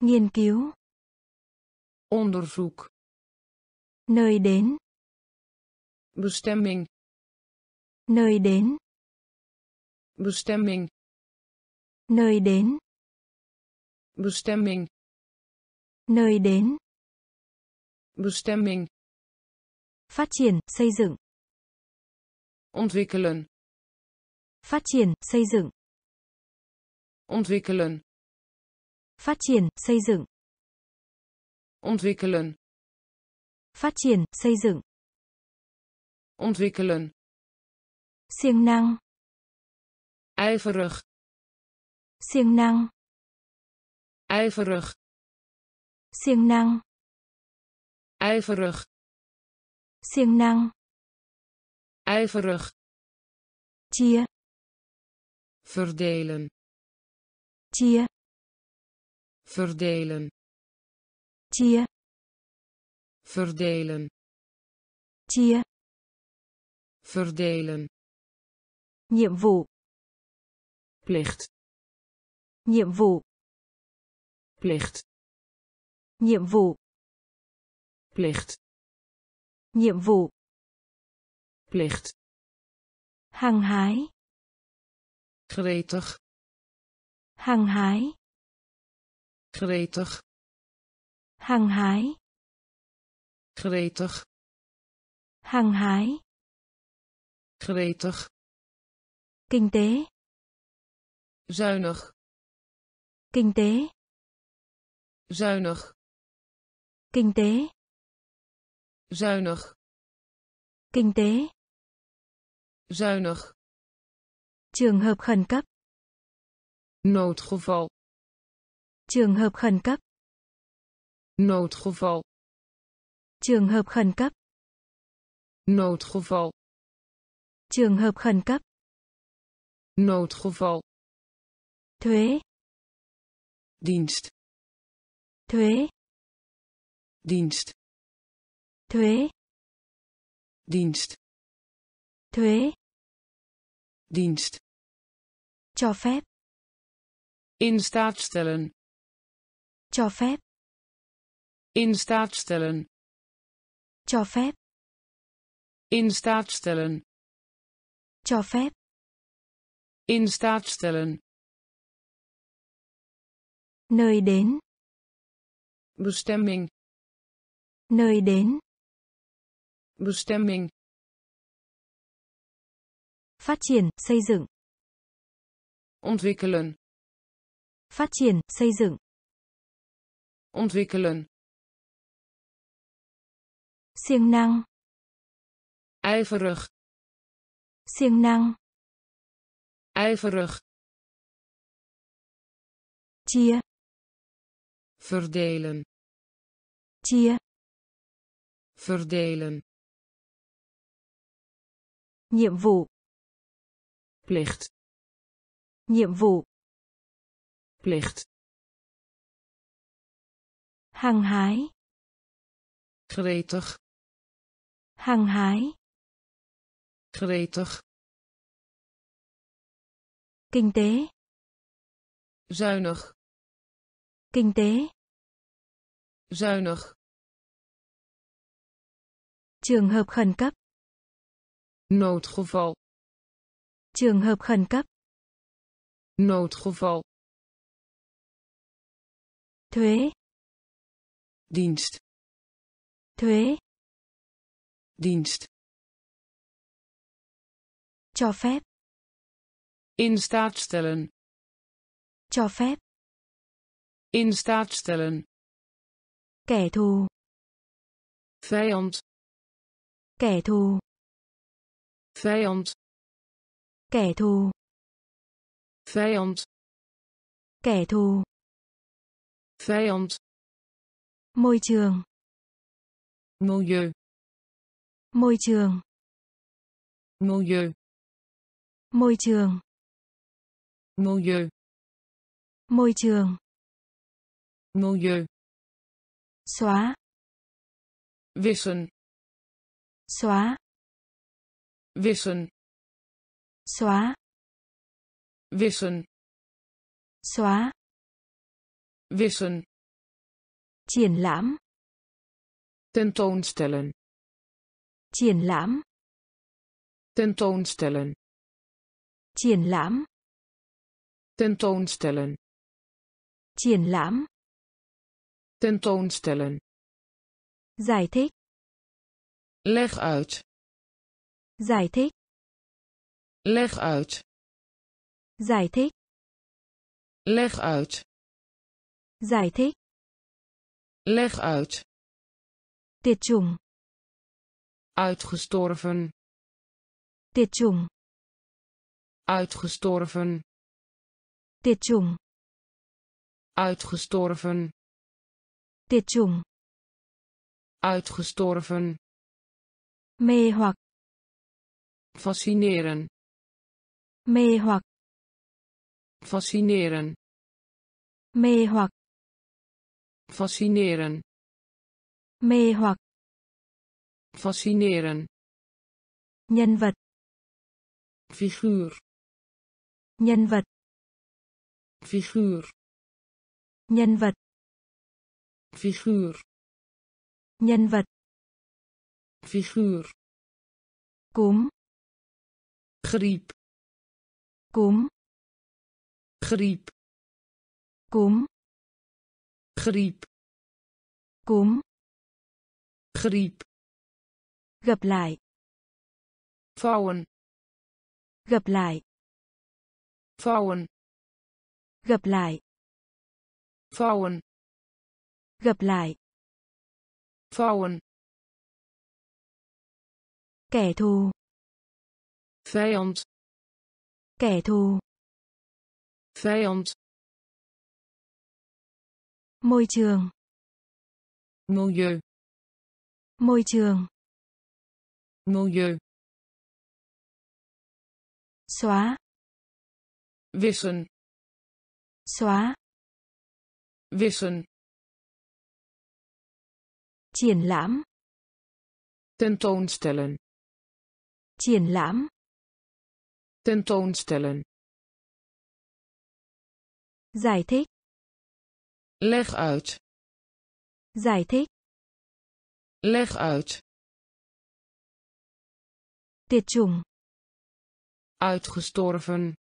Nghiên cứu. onderzoek Nơi đến. bestemming Nơi đến. bestemming Nơi đến. bestemming Nơi đến. bestemming Phát triển, xây dựng. ontwikkelen Phát triển, xây dựng. ontwikkelen Phát triển, xây dựng. ontwikkelen Phát triển, xây dựng. ontwikkelen Siêng năng. ijverig Siêng năng. ijverig Siêng năng. ijverig Siêng năng. ijverig Chia. verdelen Chia. verdelen Chia. verdelen Chia. verdelen Nhiệm vụ. plicht Nhiệm vụ. plicht Nhiệm vụ. plicht Nhiệm vụ. plicht Hăng hái. gretig Hăng hái. gretig Hăng hái. gretig Hăng hái. gretig Kinh tế. zuinig Kinh tế. zuinig Kinh tế. zuinig Kinh tế. zuinig Trường hợp khẩn cấp. noodgeval Trường hợp khẩn cấp. noodgeval Trường hợp khẩn cấp. noodgeval Trường hợp khẩn cấp. noodgeval Thuế. Dienst Thuế. dienst Thuế. dienst Thuế. dienst Cho phép. in staat stellen Cho phép. in staat stellen Cho phép. in staat stellen Cho phép. in staat stellen Nơi đến. bestemming Nơi đến. bestemming Phát triển, xây dựng. ontwikkelen Phát triển, xây dựng. ontwikkelen Siêng năng. ijverig Siêng năng. ijverig Chia. Verdelen Chia. verdelen Nhiệm vụ. plicht Nhiệm vụ. plicht Hăng hái. gretig Hăng hái. gretig Kinh tế. zuinig Kinh tế. zuinig Trường hợp khẩn cấp. noodgeval Trường hợp khẩn cấp. noodgeval Thuế. dienst Thuế. dienst Cho phép. in staat stellen Cho phép. In staat stellen Kẻ thù. vijand Kẻ thù. vijand Kẻ thù. vijand Kẻ thù. vijand Môi trường. milieu Môi trường. milieu Môi trường. milieu Môi trường. Milieu Xóa. wissen Xóa. wissen Xóa. wissen Xóa. wissen Triển lãm. tentoonstellen Triển lãm. tentoonstellen Triển lãm. tentoonstellen Triển lãm. Tentoonstellen Giải thích. leg uit Giải thích. leg uit Giải thích. leg uit Giải thích. leg uit chủng. uitgestorven chủng. uitgestorven chủng. uitgestorven Tiệt chủng. uitgestorven Mê hoặc. fascineren Mê hoặc. fascineren Mê hoặc. fascineren Mê hoặc. fascineren Nhân vật. figuur Nhân vật. figuur Nhân vật. figuur. Nhân vật. Figuur. Cúm. Griep. Cúm. Griep. Cúm. Griep. Cúm. Griep. Gặp lại. Vrouwen. Gặp lại. Vrouwen. Gặp lại. Vrouwen. Gặp lại. Vrouwen. Kẻ thù. Vijand. Kẻ thù. Vijand. Môi trường. Milieu. Môi trường. Milieu. Xóa. Wissen. Xóa. Wissen. Triển lãm. Tentoonstellen. Triển lãm. Tentoonstellen. Giải thích. Leg uit. Giải thích. Leg uit. Tuyệt chủng. Uitgestorven.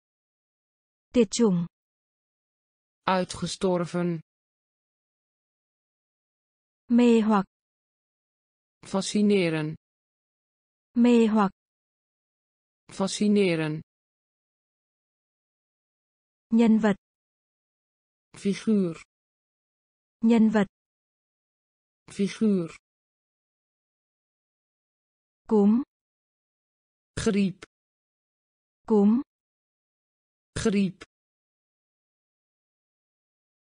Tuyệt chủng. Uitgestorven. Mê hoặc. fascineren. Mê hoặc. Fascineren. Nhân vật. Figuur. Nhân vật. Figuur. Cúm. Griep. Cúm. Griep.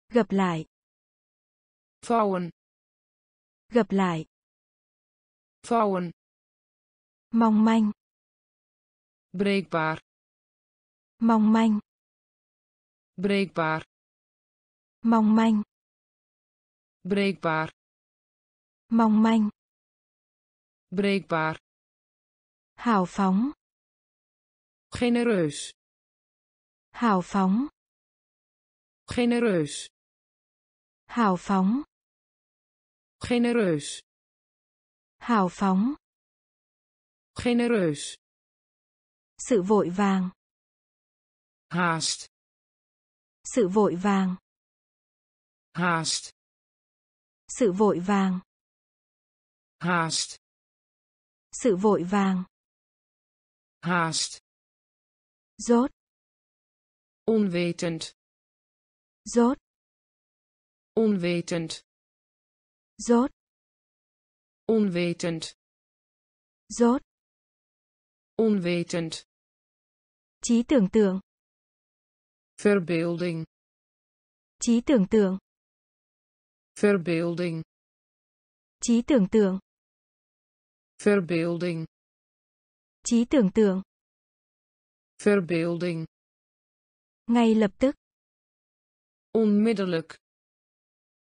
Gặp lại. Vrouwen. Gặp lại. vouwen mong manh. Breekbaar. Mong manh. Breekbaar. Mong manh. Breekbaar. Mong manh. Breekbaar. Hào phóng. Genereus. Hào phóng. Genereus. Hào phóng. Genereus. hào phóng. Genereus. Sự vội vàng. Haast. Sự vội vàng. Haast. Sự vội vàng. Haast. Sự vội vàng. Haast. Rốt. Onwetend. Rốt. Onwetend. Rốt unwetend, Rốt. unwetend, Trí tưởng tượng. Verbeelding. Trí tưởng tượng. Verbeelding. Trí tưởng tượng. Verbeelding. Trí tưởng tượng. Verbeelding. Ngay lập tức. Onmiddellijk.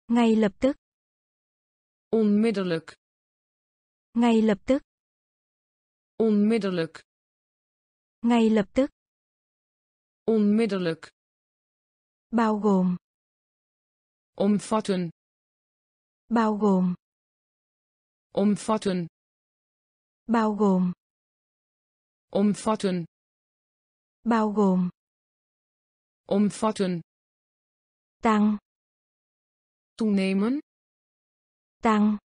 Ngay lập tức. Onmiddellijk. Ngay lập tức. Onmiddellijk. Ngay lập tức. Onmiddellijk. Bao gồm. Omvatten. Bao gồm. Omvatten. Bao gồm. Omvatten. Bao gồm. Omvatten. Tăng. Toenemen. Tăng.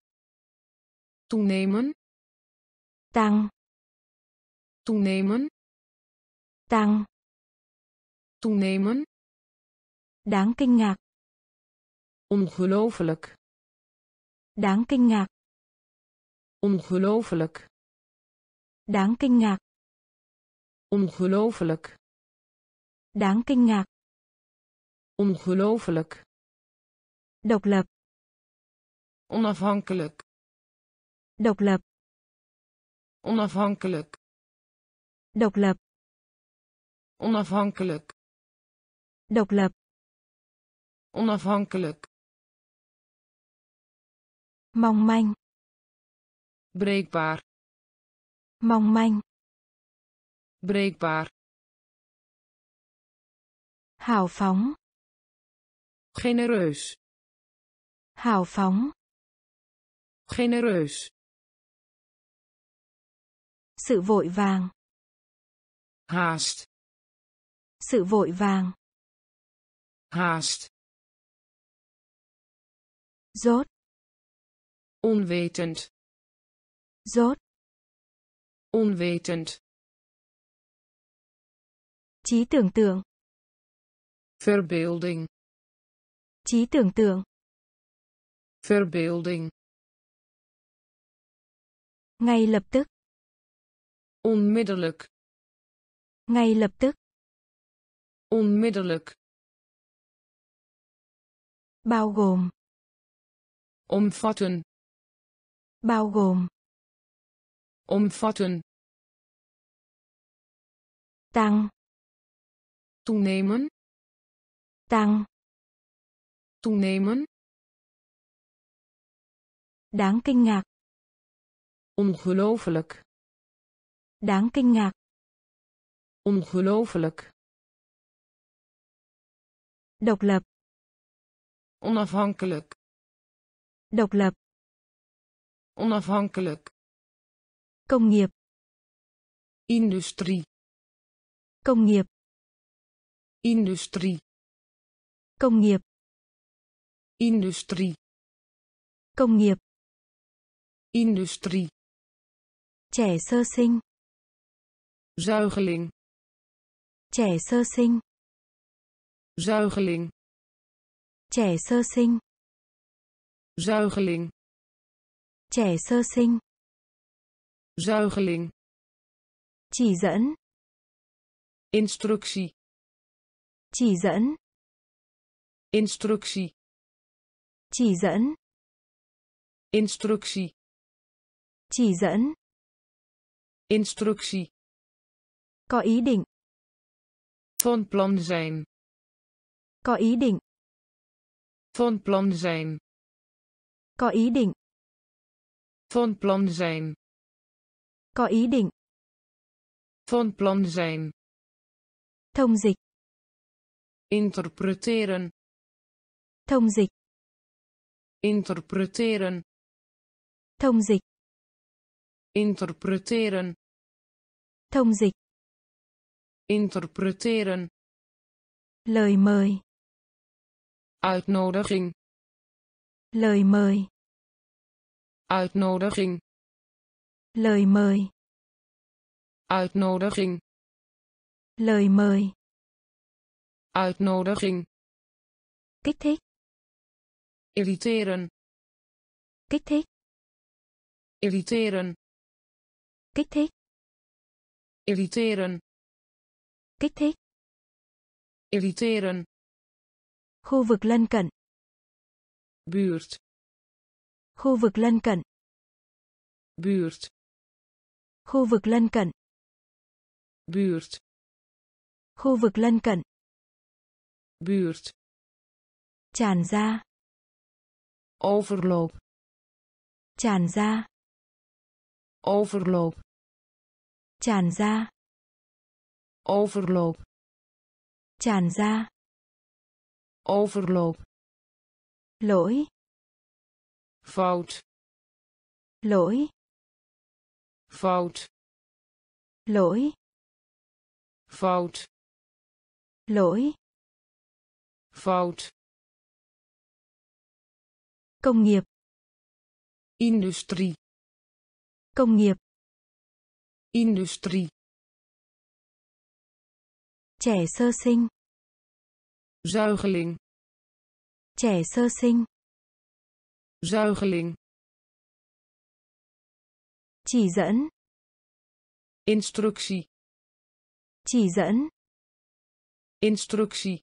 toenemen tang toenemen tang toenemen đáng kinh ngạc. ongelooflijk đáng kinh ngạc. ongelooflijk đáng kinh ngạc. ongelooflijk đáng kinh ngạc. ongelooflijk độc lập. onafhankelijk Độc lập. Onafhankelijk. Độc lập. Onafhankelijk. Độc lập. Onafhankelijk. Mong manh. Breekbaar. Mong manh. Breekbaar. Hào phóng. Genereus. Hào phóng. Genereus. sự vội vàng. Hast. Sự vội vàng. Hast. Rốt. Unwetend rốt. Unwetend trí tưởng tượng. Verbeelding. Trí tưởng tượng. Verbeelding. Ngay lập tức. Onmiddellijk. Ngay lập tức. Onmiddellijk. Bao gồm. Omvatten. Bao gồm. Omvatten. Tăng. Toenemen. Tăng. Toenemen. Đáng kinh ngạc. Ongelooflijk đáng kinh ngạc. Ongelooflijk. Độc lập. Onafhankelijk. Độc lập. Onafhankelijk. Công nghiệp. Industrie. Công nghiệp. Industrie. Công nghiệp. Industrie. Công nghiệp. Industrie. Trẻ sơ sinh zuigeling. Trẻ sơ sinh. Zuigeling. Trẻ sơ sinh. Zuigeling. Trẻ sơ sinh. Zuigeling. Chỉ dẫn. Instructie. Chỉ dẫn. Instructie. Chỉ dẫn. Instructie. Chỉ dẫn. Instructie có ý định. Van plan zijn. Có ý định. Van plan zijn. Có ý định. Van plan zijn. Có ý định. Van plan zijn. Thông dịch. Interpreteren. Thông dịch. Interpreteren. Thông dịch. Interpreteren. Thông dịch interpreteren. Lời mời. Uitnodiging. Lời mời. Uitnodiging. Lời mời. Uitnodiging. Lời mời. Uitnodiging. Kích thích. Irriteren. Kích thích. Irriteren. Kích thích. Irriteren kích thích. Irriteren. Khu vực lân cận. Buurt. Khu vực lân cận. Buurt. Khu vực lân cận. Buurt. Khu vực lân cận. Buurt. Tràn ra. Overloop. Tràn ra. Overloop. Tràn ra overloop. Tràn ra. Overloop. Lỗi. Fout. Lỗi. Fout. Lỗi. Fout. Lỗi. Fout. Công nghiệp. Industrie. Công nghiệp. Industrie trẻ sơ sinh. Zuigeling. Trẻ sơ sinh. Zuigeling. Chỉ dẫn. Instructie. Chỉ dẫn. Instructie.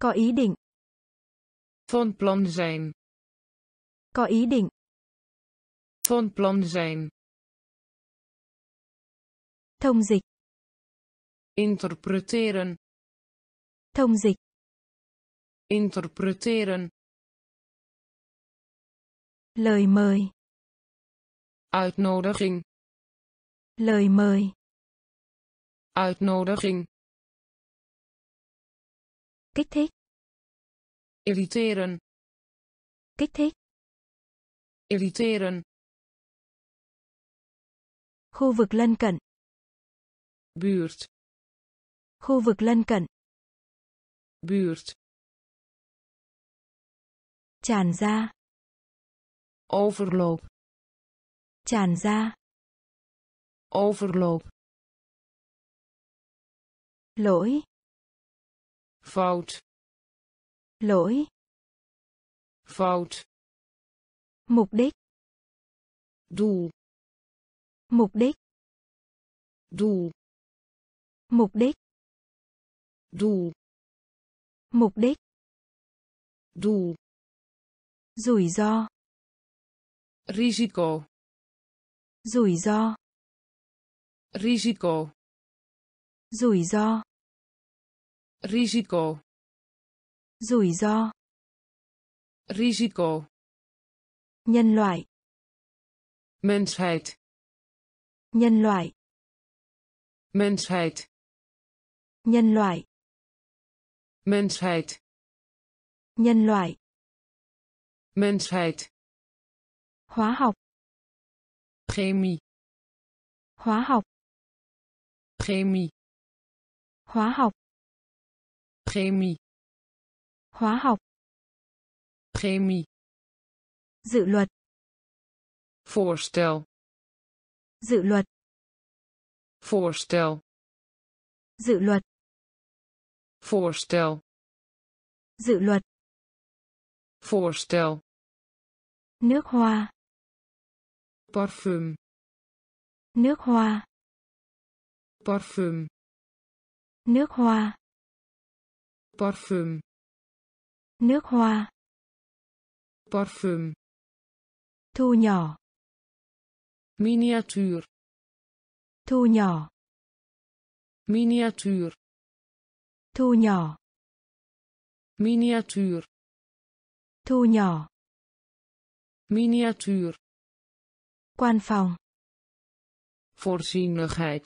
Có ý định. Van plan zijn. Có ý định. Van plan zijn. Thông dịch interpreteren. Thông dịch. Interpreteren. Lời mời. Uitnodiging. Lời mời. Uitnodiging. Kích thích. Irriteren. Kích thích. Irriteren. Khu vực lân cận. Buurt khu vực lân cận. Buurt. Tràn ra. Overloop. Tràn ra. Overloop. Lỗi. Fout. Lỗi. Fout. Mục đích. Doel. Mục đích. Doel. Mục đích doel mục đích. Doel rủi ro. Risico rủi ro. Risico rủi ro. Risico rủi ro. Risico nhân loại. Mensheid. Nhân loại. Mensheid. Nhân loại mensheid. Nhân loại. Mensheid. Hóa học. Chemie. Hóa học. Chemie. Hóa học. Chemie. Hóa học. Chemie. Dự luật. Voorstel. Dự luật. Voorstel. Dự luật voorstel. Dự luật. Voorstel. Nước hoa. Parfum. Nước hoa. Parfum. Nước hoa. Parfum. Nước hoa. Parfum. Thu nhỏ. Miniatuur. Thu nhỏ. Miniatuur thu nhỏ. Miniatuur. Thu nhỏ. Miniatuur. Quan phòng. Voorzienigheid.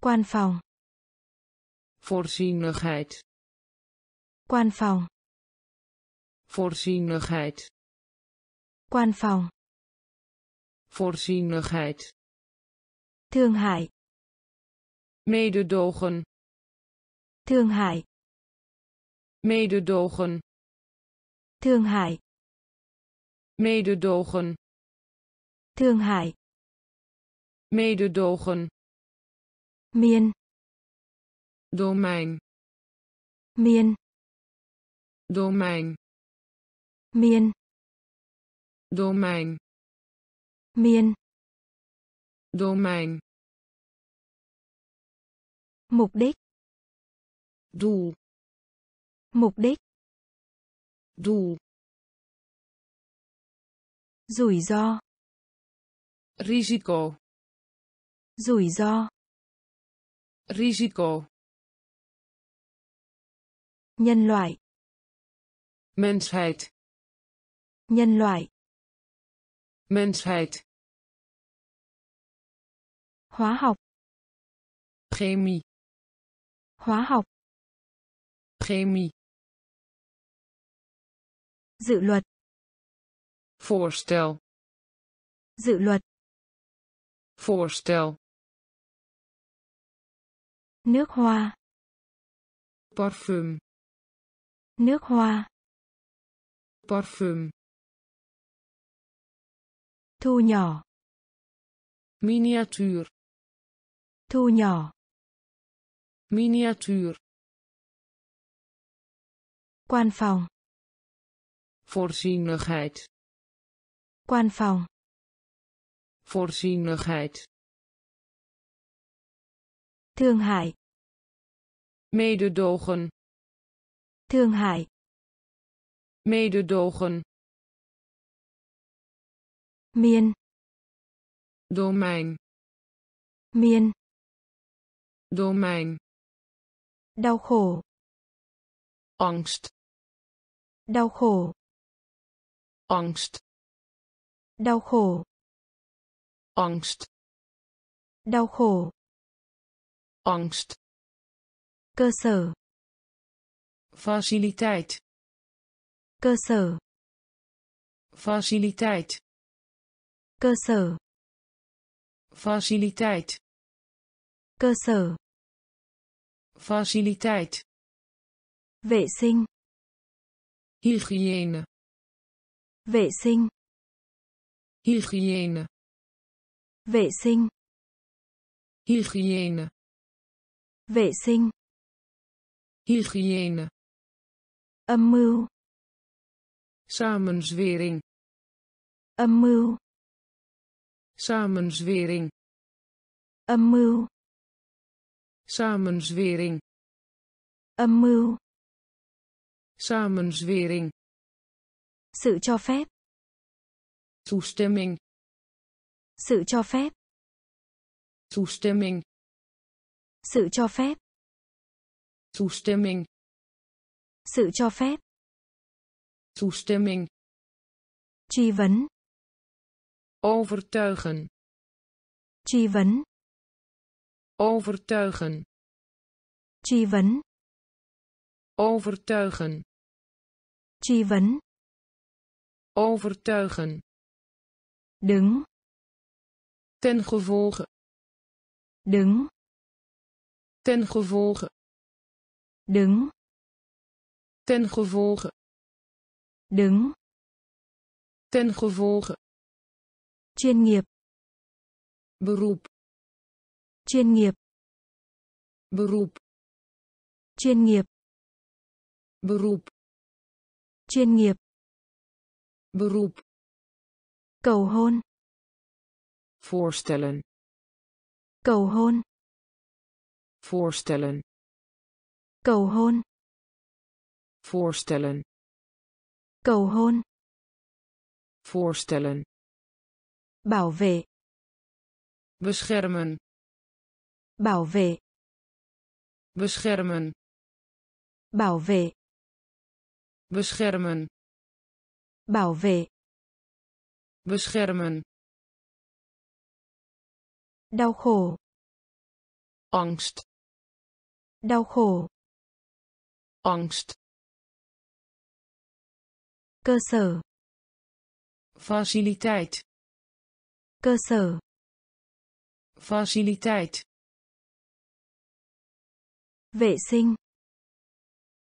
Quan phòng. Voorzienigheid. Quan phòng. Voorzienigheid. Quan phòng. Voorzienigheid. Thương hại. Mededogen thương hại. Mededogen. Thương hại. Mededogen. Thương hại. Mededogen. Miên. Domein. Miên. Domein. Miên. Domein. Miên. Domein. Mục đích doel mục đích. Doel rủi ro. Risico rủi ro. Risico nhân loại. Mensheid. Nhân loại. Mensheid. Hóa học. Chemie. Hóa học chemie dự luật. Voorstel. Dự luật. Voorstel. Nước hoa. Parfum. Nước hoa. Parfum. Thu nhỏ. Miniatuur. Thu nhỏ. Miniatuur quan phòng. Voorzienigheid. Quan phòng. Voorzienigheid. Thương hại. Mededogen. Thương hại. Mededogen. Miên. Domein. Miên. Domein. Đau khổ angst. Đau khổ. Angst. Đau khổ. Angst. Đau khổ. Angst. Cơ sở. Faciliteit. Cơ sở. Faciliteit. Cơ sở. Faciliteit. Cơ sở. Faciliteit vệ sinh. Hygiëne. Vệ sinh. Hygiëne. Vệ sinh. Hygiëne. Vệ sinh. Hygiëne. Âm mưu. Samenzwering. Âm mưu. Samenzwering. Âm mưu. Samenzwering. Âm mưu samenzwering sự cho phép. toestemming sự cho phép. toestemming sự cho phép. toestemming sự cho phép. toestemming truy vấn. overtuigen truy vấn. overtuigen truy vấn. overtuigen truy vấn. Overtuigen. Đứng. Ten gevolge. Đứng. Ten gevolge. Đứng. Ten gevolge. Đứng. Ten gevolge. Chuyên nghiệp. Beroep. Chuyên nghiệp. Beroep. Chuyên nghiệp. Beroep chuyên nghiệp. Beroep. Cầu hôn. Voorstellen. Cầu hôn. Voorstellen. Cầu hôn. Voorstellen. Cầu hôn. Voorstellen. Bảo vệ. Beschermen. Bảo vệ. Beschermen. Bảo vệ beschermen bảo vệ beschermen đau khổ angst đau khổ angst cơ sở faciliteit cơ sở faciliteit vệ sinh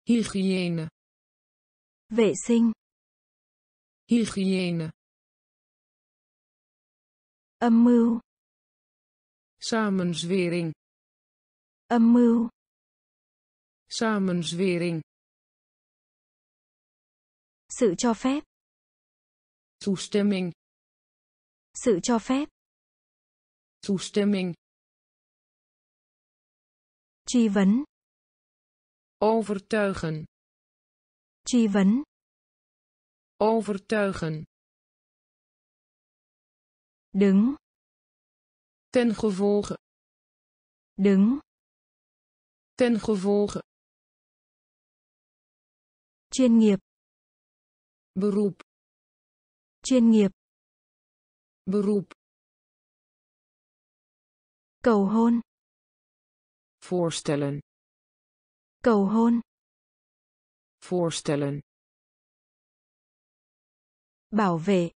hygiëne vệ sinh. Hygiëne. Âm mưu. Samenzwering. Âm mưu. Samenzwering. Sự cho phép. Toestemming. Sự cho phép. Toestemming. Truy vấn. Overtuigen truy vấn overtuigen. đứng ten gevolge. đứng ten gevolge. chuyên nghiệp beroep. chuyên nghiệp beroep. cầu hôn voorstellen. cầu hôn voorstellen. Bảo vệ.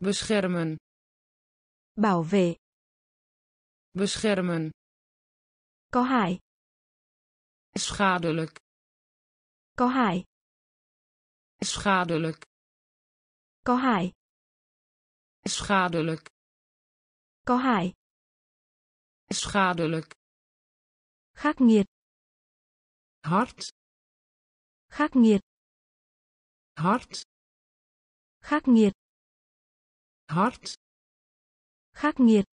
Beschermen. Bảo vệ. Beschermen. Có hại. Schadelijk. Có hại. Schadelijk. Có hại. Schadelijk. Có hại. Schadelijk. Khắc nghiệt. Hard khắc nghiệt. Hard khắc nghiệt. Hard khắc nghiệt.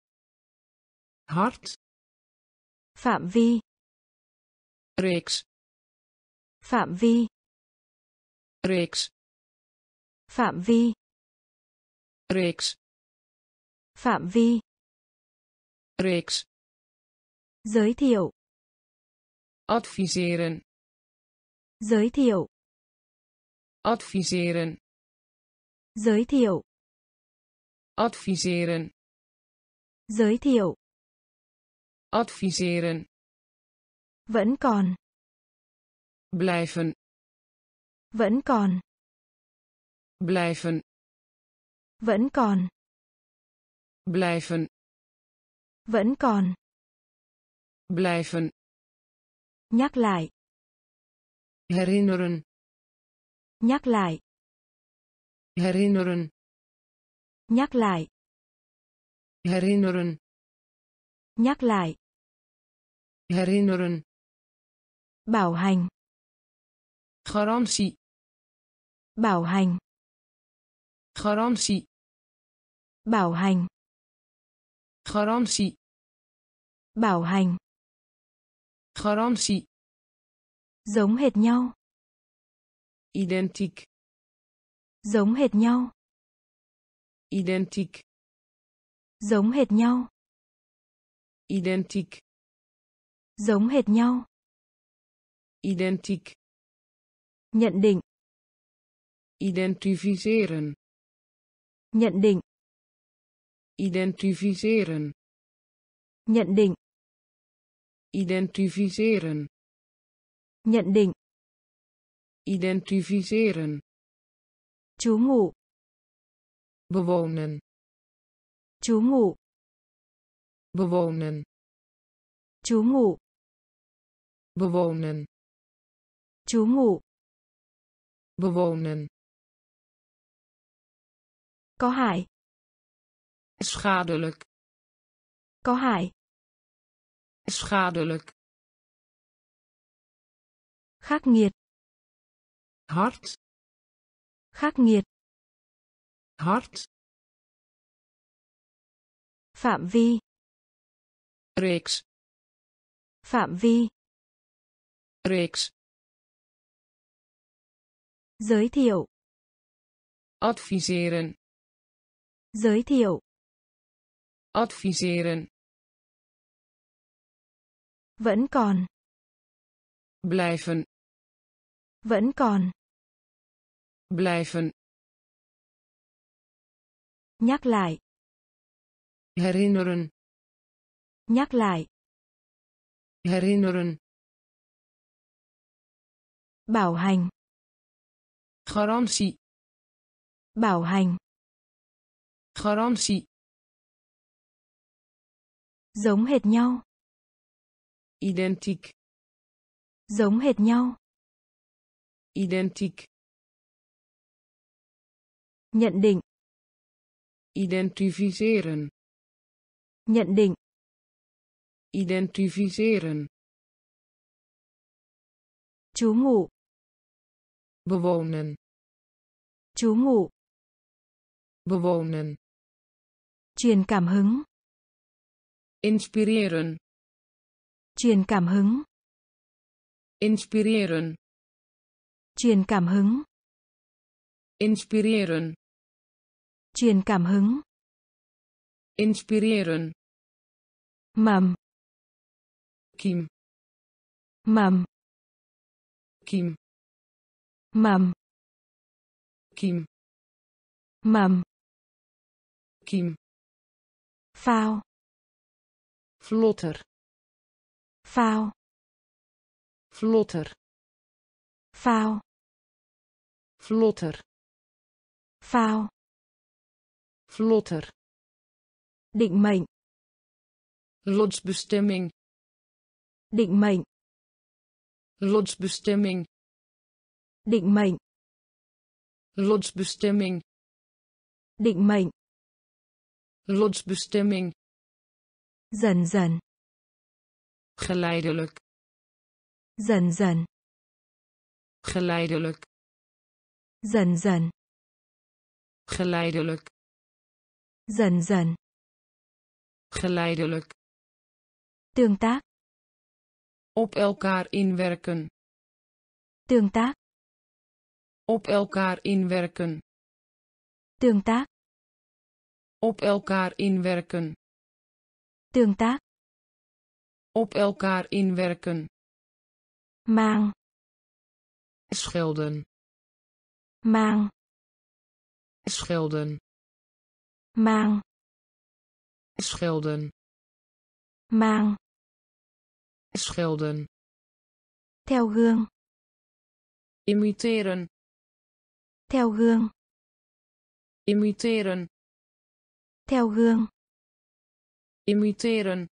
Hard phạm vi. Reeks phạm vi. Reeks phạm vi. Reeks phạm vi. Reeks giới thiệu. Adviseren giới thiệu. Adviseren. Giới thiệu. Adviseren. Giới thiệu. Adviseren. Vẫn còn. Blijven. Vẫn còn. Blijven. Vẫn còn. Blijven. Vẫn còn. Blijven. Nhắc lại herinneren nhắc lại herinneren Nhắc lại. herinneren Nhắc lại. herinneren Bảo hành. garantie Bảo hành. garantie Bảo hành. garantie Bảo hành. garantie Giống hệt nhau. identiek Giống hệt nhau. identiek Giống hệt nhau. identiek Giống hệt nhau. identiek Nhận định. identificeren Nhận định. identificeren Nhận định. identificeren Nhận định. identificeren Trú ngụ. bewonen Trú ngụ. bewonen Trú ngụ. bewonen Trú ngụ. bewonen Có hại. schadelijk Có hại. schadelijk Khắc nghiệt. hard Khắc nghiệt. hard Phạm vi. reeks Phạm vi. reeks Giới thiệu. adviseren Giới thiệu. adviseren Vẫn còn. blijven Vẫn còn. blijven Nhắc lại. herinneren Nhắc lại. herinneren Bảo hành. garantie Bảo hành. garantie Giống hệt nhau. identiek Giống hệt nhau. Identiek Nhận định. identificeren Nhận định. identificeren Trú ngụ. bewonen Trú ngụ. bewonen Truyền cảm hứng. inspireren Truyền cảm hứng. inspireren Truyền cảm hứng. inspireren Truyền cảm hứng. inspireren Mầm. kiem Mầm. kiem Mầm. kiem Mầm. kiem Phao. vlotter Phao. vlotter Phao. Vlotter Phao. vlotter Định mệnh. lotsbestemming Định mệnh. lotsbestemming Định mệnh. lotsbestemming Định mệnh. lotsbestemming Dần dần. geleidelijk Dần dần. geleidelijk Dần dần. geleidelijk Dần dần. geleidelijk Tương tác. op elkaar inwerken Tương tác. op elkaar inwerken Tương tác. op elkaar inwerken Tương tác. op elkaar inwerken Mang. schelden Mang. schelden Mang. schelden Mang. schelden Theo gương. imiteren Theo gương. imiteren Theo gương. imiteren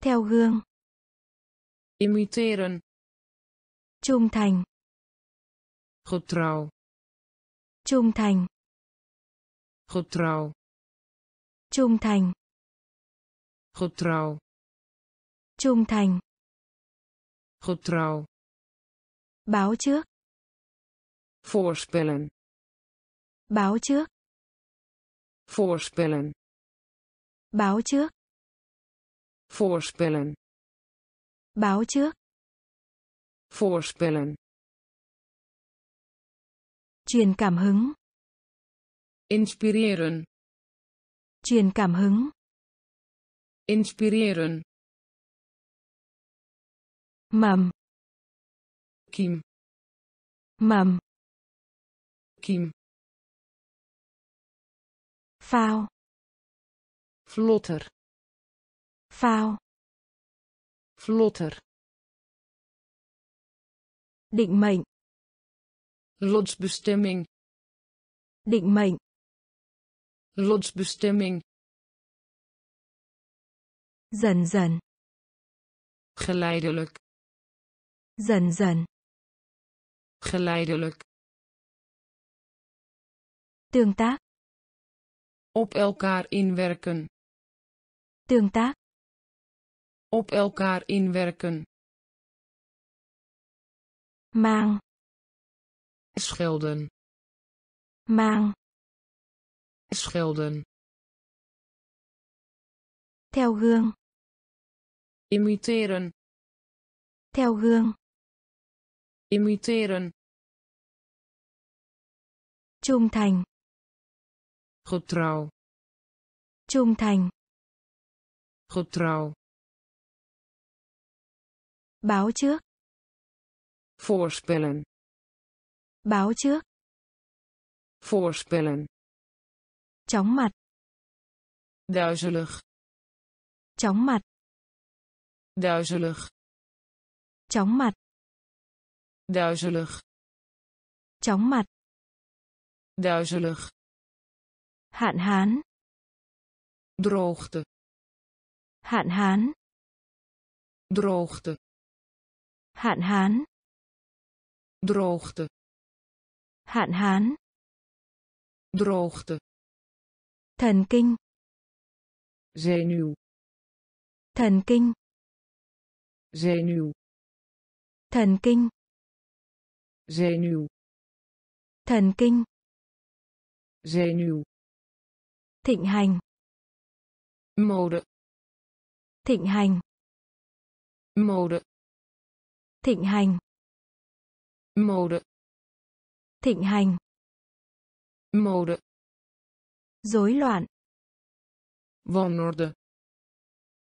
Theo gương. imiteren Trung thành. Getrouw Trung thành. getrouw trung thành. Getrouw trung thành. Getrouw báo trước. Voorspellen. Báo trước. Voorspellen. Báo trước. Voorspellen. Báo trước. Voorspellen truyền cảm hứng. Inspireren. Truyền cảm hứng. Inspireren. Mầm. Kiem mầm. Kiem phao. Vlotter. Phao. Vlotter. Định mệnh lotsbestemming định mệnh. lotsbestemming dần dần. geleidelijk dần dần. geleidelijk tương tác. op elkaar inwerken tương tác. op elkaar inwerken. Mang schelden. Mang. Schelden. Theo gương. Imiteren. Theo gương. Imiteren. Trung thành. Getrouw. Trung thành. Getrouw. Báo trước. Voorspellen báo trước. Voorspellen. Chóng mặt. Duizelig. Chóng mặt. Duizelig. Chóng mặt. Duizelig. Chóng mặt. Duizelig. Hạn hán. Droogte. Hạn hán. Droogte. Hạn hán. Droogte hạn hán. Droogte. Thần kinh. Zenuw. Thần kinh. Zenuw. Thần kinh. Zenuw. Thần kinh. Zenuw. Thịnh hành. Mode. Thịnh hành. Mode. Thịnh hành. Mode thịnh hành mode. rối loạn wanorde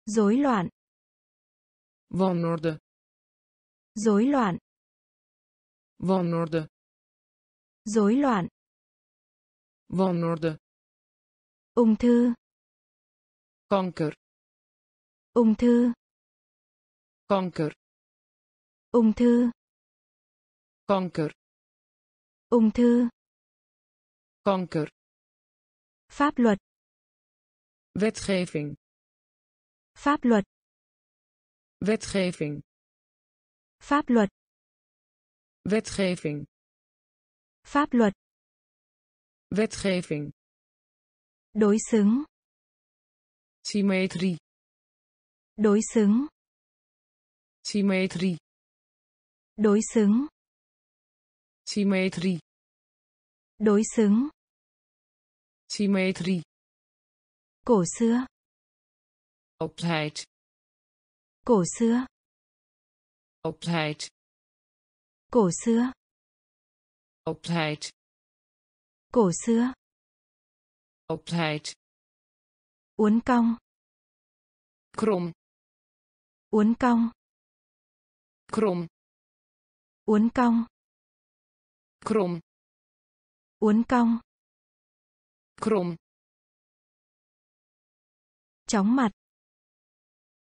rối loạn wanorde rối loạn wanorde rối loạn. Wanorde ung thư kanker. ung thư kanker. ung thư. Kanker ung thư. Kanker. Pháp luật. Wetgeving. Pháp luật. Wetgeving. Pháp luật. Wetgeving. Pháp luật. Wetgeving. Đối xứng. Symmetrie đối xứng. Symmetrie đối xứng. Symmetrie đối xứng. Symmetrie cổ xưa. Opheid cổ xưa. Opheid cổ xưa. Opheid cổ xưa. Opheid uốn cong. Krom uốn cong. Krom uốn cong. Krom uốn cong. Krom chóng mặt.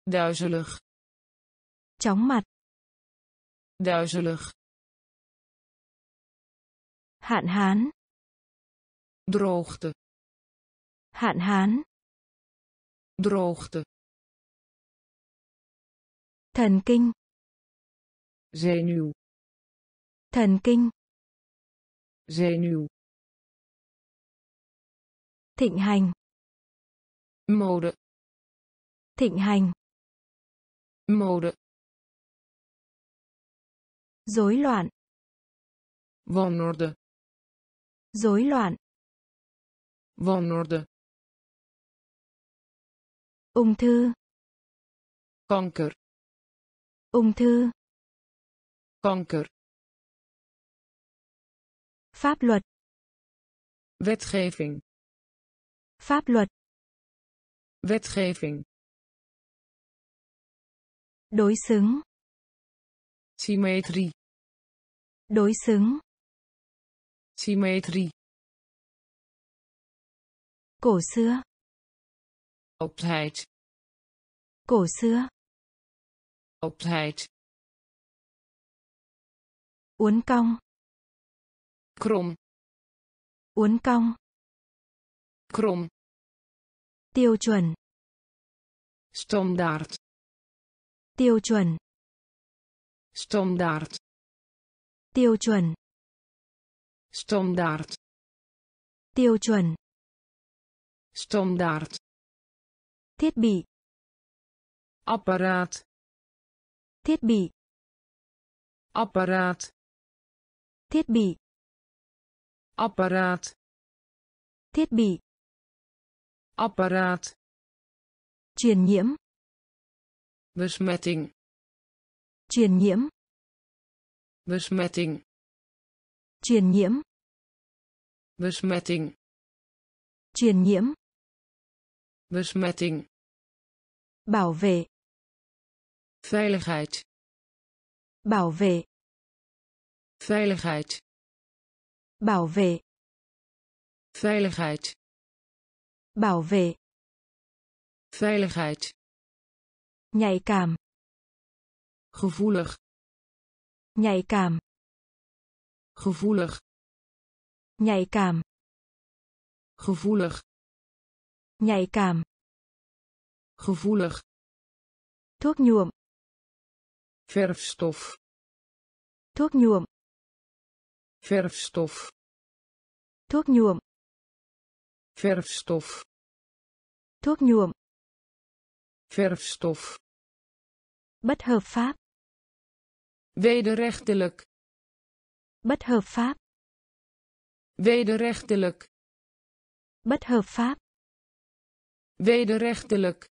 Duizelig. Chóng mặt. Duizelig. Hạn hán. Droogte. Hạn hán. Droogte. Thần kinh. Zenuw. Thần kinh. Zenuw Thịnh hành. mode Thịnh hành. mode Rối loạn. wanorde Rối loạn. wanorde Ung thư. kanker Ung thư. kanker Pháp luật. wetgeving Pháp luật. wetgeving Đối xứng. symmetrie Đối xứng. symmetrie Cổ xưa. oudheid Cổ xưa. oudheid Uốn cong. krom Uốn cong. krom Tiêu chuẩn. standaard Tiêu chuẩn. standaard Tiêu chuẩn. standaard Tiêu chuẩn. standaard Thiết bị. apparaat Thiết bị. apparaat Thiết bị. apparaat Thiết bị. Apparaat Truyền nhiễm. besmetting Truyền nhiễm. besmetting Truyền nhiễm. besmetting Truyền nhiễm. besmetting Bảo vệ. veiligheid Bảo vệ. veiligheid Bảo vệ. veiligheid Bảo vệ. veiligheid Nhạy cảm. gevoelig Nhạy cảm. gevoelig Nhạy cảm. gevoelig Nhạy cảm. gevoelig Thuốc nhuộm. verfstof Thuốc nhuộm. verfstof Thuốc nhuộm. Verfstof Thuốc nhuộm. verfstof Bất hợp pháp. wederrechtelijk Bất hợp pháp. wederrechtelijk Bất hợp pháp. wederrechtelijk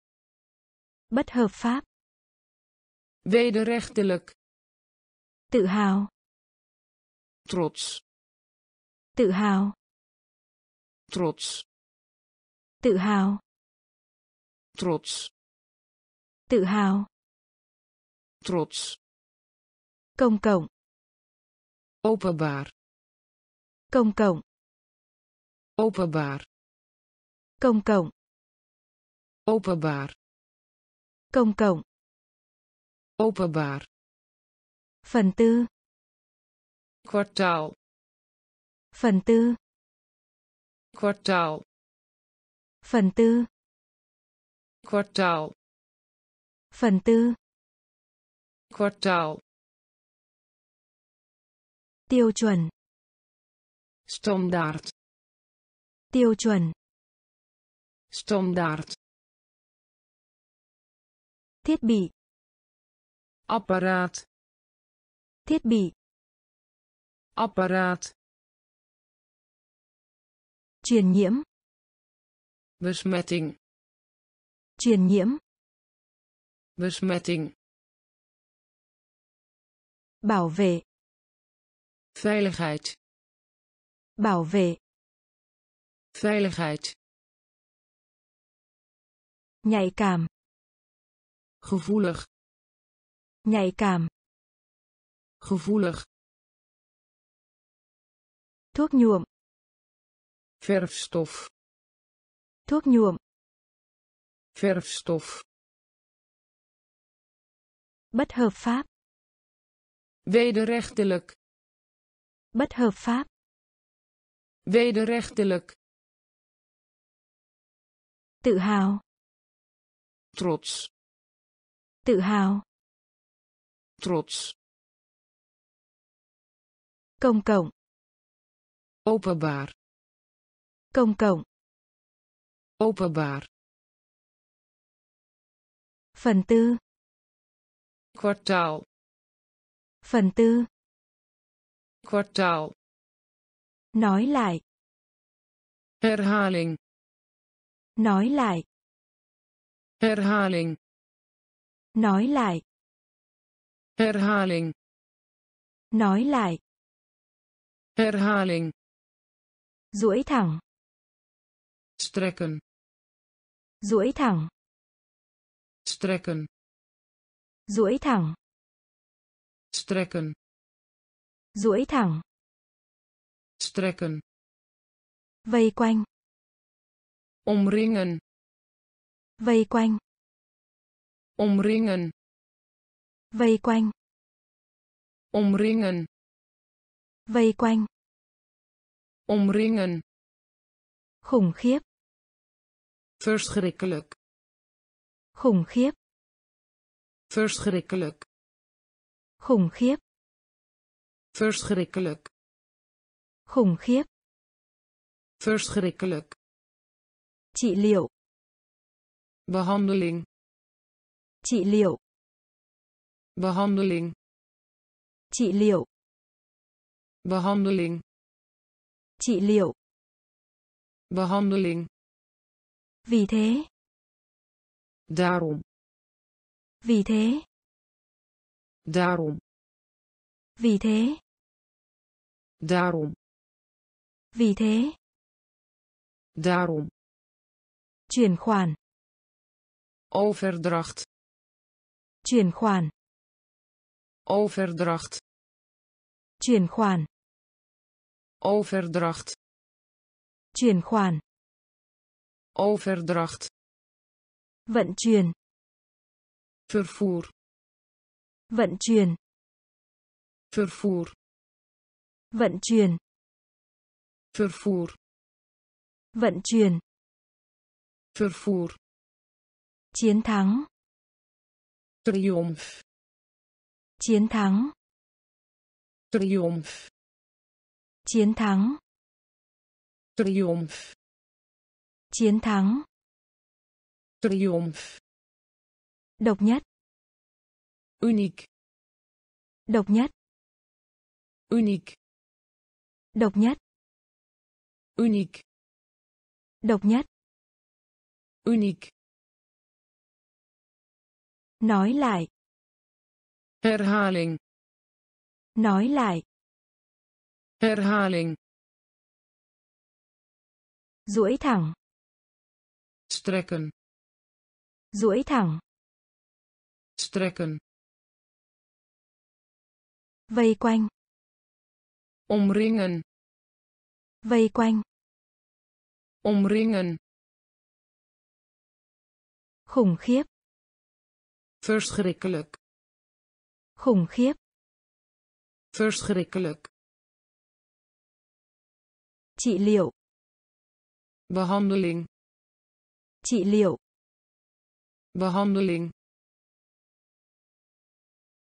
Bất hợp pháp. wederrechtelijk Tự hào. trots Tự hào. trots Tự hào. trots Tự hào. trots Công cộng. openbaar Công cộng. openbaar Công cộng. openbaar Công cộng. openbaar Phần tư. kwartaal Phần tư. kwartaal Phần tư. kwartaal Phần tư. kwartaal Tiêu chuẩn. standaard Tiêu chuẩn. standaard Thiết bị. apparaat Thiết bị. apparaat Truyền nhiễm. Besmetting Truyền nhiễm. besmetting Bảo vệ. veiligheid Bảo vệ. veiligheid Nhạy cảm. gevoelig Nhạy cảm. gevoelig Thuốc nhuộm. verfstof Thuốc nhuộm. verfstof Bất hợp pháp. wederrechtelijk Bất hợp pháp. wederrechtelijk Tự hào. trots Tự hào. trots Công cộng. openbaar Công cộng. Openbaar. Phần tư. Kwartaal. Phần tư. Kwartaal. Nói lại. Herhaling. Nói lại. Herhaling. Nói lại. Herhaling. Nói lại. Herhaling. Duỗi thẳng. Strekken duỗi thẳng. Strekken. Duỗi thẳng. Strekken. Duỗi thẳng. Strekken. Vây quanh. Omringen. Vây quanh. Omringen. Vây quanh. Omringen. Vây quanh. Omringen. Khủng khiếp verschrikkelijk. Khủng khiếp. Verschrikkelijk. Khủng khiếp. Verschrikkelijk. Khủng khiếp. Verschrikkelijk. Trị liệu. Behandeling. Trị liệu. Behandeling. Trị liệu. Behandeling. Trị liệu. Behandeling vì thế. Daarom. Vì thế. Daarom. Vì thế. Daarom. Vì thế. Daarom. Chuyển khoản. Overdracht. Chuyển khoản. Overdracht. Chuyển khoản. Overdracht. Chuyển khoản overdracht vận chuyển. vervoer vận chuyển. vervoer vận chuyển. vervoer vận chuyển. vervoer chiến thắng. triomf chiến thắng. triomf chiến thắng. triomf chiến thắng. Triomf độc nhất. Uniek độc nhất. Uniek độc nhất. Uniek độc nhất. Uniek nói lại. Herhaling. Nói lại. Herhaling. Duỗi thẳng strekken. Duỗi thẳng. Strekken. Vây quanh. Omringen. Vây quanh. Omringen. Khủng khiếp. Verschrikkelijk. Khủng khiếp. Verschrikkelijk. Trị liệu. Behandeling trị liệu. Behandeling.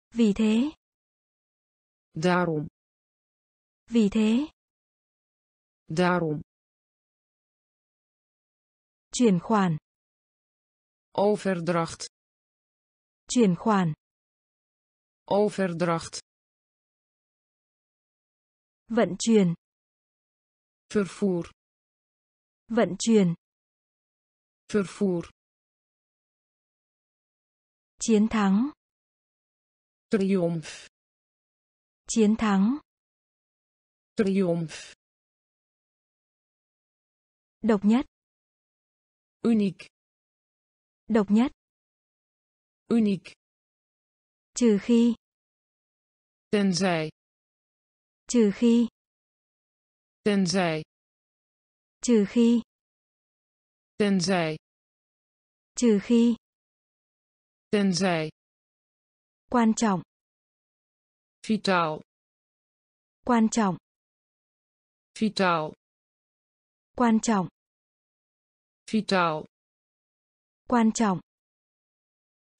Vì thế. Daarom. Vì thế. Daarom. Chuyển khoản. Overdracht. Chuyển khoản. Overdracht. Vận chuyển. Vervoer. Vận chuyển vervoer. Chiến thắng. Triomf. Chiến thắng. Triomf. Độc nhất. Uniek độc nhất. Uniek trừ khi. Tenzij. Trừ khi. Tenzij. Trừ khi tenzij trừ khi. Tenzij quan trọng. Vitaal quan trọng. Vitaal quan trọng. Vitaal quan trọng.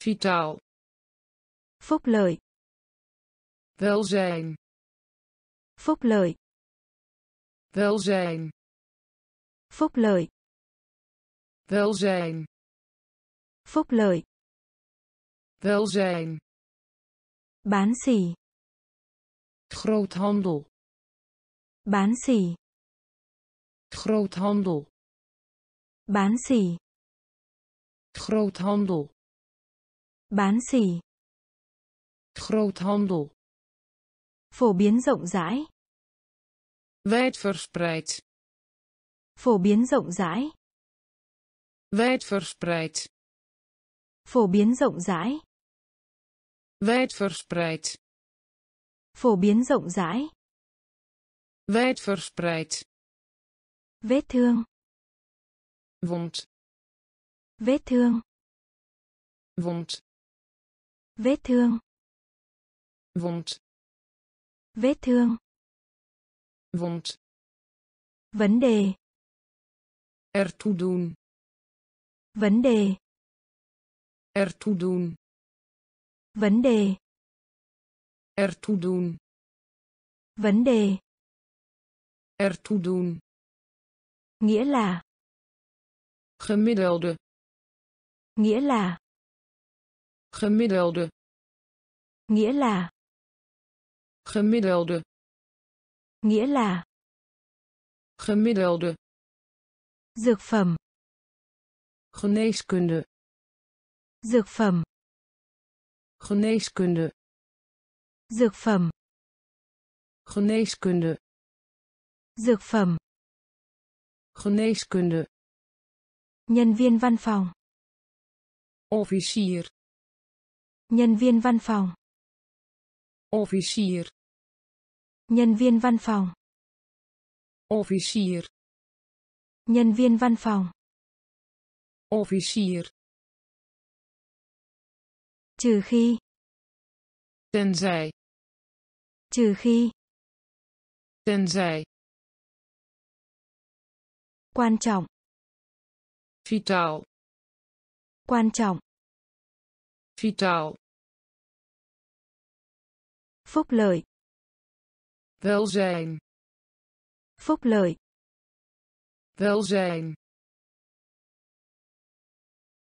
Vitaal phúc lợi. Welzijn phúc lợi. Welzijn phúc lợi welzijn. Phúc lợi. Welzijn. Bán xỉ. Groothandel. Bán xỉ. Groothandel. Bán xỉ. Groothandel. Bán xỉ. Groothandel. Phổ biến rộng rãi. Wijdverspreid. Phổ biến rộng rãi wijdverspreid. Phổ biến rộng rãi. Wijdverspreid. Phổ biến rộng rãi. Wijdverspreid. Vết thương. Wond. Vết thương. Wond. Vết thương. Wond. Vết thương. Wond. Vấn đề. Ertoe doen vấn đề. Ertoe doen. Vấn đề. Ertoe doen. Vấn đề. Ertoe doen. Nghĩa là. Gemiddelde. Nghĩa là. Gemiddelde. Nghĩa là. Gemiddelde. Nghĩa là. Gemiddelde. Dược phẩm geneeskunde. Dược phẩm. Geneeskunde. Dược phẩm. Geneeskunde. Dược phẩm. Geneeskunde. Nhân viên văn phòng. Officier. Nhân viên văn phòng. Officier. Nhân viên văn phòng. Officier. Nhân viên văn phòng officier. Trừ khi. Tenzij. Trừ khi. Tenzij. Quan trọng. Vitaal quan trọng. Vitaal phúc lợi. Welzijn. Phúc lợi. Welzijn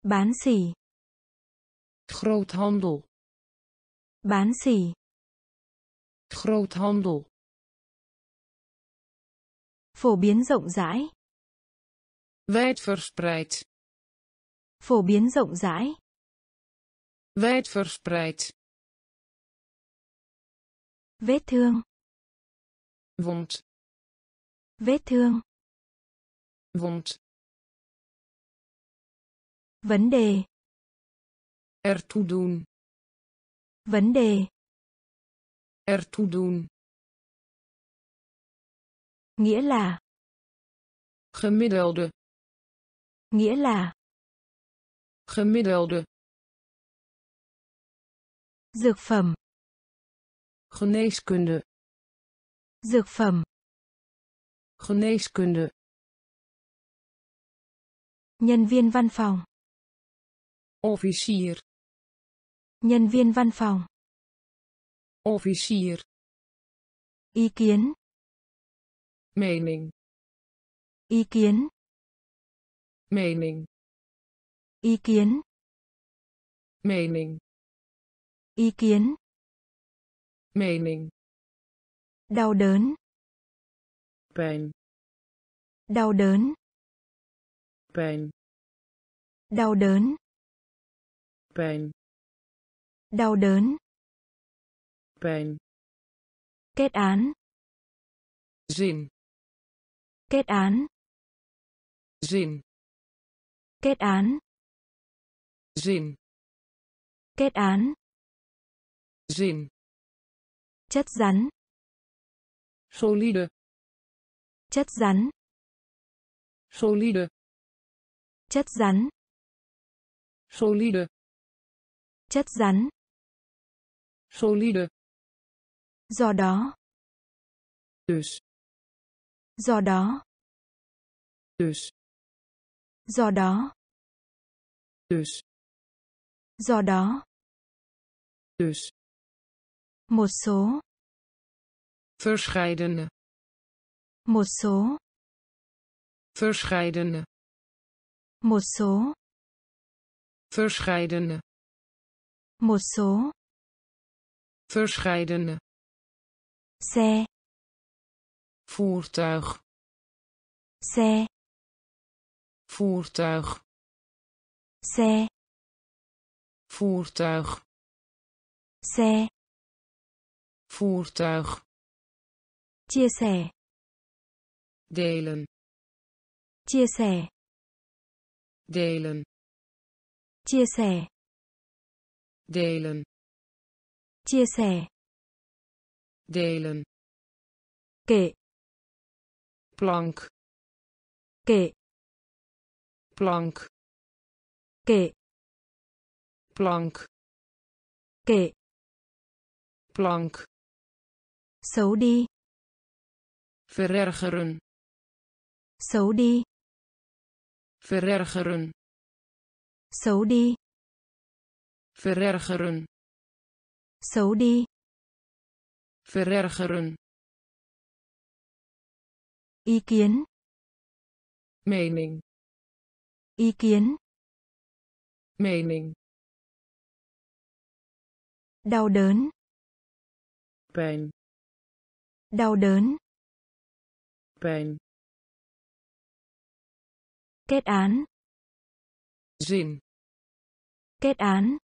bán xỉ. Groothandel. Bán xỉ. Groothandel. Phổ biến rộng rãi. Wijdverspreid. Phổ biến rộng rãi. Wijdverspreid. Vết thương. Wond. Vết thương. Wond vấn đề. Ertoe doen. Vấn đề. Ertoe doen. Nghĩa là. Gemiddelde. Nghĩa là. Gemiddelde. Dược phẩm. Geneeskunde. Dược phẩm. Geneeskunde. Nhân viên văn phòng officier. Nhân viên văn phòng. Officier. Ý kiến. Mening. Ý kiến. Mening. Ý kiến. Mening. Ý kiến. Mening. Đau đớn. Pijn đau đớn. Pijn đau đớn pijn đau đớn. Pijn kết án. Zin kết án. Zin kết án. Zin kết án. Zin chất rắn. Solide. Chất rắn. Solide. Chất rắn. Solide chất rắn. Solide. Do đó. Dus. Do đó. Dus. Do đó. Dus. Do đó. Dus. Một số. Verscheidene. Một số. Verscheidene. Một số. verscheidene Một số. verscheidene Xe. voertuig Xe. voertuig Xe. voertuig Xe. voertuig Chia sẻ. delen Chia sẻ. delen Chia sẻ. Delen Chia sẻ. delen Kệ. plank Kệ. plank Kệ. plank Kệ. plank Xấu đi. verergeren Xấu đi. verergeren Xấu đi. Verergeren Xấu đi. verergeren Ý kiến. mening Ý kiến. mening Đau đớn. pijn Đau đớn. pijn Kết án. zin Kết án.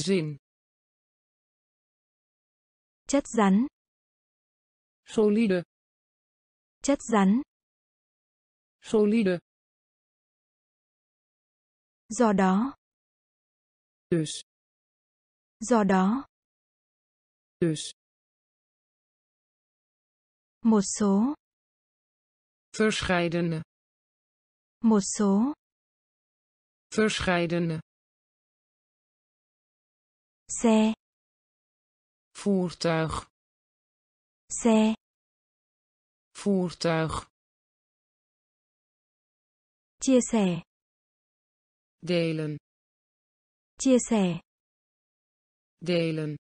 Zin Chất rắn. solide Chất rắn. solide Do đó. dus Do đó. dus Một số. verscheidene Một số. verscheidene Xe. voertuig Xe. voertuig Chia sẻ. delen Chia sẻ. delen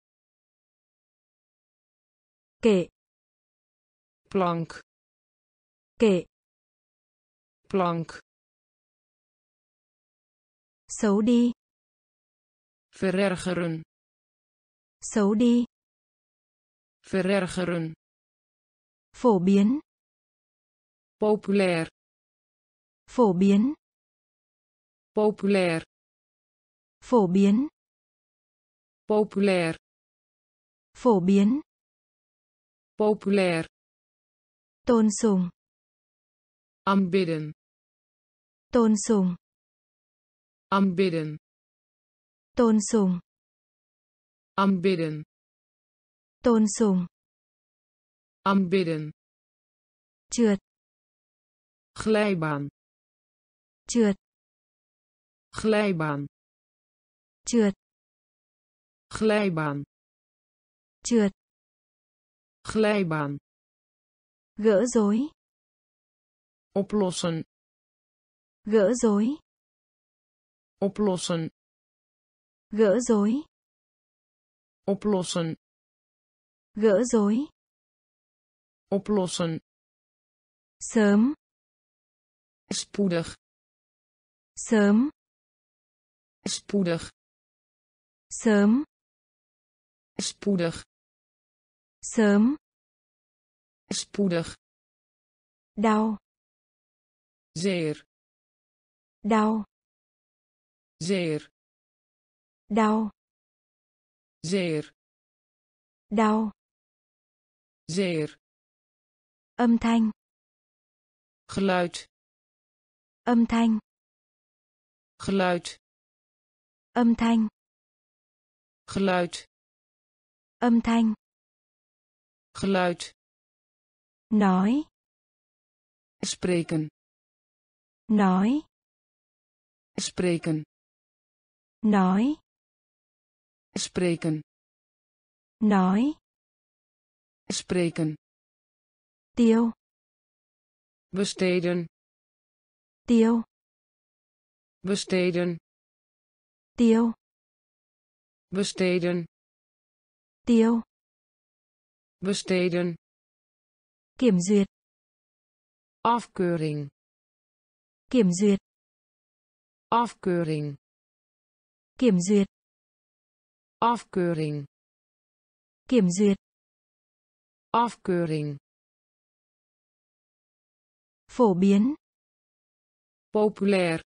Kệ. plank Kệ. plank Xấu đi. verergeren Xấu đi. verergeren Phổ biến. populair Phổ biến. populair Phổ biến. populair Phổ biến. populair Tôn sùng. aanbidden Tôn sùng. aanbidden Tôn sùng. Aanbidden Tôn sùng. aanbidden Trượt. glijbaan Trượt. glijbaan Trượt. glijbaan Trượt. glijbaan Gỡ rối. oplossen Gỡ rối. oplossen Gỡ rối. Oplossen Gỡ rối. oplossen Sớm. spoedig Sớm. spoedig Sớm. spoedig Sớm. spoedig Đau. zeer Đau. zeer Đau. Zeer Đau. zeer Âm thanh. geluid Âm thanh. geluid Âm thanh. geluid Âm thanh. geluid Nói. spreken Nói. spreken Nói. Spreken Nói. spreken Tiêu. besteden Tiêu. besteden Tiêu. besteden Tiêu. besteden Kiểm duyệt. afkeuring Kiểm duyệt. afkeuring Kiểm duyệt. Afkeuring Kiểm duyệt. afkeuring Phổ biến. populair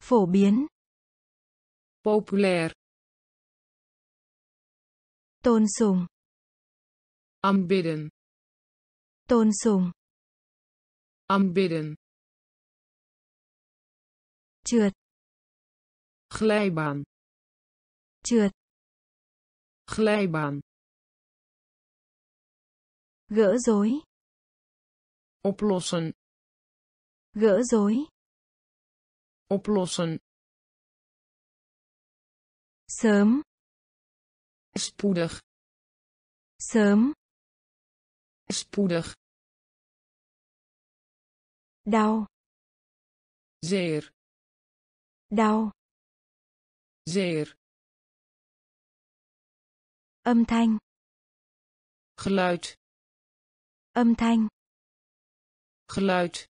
Phổ biến. populair Tôn sùng. aanbidden Tôn sùng. aanbidden Trượt. glijbaan Trượt. glijbaan Gỡ rối. oplossen Gỡ rối. oplossen Sớm. spoedig Sớm. spoedig Đau. zeer Đau. zeer Âm thanh. geluid Âm thanh. geluid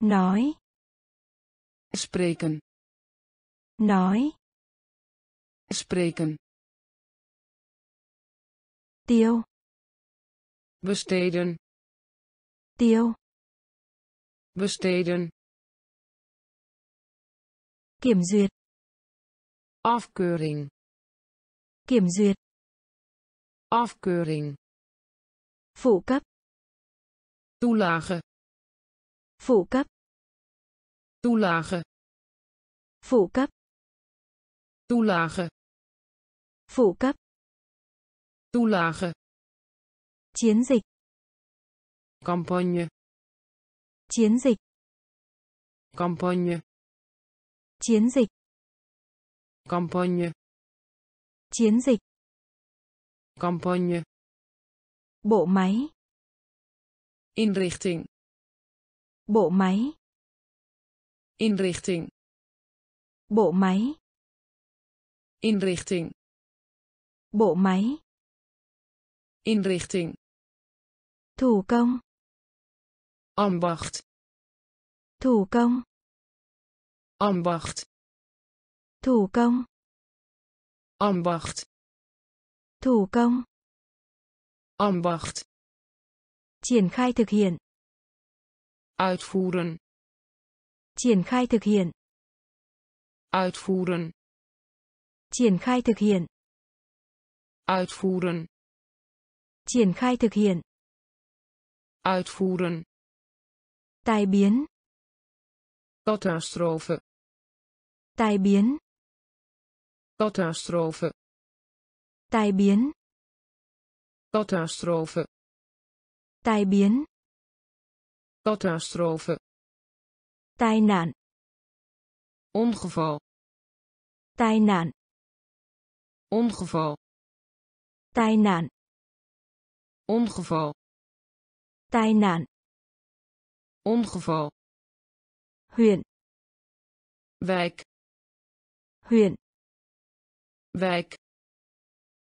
Nói. spreken Nói. spreken Tiêu. besteden Tiêu. besteden Kiểm duyệt. afkeuring Kiểm duyệt. afkeuring Phụ cấp. toelage Phụ cấp. toelage Phụ cấp. toelage Phụ cấp. toelage Chiến dịch. campagne Chiến dịch. campagne Chiến dịch. campagne Chiến dịch. campagne Bộ máy. inrichting Bộ máy. inrichting Bộ máy. inrichting Bộ máy. inrichting Thủ công. ambacht Thủ công. ambacht Thủ công. Ambacht Thủ công. ambacht Triển khai thực hiện. uitvoeren Triển khai thực hiện. uitvoeren Triển khai thực hiện. uitvoeren Triển khai thực hiện. uitvoeren Tai biến. catastrofe Tai biến. Catastrofe Tai biến. catastrofe Tai biến. catastrofe Tai nạn. ongeval Tai nạn. ongeval Tai nạn. ongeval Tai nạn. ongeval Huyện. wijk Huyện. Wijk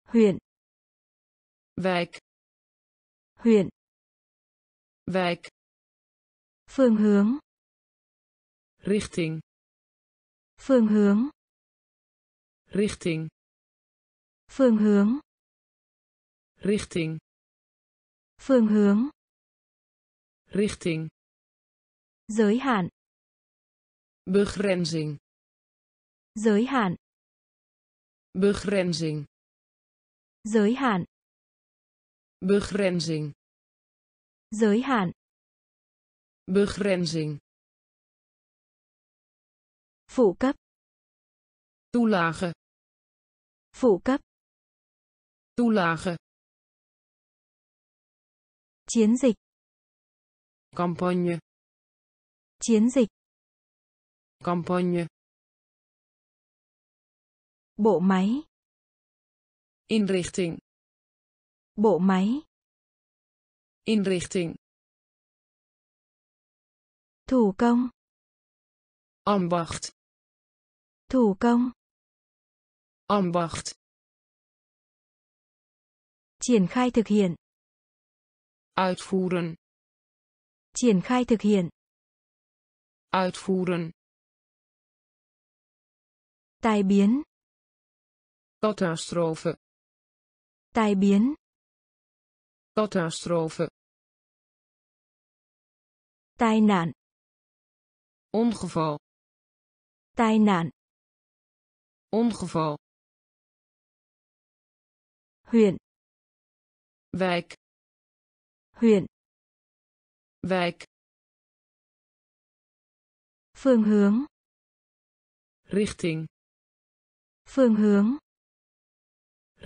Huyện. wijk Huyện. wijk Phương hướng. richting Phương hướng. richting Phương hướng. richting Phương hướng. richting Giới hạn. begrenzing Giới hạn. Begrenzing Giới hạn. begrenzing Giới hạn. begrenzing Phụ cấp. toelage Phụ cấp. toelage Chiến dịch. campagne Chiến dịch. campagne Bộ máy. inrichting Bộ máy. inrichting Thủ công. ambacht Thủ công. ambacht Triển khai thực hiện. uitvoeren Triển khai thực hiện. uitvoeren tai biến catastrofe tai biến. Catastrofe tai nạn. Ongeval. Tai nạn. Ongeval. Huyện. Wijk. Huyện. Wijk. Phương hướng. Richting. Phương hướng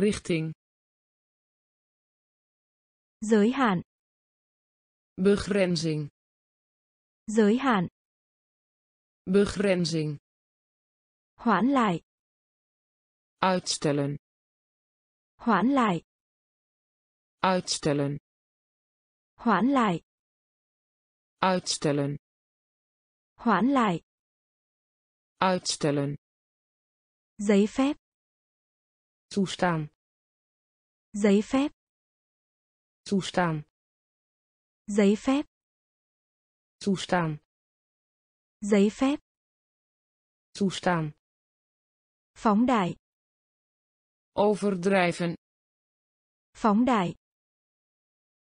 richting. Giới hạn. Begrenzing. Giới hạn. Begrenzing. Hoãn lại. Uitstellen. Hoãn lại. Uitstellen. Hoãn lại. Uitstellen. Hoãn lại. Uitstellen. Giấy phép toestaan. Giấy phép. Toestaan. Giấy phép. Toestaan. Giấy phép. Toestaan. Phóng đại. Overdrijven. Phóng đại.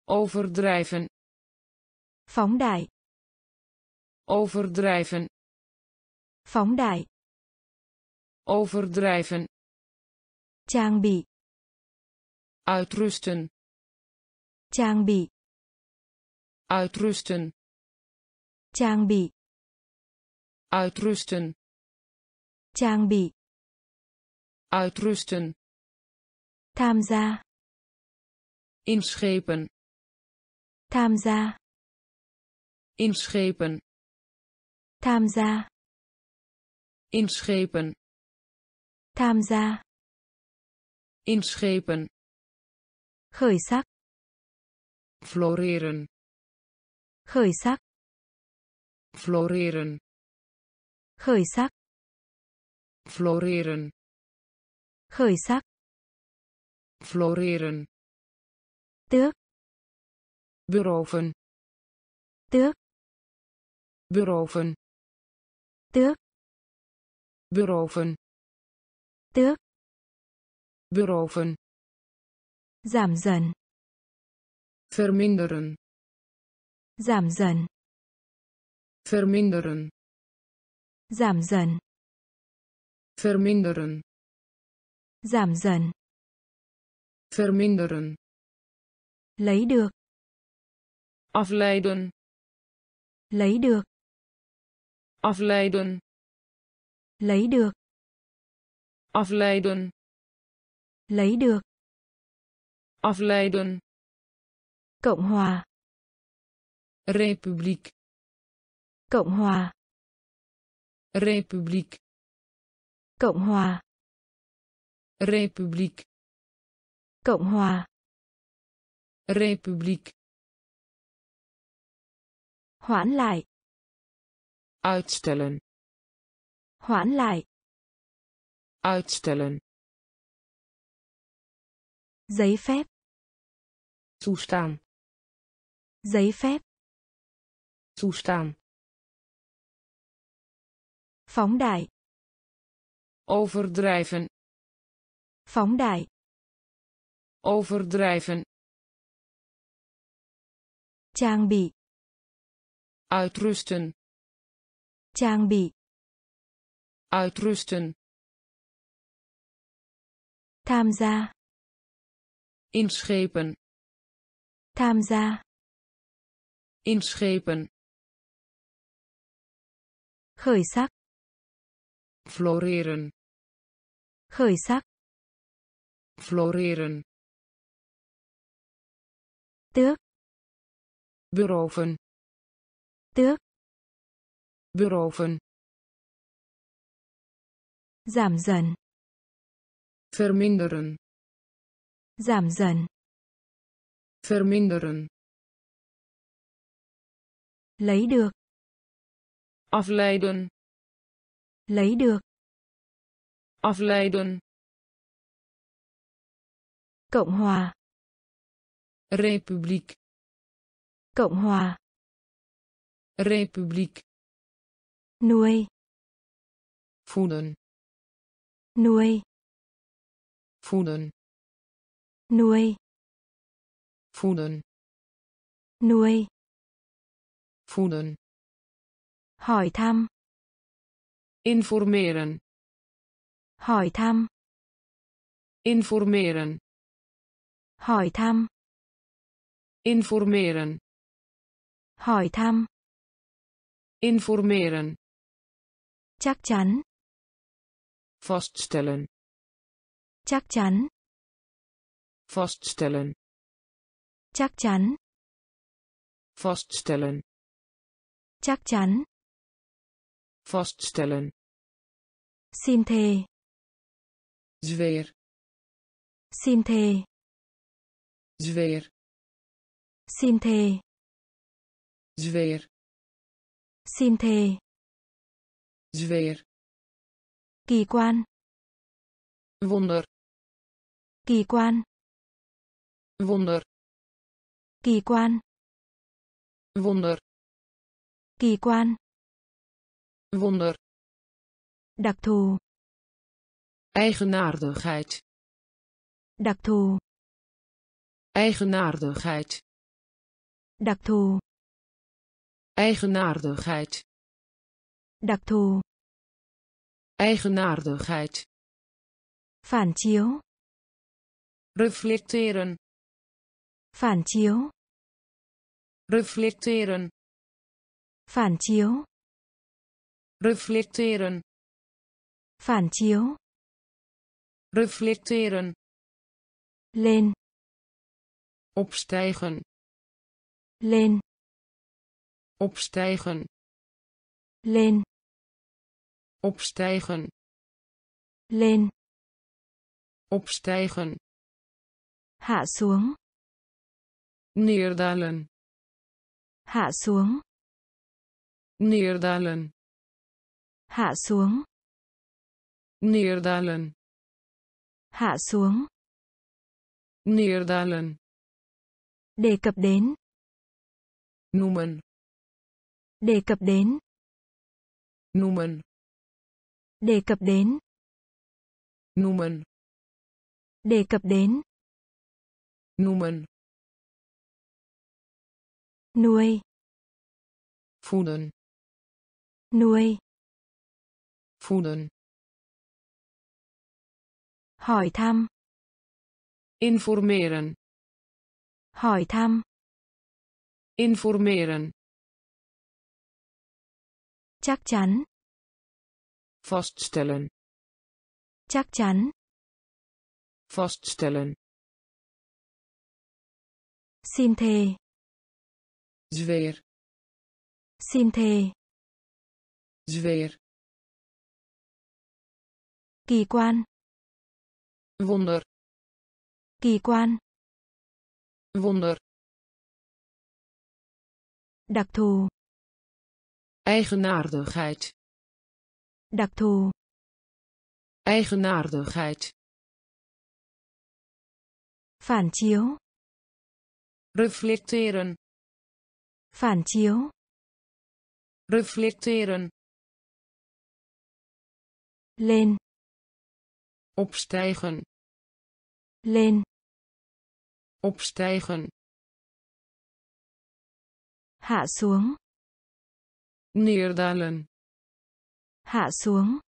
Overdrijven. Phóng đại. Overdrijven. Phóng đại. Overdrijven trang bị. Uitrusten. Trang bị. Uitrusten. Trang bị. Uitrusten. Trang bị. Uitrusten. Tham gia. Inschepen. Tham gia. Inschepen. Tham gia. Inschepen. Tham gia inschepen khởi sắc. floreren khởi sắc. floreren khởi sắc. floreren khởi sắc. floreren. Tước. Beroven. Tước. Beroven. Tước. Beroven. Tước beroven. Giảm dần. Verminderen. Giảm dần. Verminderen. Giảm dần. Verminderen. Giảm dần. Verminderen. Lấy được. Afleiden. Lấy được. Afleiden. Lấy được. Afleiden lấy được. Afleiden. Cộng hòa. Republiek. Cộng hòa. Republiek. Cộng hòa. Republiek. Cộng hòa. Republiek. Hoãn lại. Uitstellen. Hoãn lại. Uitstellen giấy phép. Toestaan giấy phép. Toestaan phóng đại. Overdrijven. Phóng đại. Overdrijven. Trang bị. Uitrusten. Trang bị. Uitrusten. Tham gia inschepen tham gia. inschepen khởi sắc. floreren khởi sắc. floreren tước. beroven tước. beroven giảm dần. verminderen giảm dần. Verminderen. Lấy được. Afleiden. Lấy được. Afleiden. Cộng hòa. Republiek. Cộng hòa. Republiek. Nuôi. Voeden. Nuôi. Voeden nuôi. Voeden nuôi. Voeden hỏi thăm. Informeren. Hỏi thăm. Informeren. Hỏi thăm. Informeren. Hỏi thăm. Informeren. Chắc chắn. Vaststellen. Chắc chắn vaststellen chắc chắn. Vaststellen chắc chắn. Vaststellen xin thề. Zweer xin thề. Zweer xin thề. Zweer xin thề. Zweer kỳ quan. Wonder. Kỳ quan wonder. Kỳ quan. Wonder. Kỳ quan. Wonder. Đặc thù. Eigenaardigheid. Đặc thù. Eigenaardigheid. Đặc thù. Eigenaardigheid. Đặc thù. Eigenaardigheid. Phản chiếu. Reflecteren phản chiếu. Reflecteren. Phản chiếu. Reflecteren. Phản chiếu. Reflecteren. Lên. Opstijgen. Lên. Opstijgen. Lên. Opstijgen. Lên. Opstijgen. Hạ xuống neerdalen. Hạ xuống. Neerdalen. Hạ xuống. Neerdalen. Hạ xuống. Neerdalen. Đề cập đến. Noemen. Đề cập đến. Noemen. Đề cập đến. Noemen. Đề cập đến. Noemen nuôi. Voeden nuôi. Voeden hỏi thăm. Informeren hỏi thăm. Informeren chắc chắn. Vaststellen chắc chắn. Vaststellen xin thề zweer xin thề zweer kỳ quan. Wonder. Kỳ quan. Wonder. Đặc thù. Eigenaardigheid. Đặc thù. Eigenaardigheid. Phản chiếu. Reflecteren phản chiếu reflecteren lên opstijgen lên opstijgen hạ xuống neerdalen hạ xuống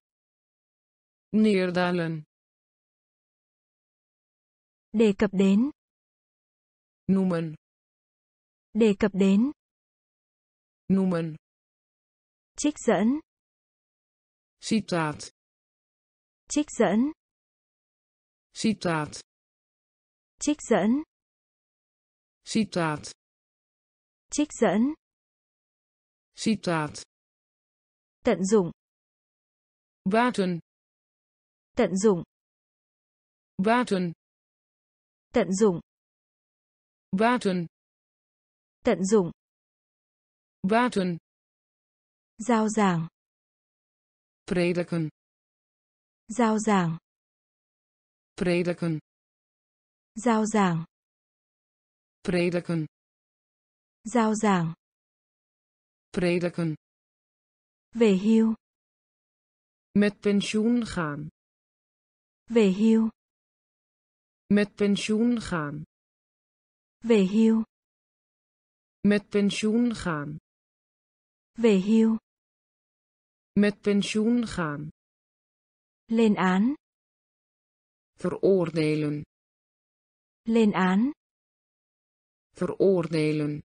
neerdalen đề cập đến noemen đề cập đến noemen. Trích dẫn. Citaat. Trích dẫn. Citaat. Trích dẫn. Citaat. Trích dẫn. Citaat. Tận dụng. Buiten tận dụng. Buiten tận dụng. Buiten tận dụng buiten giao giảng prediken giao giảng prediken giao giảng prediken giao giảng prediken Về hưu. Met pensioen gaan. Về hưu. Met pensioen gaan. Về hưu. Met pensioen gaan. Về hưu. Met pensioen gaan. Lên án. Veroordelen. Lên án. Veroordelen.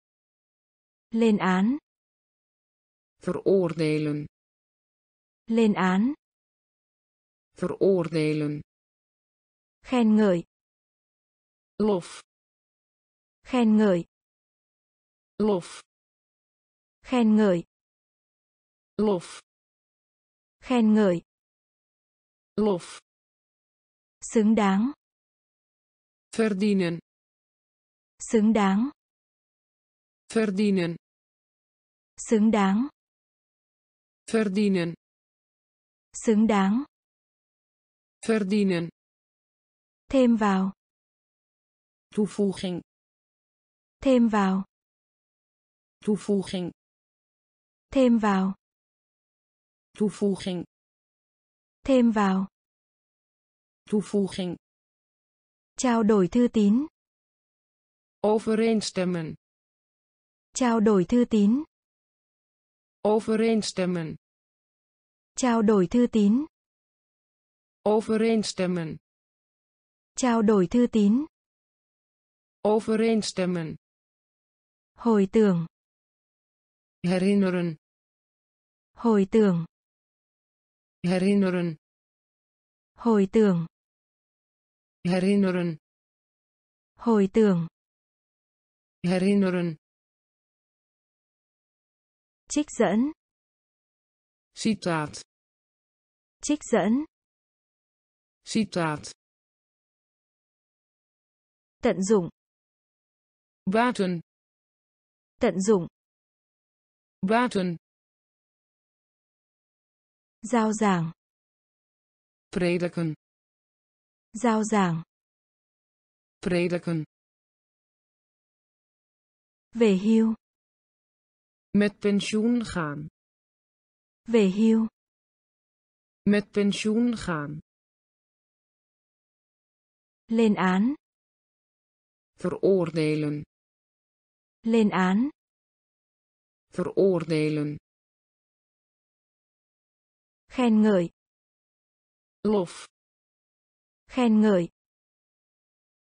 Lên án. Veroordelen. Lên án. Veroordelen. Khen ngợi. Lof. Khen ngợi. Lof. Khen ngợi. Lof. Khen ngợi. Lof. Xứng đáng. Verdienen. Xứng đáng. Verdienen. Xứng đáng. Verdienen. Xứng đáng. Verdienen. Thêm vào. Toevoeging. Thêm vào. Toevoeging. Thêm vào. Toevoeging. Thêm vào. Toevoeging. Trao đổi thư tín. Overeenstemmen. Trao đổi thư tín. Overeenstemmen. Trao đổi thư tín. Overeenstemmen. Trao đổi thư tín. Overeenstemmen. Hồi tưởng. Herinneren. Hồi tưởng. Herinneren. Hồi tưởng. Herinneren. Hồi tưởng. Herinneren. Trích dẫn. Citaat. Trích dẫn. Citaat. Tận dụng. Baten. Tận dụng. Baten. Giao giảng. Prediken. Giao giảng. Prediken. Về hưu. Met pensioen gaan. Về hưu. Met pensioen gaan. Lên án. Veroordelen. Lên án. Veroordelen. Khen ngợi. Lof. Khen ngợi.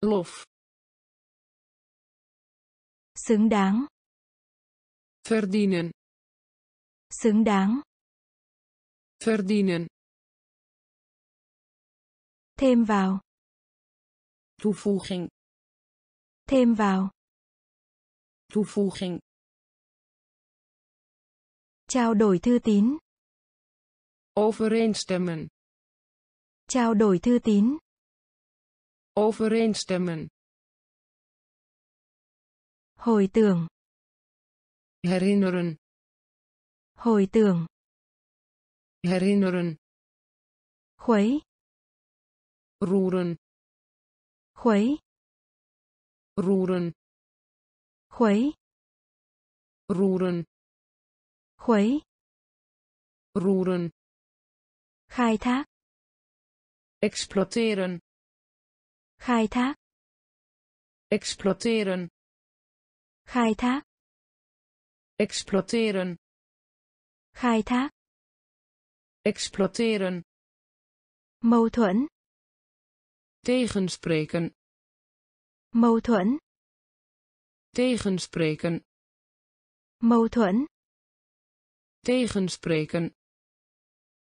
Lof. Xứng đáng. Verdienen. Xứng đáng. Verdienen. Thêm vào. Toevoeging. Thêm vào. Toevoeging. Trao đổi thư tín. Overeenstemmen. Trao đổi thư tín. Overeenstemmen. Hồi tưởng. Herinneren. Hồi tưởng. Herinneren. Khuấy. Roeren. Khuấy. Roeren. Khuấy. Roeren. Khuấy. Roeren. Khai thác. Exploiteren. Khai thác. Exploiteren. Khai thác. Exploiteren. Khai thác. Exploiteren. Mâu thuẫn. Tegenspreken. Mâu thuẫn. Tegenspreken. Mâu thuẫn. Tegenspreken.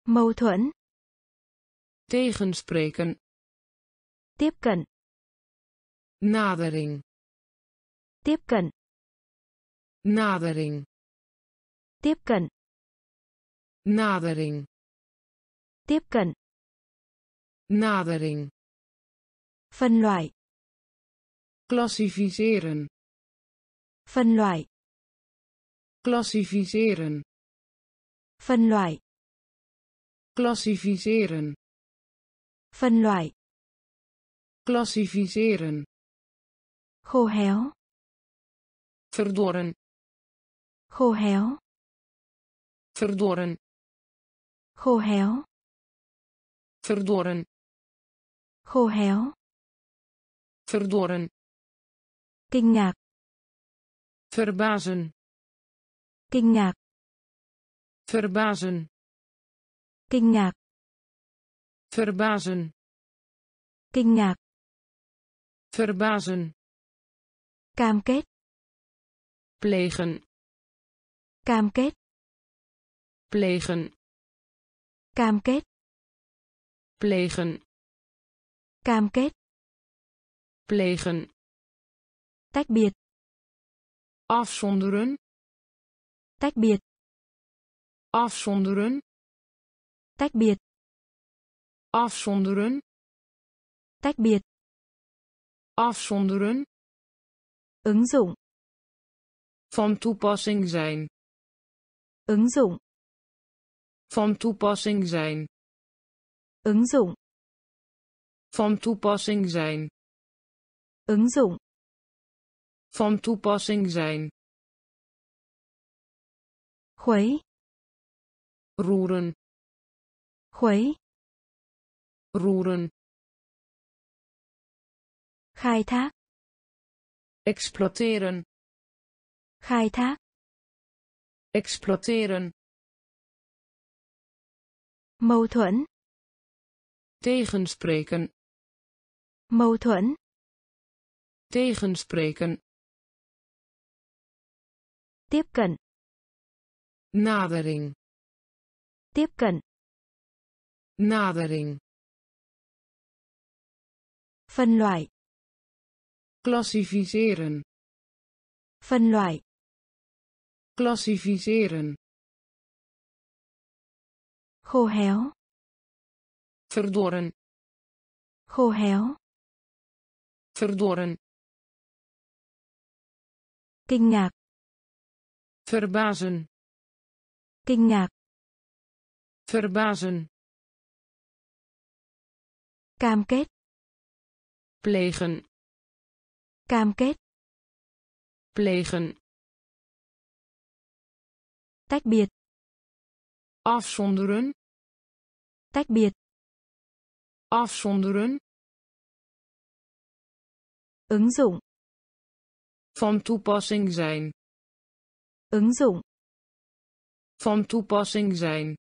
Mâu thuẫn. Tegenspreken. Tiếp. Nadering. Tiếp. Nadering. Tiếp. Nadering. Tiếp. Nadering. Phân loại. Klassificeren. Phân loại. Klassificeren. Phân loại. Klassificeren. Phân loại. Klassificeren. Khô héo. Verdorren. Khô héo. Verdorren. khô héo verdorren khô héo verdorren kinh ngạc verbazen kinh ngạc verbazen kinh ngạc verbazen. Kinh ngạc. Verbazen. Cam kết. Plegen. Cam kết. Plegen. Cam kết. Plegen. Cam kết. Plegen. Tách biệt. Afzonderen. Tách biệt. Afzonderen. Tách biệt afzonderen tách biệt. afzonderen ứng dụng. van toepassing zijn. Ứng dụng. Van toepassing zijn. Ứng dụng. Van toepassing zijn. Ứng dụng. Van toepassing zijn. Khuấy. Roeren. Khuấy roeren. Khai thác. Exploiteren. Khai thác. Exploiteren. Mâu thuẫn. Tegenspreken. Mâu thuẫn. Tegenspreken. Tiếp cận. Nadering. Tiếp cận. Nadering phân loại. Klassificeren phân loại. Klassificeren khô héo. Verdorren khô héo. Verdorren kinh ngạc. Verbazen. Kinh ngạc. Verbazen. Cam kết plegen. Cam kết. Plegen. Tách biệt. Afzonderen. Tách biệt. Afzonderen. Ứng dụng. Van toepassing zijn. Ứng dụng. Van toepassing zijn.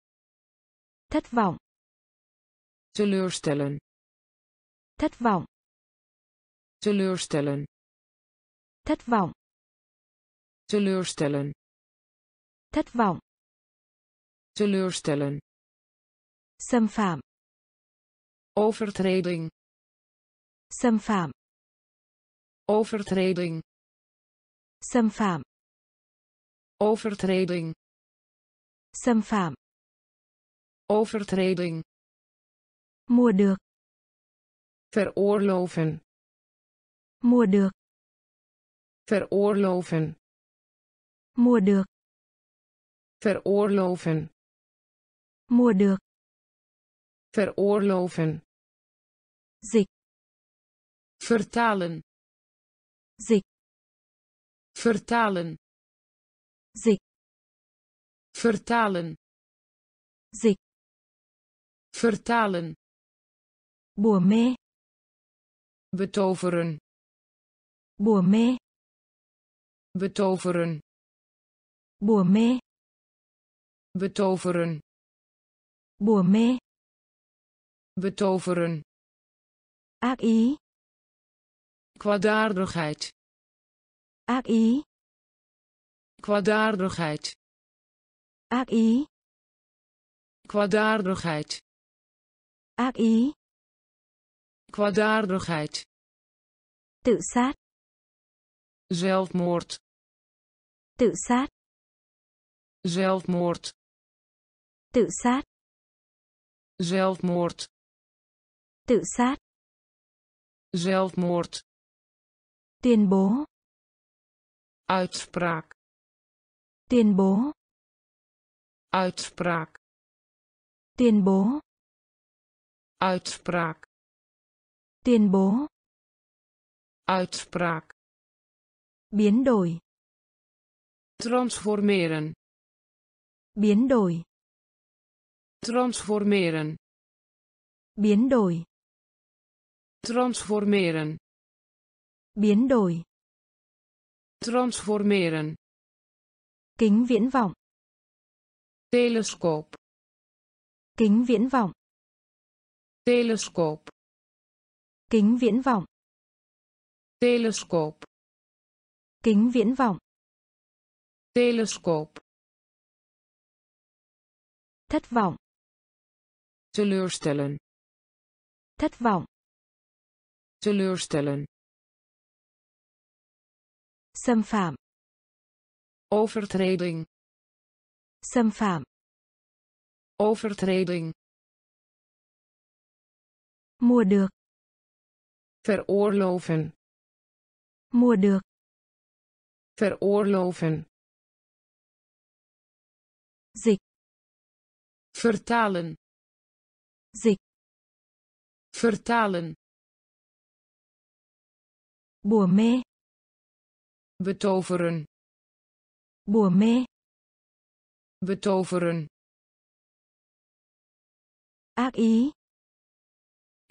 Thất vọng. Teleurstellen. Thất vọng teleurstellen. Thất vọng. Teleurstellen. Thất vọng. Teleurstellen. Xâm phạm. Overtreding. Xâm phạm. Overtreding. Xâm phạm. Overtreding. Xâm phạm. Overtreding. Mua được. Veroorloven mua được. Veroorloven. Mua được. Veroorloven. Mua được. Veroorloven. Dịch. Vertalen. Dịch. Vertalen. Dịch. Vertalen. Dịch. Vertalen. Mê. Betoveren bùa mê. Betoveren. Bùa mê. Betoveren. Bùa mê. Betoveren. Ác ý. Kwaadaardigheid. Ác ý. Kwaadaardigheid. Ác ý. Kwaadaardigheid. Ác ý. Kwaadaardigheid. Tự sát zelfmoord. Tự sát. Zelfmoord. Tự sát. Zelfmoord. Tự sát. Zelfmoord. Tuyên bố. Uitspraak. Tuyên bố. Uitspraak. Tuyên bố. Uitspraak. Tuyên bố. Uitspraak biến đổi. Transformeren. Biến đổi. Transformeren. Biến đổi. Transformeren. Biến đổi. Transformeren. Kính viễn vọng. Telescoop. Kính viễn vọng. Telescoop. Kính viễn vọng. Telescoop kính viễn vọng. Telescoop thất vọng. Teleurstellen. Thất vọng. Teleurstellen. Xâm phạm. Overtreding. Xâm phạm. Overtreding. Mua được. Veroorloven. Mua được veroorloven. Dịch vertalen. Dịch vertalen. Bùa mê. Betoveren. Bùa mê. Betoveren. Ác ý.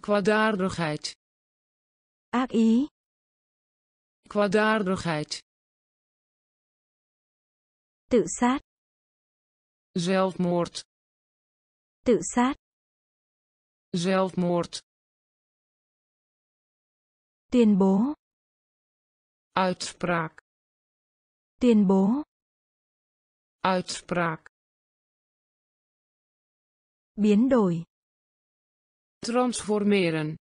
Kwaadaardigheid. Ác ý. Kwaadaardigheid tự sát. Zelfmoord. Tự sát. Zelfmoord. Tuyên bố. Uitspraak. Tuyên bố. Uitspraak. Biến đổi. Transformeren.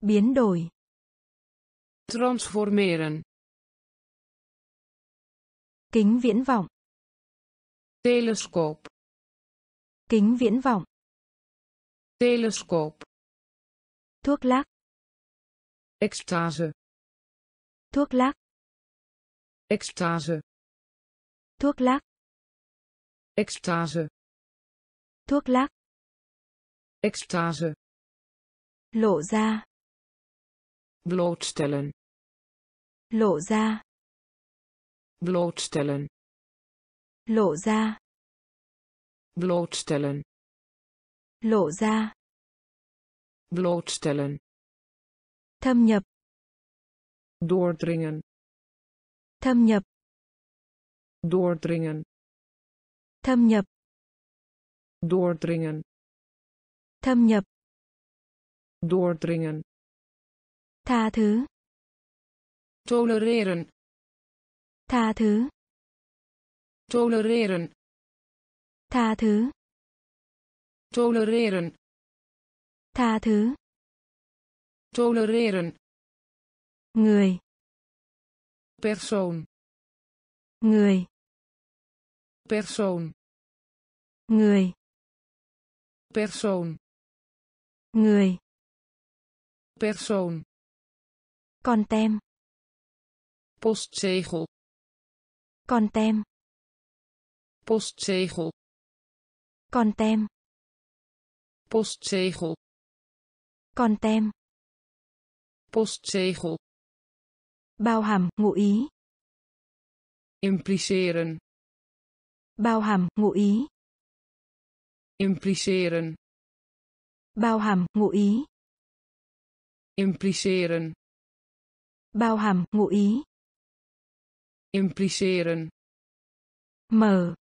Biến đổi. Transformeren kính viễn vọng. Telescoop kính viễn vọng. Telescoop thuốc lắc. Extase thuốc lắc. Extase thuốc lắc. Extase thuốc lắc. Extase lộ ra. Blootstellen. Lộ ra blootstellen lộ ra. blootstellen lộ ra. blootstellen thâm nhập. doordringen thâm nhập. doordringen thâm nhập. doordringen thâm nhập. doordringen. Tha thứ. Tolereren tha thứ. Tolereren. Tha thứ. Tolereren. Tha thứ. Tolereren. Người. Persoon. Người. Persoon. Người. Persoon. Người. Persoon. Con tem. Postzegel con tem. Postzegel. Con tem. Postzegel. Con tem. Postzegel. Bao hàm ngụ ý. Impliceren. Bao hàm ngụ ý. Impliceren. Bao hàm ngụ ý. Impliceren. Bao hàm ngụ ý impliceren. Mở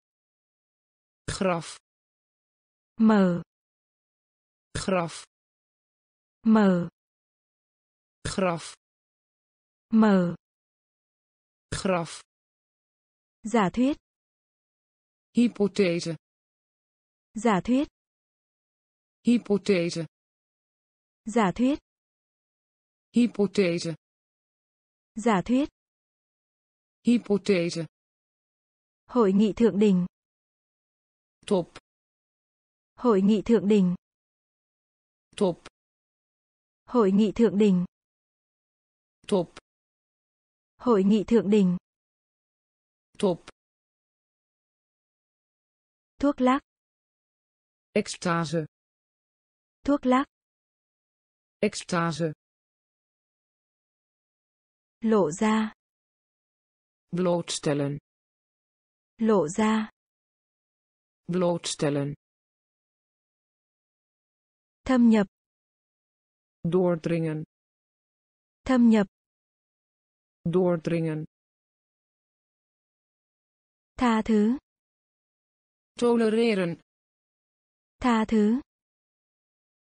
graf. Mở graf. Mở graf. Mở graf. Giả thuyết. Hypothese. Giả thuyết. Hypothese. Giả thuyết. Hypothese. Giả thuyết hypothese hội nghị thượng đỉnh. Top. Hội nghị thượng đỉnh. Top. Hội nghị thượng đỉnh. Top. Hội nghị thượng đỉnh. Top. Thuốc lắc. Extase thuốc lắc. Extase lộ ra blootstellen lộ ra blootstellen Thâm nhập. doordringen Thâm nhập. doordringen Tha thứ. tolereren Tha thứ.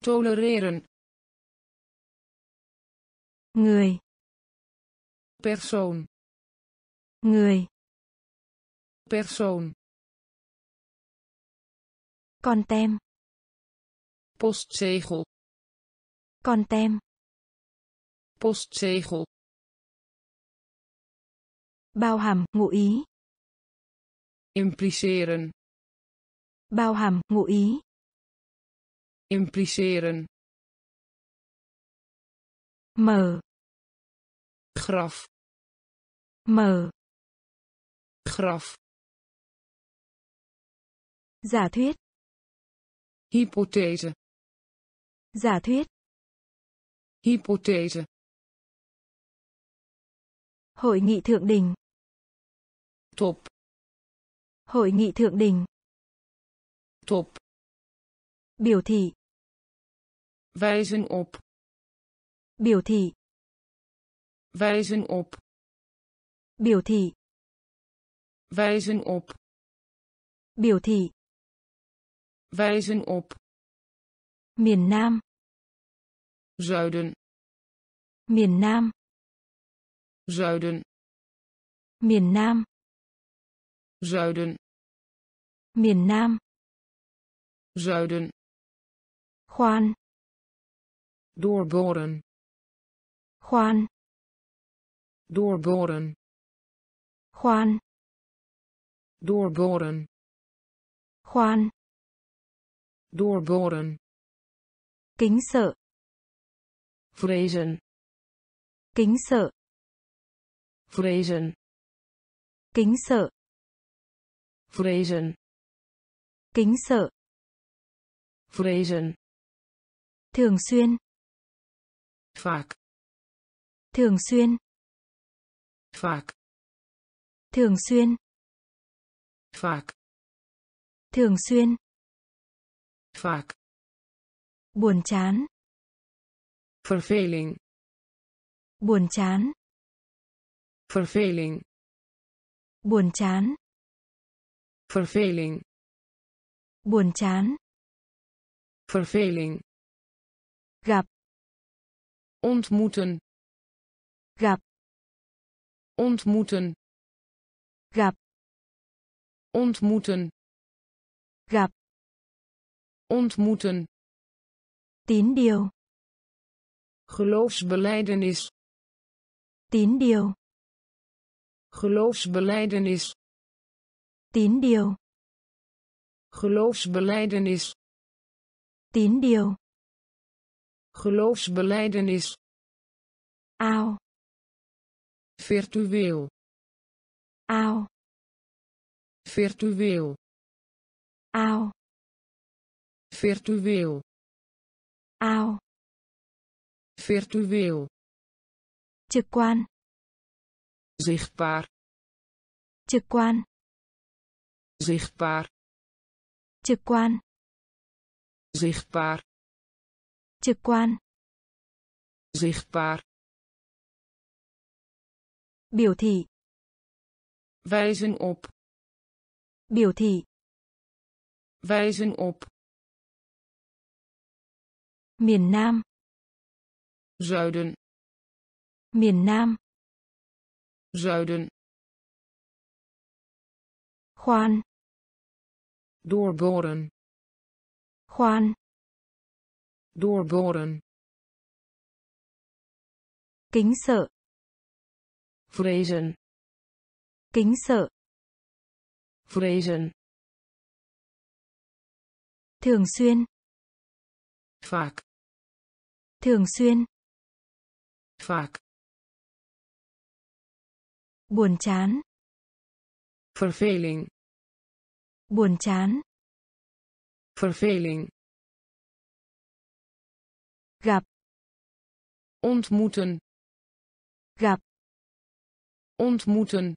tolereren Người. persoon Người. persoon Con tem. postzegel Con tem. postzegel Bao hàm, ngụ ý. impliceren Bao hàm, ngụ ý. impliceren Mở. graf Mở. Graf Giả thuyết. hypothese Giả thuyết. hypothese Hội nghị thượng đỉnh. top Hội nghị thượng đỉnh. top Biểu thị. wijzen op Biểu thị. wijzen op Biểu thị. Wijzen op Biểu thị. wijzen op Miền Nam. zuiden Miền Nam. zuiden Miền Nam. zuiden Miền Nam. zuiden Khoan. doorboren Khoan. doorboren Khoan. Doorboren Khoan. doorboren Kính sợ. vrezen Kính sợ. vrezen Kính sợ. vrezen Kính sợ. vrezen Thường xuyên. vaak Thường xuyên. vaak Thường xuyên. Vaak Thường xuyên. vaak Buồn chán. verveling Buồn chán. verveling Buồn chán. verveling Buồn chán. verveling Gặp. ontmoeten Gặp. ontmoeten Gặp. Ontmoeten Gặp. ontmoeten Tín điều. geloofsbelijdenis Tín điều. geloofsbelijdenis Tín điều. geloofsbelijdenis Tín điều. geloofsbelijdenis Ao. virtueel Ao. Virtueel Ao. virtueel Ao. virtueel Trực quan. zichtbaar Trực quan. zichtbaar Trực quan. zichtbaar Trực quan. zichtbaar Biểu thị. wijzen op Biểu thị. wijzen op Miền Nam. zuiden Miền Nam. zuiden Khoan. doorboren Khoan. doorboren Kính sợ. vrezen Kính sợ. Vrezen Thường xuyên. vaak Thường xuyên. vaak Buồn chán. verveling Buồn chán. verveling Gặp. ontmoeten Gặp. ontmoeten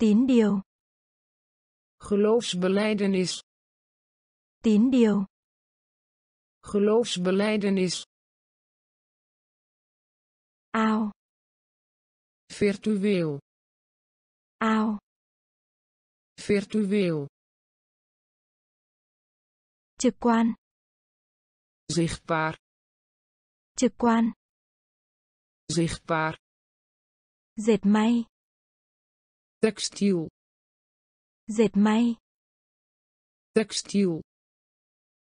Tín điều. geloofsbelijdenis Tín điều. Geloofsbeleidenis. ao Virtueel. ao Virtueel. trực quan Zichtbaar. trực quan Zichtbaar. dệt may Textiel. dệt may Textiel.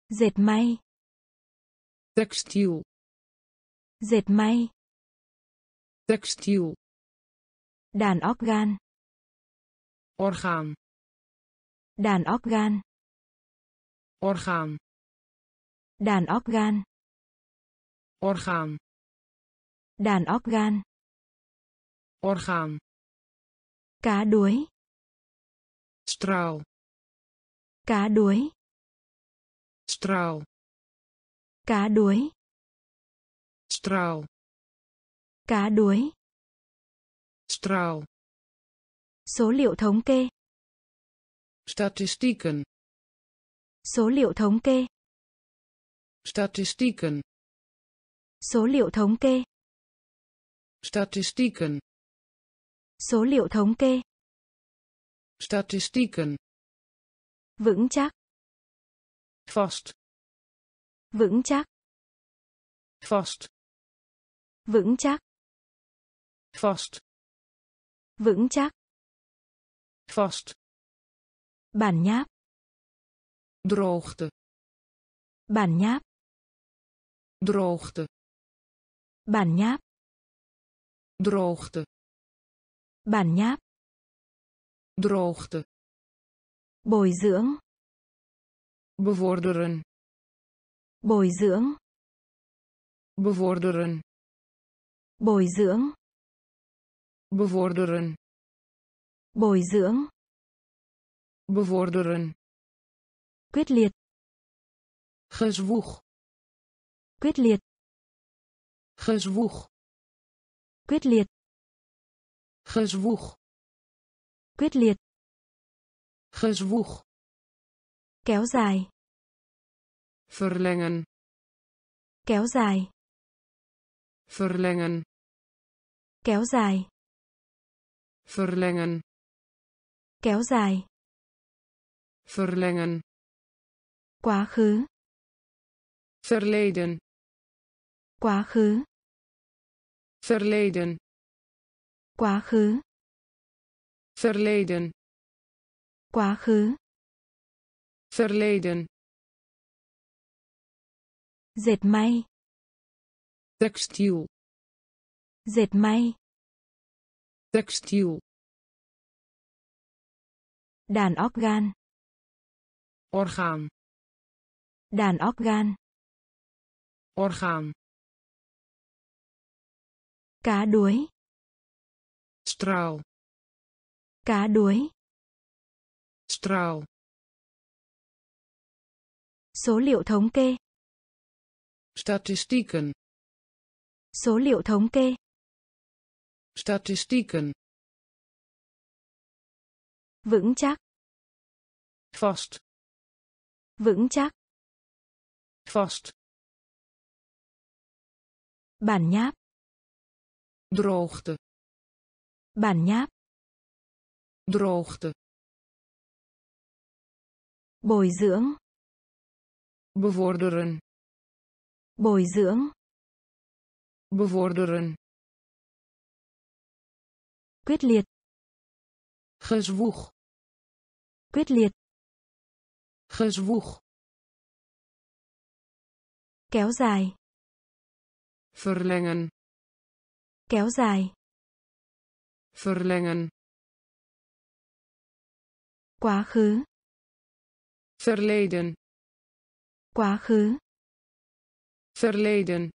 dệt may Textiel. dệt may Textiel. đàn organ Orgaan. đàn organ Orgaan. đàn organ Orgaan. đàn organ Orgaan. Cá đuối Straal. cá đuối Straal. cá đuối Straal. cá đuối Straal. số liệu thống kê Statistieken. số liệu thống kê Statistieken. số liệu thống kê Statistieken. Số liệu thống kê Statistieken. vững chắc Vast. vững chắc Vast. vững chắc Vast. vững chắc Vast. bản nháp Droogte. bản nháp Droogte. bản nháp Droogte. Bản nháp Droogte. bồi dưỡng Bevorderen. bồi dưỡng Bevorderen. bồi dưỡng Bevorderen. bồi dưỡng Bevorderen. quyết liệt Gezwoeg. quyết liệt Gezwoeg. quyết liệt Gezwoeg. quyết liệt Gezwoeg. kéo dài Verlengen. kéo dài Verlengen. kéo dài Verlengen. kéo dài Verlengen. quá khứ Verleden. quá khứ Verleden. Quá khứ Verleden. quá khứ Verleden. dệt may Textiel. dệt may Textiel. đàn organ Orgaan. đàn organ Orgaan. cá đuối Straal. cá đuối Straal. số liệu thống kê Statistieken. số liệu thống kê Statistieken. vững chắc Vast. vững chắc Vast. bản nháp Droogte. Bản nháp Droogte. bồi dưỡng Bevorderen. bồi dưỡng Bevorderen. quyết liệt Gezwoeg. quyết liệt Gezwoeg. kéo dài Verlengen. kéo dài Verlengen. quá khứ Verleden. quá khứ Verleden.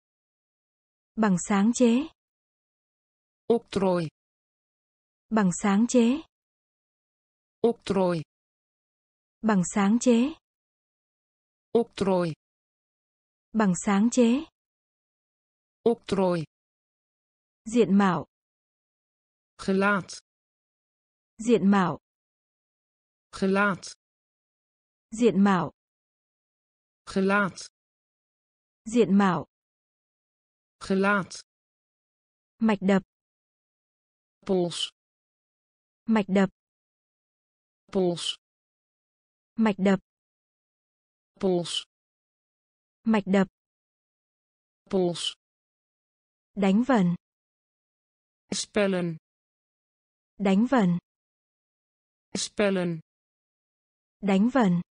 bằng sáng chế Octrooi. bằng sáng chế Octrooi. bằng sáng chế Octrooi. bằng sáng chế Octrooi. diện mạo Gelaat. diện mạo Gelaat. diện mạo Gelaat. Diện mạo. Gelaat. Mạch đập. Pols. Mạch đập. Pols. Mạch đập. Pols. Mạch đập. Pols. Đánh vần. Spellen. Đánh vần. Spellen. Đánh vần.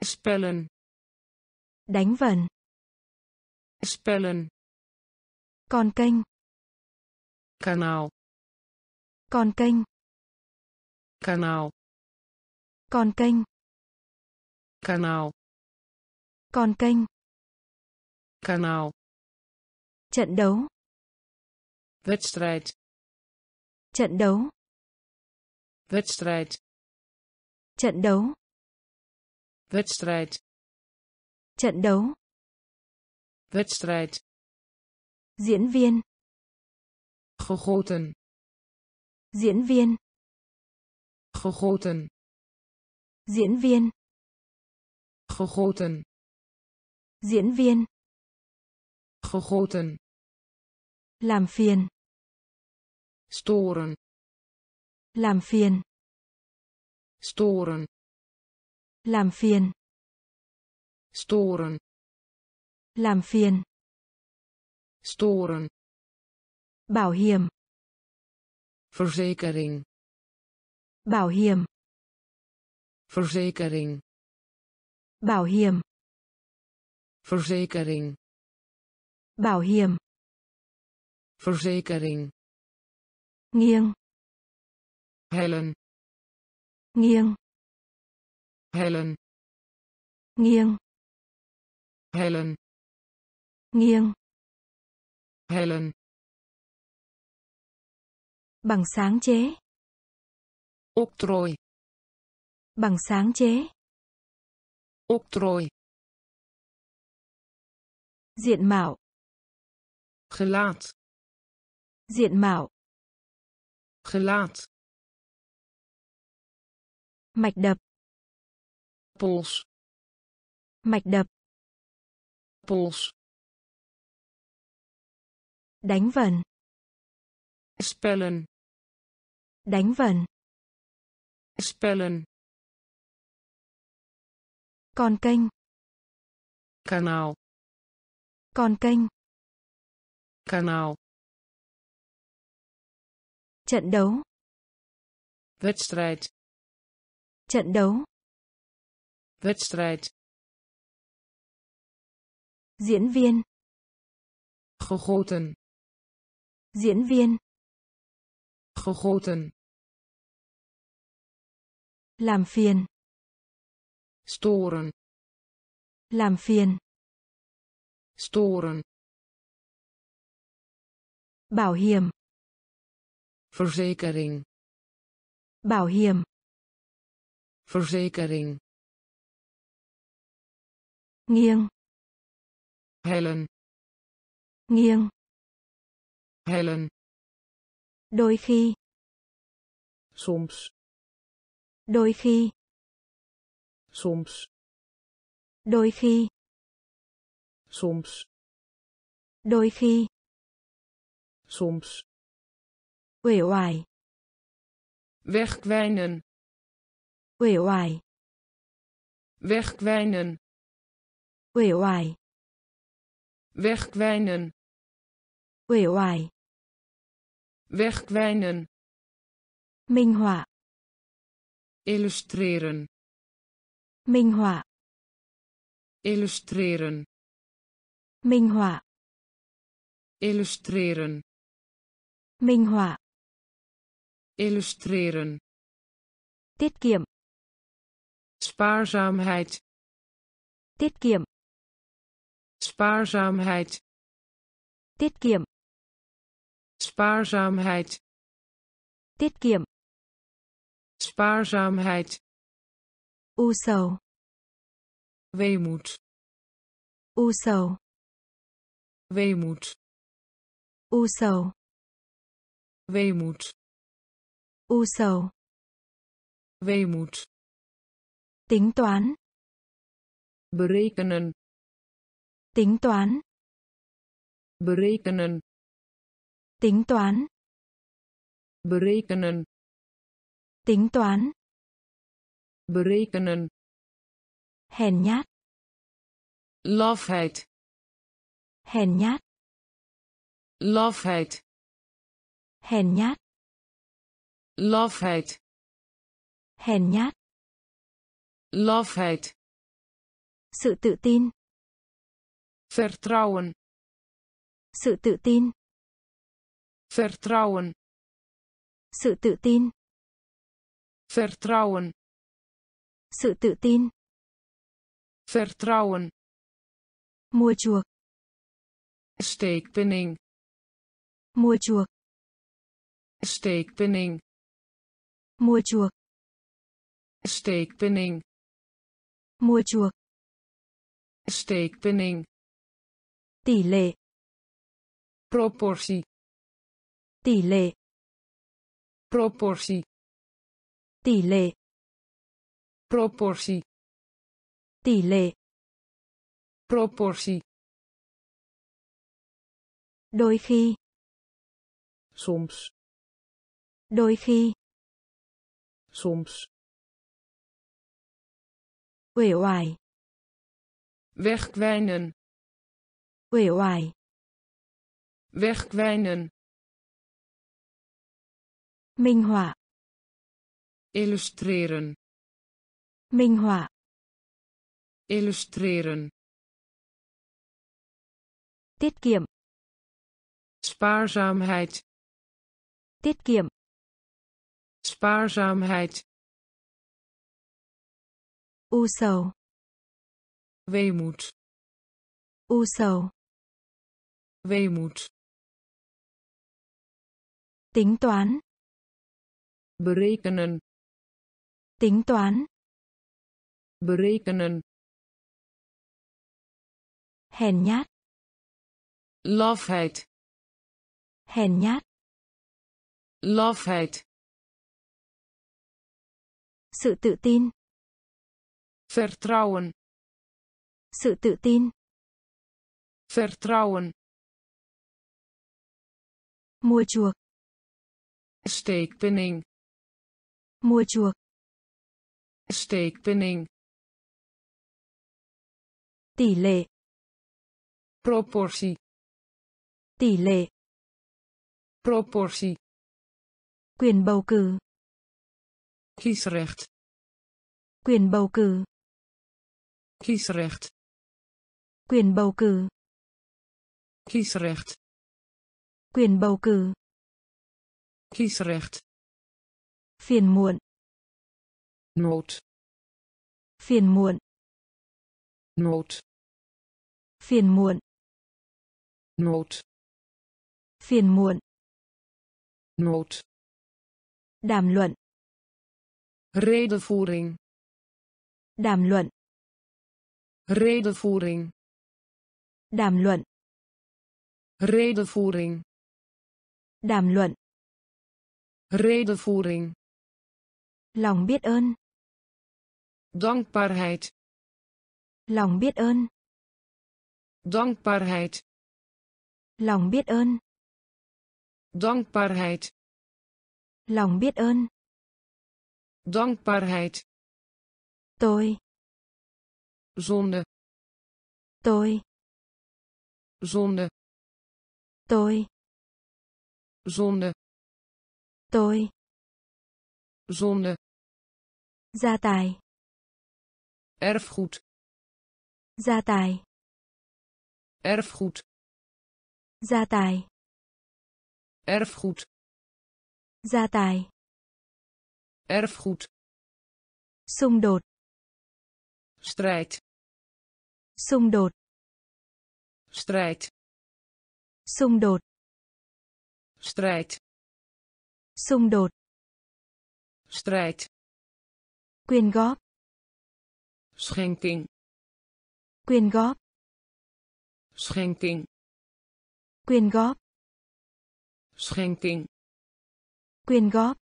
Spellen. Đánh vần. Spellen. Con kênh. Kanaal. Con kênh. Kanaal. Con kênh. Kanaal. Con kênh. Kanaal. Trận đấu. Wedstrijd. Trận đấu. Wedstrijd. Trận đấu. Wedstrijd. Trận đấu. Wedstrijd. Diễn viên. Gegoten. Diễn viên. Gegoten. Diễn viên. Gegoten. Diễn viên. Gegoten. Làm phiền. Storen. Làm phiền. Storen. Làm phiền. Storen. Làm phiền. Storen. Bảo hiểm. Verzekering. Bảo hiểm. Verzekering. Bảo hiểm. Verzekering. Bảo hiểm. Verzekering. Nghiêng. Hellen. Nghiêng. Hellen. Nghiêng. Hellen. Nghiêng. Hellen. Bằng sáng chế. Octrooi. Bằng sáng chế. Octrooi. Diện mạo. Gelaat. Diện mạo. Gelaat. Mạch đập. Pols. Mạch đập. Pols. Đánh vần. Spellen. Đánh vần. Spellen. Con kênh. Kanaal. Con kênh. Kanaal. Trận đấu. Wedstrijd. Trận đấu. Wedstrijd. Diễn viên. Gegoten. Diễn viên. Gegoten. Làm phiền. Storen. Làm phiền. Storen. Bảo hiểm. Verzekering. Bảo hiểm. Verzekering. Nghiêng. Hellen. Nghiêng. Hellen. Đôi khi. Soms. Đôi khi. Soms. Đôi khi. Soms. Đôi khi. Soms. Uể oải. Wegkwijnen. Uể oải. Wegkwijnen. Uể oải. Wegkwijnen. Uể oải. Wegkwijnen. Minh họa. Illustreren. Minh họa. Illustreren. Minh họa. Illustreren. Minh họa. Illustreren. Tiết kiệm. Spaarzaamheid. Tiết kiệm. Spaarzaamheid. Tiết kiệm. Spaarzaamheid. Tiết kiệm. Spaarzaamheid. U sầu. Weemoed. U sầu. Weemoed. U sầu. Weemoed. U sầu. Weemoed. Tính toán. Berekenen. tính toán. Berekenen. Tính toán. Berekenen. Tính toán. Berekenen. Hèn nhát. Lafheid. Hèn nhát. Lafheid. Hèn nhát lafheid hèn nhát. Lafheid sự tự tin. Vertrouwen. Sự tự tin. Vertrouwen. Sự tự tin. Vertrouwen. Sự tự tin. Vertrouwen. Mua chuộc. Steekpenning mua chuộc. Steekpenning mua chuộc. Steekpenning. Mua chuộc. Steekpenning. Tỷ lệ. Proportie. Tỷ lệ. Proportie. Tỷ lệ. Proportie. Tỷ lệ. Proportie. Đôi khi. Soms. Đôi khi soms. Uể oải. Wegkwijnen. Uể oải. Wegkwijnen. Minh họa. Illustreren. Minh họa. Illustreren. Tiết kiệm. Spaarzaamheid. Tiết kiệm spaarzaamheid. U sầu weemoed. U sầu weemoed. Tính toán. Berekenen. Tính toán. Berekenen. Hèn nhát. Lafheid. Hèn nhát. Lafheid sự tự tin. Vertrouwen. Sự tự tin. Vertrouwen. Mua chuộc. Steekpenning. Mua chuộc. Steekpenning. Tỷ lệ. Proportie. Tỷ lệ. Proportie. Quyền bầu cử kiesrecht. Quyền bầu cử. Kiesrecht. Quyền bầu cử. Kiesrecht. Quyền bầu cử. Kiesrecht. Phiền muộn. Nood. Phiền muộn. Nood. Phiền muộn. Nood. Phiền muộn. Nood. Đàm luận redevoering đàm luận. redevoering đàm luận. redevoering đàm luận. redevoering lòng biết ơn. dankbaarheid lòng biết ơn. dankbaarheid lòng biết ơn. dankbaarheid lòng biết ơn dankbaarheid. Tôi. Zonde. Tôi. Zonde. Tôi. Zonde. Tôi. Zonde. Gia tài. Erfgoed. Gia tài. Erfgoed. Gia tài. Erfgoed. Gia tài erfgoed xung đột. strijd xung đột. strijd xung đột. strijd xung đột. strijd quyên góp. schenking quyên góp. schenking quyên góp. schenking quyên góp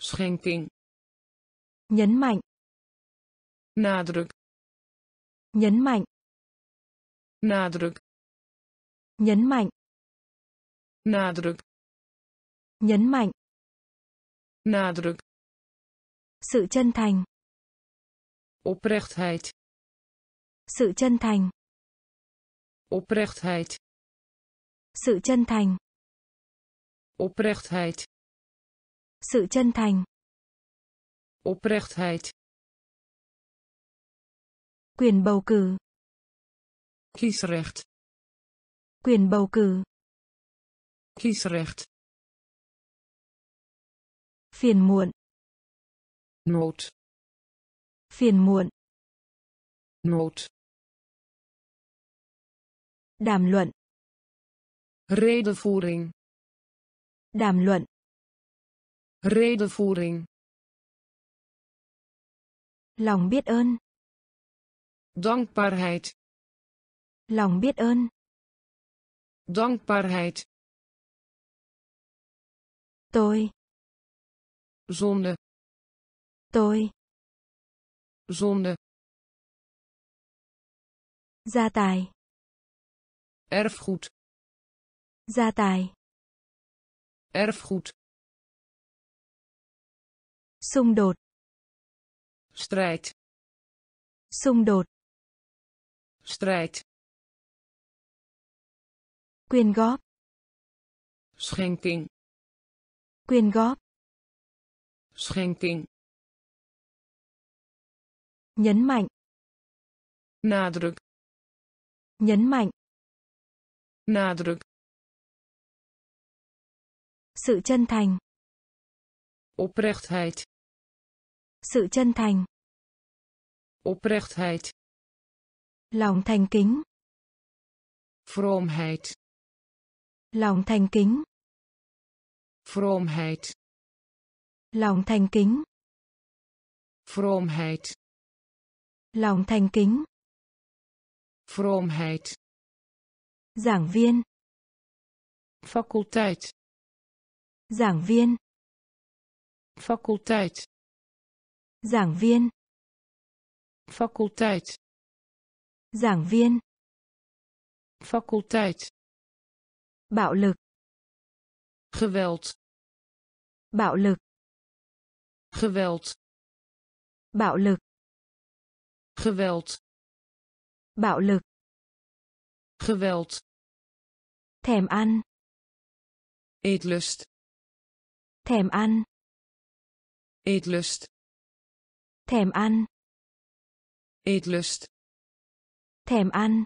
schenking nhấn mạnh. nadruk nhấn mạnh. nadruk nhấn mạnh. nadruk nhấn mạnh. nadruk sự chân thành. oprechtheid sự chân thành. oprechtheid sự chân thành. oprechtheid sự chân thành oprechtheid quyền bầu cử kiesrecht quyền bầu cử kiesrecht phiền muộn nood phiền muộn nood đàm luận redevoering đàm luận redevoering lòng biết ơn. Dankbaarheid. Lòng biết ơn. Dankbaarheid. Tôi. Zonde. Tôi. Zonde. Gia tài. Erfgoed. Gia tài. Erfgoed xung đột. Strijd. Xung đột. Strijd. Quyên góp. Schenking. Quyên góp. Schenking. Nhấn mạnh. Nadruk. Nhấn mạnh. Nadruk. Sự chân thành oprechtheid. Sự chân thành. Oprechtheid. Lòng thành kính. Vroomheid. Lòng thành kính. Vroomheid. Lòng thành kính. Vroomheid. Lòng thành kính. Vroomheid. Giảng viên. Faculteit. Giảng viên faculteit. Giảng viên. Faculteit. Giảng viên. Faculteit. Bạo lực. Geweld. Bạo lực. Geweld. Bạo lực. Geweld. Bạo lực. Geweld. Thèm ăn. Eetlust. Thèm ăn eetlust. Thèm ăn. Eetlust. Thèm ăn.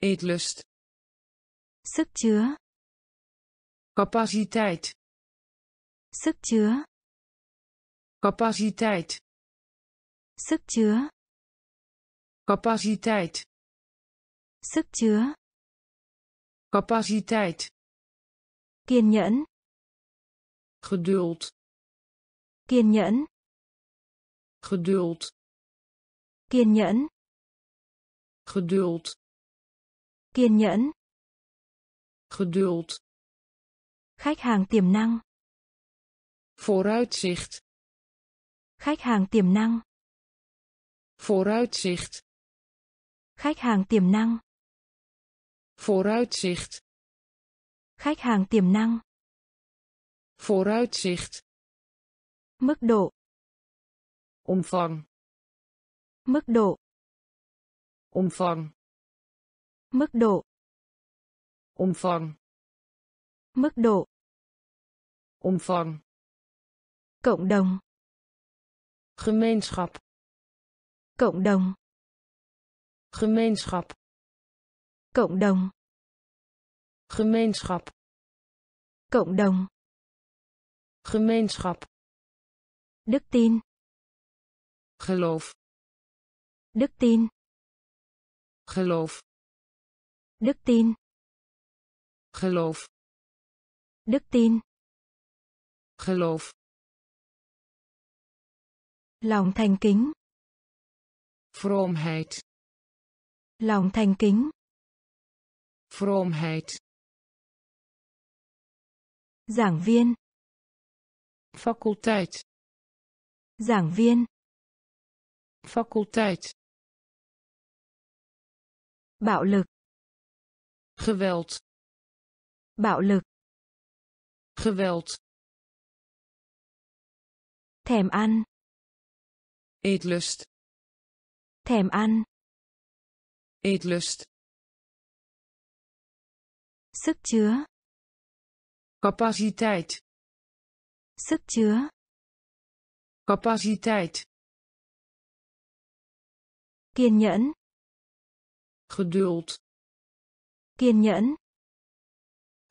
Eetlust. Sức chứa. Capaciteit. Sức chứa. Capaciteit. Sức chứa. Capaciteit. Sức chứa. Capaciteit. Kiên nhẫn. Geduld kiên nhẫn geduld. kiên nhẫn geduld. kiên nhẫn geduld. khách hàng tiềm năng vooruitzicht. khách hàng tiềm năng vooruitzicht. khách hàng tiềm năng vooruitzicht. khách hàng tiềm năng vooruitzicht mức độ. Omvang mức độ. Omvang mức độ. Omvang mức độ. Omvang cộng đồng. Gemeenschap. Cộng đồng. Gemeenschap. Cộng đồng. Gemeenschap. Cộng đồng. Gemeenschap đức tin. Geloof. Đức tin. Geloof. Đức tin. Geloof. Đức tin. Geloof. Lòng thành kính. Vroomheid. Lòng thành kính. Vroomheid. Giảng viên. Faculteit giảng viên faculteit Bạo lực. geweld Bạo lực. geweld Thèm ăn. eetlust Thèm ăn. eetlust Sức chứa. capaciteit Sức chứa. Capaciteit Kiên nhẫn. geduld Kiên nhẫn.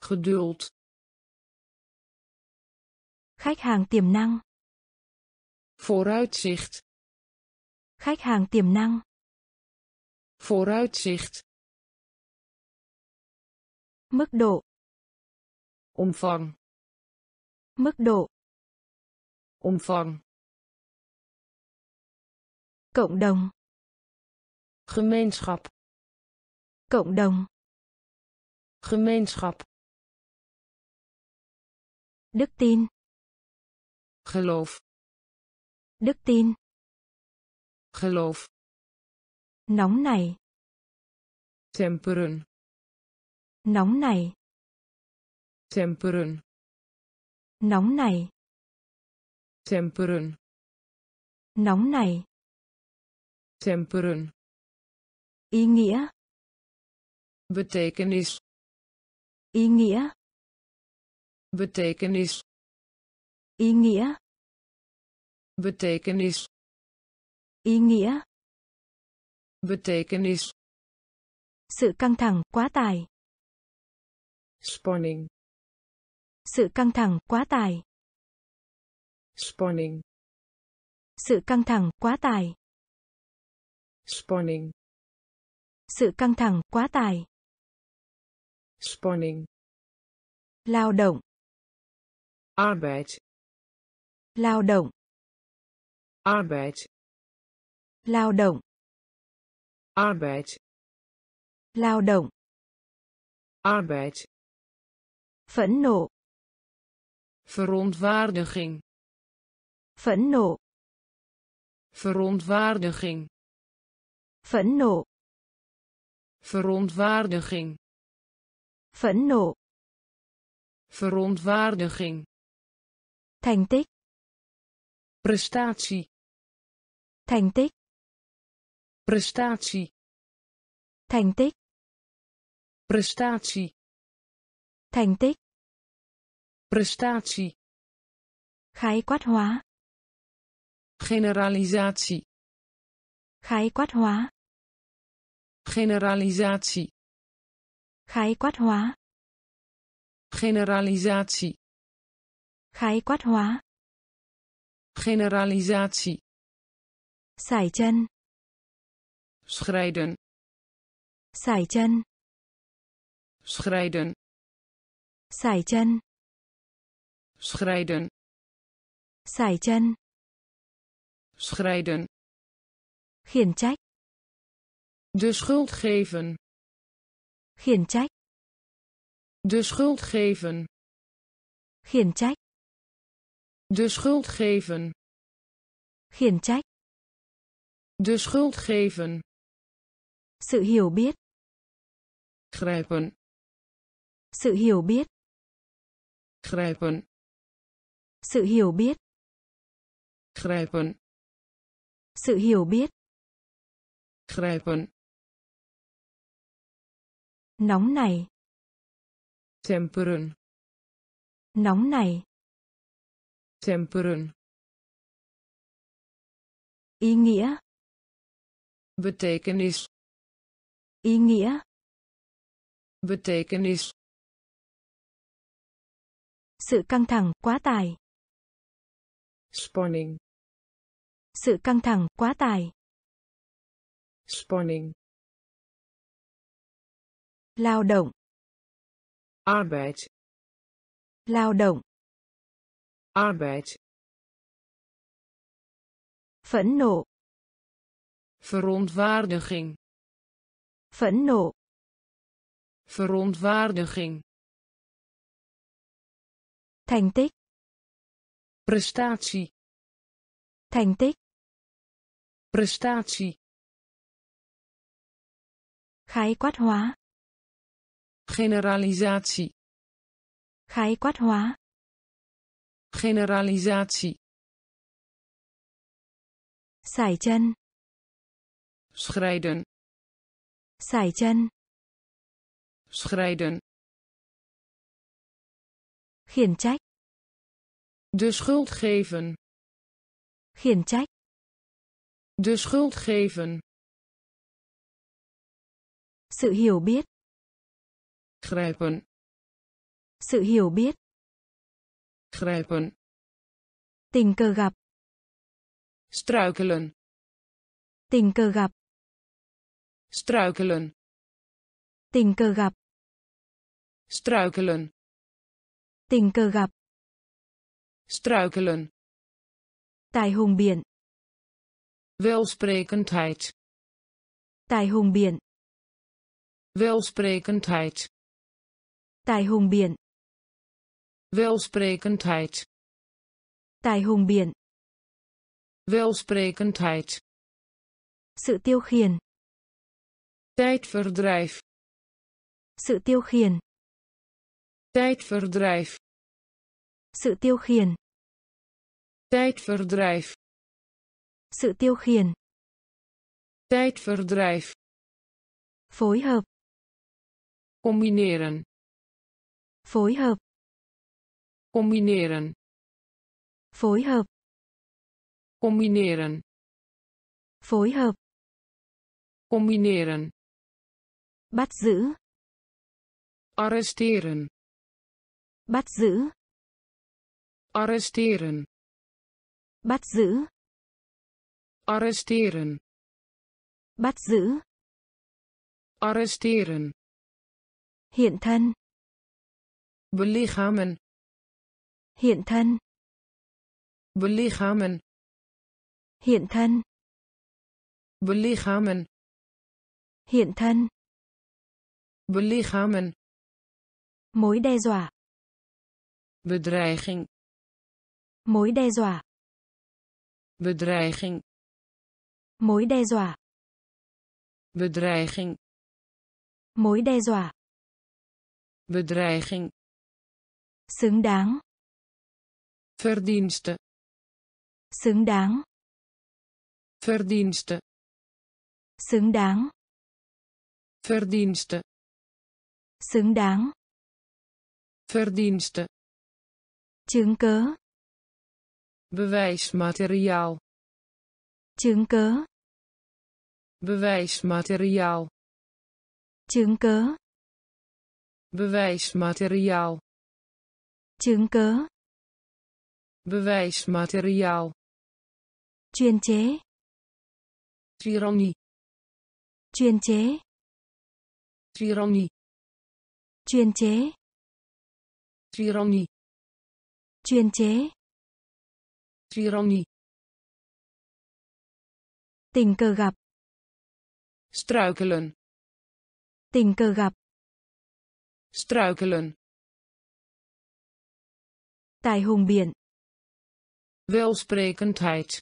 geduld Khách hàng tiềm năng. vooruitzicht Khách hàng tiềm năng. vooruitzicht Mức độ. omvang Mức độ. omvang Cộng đồng. gemeenschap Cộng đồng. gemeenschap Đức tin. geloof Đức tin. geloof Nóng này. temperen Nóng này. temperen Nóng này. temperen Nóng này. Temperen Ý nghĩa. betekenis Ý nghĩa. betekenis Ý nghĩa. betekenis Ý nghĩa. betekenis Sự căng thẳng, quá tải. spanning Sự căng thẳng, quá tải. spanning Sự căng thẳng, quá tải. Spanning Sự căng thẳng, quá tải. spanning Lao động. arbeid Lao động. arbeid Lao động. arbeid Lao động. arbeid Phẫn nộ. verontwaardiging Phẫn nộ. verontwaardiging Phẫn nộ. verontwaardiging Phẫn nộ. verontwaardiging Thành tích. prestatie Thành tích. prestatie Thành tích. prestatie Thành tích. prestatie Khái quát hóa. generalisatie Khái quát hóa. Generalisatie Khái quát hóa. generalisatie Khái quát hóa. generalisatie Sải chân. schrijden Sải chân. schrijden Sải chân. schrijden Sải chân. schrijden Khiển trách. De schuld geven Khiển trách. de schuld geven Khiển trách. de schuld geven Khiển trách. de schuld geven Sự hiểu biết. grijpen Sự hiểu biết. grijpen Sự hiểu biết. grijpen Sự hiểu biết. grijpen Nóng này. temperen Nóng này. temperen Ý nghĩa. betekenis Ý nghĩa. betekenis Sự căng thẳng, quá tải. spanning Sự căng thẳng, quá tải. spanning Lao động. arbeid Lao động. arbeid Phẫn nộ. verontwaardiging Phẫn nộ. verontwaardiging Thành tích. prestatie Thành tích. prestatie Khái quát hóa. Generalisatie. Khái quát hóa. Generalisatie. Sải chân. Schrijden. Sải chân. Schrijden. Khiển trách. De schuld geven. Khiển trách. De schuld geven. Sự hiểu biết. Grijpen. Sự hiểu biết. Grijpen. Tình cờ gặp. Struikelen. Tình cờ gặp. Struikelen. Tình cờ gặp. Struikelen. Tình cờ gặp. Struikelen. Tài hùng biện. Welsprekendheid. Tài hùng biện. Welsprekendheid. Tài hùng biện. Welsprekendheid. Tài hùng biện. Welsprekendheid. Sự tiêu khiển. Tijdverdrijf. Sự tiêu khiển. Tijdverdrijf. Sự tiêu khiển. Tijdverdrijf. Sự tiêu khiển. Tijdverdrijf. Phối hợp. Combineren. Phối hợp. Combineren. Phối hợp. Combineren. Phối hợp. Combineren. Bắt giữ. Arresteren. Bắt giữ. Arresteren. Bắt giữ. Arresteren. Bắt giữ. Arresteren. Hiện thân. Belichamen. Hiện thân. Belichamen. Hiện thân. Belichamen. Hiện thân. Belichamen. Mối đe dọa. Bedreiging. Mối đe dọa. Bedreiging. Mối đe dọa. Bedreiging. Mối đe dọa. Bedreiging. Xứng đáng. Verdienste. Xứng đáng. Verdienste. Xứng đáng. Verdienste. Xứng đáng. Verdienste. Chứng cớ. Bewijsmateriaal. Chứng cớ. Bewijsmateriaal. Chứng cớ. Bewijsmateriaal. Chứng cớ. Bewijsmateriaal. Chuyên chế. Tirannie. Chuyên chế. Tirannie. Chuyên chế. Tirannie. Chuyên chế. Tirannie. Tình cờ gặp. Struikelen. Tình cờ gặp. Struikelen. Tài hùng biện. Welsprekendheid.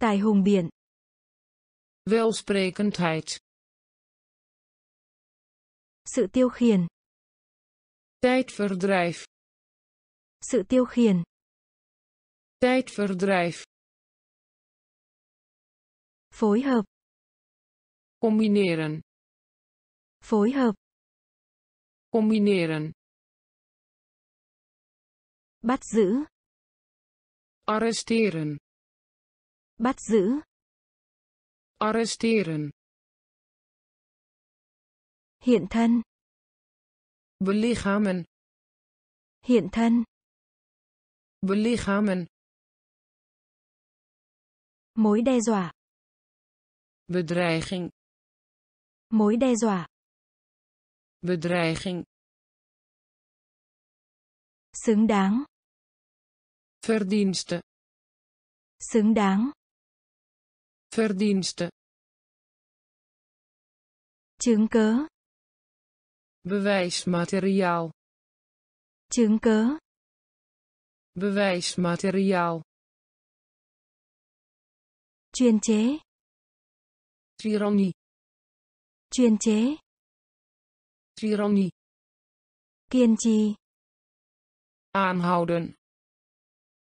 Tài hùng biện. Welsprekendheid. Sự tiêu khiển. Tijdverdrijf. Sự tiêu khiển. Tijdverdrijf. Phối hợp. Combineren. Phối hợp. Combineren. Bắt giữ. Arresteren. Bắt giữ. Arresteren. Hiện thân. Belichamen. Hiện thân. Belichamen. Mối đe dọa. Bedreiging. Mối đe dọa. Bedreiging. Xứng đáng. Verdienste. Xứng đáng. Verdienste. Chứng cớ. Bewijsmateriaal. Chứng cớ. Bewijsmateriaal. Chuyên chế. Tirannie. chuyên chế tirannie kiên trì aanhouden.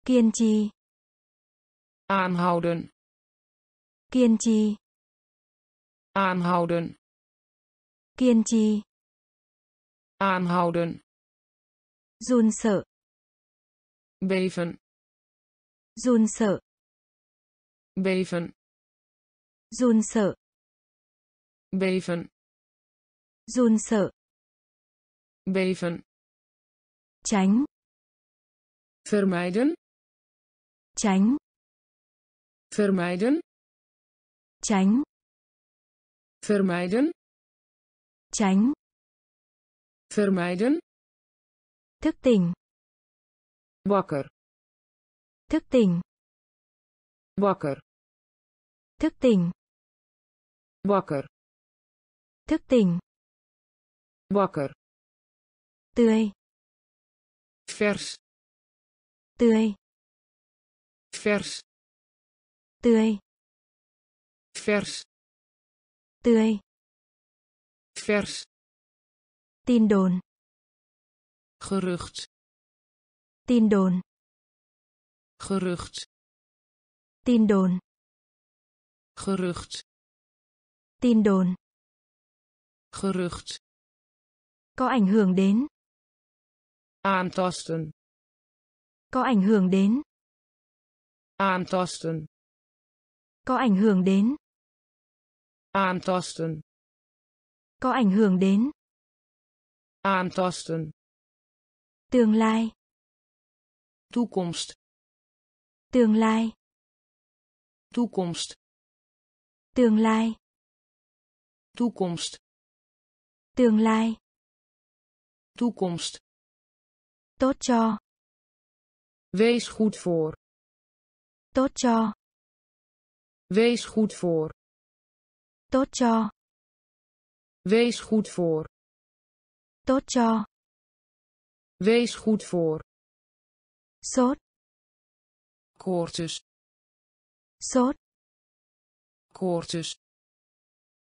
Kiên trì. Aanhouden. Kiên trì. Aanhouden. Kiên trì. Aanhouden. Run sợ. Beven. Run sợ. Beven. Run sợ. Beven. Run sợ. Beven. Tránh vermijden. Tránh. Vermijden. Tránh. Vermijden. Tránh. Vermijden. Thức tỉnh. Wakker. Thức tỉnh. Wakker. Thức tỉnh. Wakker. Thức tỉnh. Wakker. Tươi. Vers tươi. Vers. Tươi. Vers. Tươi. Vers. Tin đồn. Gerucht. Tin đồn. Gerucht. Tin đồn. Gerucht. Tin đồn. Gerucht. Có ảnh hưởng đến. Aantasten có ảnh hưởng đến. Aantasten. Có ảnh hưởng đến. Aantasten. Có ảnh hưởng đến. Aantasten. Tương lai. Toekomst. Tương lai. Toekomst. Tương lai. Toekomst. Tương lai. Toekomst. Tốt cho wees goed voor. Tốt cho. Wees goed voor. Tốt cho. Wees goed voor. Tốt cho. Wees goed voor. Sốt. Koortjes. Sốt. Koortjes.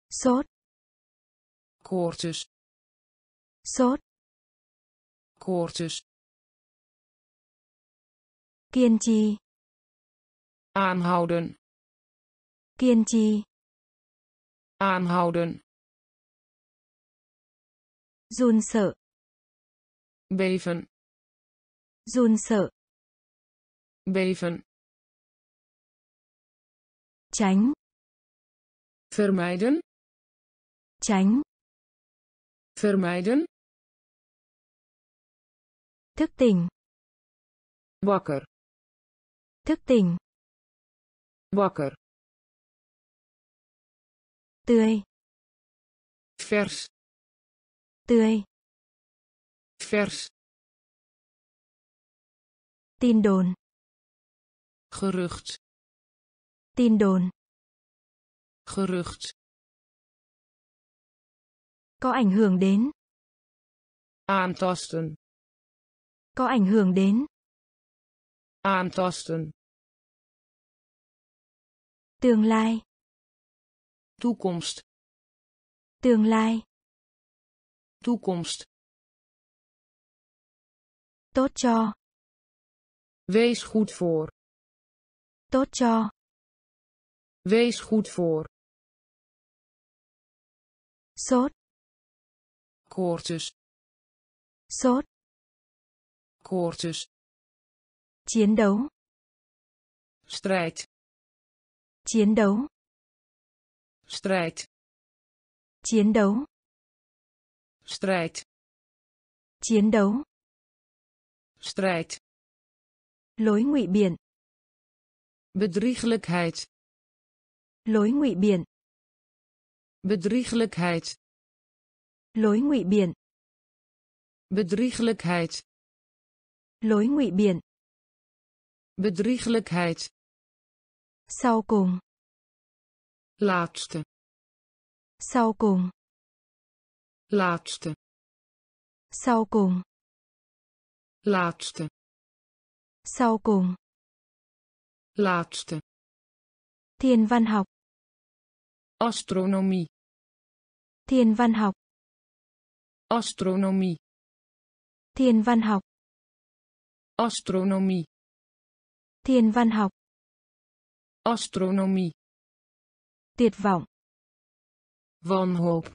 Sốt. Koortjes. Sốt. Koortjes kiên trì. Aanhouden. Kiên trì. Aanhouden. Run sợ. Beven. Run sợ. Beven. Tránh. Vermijden. Tránh. Vermijden. Thức tỉnh. Wakker thức tỉnh. Wakker. Tươi. Vers. Tươi. Vers. Tin đồn. Gerucht. Tin đồn. Gerucht. Có ảnh hưởng đến. Aantasten. Có ảnh hưởng đến aantasten. Tương lai. Toekomst. Tương lai. Toekomst. Tốt cho. Wees goed voor. Tốt cho. Wees goed voor. Sốt. Koortjes. Sốt. Koortjes chiến đấu. Strijd chiến đấu. Strijd chiến đấu. Strijd chiến đấu. Strijd lối ngụy biện. Bedrieglijkheid lối ngụy biện. Bedrieglijkheid lối ngụy biện. Bedrieglijkheid lối ngụy biện bedrieglijkheid. Sau cùng. Laatste. Sau cùng. Laatste. Sau cùng. Laatste. Sau cùng. Laatste. Thiên văn học. Astronomie. Thiên văn học. astronomie. Thiên văn học. astronomie Thiên văn học. astronomie Tuyệt vọng. wanhoop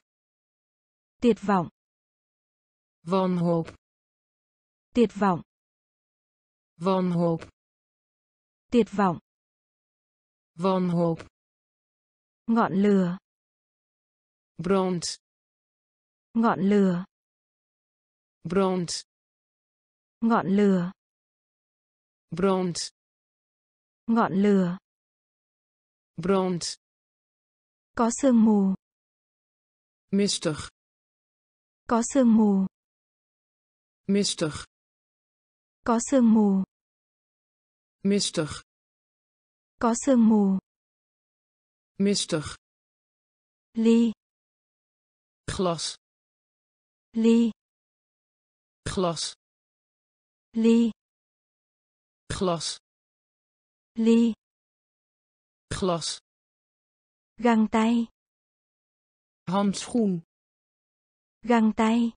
Tuyệt vọng. wanhoop Tuyệt vọng. wanhoop Tuyệt vọng. wanhoop Ngọn lửa. brand Ngọn lửa. brand Ngọn lửa. brand Ngọn lửa. brand Có sương mù. mistig Có sương mù. mistig Có sương mù. mistig Có sương mù. mistig Ly. glas Ly. glas Ly. glas Ly. glas Găng tay. handschoen Găng tay.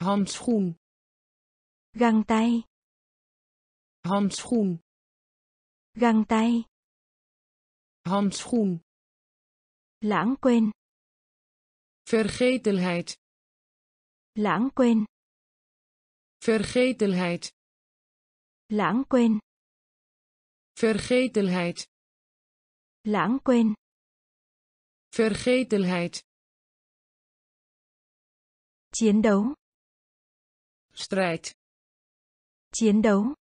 handschoen Găng tay. handschoen Găng tay. handschoen Lãng quên. vergetelheid Lãng quên. vergetelheid Lãng quên. Vergetelheid Lãng quên. vergetelheid Chiến đấu. strijd Chiến đấu.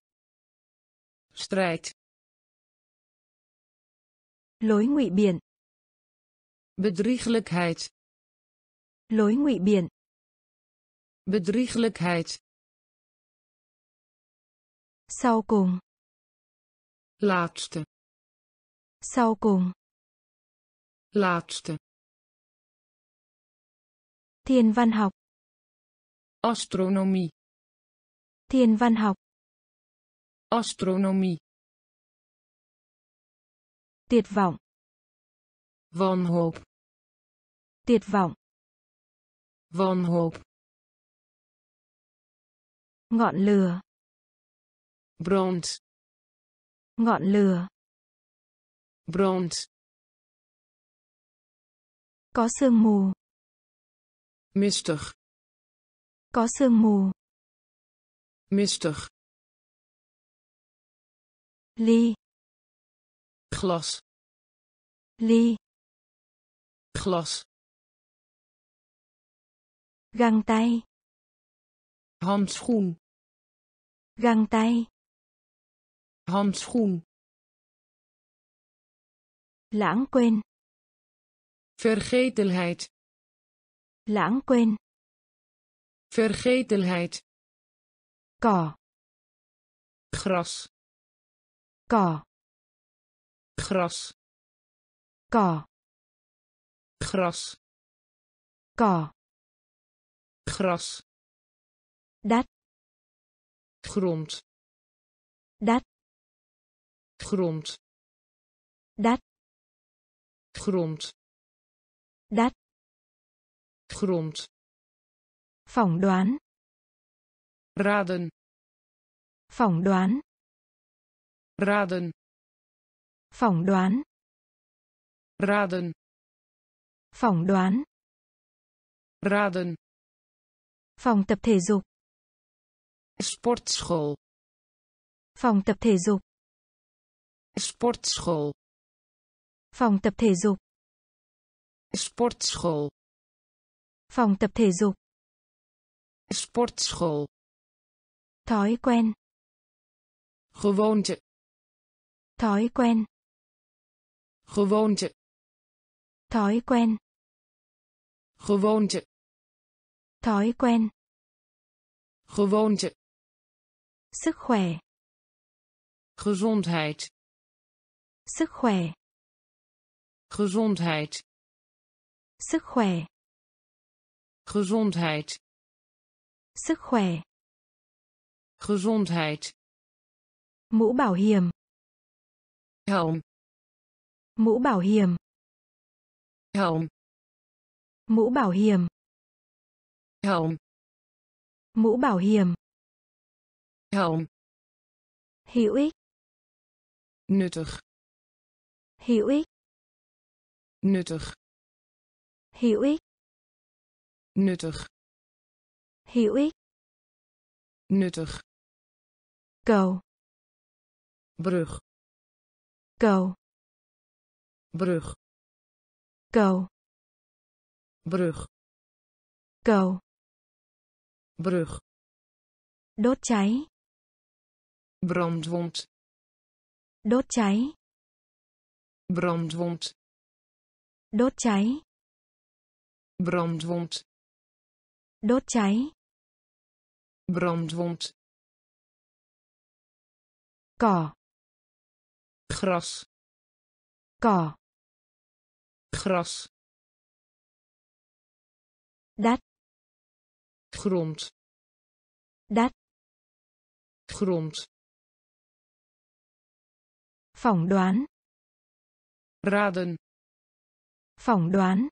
strijd Lối ngụy biện. bedrieglijkheid Lối ngụy biện. bedrieglijkheid Sau cùng. Laatste Sau cùng. laatste Thiên văn học. astronomie Thiên văn học. astronomie Tuyệt vọng. wanhoop Tuyệt vọng. wanhoop Ngọn lửa. brand Ngọn lửa. brand Có sương mù. mistig Có sương mù. mistig Ly. glas Ly. glas Găng tay. handschoen Găng tay. Handschoen Lãng quên. vergetelheid Lãng quên. vergetelheid Cỏ. gras Cỏ. gras Cỏ. gras Cỏ. gras Đắt. grond Đắt. Grond Đắt. grond Đắt. grond Phỏng đoán. raden Phỏng đoán. raden Phỏng đoán. raden Phỏng đoán. raden Phòng tập thể dục. sportschool Phòng tập thể dục. Sportschool Phòng tập thể dục. sportschool Phòng tập thể dục. sportschool Thói quen. gewoonte Thói quen. gewoonte Thói quen. gewoonte Thói quen. gewoonte Sức khỏe. gezondheid Sức khỏe. gezondheid Sức khỏe. gezondheid Sức khỏe. gezondheid Mũ bảo hiểm. helm Mũ bảo hiểm. helm Mũ bảo hiểm. helm Mũ bảo hiểm. helm Hữu ích. nuttig Hữu ích. nuttig Hữu ích. nuttig Hữu ích. nuttig Cầu. brug Cầu. brug Cầu. brug Cầu. brug Đốt cháy. brandwond Đốt cháy. Brandwond Đốt cháy. brandwond Đốt cháy. brandwond Cỏ. gras Cỏ. gras Đắt. grond Đắt. grond Phỏng đoán. Raden Phỏng đoán.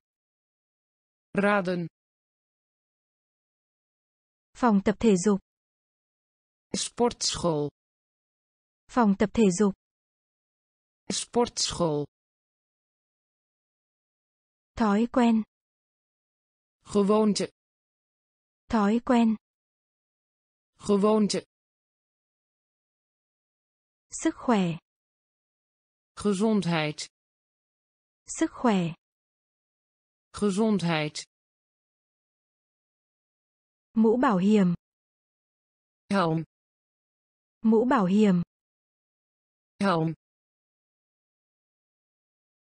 raden Phòng tập thể dục. sportschool Phòng tập thể dục. sportschool Thói quen. gewoonte Thói quen. gewoonte Sức khỏe. gezondheid Sức khỏe. gezondheid Mũ bảo hiểm. helm Mũ bảo hiểm. helm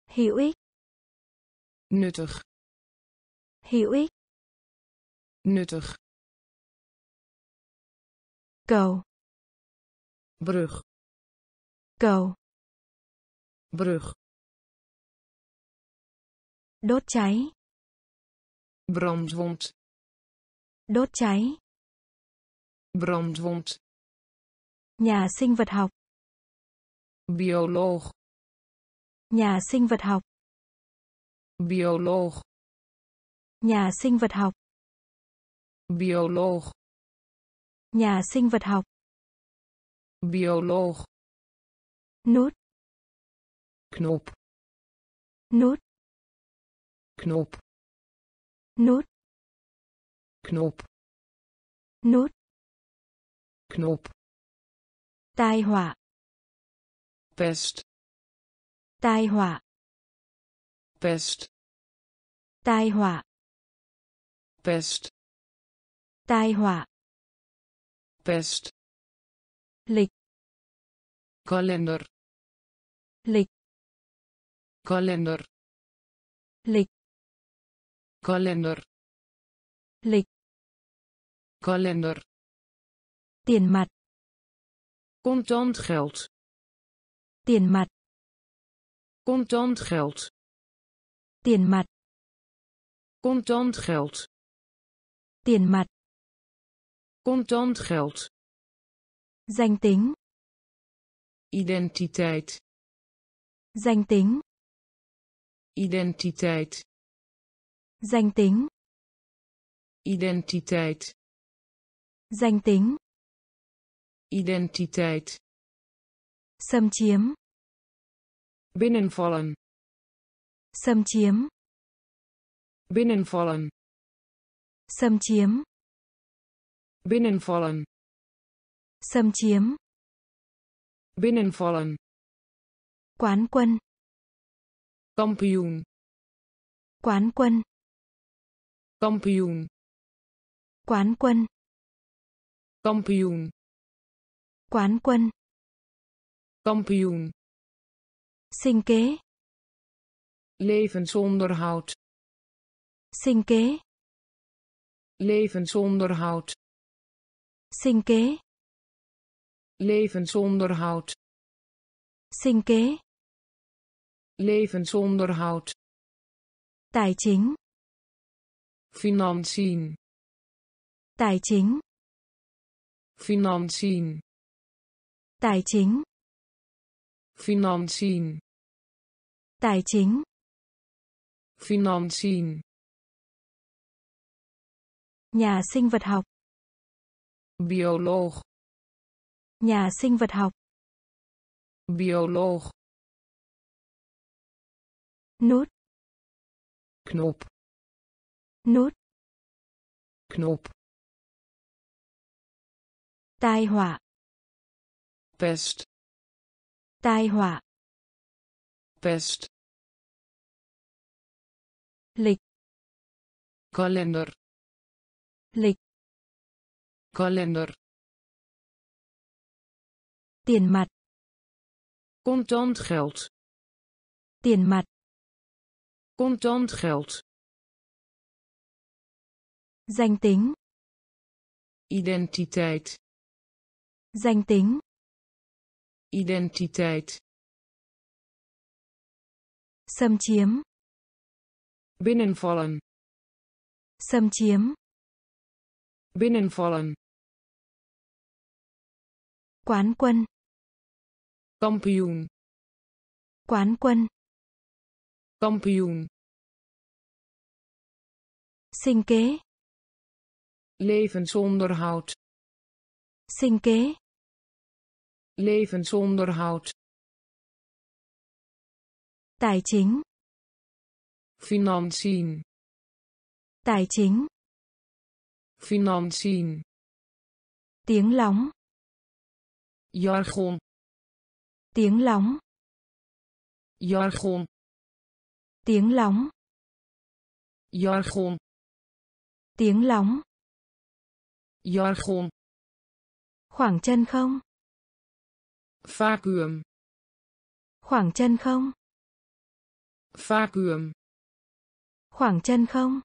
Hữu ích. nuttig Hữu ích. nuttig Cầu. brug Cầu. brug Đốt cháy. brandwond Đốt cháy. brandwond Nhà sinh vật học. bioloog Nhà sinh vật học. bioloog Nhà sinh vật học. bioloog Nhà sinh vật học. bioloog Nút. knop Nút. Knop Nút. knop Nút. knop Tai họa. pest Tai họa. pest Tai họa. pest Tai họa. pest Lịch. kalender Lịch. kalender Lịch. Kalender Lịch. kalender Tiền mặt. contant geld Tiền mặt. contant geld Tiền mặt. contant geld Tiền mặt. contant geld Danh tính. identiteit Danh tính. identiteit Danh tính. identiteit Danh tính. identiteit Xâm chiếm. binnenvallen Xâm chiếm. binnenvallen Xâm chiếm. binnenvallen Xâm chiếm. binnenvallen Quán quân. kampioen Quán quân. Kampioen Quán quân. kampioen Quán quân. kampioen Sinh kế. levensonderhoud Sinh kế. levensonderhoud Sinh kế. levensonderhoud Sinh kế. levensonderhoud Tài chính. Financiën Tài chính. financiën Tài chính. financiën Tài chính. financiën Nhà sinh vật học. bioloog Nhà sinh vật học. bioloog Nút. knop Nút. knop Tai họa. pest Tai họa. pest Lịch. kalender Lịch. kalender Tiền mặt. contant geld Tiền mặt. contant geld Danh tính. identiteit Danh tính. identiteit Xâm chiếm. binnenvallen Xâm chiếm. binnenvallen Quán quân. kampioen Quán quân. kampioen Sinh kế. Levensonderhoud Sinh kế. levensonderhoud Tài chính. financiën Tài chính. financiën Tiếng lóng. jargon Tiếng lóng. jargon Tiếng lóng. jargon Tiếng lóng. Jargon Khoảng chân không. vacuüm Khoảng chân không. vacuüm Khoảng chân không.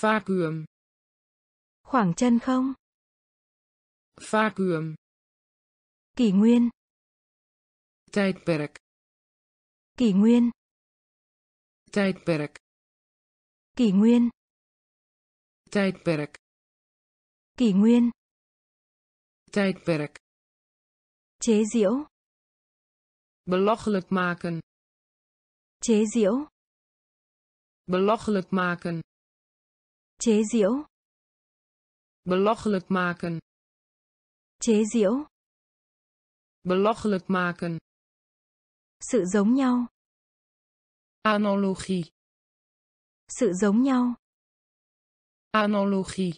vacuüm Khoảng chân không. vacuüm Kỷ nguyên. tijdperk Kỷ nguyên. tijdperk Kỷ nguyên. tijdperk Kỷ nguyên. tijdperk Chế giễu. belachelijk maken Chế giễu. belachelijk maken Chế giễu. belachelijk maken Chế giễu. belachelijk maken Sự giống nhau. analogie Sự giống nhau. analogie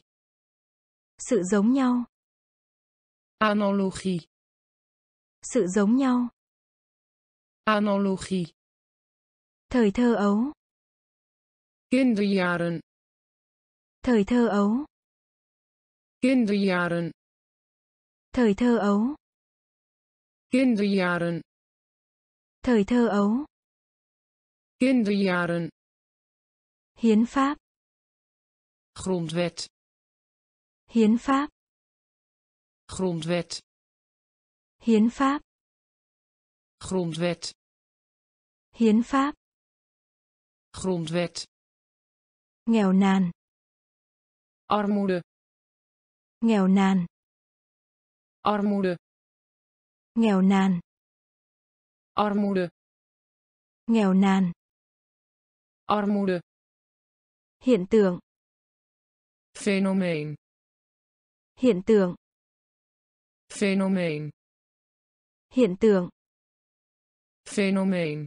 Sự giống nhau. analogie Sự giống nhau. analogie Thời thơ ấu. kinderjaren Thời thơ ấu. kinderjaren Thời thơ ấu. kinderjaren Thời thơ ấu. kinderjaren Hiến pháp. grondwet Hiến pháp. grondwet Hiến pháp. grondwet Hiến pháp. grondwet Nghèo nàn. armoede Nghèo nàn. armoede Nghèo nàn. armoede Nghèo nàn. armoede Hiện tượng. fenomeen Hiện tượng. fenomeen Hiện tượng. fenomeen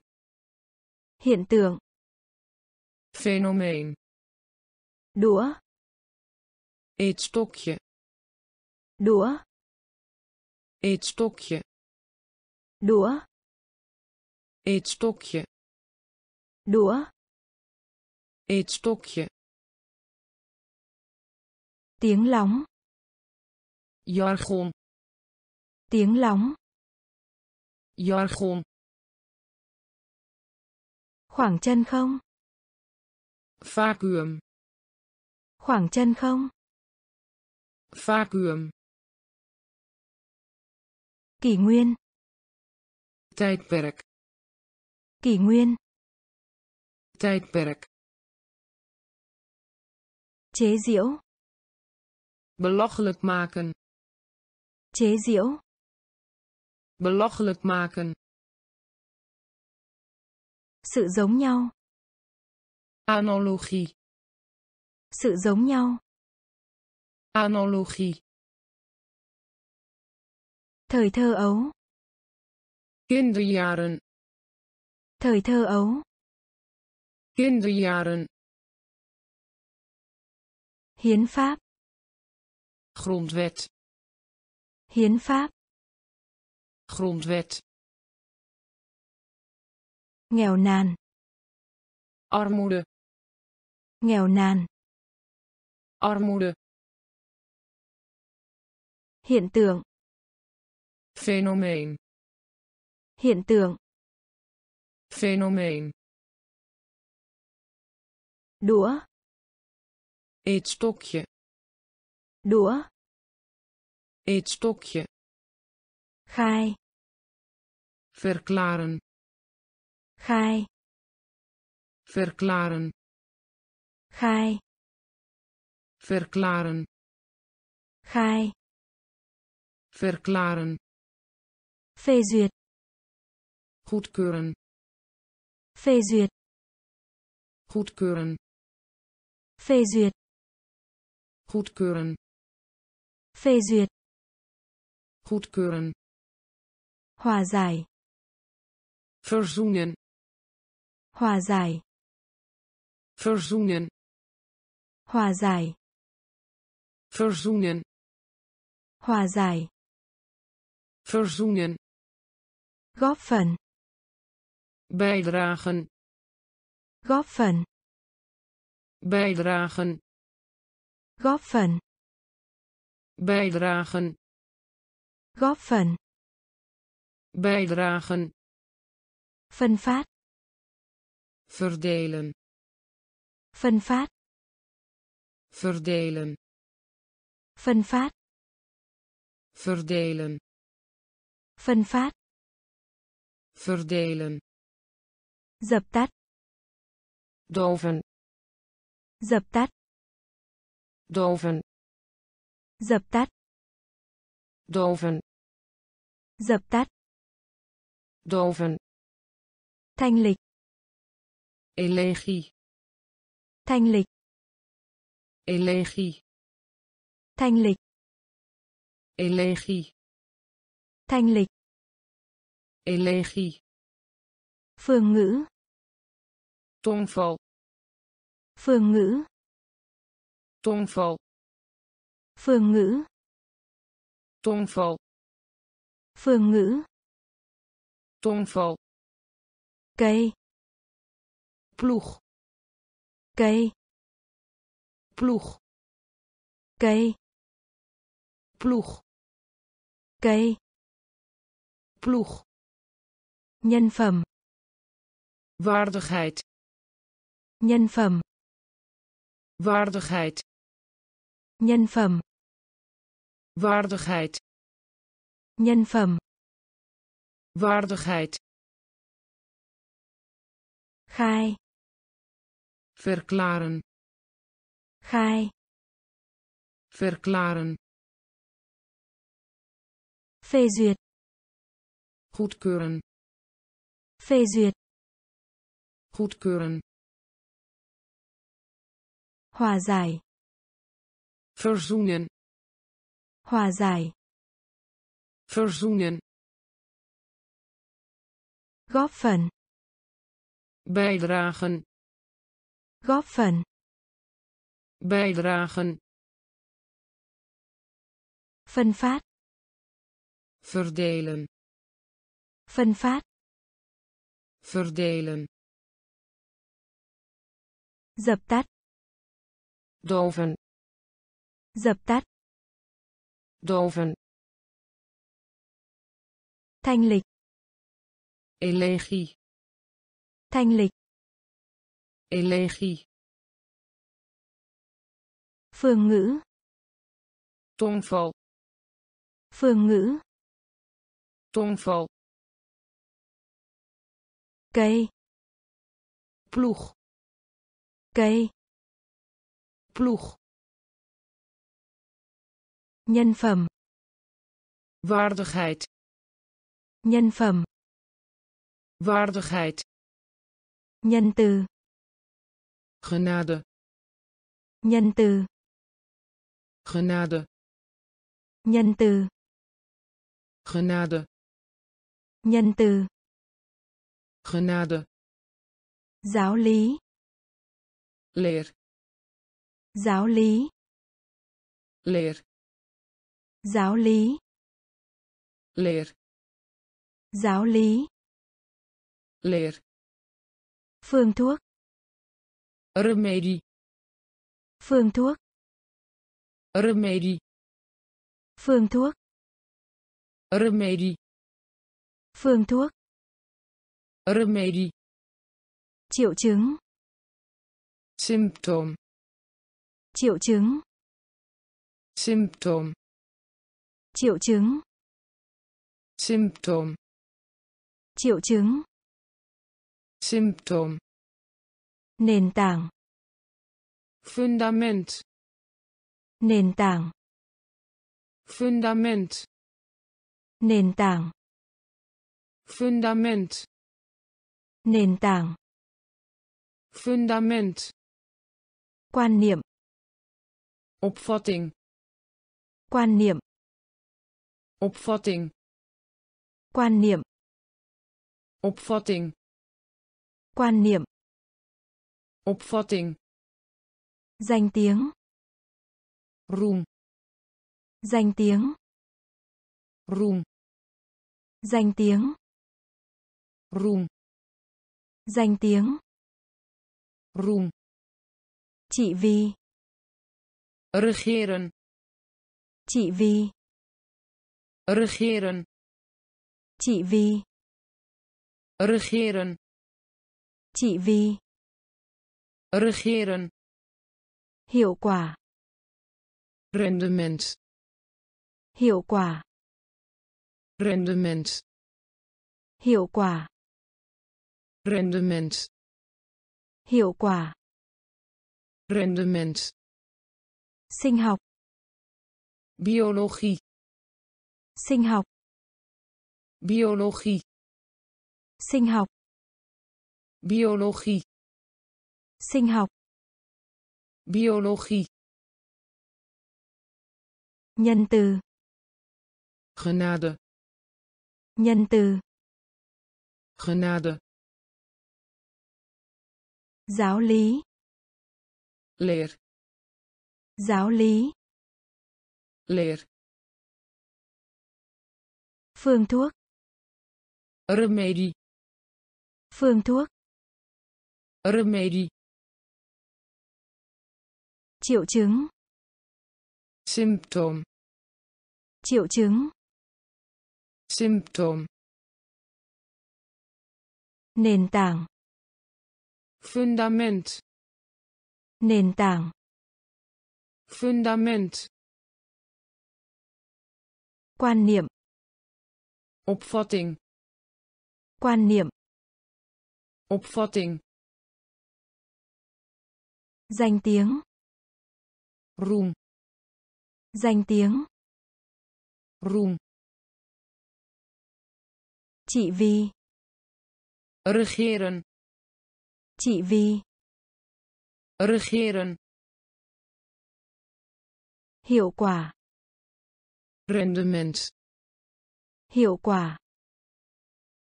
Hiện tượng. fenomeen Đũa. eetstokje Đũa. eetstokje Đũa. eetstokje Đũa. eetstokje Tiếng lóng. Jargon Tiếng lóng. jargon Khoảng chân không. vacuüm Khoảng chân không. vacuüm Kỷ nguyên. tijdperk Kỷ nguyên. tijdperk Chế giễu. belachelijk maken Chế giễu. belachelijk maken Sự giống nhau. analogie Sự giống nhau. Analogie. Thời thơ ấu. Kinderjaren. Thời thơ ấu. Kinderjaren. Hiến pháp. Grondwet. Hiến pháp. Grondwet. Nghèo nàn. Armoede. Nghèo nàn. Armoede. Hiện tượng. Fenomeen. Hiện tượng. Fenomeen. Đũa. Eetstokje. Đũa. Eetstokje. Khai. Verklaren. Khai. Verklaren. Khai. Verklaren. Khai. Verklaren. Phê. Goedkeuren. Phê. Goedkeuren. Phê. Goedkeuren. Phê. Goedkeuren. Hòa giải. Verzoenen. Hòa giải. Verzoenen. Hòa giải. Verzoenen. Hòa giải. Verzoenen. Góp phần. Bijdragen. Góp phần. Bijdragen. Góp phần. Bijdragen. Góp phần. Bijdragen. Phân phát. Verdelen. Phân phát. Verdelen. Phân phát. Verdelen. Phân phát. Verdelen. Dập tắt. Doven. Dập tắt. Doven. Dập tắt. Doven. Dập tắt. Doven. Thanh lịch. Elegie. Thanh lịch. Elegie. Thanh lịch. Elegie. Thanh lịch. Elegie. Phương ngữ. Tongval. Phương ngữ. Tongval. Phương ngữ. Tongval. Phương ngữ. Tongval. Cây. Ploeg. Cây. Ploeg. Cây. Ploeg. Cây. Ploeg. Nhân phẩm. Waardigheid. Nhân phẩm. Waardigheid. Nhân phẩm. Waardigheid. Nhân phẩm. Waardigheid. Khai. Verklaren. Khai. Verklaren. Phê duyệt. Goedkeuren. Phê duyệt. Goedkeuren. Hòa giải. Verzoenen. Hòa giải. Verzoenen. Góp phần. Bijdragen. Góp phần. Bijdragen. Phân phát. Verdelen. Phân phát. Verdelen. Dập tắt. Doven. Dập tắt. Doven. Thanh lịch. Elegie. Thanh lịch. Elegie. Phương ngữ. Tongval. Phương ngữ. Tongval. Cây. Ploeg. Cây. Ploeg. Nhân phẩm. Waardigheid. Nhân phẩm. Waardigheid. Nhân từ. Genade. Nhân từ. genade nhân từ genade nhân từ genade giáo lý leer giáo lý leer giáo lý. Leer. Giáo lý. Leer. Phương thuốc. Remedie. Phương thuốc. Remedie. Phương thuốc. Remedie. Phương thuốc. Remedie. Triệu chứng. Symptoom triệu chứng. Symptoom triệu chứng. Symptoom triệu chứng. Symptoom nền tảng. Fundament. Nền tảng. Fundament. Nền tảng. Fundament. Nền tảng. Fundament. Quan niệm. Opvatting. Quan niệm opvatting. Quan niệm. Opvatting. Quan niệm. Opvatting. Danh tiếng. Roem. Danh tiếng. Roem. Danh tiếng. Roem. Danh tiếng. Roem. Trị vì. Regeren. Trị vì regeren. Trị vì regeren. Trị vì regeren. Hiệu quả. Rendement. Hiệu quả. Rendement. Hiệu quả. Rendement. Hiệu quả. Rendement. Sinh học. Biologie sinh học. Biologie sinh học. Biologie sinh học. Biologie nhân từ. Genade. Nhân từ. Genade. Giáo lý. Leer. Giáo lý. Leer phương thuốc. Remedie phương thuốc. Remedie triệu chứng. Symptoom triệu chứng. Symptoom nền tảng. Fundament. Nền tảng. Fundament. Quan niệm opvatting. Quan niệm. Opvatting. Danh tiếng. Roem danh tiếng. Roem trị vì. Regeren. Trị vì. Regeren. Hiệu quả. Rendement hiệu quả.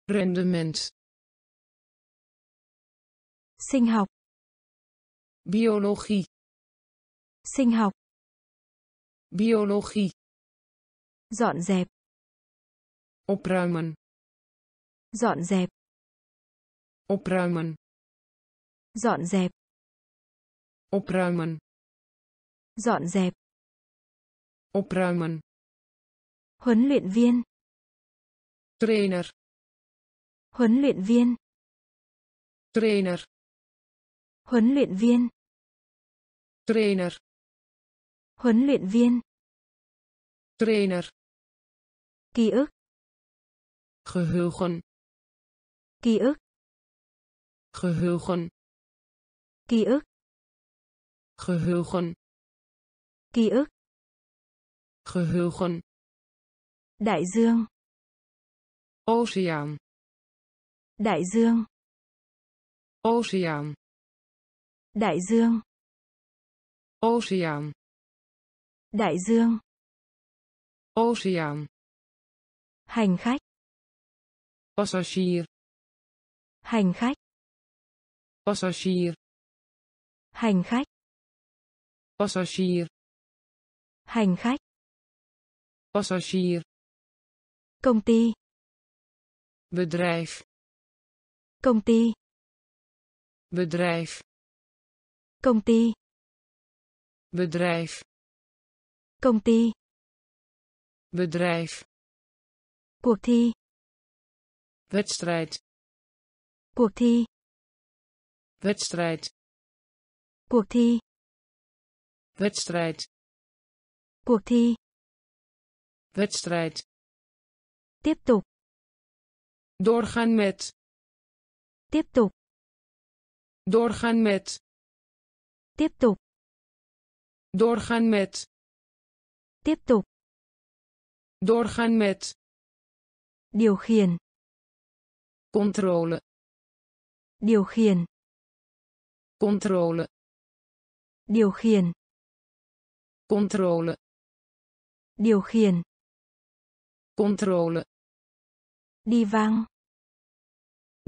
Rendement. Sinh học. Biologie. Sinh học. Biologie. Dọn dẹp. Opruimen. Dọn dẹp. Opruimen. Dọn dẹp. Opruimen. Dọn dẹp. Opruimen. Huấn luyện viên trainer. Huấn luyện viên. Trainer. Huấn luyện viên. Trainer. Huấn luyện viên. Trainer. Ký ức. Geheugen. Ký ức. Geheugen. Ký ức. Geheugen. Ký ức. Geheugen. Đại dương oceaan đại dương oceaan đại dương oceaan Đại dương. Oceaan. Hành khách. Passagier. Hành khách. Passagier. Hành khách. Passagier. Hành khách. Passagier. Công ty. Bedrijf. Công ty. Bedrijf. Công ty. Bedrijf. Công ty. Bedrijf. Cuộc thi. Wedstrijd. Cuộc thi. Wedstrijd. Cuộc thi. Wedstrijd. Cuộc thi. Wedstrijd. Tiếp tục. Doorgaan met. Tiếp tục. Doorgaan met. Tiếp tục. Doorgaan met. Tiếp tục. Doorgaan met. Điều khiển. Controle. Điều khiển. Controle. Điều khiển. Controle. Điều khiển. Controle. Đi vang.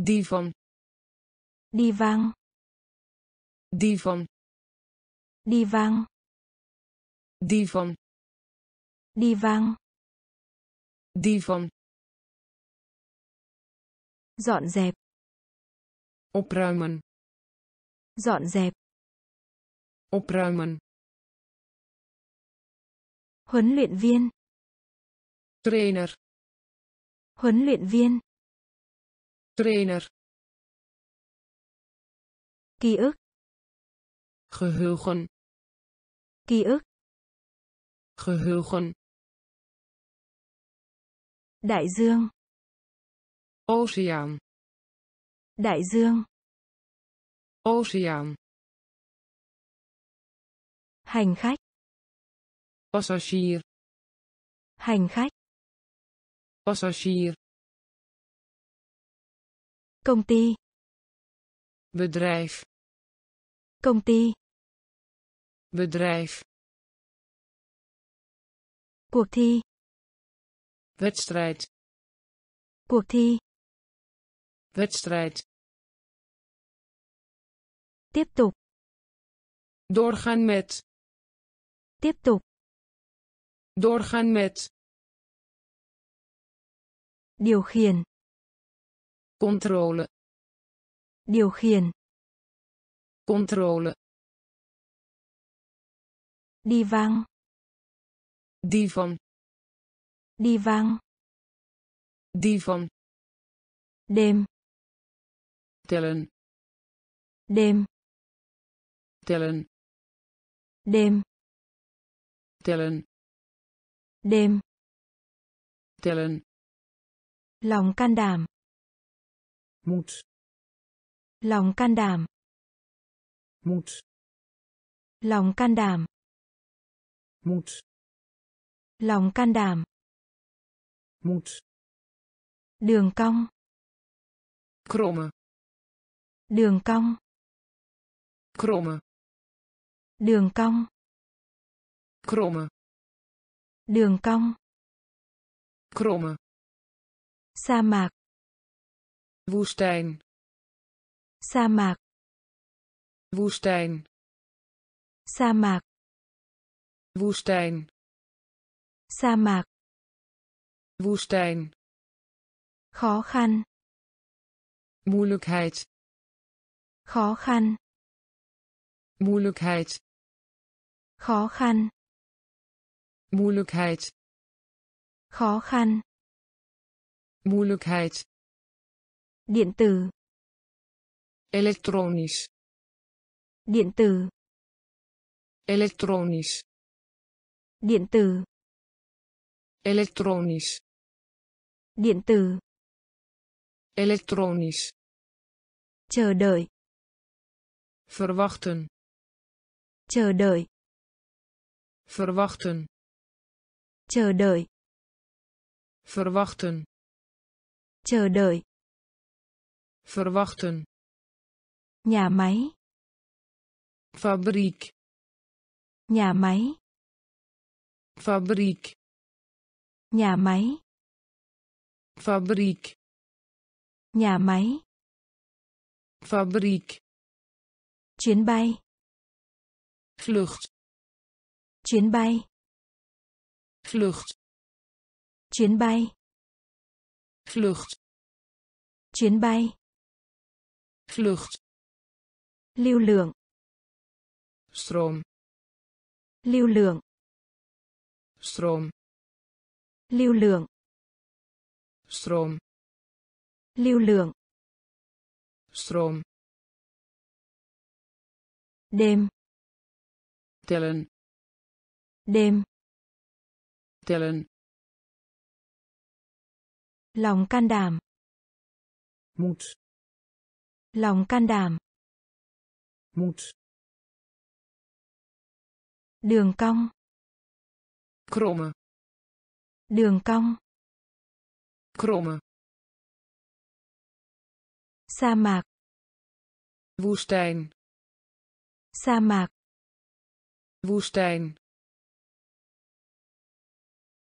Divan. Divan. Đi vang. Divan. Đi vang. Divan. Dọn dẹp. Opruimen. Dọn dẹp. Opruimen. Huấn luyện viên. Trainer. Huấn luyện viên. Trainer. Ký ức. Geheugen. Ký ức. Geheugen. Đại dương. Oceaan. Đại dương. Oceaan. Hành khách. Passagier. Hành khách. Passagier. Công ty. Bedrijf. Công ty. Bedrijf. Cuộc thi. Wedstrijd. Cuộc thi. Wedstrijd. Tiếp tục. Doorgaan met. Tiếp tục. Doorgaan met. Điều khiển. Controle. Điều khiển. Controle. Đi vang. Divan. Đi vang. Divan. Đêm. Tellen. Đêm. Tellen. Đêm. Tellen. Đêm. Tellen. Lòng can đảm. Moed. Lòng can đảm. Moed. Lòng can đảm. Moed. Lòng can đảm. Moed. Đường cong. Kromme. Đường cong. Kromme. Đường cong. Kromme. Đường cong. Kromme. Sa mạc. Woestijn. Sa mạc. Woestijn. Sa mạc. Woestijn. Sa mạc. Woestijn. Khó khăn. Moeilijkheid. Khó khăn. Moeilijkheid. Khó khăn. Moeilijkheid. Khó khăn. Moeilijkheid. Điện tử. Elektronisch. Điện tử. Elektronisch. Điện tử. Elektronisch. Điện tử. Elektronisch. Chờ đợi. Verwachten. Chờ đợi. Verwachten. Chờ đợi. Verwachten. Chờ đợi. Verwachten. Nhà máy. Fabriek. Nhà máy. fabriek Nhà máy. fabriek Nhà máy. fabriek Chuyến bay. vlucht Chuyến bay. vlucht Chuyến bay. vlucht Chuyến bay. Vlucht Lưu lượng. stroom Lưu lượng. stroom Lưu lượng. stroom Lưu lượng. stroom Đêm. tellen Đêm. tellen Lòng can đảm. moet Lòng can đảm. moet Đường cong. kromme Đường cong. kromme Sa mạc. woestijn Sa mạc. woestijn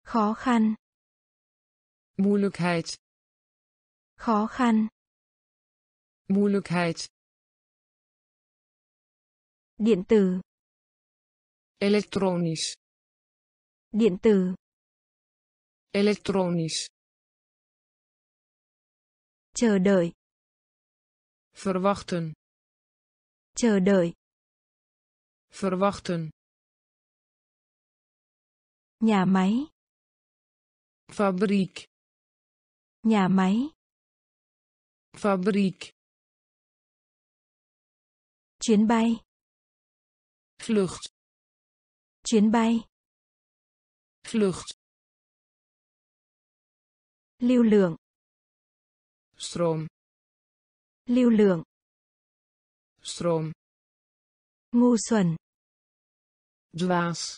Khó khăn. moeilijkheid Khó khăn. Moeilijkheid Điện tử. elektronisch Điện tử. elektronisch Chờ đợi. verwachten Chờ đợi. verwachten Nhà máy. fabriek Nhà máy. fabriek Chuyến bay. vlucht Chuyến bay. vlucht Lưu lượng. stroom Lưu lượng. stroom Ngu xuẩn. dwaas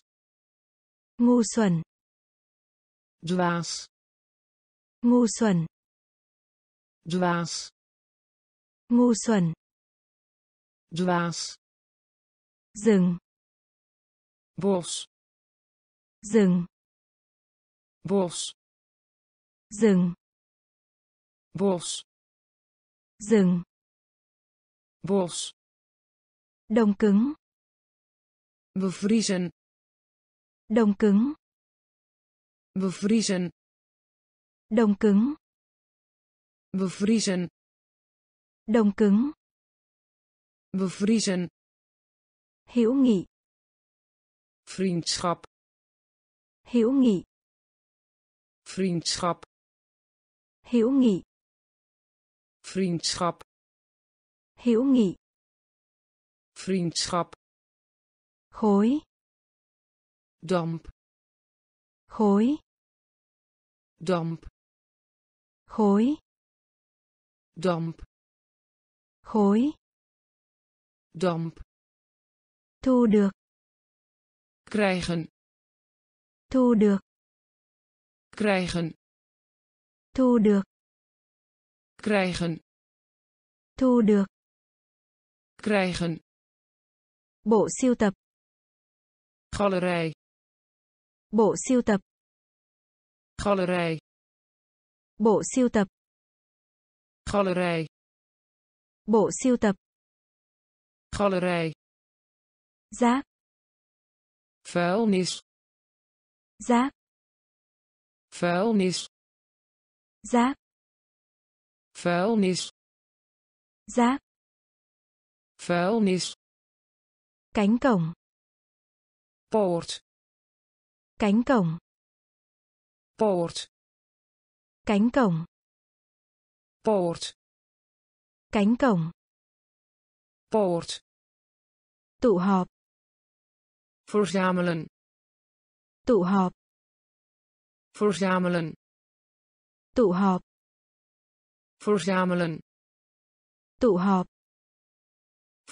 Ngu xuẩn. dwaas Ngu xuẩn. dwaas Ngu xuẩn. Dwaas Rừng. bos Rừng. bos Rừng. bos Rừng. bos Đông cứng. bevriezen Đông cứng. bevriezen Đông cứng. bevriezen Đông cứng. Bevriezen Hữu nghị. vriendschap Hữu nghị. vriendschap Hữu nghị. vriendschap Hữu nghị. vriendschap Khối. damp Khối. damp Khối. damp Khối. Damp Thu được. krijgen Thu được. krijgen Thu được. krijgen Thu được. krijgen Bộ siêu tập. galerij Bộ siêu tập. galerij Bộ siêu tập. galerij Bộ siêu tập. Galerij Rác. vuilnis Rác. vuilnis Rác. vuilnis Rác. vuilnis Cánh cổng. poort Cánh cổng. poort Cánh cổng. poort Cánh cổng. Poort Tụ họp. verzamelen Tụ họp. verzamelen Tụ họp. verzamelen Tụ họp.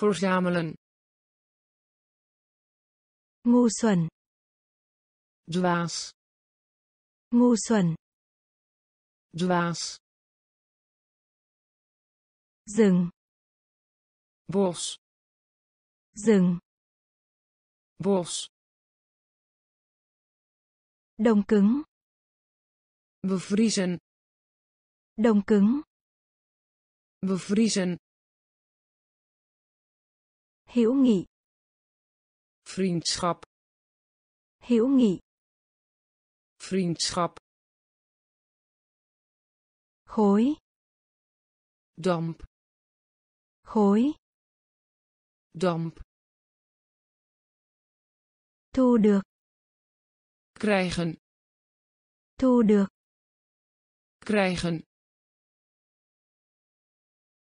verzamelen Ngu xuẩn. dwaas Ngu xuẩn. dwaas Rừng. Bos Rừng. bos Đồng cứng. bevriezen Đồng cứng. bevriezen Hữu nghị. vriendschap Hữu nghị. vriendschap Khối. damp Khối. Damp Thu được. krijgen Thu được. krijgen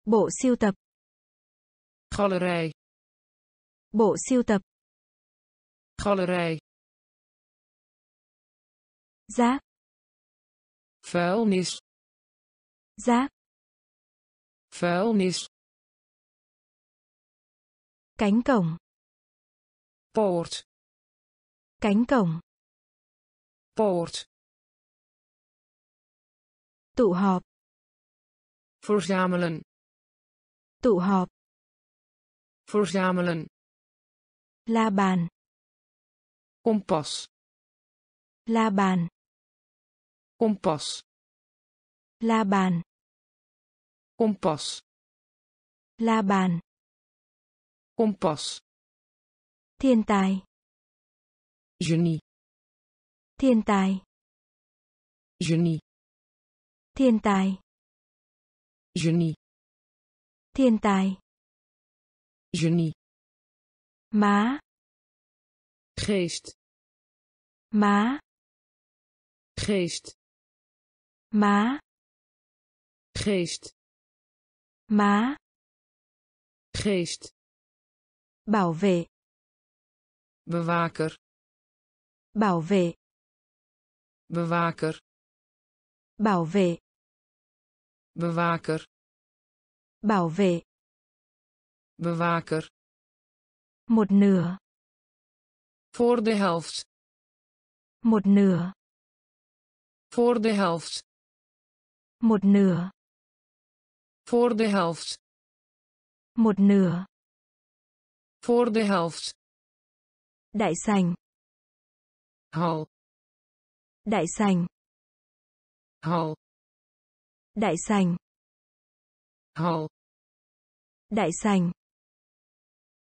Bộ siêu tập. galerij Bộ siêu tập. galerij Rác. vuilnis Rác. vuilnis Cánh cổng. poort Cánh cổng. poort Tụ họp. verzamelen Tụ họp. verzamelen La bàn. kompas La bàn. kompas La bàn. kompas La bàn. Kompas Thiên tài. genie Thiên tài. genie Thiên tài. genie Thiên tài. genie Má. geest Má. geest Má. geest Má. geest Bảo vệ. bewaker Bảo vệ. bewaker Bảo vệ. bewaker Bảo vệ. bewaker Một nửa. voor de helft Một nửa. voor de helft Một nửa. voor de helft Một nửa. Voor de helft Đại sành. hal Đại sành. hal Đại sành. hal Đại sành.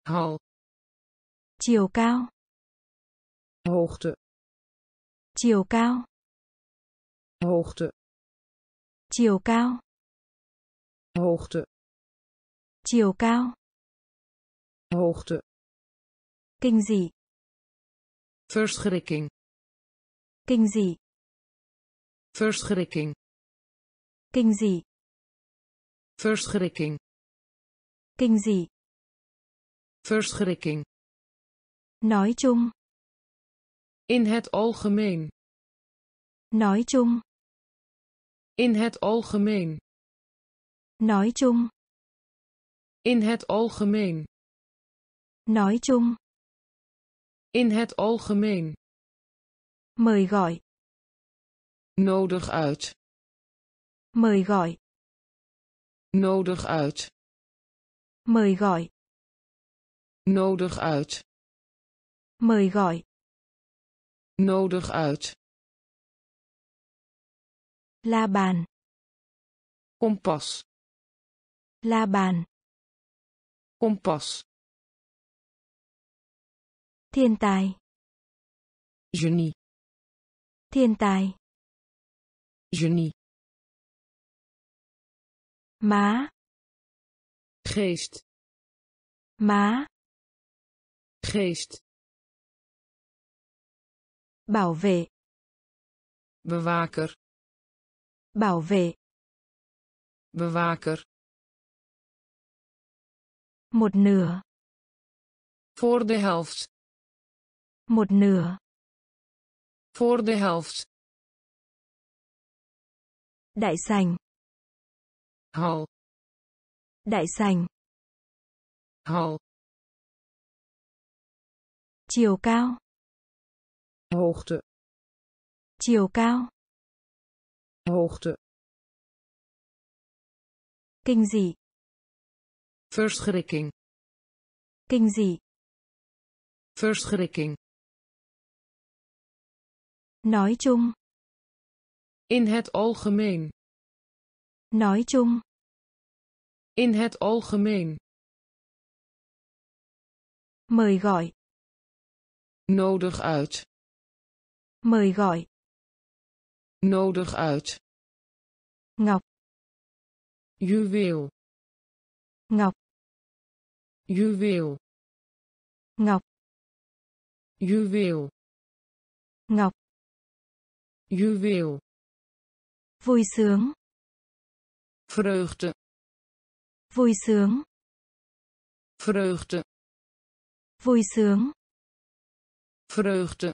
hal Chiều cao. hoogte Chiều cao. hoogte Chiều cao. hoogte Chiều cao. Hoogte Kinh dị. verschrikking Kinh dị. verschrikking Kinh dị. verschrikking Kinh dị. verschrikking Nói chung. in het algemeen Nói chung. in het algemeen Nói chung. in het algemeen Nói chung. in het algemeen Mời gọi. nodig uit Mời gọi. nodig uit Mời gọi. nodig uit Mời gọi. nodig uit La bàn. kompas La bàn. kompas Thiên tài. genie Thiên tài. genie Má. geest Má. geest Bảo vệ. bewaker Bảo vệ. bewaker Một nửa. voor de helft Một nửa. voor de helft Đại sành. hal Đại sành. hal Chiều cao. hoogte Chiều cao. hoogte Kinh dị. verschrikking Kinh dị. verschrikking Nói chung. In het algemeen. Nói chung. In het algemeen. Mời gọi. Nodig uit. Mời gọi. Nodig uit. Ngọc. Juweel. Ngọc. Juweel. Ngọc. Juweel. Ngọc. Juweel. Vui sướng. Vreugde. Vui sướng. Vreugde. Vui sướng. Vreugde.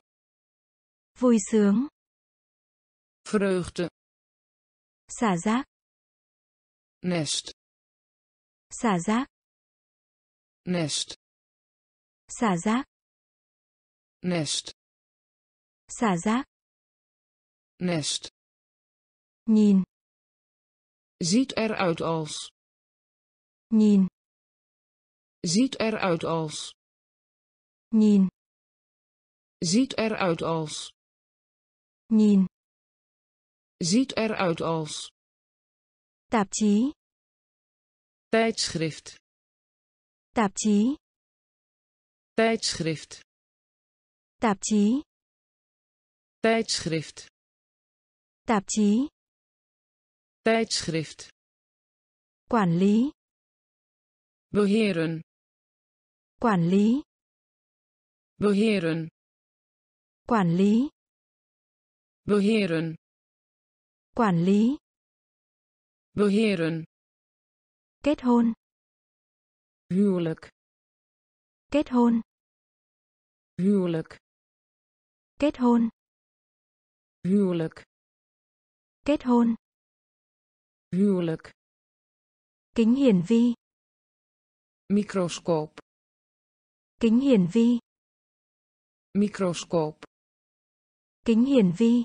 Vui sướng. Vreugde. Xả rác. Nest. Xả rác. Nest. Xả rác. Nest. Xả rác. Nest. Nhìn. Ziet eruit als. Nhìn. Ziet eruit als. Nhìn. Ziet eruit als. Nhìn. Ziet eruit als. Tạp chí. Tijdschrift. Tạp chí. Tijdschrift. Tạp chí. Tijdschrift. Tạp chí. Tijdschrift. Quản lý. Beheren. Quản lý. Beheren. Quản lý. Beheren. Quản lý. Beheren. Kết hôn. Huwelijk. Kết hôn. Huwelijk. Kết hôn. Huwelijk. Kết hôn. Huwelijk. Kính hiển vi. Microscoop. Kính hiển vi. Microscoop. Kính hiển vi.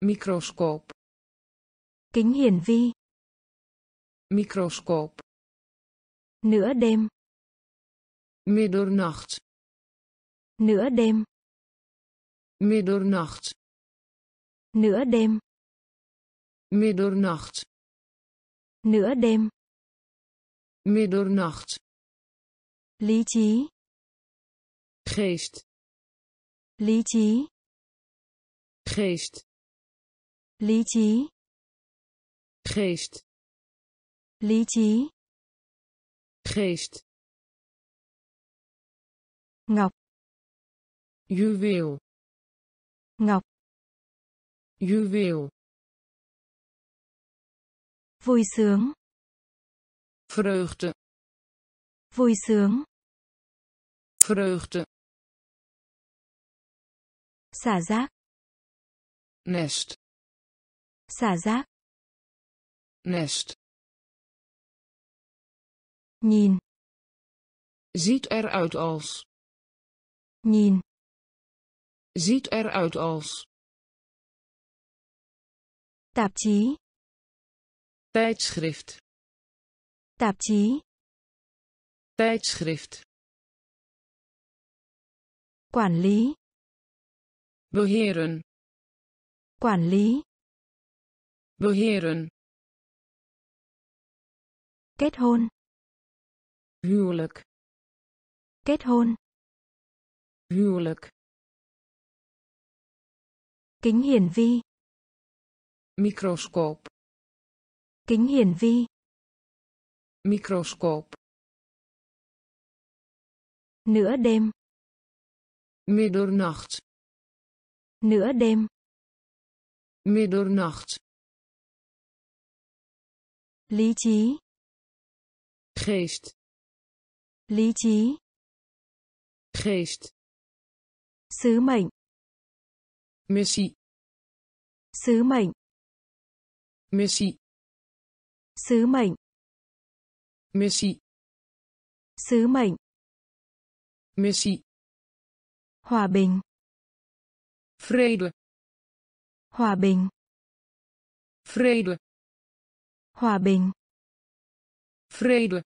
Microscoop. Kính hiển vi. Microscoop. Nửa đêm. Middernacht. Nửa đêm. Middernacht. Nửa đêm. Middernacht. Nửa đêm. Middernacht. Lý trí. Geest. Lý trí. Geest. Lý trí. Geest. Lý trí. Geest. Ngọc. Juweel. Ngọc. Juweel. Vui sướng. Vreugde. Vui sướng. Vreugde. Xả rác. Nest. Xả rác. Nest. Nhìn. Ziet eruit als. Nhìn. Ziet eruit als. Tạp chí. Tijdschrift. Tạp chí. Tijdschrift. Quản lý. Beheren. Quản lý. Beheren. Kết hôn. Huwelijk. Kết hôn. Huwelijk. Kính hiển vi. Microscoop. Kính hiển vi. Microscoop. Nửa đêm. Middernacht. Nửa đêm. Middernacht. Lý trí. Geest. Lý trí. Geest. Sứ mệnh. Missie. Sứ mệnh. Missie. Sứ mệnh. Missie. Sứ mệnh. Missie. Hòa bình. Vrede. Hòa bình. Vrede. Hòa bình. Vrede.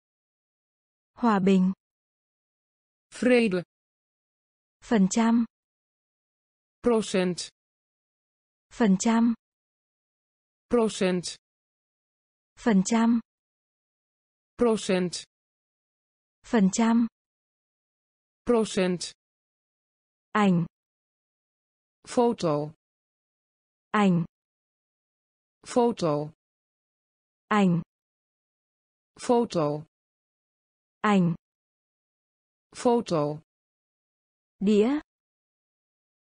Hòa bình. Vrede. Phần trăm. procent phần trăm procent phần trăm. Procent. Phần trăm. Procent. Ảnh. Foto ảnh. Foto ảnh. Foto ảnh. Foto đĩa.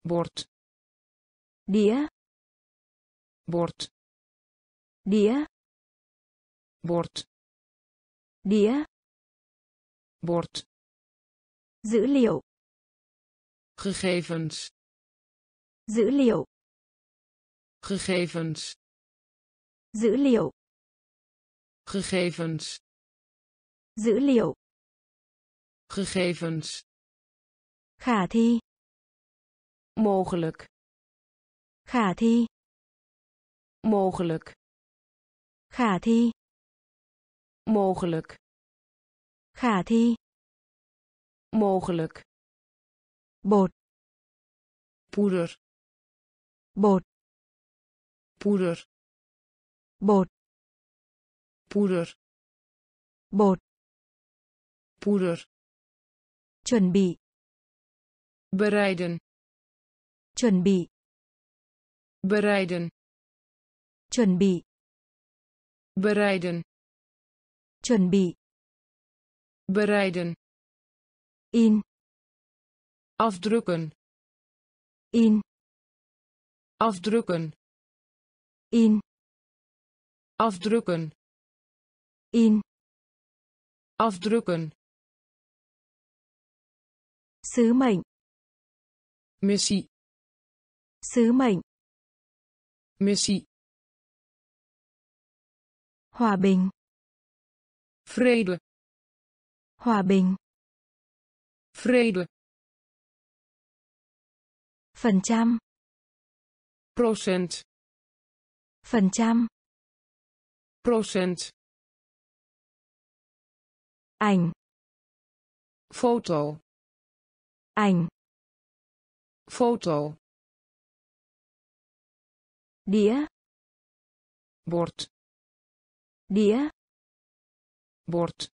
Bord. Đĩa. Bord. Đĩa bord. Đĩa. Bord. Dữ liệu. Gegevens. Dữ liệu. Gegevens. Dữ liệu. Gegevens. Dữ liệu. Gegevens. Khả thi. Mogelijk. Khả thi. Mogelijk. Khả thi mogelijk. Khả thi. Mogelijk. Bột. Poeder. Bột. Poeder. Bột. Poeder. Bột. Poeder. Chuẩn bị. Bereiden. Chuẩn bị. Bereiden. Chuẩn bị. Bereiden chuẩn bị bereiden in afdrukken in afdrukken in afdrukken in afdrukken sứ mệnh missie sứ mệnh missie hòa bình vrede. Hòa bình. Vrede. Phần trăm. Procent. Phần trăm. Procent. Ảnh. Foto. Ảnh. Foto. Đĩa. Bord. Đĩa bord.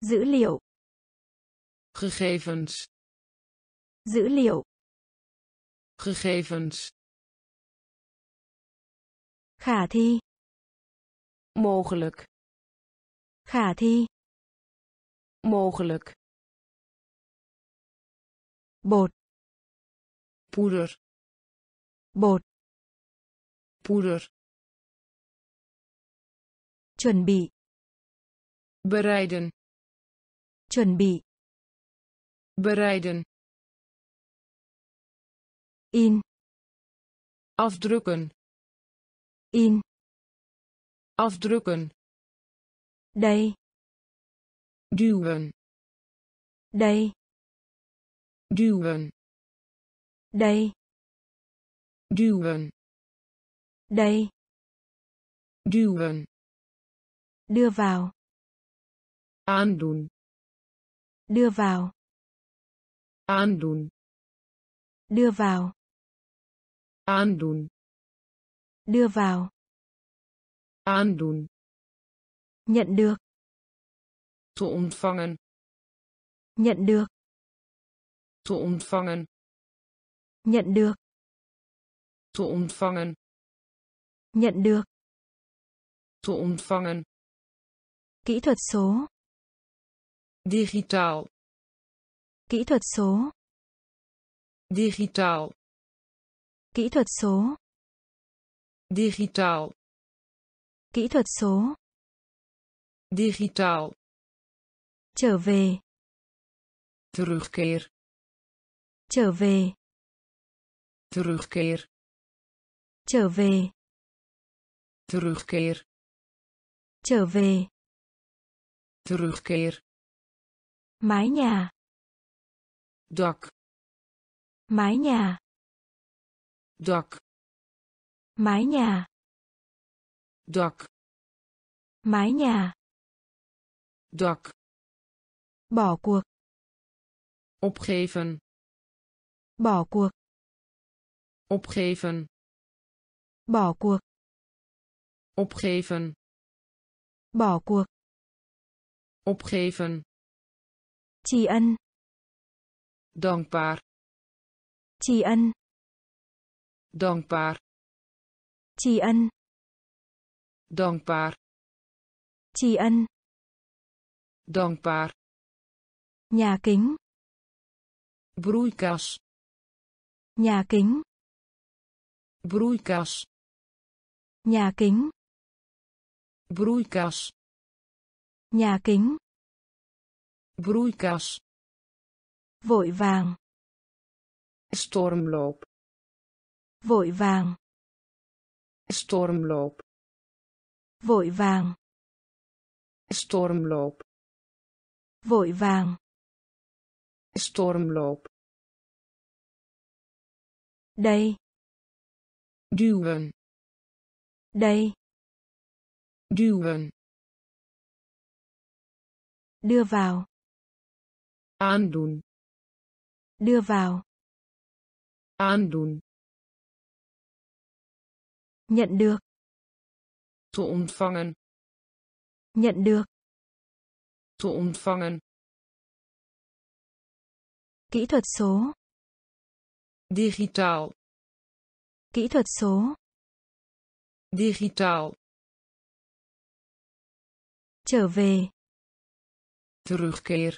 Dữ liệu. Gegevens. Dữ liệu. Gegevens. Khả thi. Mogelijk. Khả thi. Mogelijk. Bột. Poeder. Bột. Poeder chuẩn bị. Bereiden. Chuẩn bị. Bereiden. In. Afdrukken. In. Afdrukken. Đây. Duwen. Đây. Duwen. Đây. Duwen. Đây. Duwen đưa vào. Aandoen đưa vào. Aandoen đưa vào. Aandoen đưa vào. Aandoen nhận được. Te ontvangen. Nhận được. Te ontvangen. Nhận được. Te ontvangen. Nhận được. Te ontvangen kỹ thuật số. Digitaal. Kỹ thuật số. Digitaal. Kỹ thuật số. Digitaal. Kỹ thuật số. Digitaal. Trở về. Terugkeer. Trở về. Terugkeer. Trở về. Terugkeer. Trở về terugkeer. Mái nhà. Dak. Mái nhà. Dak. Mái nhà. Dak. Mái nhà. Dak. Bỏ cuộc. Opgeven. Bỏ cuộc. opgeven. Bỏ cuộc. opgeven. Bỏ cuộc. Opgeven Tri ân. dankbaar Tri ân. dankbaar Tri ân. dankbaar Tri ân. dankbaar Nhà kính. broeikas Nhà kính. broeikas Nhà kính. broeikas Nhà kính. broeikas Vội vàng. stormloop Vội vàng. stormloop Vội vàng. stormloop Vội vàng. stormloop Đây. duwen Đây. duwen Đưa vào. aandoen Đưa vào. aandoen Nhận được. te ontvangen Nhận được. te ontvangen Kỹ thuật số. digitaal Kỹ thuật số. digitaal Trở về. Terugkeer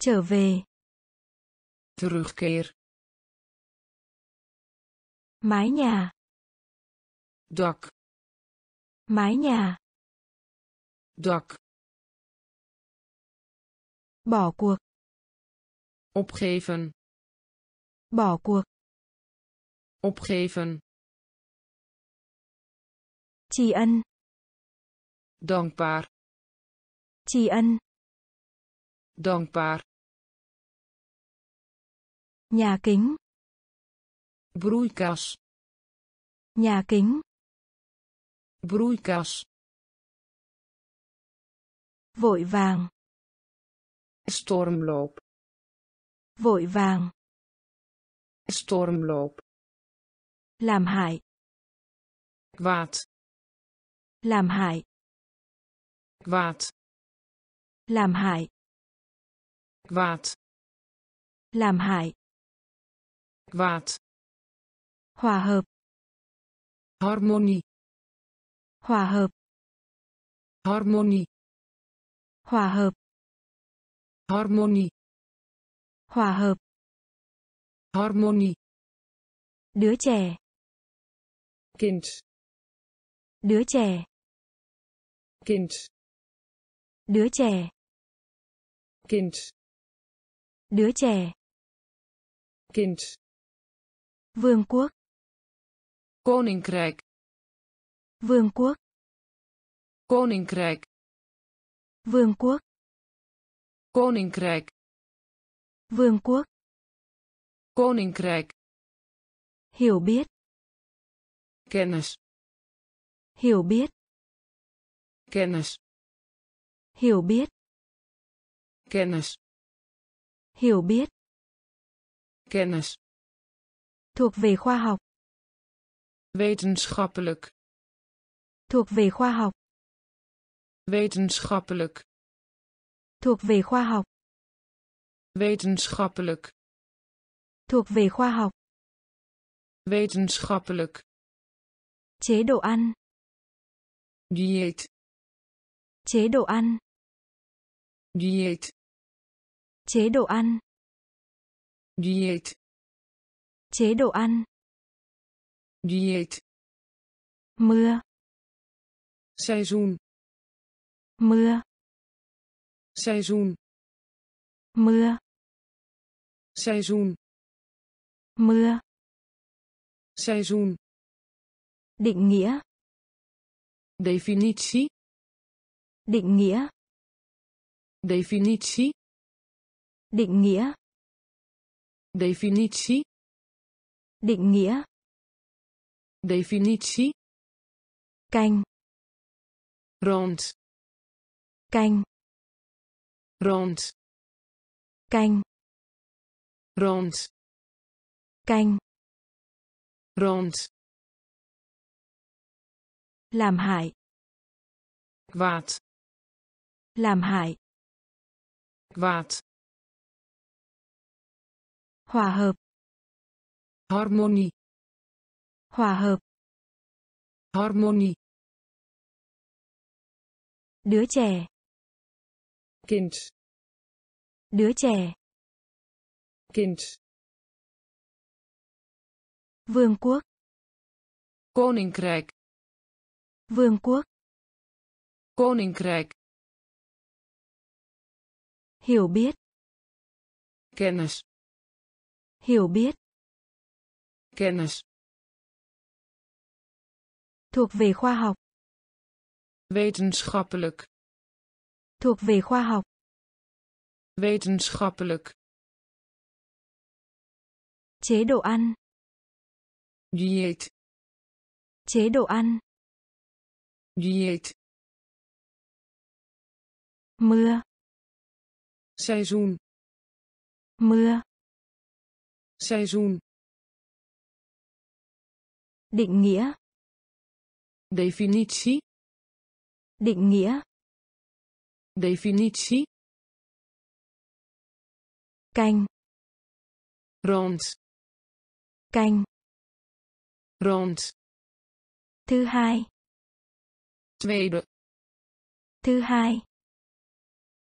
Trở về. terugkeer Mái nhà. dak Mái nhà. dak Bỏ cuộc. opgeven Bỏ cuộc. opgeven Tri ân. dankbaar Tri ân. Dankbaar Nhà kính. broeikas Nhà kính. broeikas Vội vàng. stormloop Vội vàng. stormloop Làm hại. kwaad Làm hại. kwaad Làm hại. Kwaad Làm hại. kwaad Hòa hợp. harmonie Hòa hợp. harmonie Hòa hợp. harmonie Hòa hợp. harmonie Đứa trẻ. kind Đứa trẻ. kind Đứa trẻ. kind Đứa trẻ. kind Vương quốc. koninkrijk Vương quốc. koninkrijk Vương quốc. koninkrijk Vương quốc. koninkrijk Hiểu biết. kennis Hiểu biết. kennis Hiểu biết. kennis Hiểu biết. kennis Thuộc về khoa học. wetenschappelijk Thuộc về khoa học. wetenschappelijk Thuộc về khoa học. wetenschappelijk Thuộc về khoa học. wetenschappelijk Chế độ ăn. dieet Chế độ ăn. dieet Chế độ ăn. dieet Chế độ ăn. dieet Mưa. seizoen Mưa. seizoen Mưa. seizoen Mưa. seizoen Định nghĩa. definitie Định nghĩa. definitie Định nghĩa. definitie Định nghĩa. definitie Canh. rond. Canh. rond. Canh. rond. Canh. Rond, làm hại. Kwaad, làm hại. Kwaad, hòa hợp. Harmonie, hòa hợp. Harmonie, đứa trẻ. Kind, đứa trẻ. Kind, vương quốc. Koninkrijk, vương quốc. Koninkrijk, hiểu biết. Kennis, hiểu biết. Kennis, thuộc về khoa học. Wetenschappelijk, thuộc về khoa học. Wetenschappelijk, chế độ ăn. Dieet, chế độ ăn. Dieet, mưa. Seizoen, mưa seizoen, định nghĩa. Definitie, định nghĩa. Definitie, canh. Rond, canh. Rond, thứ hai. Tweede, thứ hai.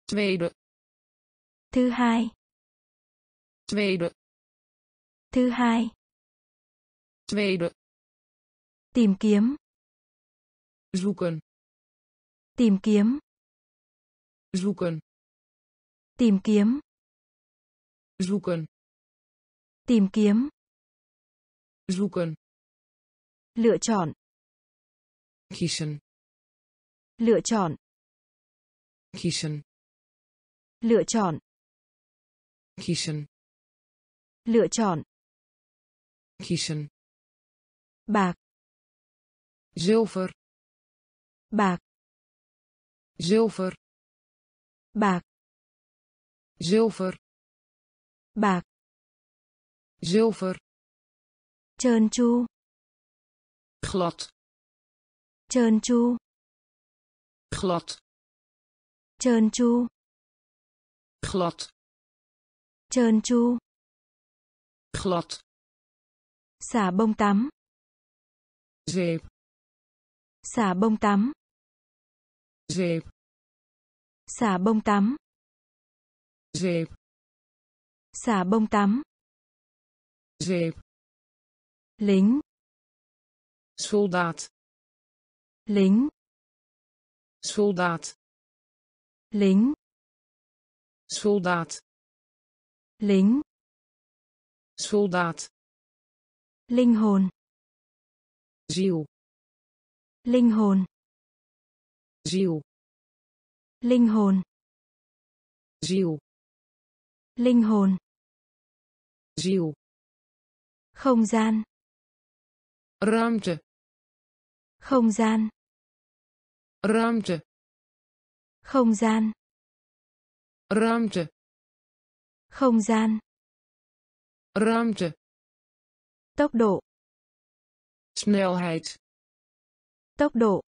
Tweede, thứ hai. Tweede, thứ hai. Tweede, tìm kiếm. Zoeken, tìm kiếm. Zoeken, tìm kiếm. Zoeken, tìm kiếm. Zoeken, lựa chọn. Kiezen, lựa chọn. Kiezen, lựa chọn. Kiezen, lựa chọn kiezen, bạc. Zilver, bạc. Zilver, bạc. Zilver, bạc. Zilver, trơn tru. Glad, trơn tru. Glad, trơn tru. Glad, trơn tru. Glad, xả bông tắm. Zeep, xả bông tắm. Zeep, xả bông tắm. Zeep, xả bông tắm. Zeep, lính. Soldaat, lính. Soldaat, lính. Soldaat, lính. Soldaat, linh hồn. Ziel, linh hồn. Ziel, linh hồn. Ziel, linh hồn. Ziel, không gian. Ruimte, không gian. Ruimte, không gian. Ruimte, không gian. Ruimte, tốc độ. Snelheid, tốc độ.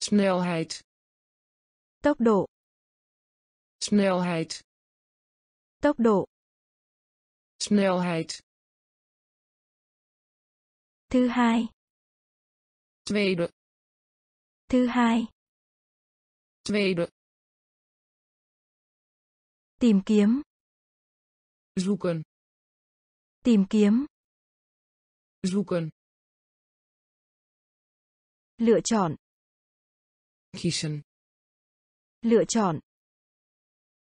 Snelheid, tốc độ. Snelheid, tốc độ. Snelheid, thứ hai. Tweede, thứ hai. Tweede, tìm kiếm. Zoeken, tìm kiếm zoeken, lựa chọn. Kiezen, lựa chọn.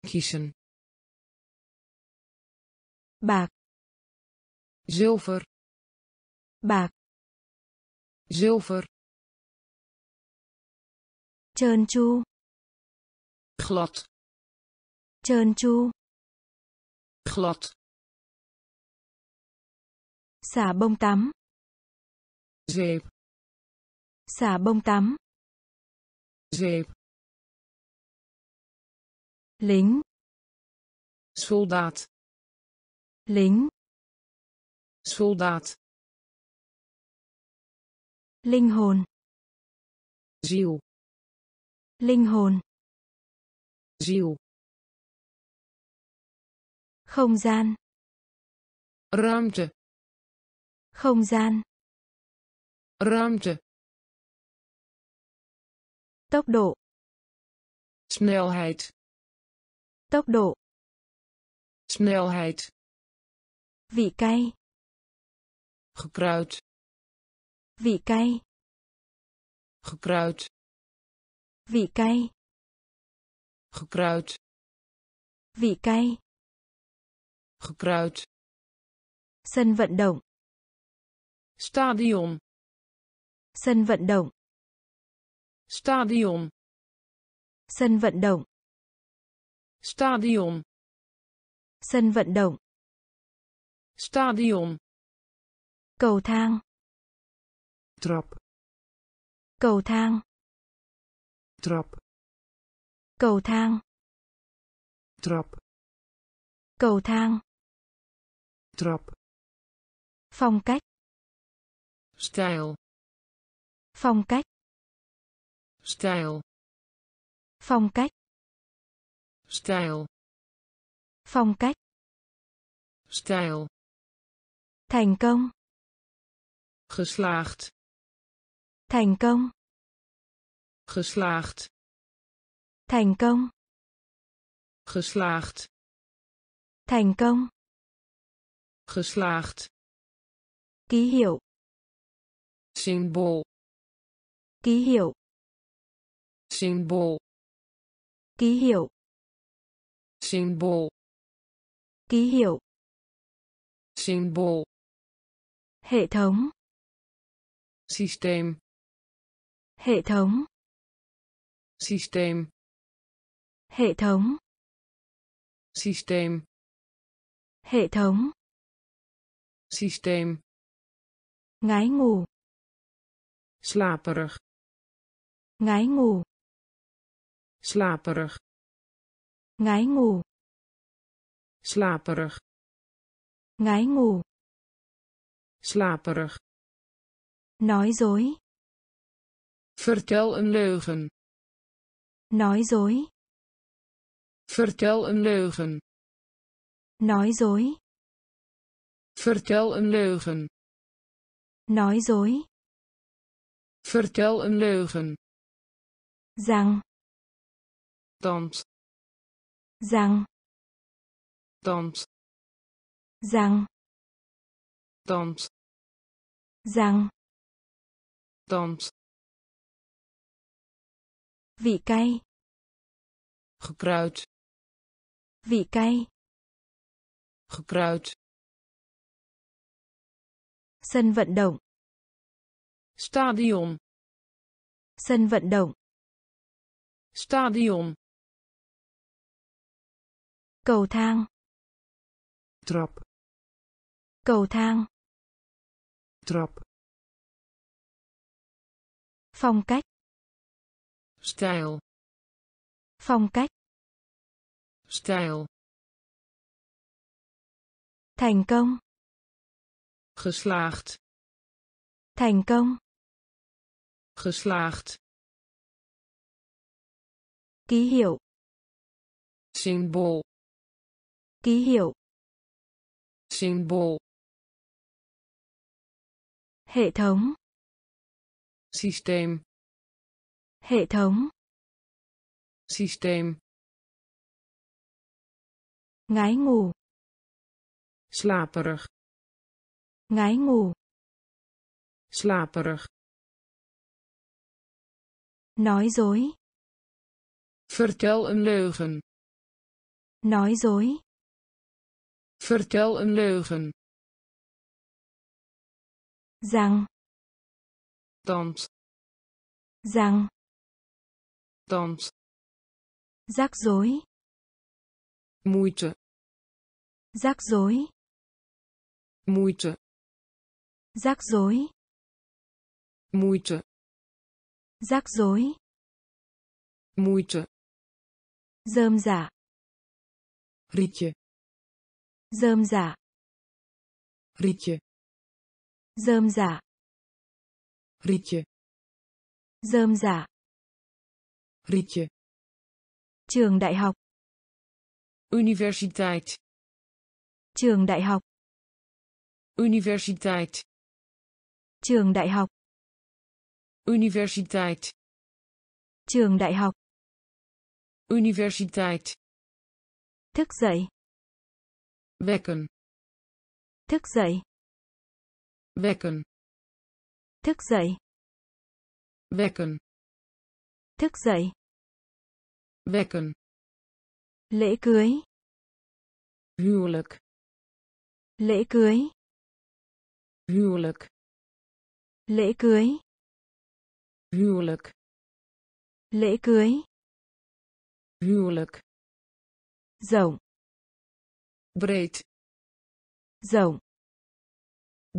Kiezen, bạc. Zilver, bạc. Zilver, trơn tru. Glad, trơn tru. Glad, xả bông tắm. Zeep, xả bông tắm. Zeep, lính. Soldaat, lính. Soldaat. Linh hồn. Ziel. Linh hồn. Ziel. Không gian. Ruimte không gian. Ruimte. Tốc độ. Snelheid. Tốc độ. Snelheid. Vị cay. Gekruid. Vị cay. Gekruid. Vị cay. Gekruid. Vị cay. Gekruid. Sân vận động stadion. Sân vận động. Stadion. Sân vận động. Stadion. Sân vận động. Stadion. Cầu thang. Trap. Cầu thang. Trap. Cầu thang. Trap. Cầu thang. Trap. Phong cách stijl. Phong cách. Stijl. Phong cách. Stijl. Phong cách. Stijl. Thành công. Geslaagd. Thành công. Geslaagd. Thành công. Geslaagd. Thành công. Geslaagd. Ký hiệu symbool ký hiệu. Symbool ký hiệu. Symbool ký hiệu. Symbool hệ thống. Systeem hệ thống. Systeem hệ thống. Systeem hệ thống. Systeem ngái ngủ slaperig. Ngái ngủ. Slaperig. Ngái ngủ. Slaperig. Ngái ngủ. Slaperig. Nói dối. Vertel een leugen. Nói dối. Vertel een leugen. Nói dối. Vertel een leugen. Nói dối vertel een leugen. Rằng tand rằng tand rằng tand rằng tand vị cay. Gekruid. Vị cay. Gekruid. Sân vận động stadion. Sân vận động. Stadion. Cầu thang. Trap. Cầu thang. Trap. Phong cách. Stijl. Phong cách. Stijl. Thành công. Geslaagd. Thành công geslaagd. Ký hiệu. Symbool. Ký hiệu. Symbool. Hệ thống. Systeem. Hệ thống. Systeem. Ngái ngủ. Slaperig. Ngái ngủ. Slaperig nói dối. Vertel een leugen. Nói dối. Vertel een leugen. Rằng. Tand rằng. Tand rắc rối. Moeite. Rắc rối. Moeite. Rắc rối. Moeite rắc rối moeite rơm rả rietje rơm rả rietje Rơm rạ. rietje Rơm rạ. rietje Trường đại học. universiteit Trường đại học. universiteit Trường đại học. Universiteit Trường đại học. universiteit Thức dậy. wekken Thức dậy. wekken Thức dậy. wekken Thức dậy. wekken Lễ cưới. huwelijk Lễ cưới. huwelijk Lễ cưới. Huwelijk Lễ cưới. huwelijk Rộng. breed Rộng.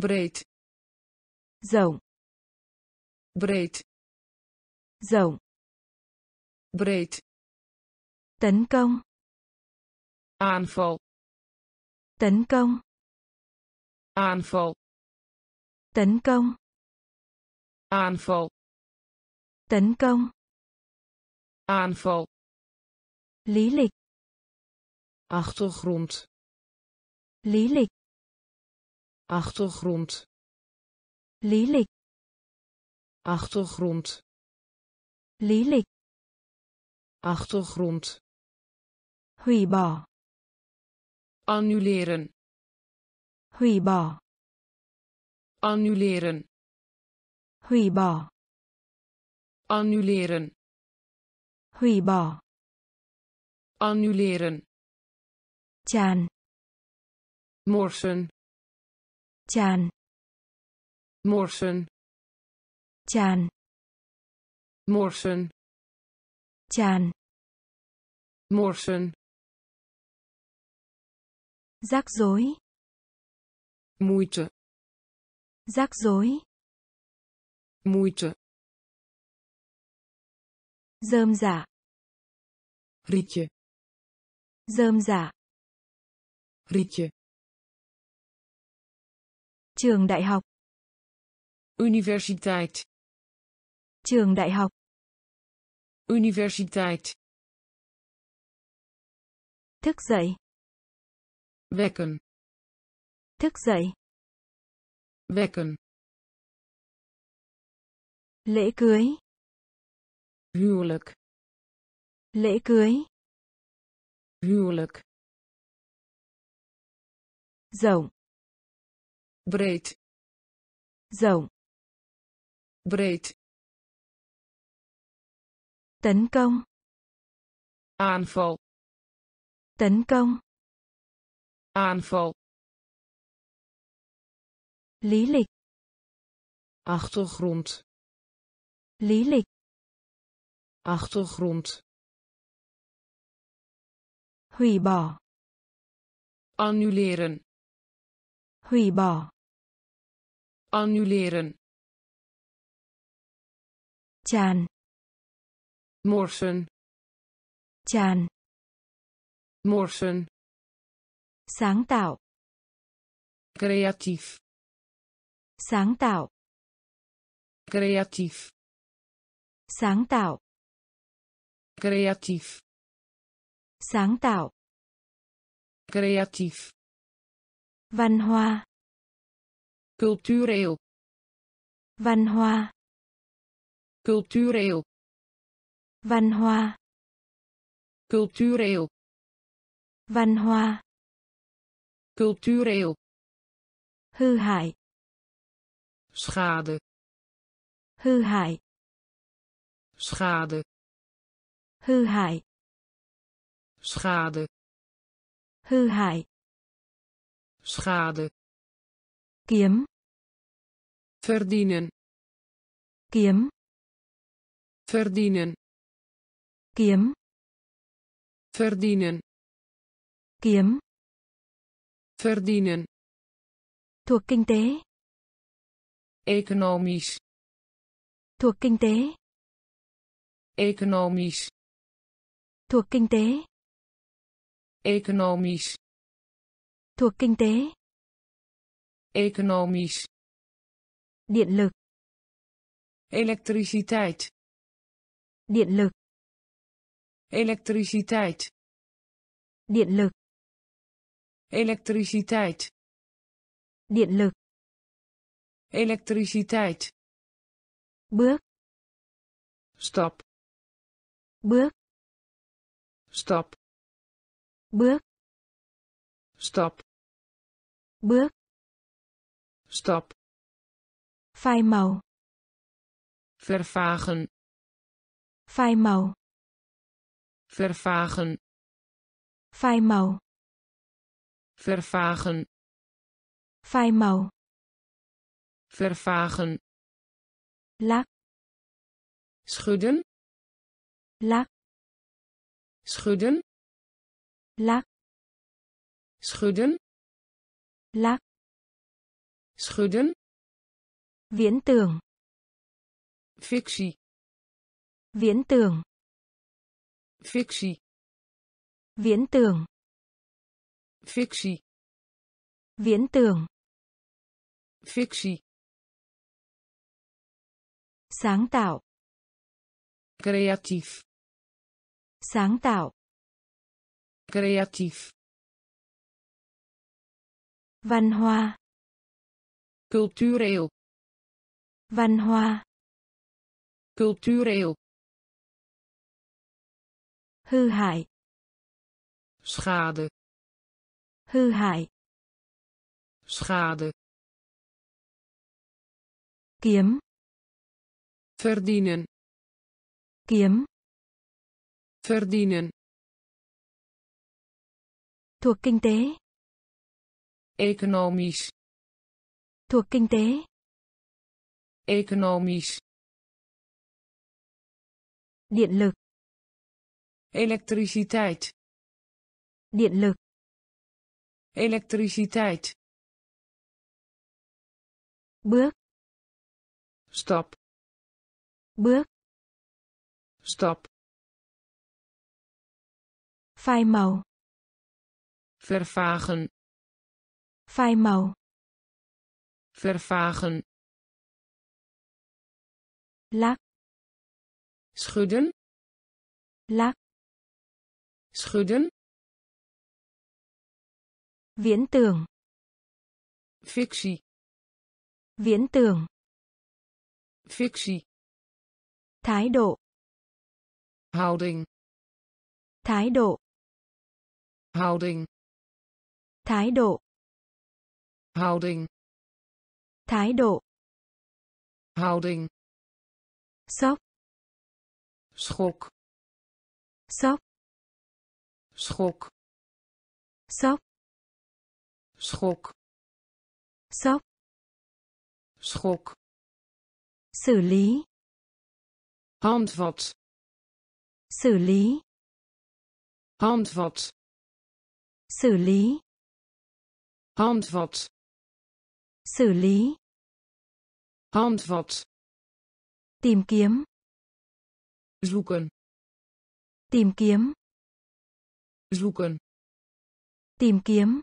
breed Rộng. breed Rộng. breed Tấn công. aanval Tấn công. aanval Tấn công. aanval Tấn công. aanval Lý lịch. achtergrond Lý lịch. achtergrond Lý lịch. achtergrond Lý lịch. achtergrond Hủy bỏ. annuleren Hủy bỏ. annuleren Hủy bỏ. Annuleren Hủy bỏ. annuleren Tràn. morsen Tràn. morsen Tràn. morsen Tràn. morsen Rắc rối. moeite Rắc rối. moeite Rơm rạ. rietje Rơm rạ. rietje Trường đại học. universiteit Trường đại học. universiteit Thức dậy. wekken Thức dậy. wekken Lễ cưới. Huwelijk Lễ cưới. huwelijk Rộng. breed Rộng. breed Tấn công. aanval Tấn công. aanval Lý lịch. achtergrond Lý lịch. Achtergrond Hủy bỏ. annuleren Hủy bỏ. annuleren Tràn. morsen Tràn. morsen Sáng tạo. creatief Sáng tạo. creatief Sáng tạo. Creatief Sáng tạo. creatief Văn hoa. cultureel Văn hoa. cultureel Văn hoa. cultureel Văn hoa. cultureel Hư hại. schade Hư hại. schade Hư hại. schade Hư hại. schade Kiếm. verdienen Kiếm. verdienen Kiếm. verdienen Kiếm. verdienen Thuộc kinh tế. economisch Thuộc kinh tế. economisch Thuộc kinh tế. economisch Thuộc kinh tế. economisch Điện lực. elektriciteit Điện lực. elektriciteit Điện lực. elektriciteit Điện lực. elektriciteit Bước. stap Bước. Stap Bước. stap Bước. stap Phai màu. vervagen Phai màu. vervagen Phai màu. vervagen Phai màu. vervagen Lắc. schudden Lắc. Schudden Lắc. schudden Lắc. schudden Viễn tưởng. fictie Viễn tưởng. fictie Viễn tưởng. fictie Viễn tưởng. fictie Sáng tạo. creatief Sáng tạo. creatief Văn hoa. cultureel Văn hoa. cultureel Hư hại. schade Hư hại. schade Kiếm. verdienen Kiếm. Verdienen Thuộc kinh tế. economisch Thuộc kinh tế. economisch Điện lực. elektriciteit Điện lực. elektriciteit Bước. stap Bước. stap Phai màu. vervagen Phai màu. vervagen Lắc. schudden Lắc. schudden Viễn tưởng. fictie Viễn tưởng. fictie Thái độ. houding Thái độ. Houding Thái độ. houding Thái độ. houding Sốc. schok Sốc. schok Sốc. schok Sốc. schok Xử lý. handvat Xử lý. handvat Xử lý. handvat Xử lý. handvat Tìm kiếm. zoeken Tìm kiếm. zoeken Tìm kiếm.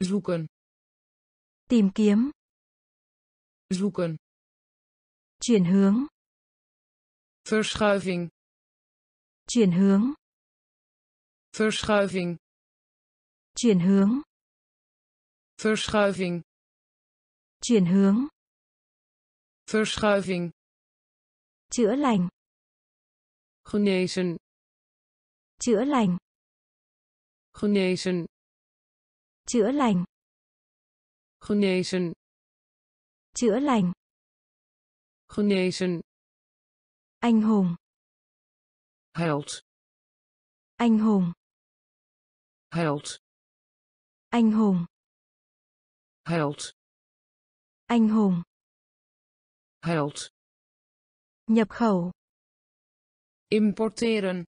zoeken Tìm kiếm. zoeken Chuyển hướng. verschuiving Chuyển hướng. verschuiving Chuyển hướng. verschuiving Chuyển hướng. verschuiving Chữa lành. genezen Chữa lành. genezen Chữa lành. genezen Chữa lành. genezen Anh hùng. held Anh hùng. held Anh hùng. held Anh hùng. held Nhập khẩu. importeren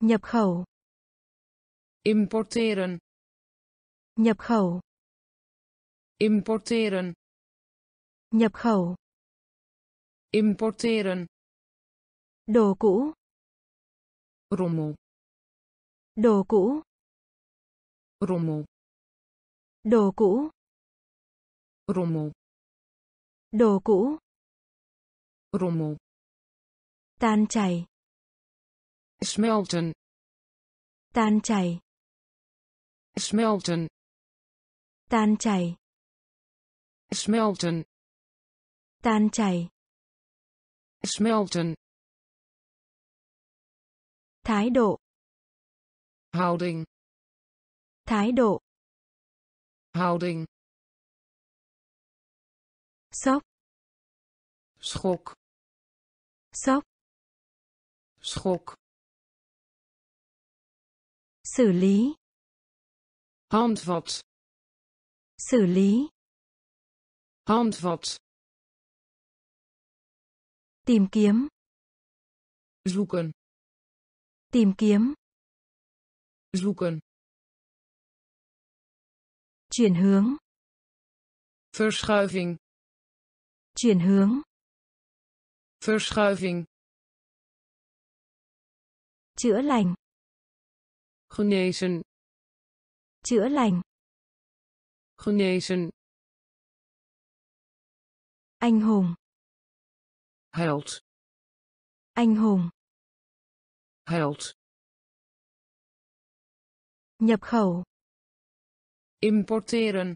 Nhập khẩu. importeren Nhập khẩu. importeren Nhập khẩu. importeren Đồ cũ. rommel Đồ cũ. Rommel Đồ cũ. rommel Đồ cũ. rommel, Tan chảy. smelten, Tan chảy. smelten, Tan chảy. smelten, Tan chảy. smelten, Thái độ. houding, Thái độ. houding, Sốc. schok, Sốc. schok, Xử lý. handvat, Xử lý. handvat, Tìm kiếm. zoeken, Tìm kiếm. zoeken, Chuyển hướng. verschuiving, Chuyển hướng. verschuiving, Chữa lành. genezen, Chữa lành. genezen, Anh hùng. held, Anh hùng. held, Nhập khẩu. Importeren,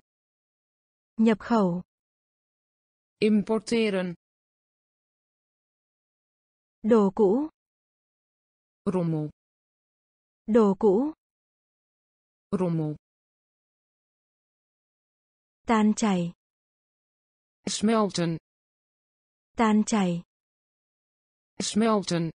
Nhập khẩu. importeren, Đồ cũ. rommel, Đồ cũ. rommel, Tan chảy. smelten, Tan chảy. smelten,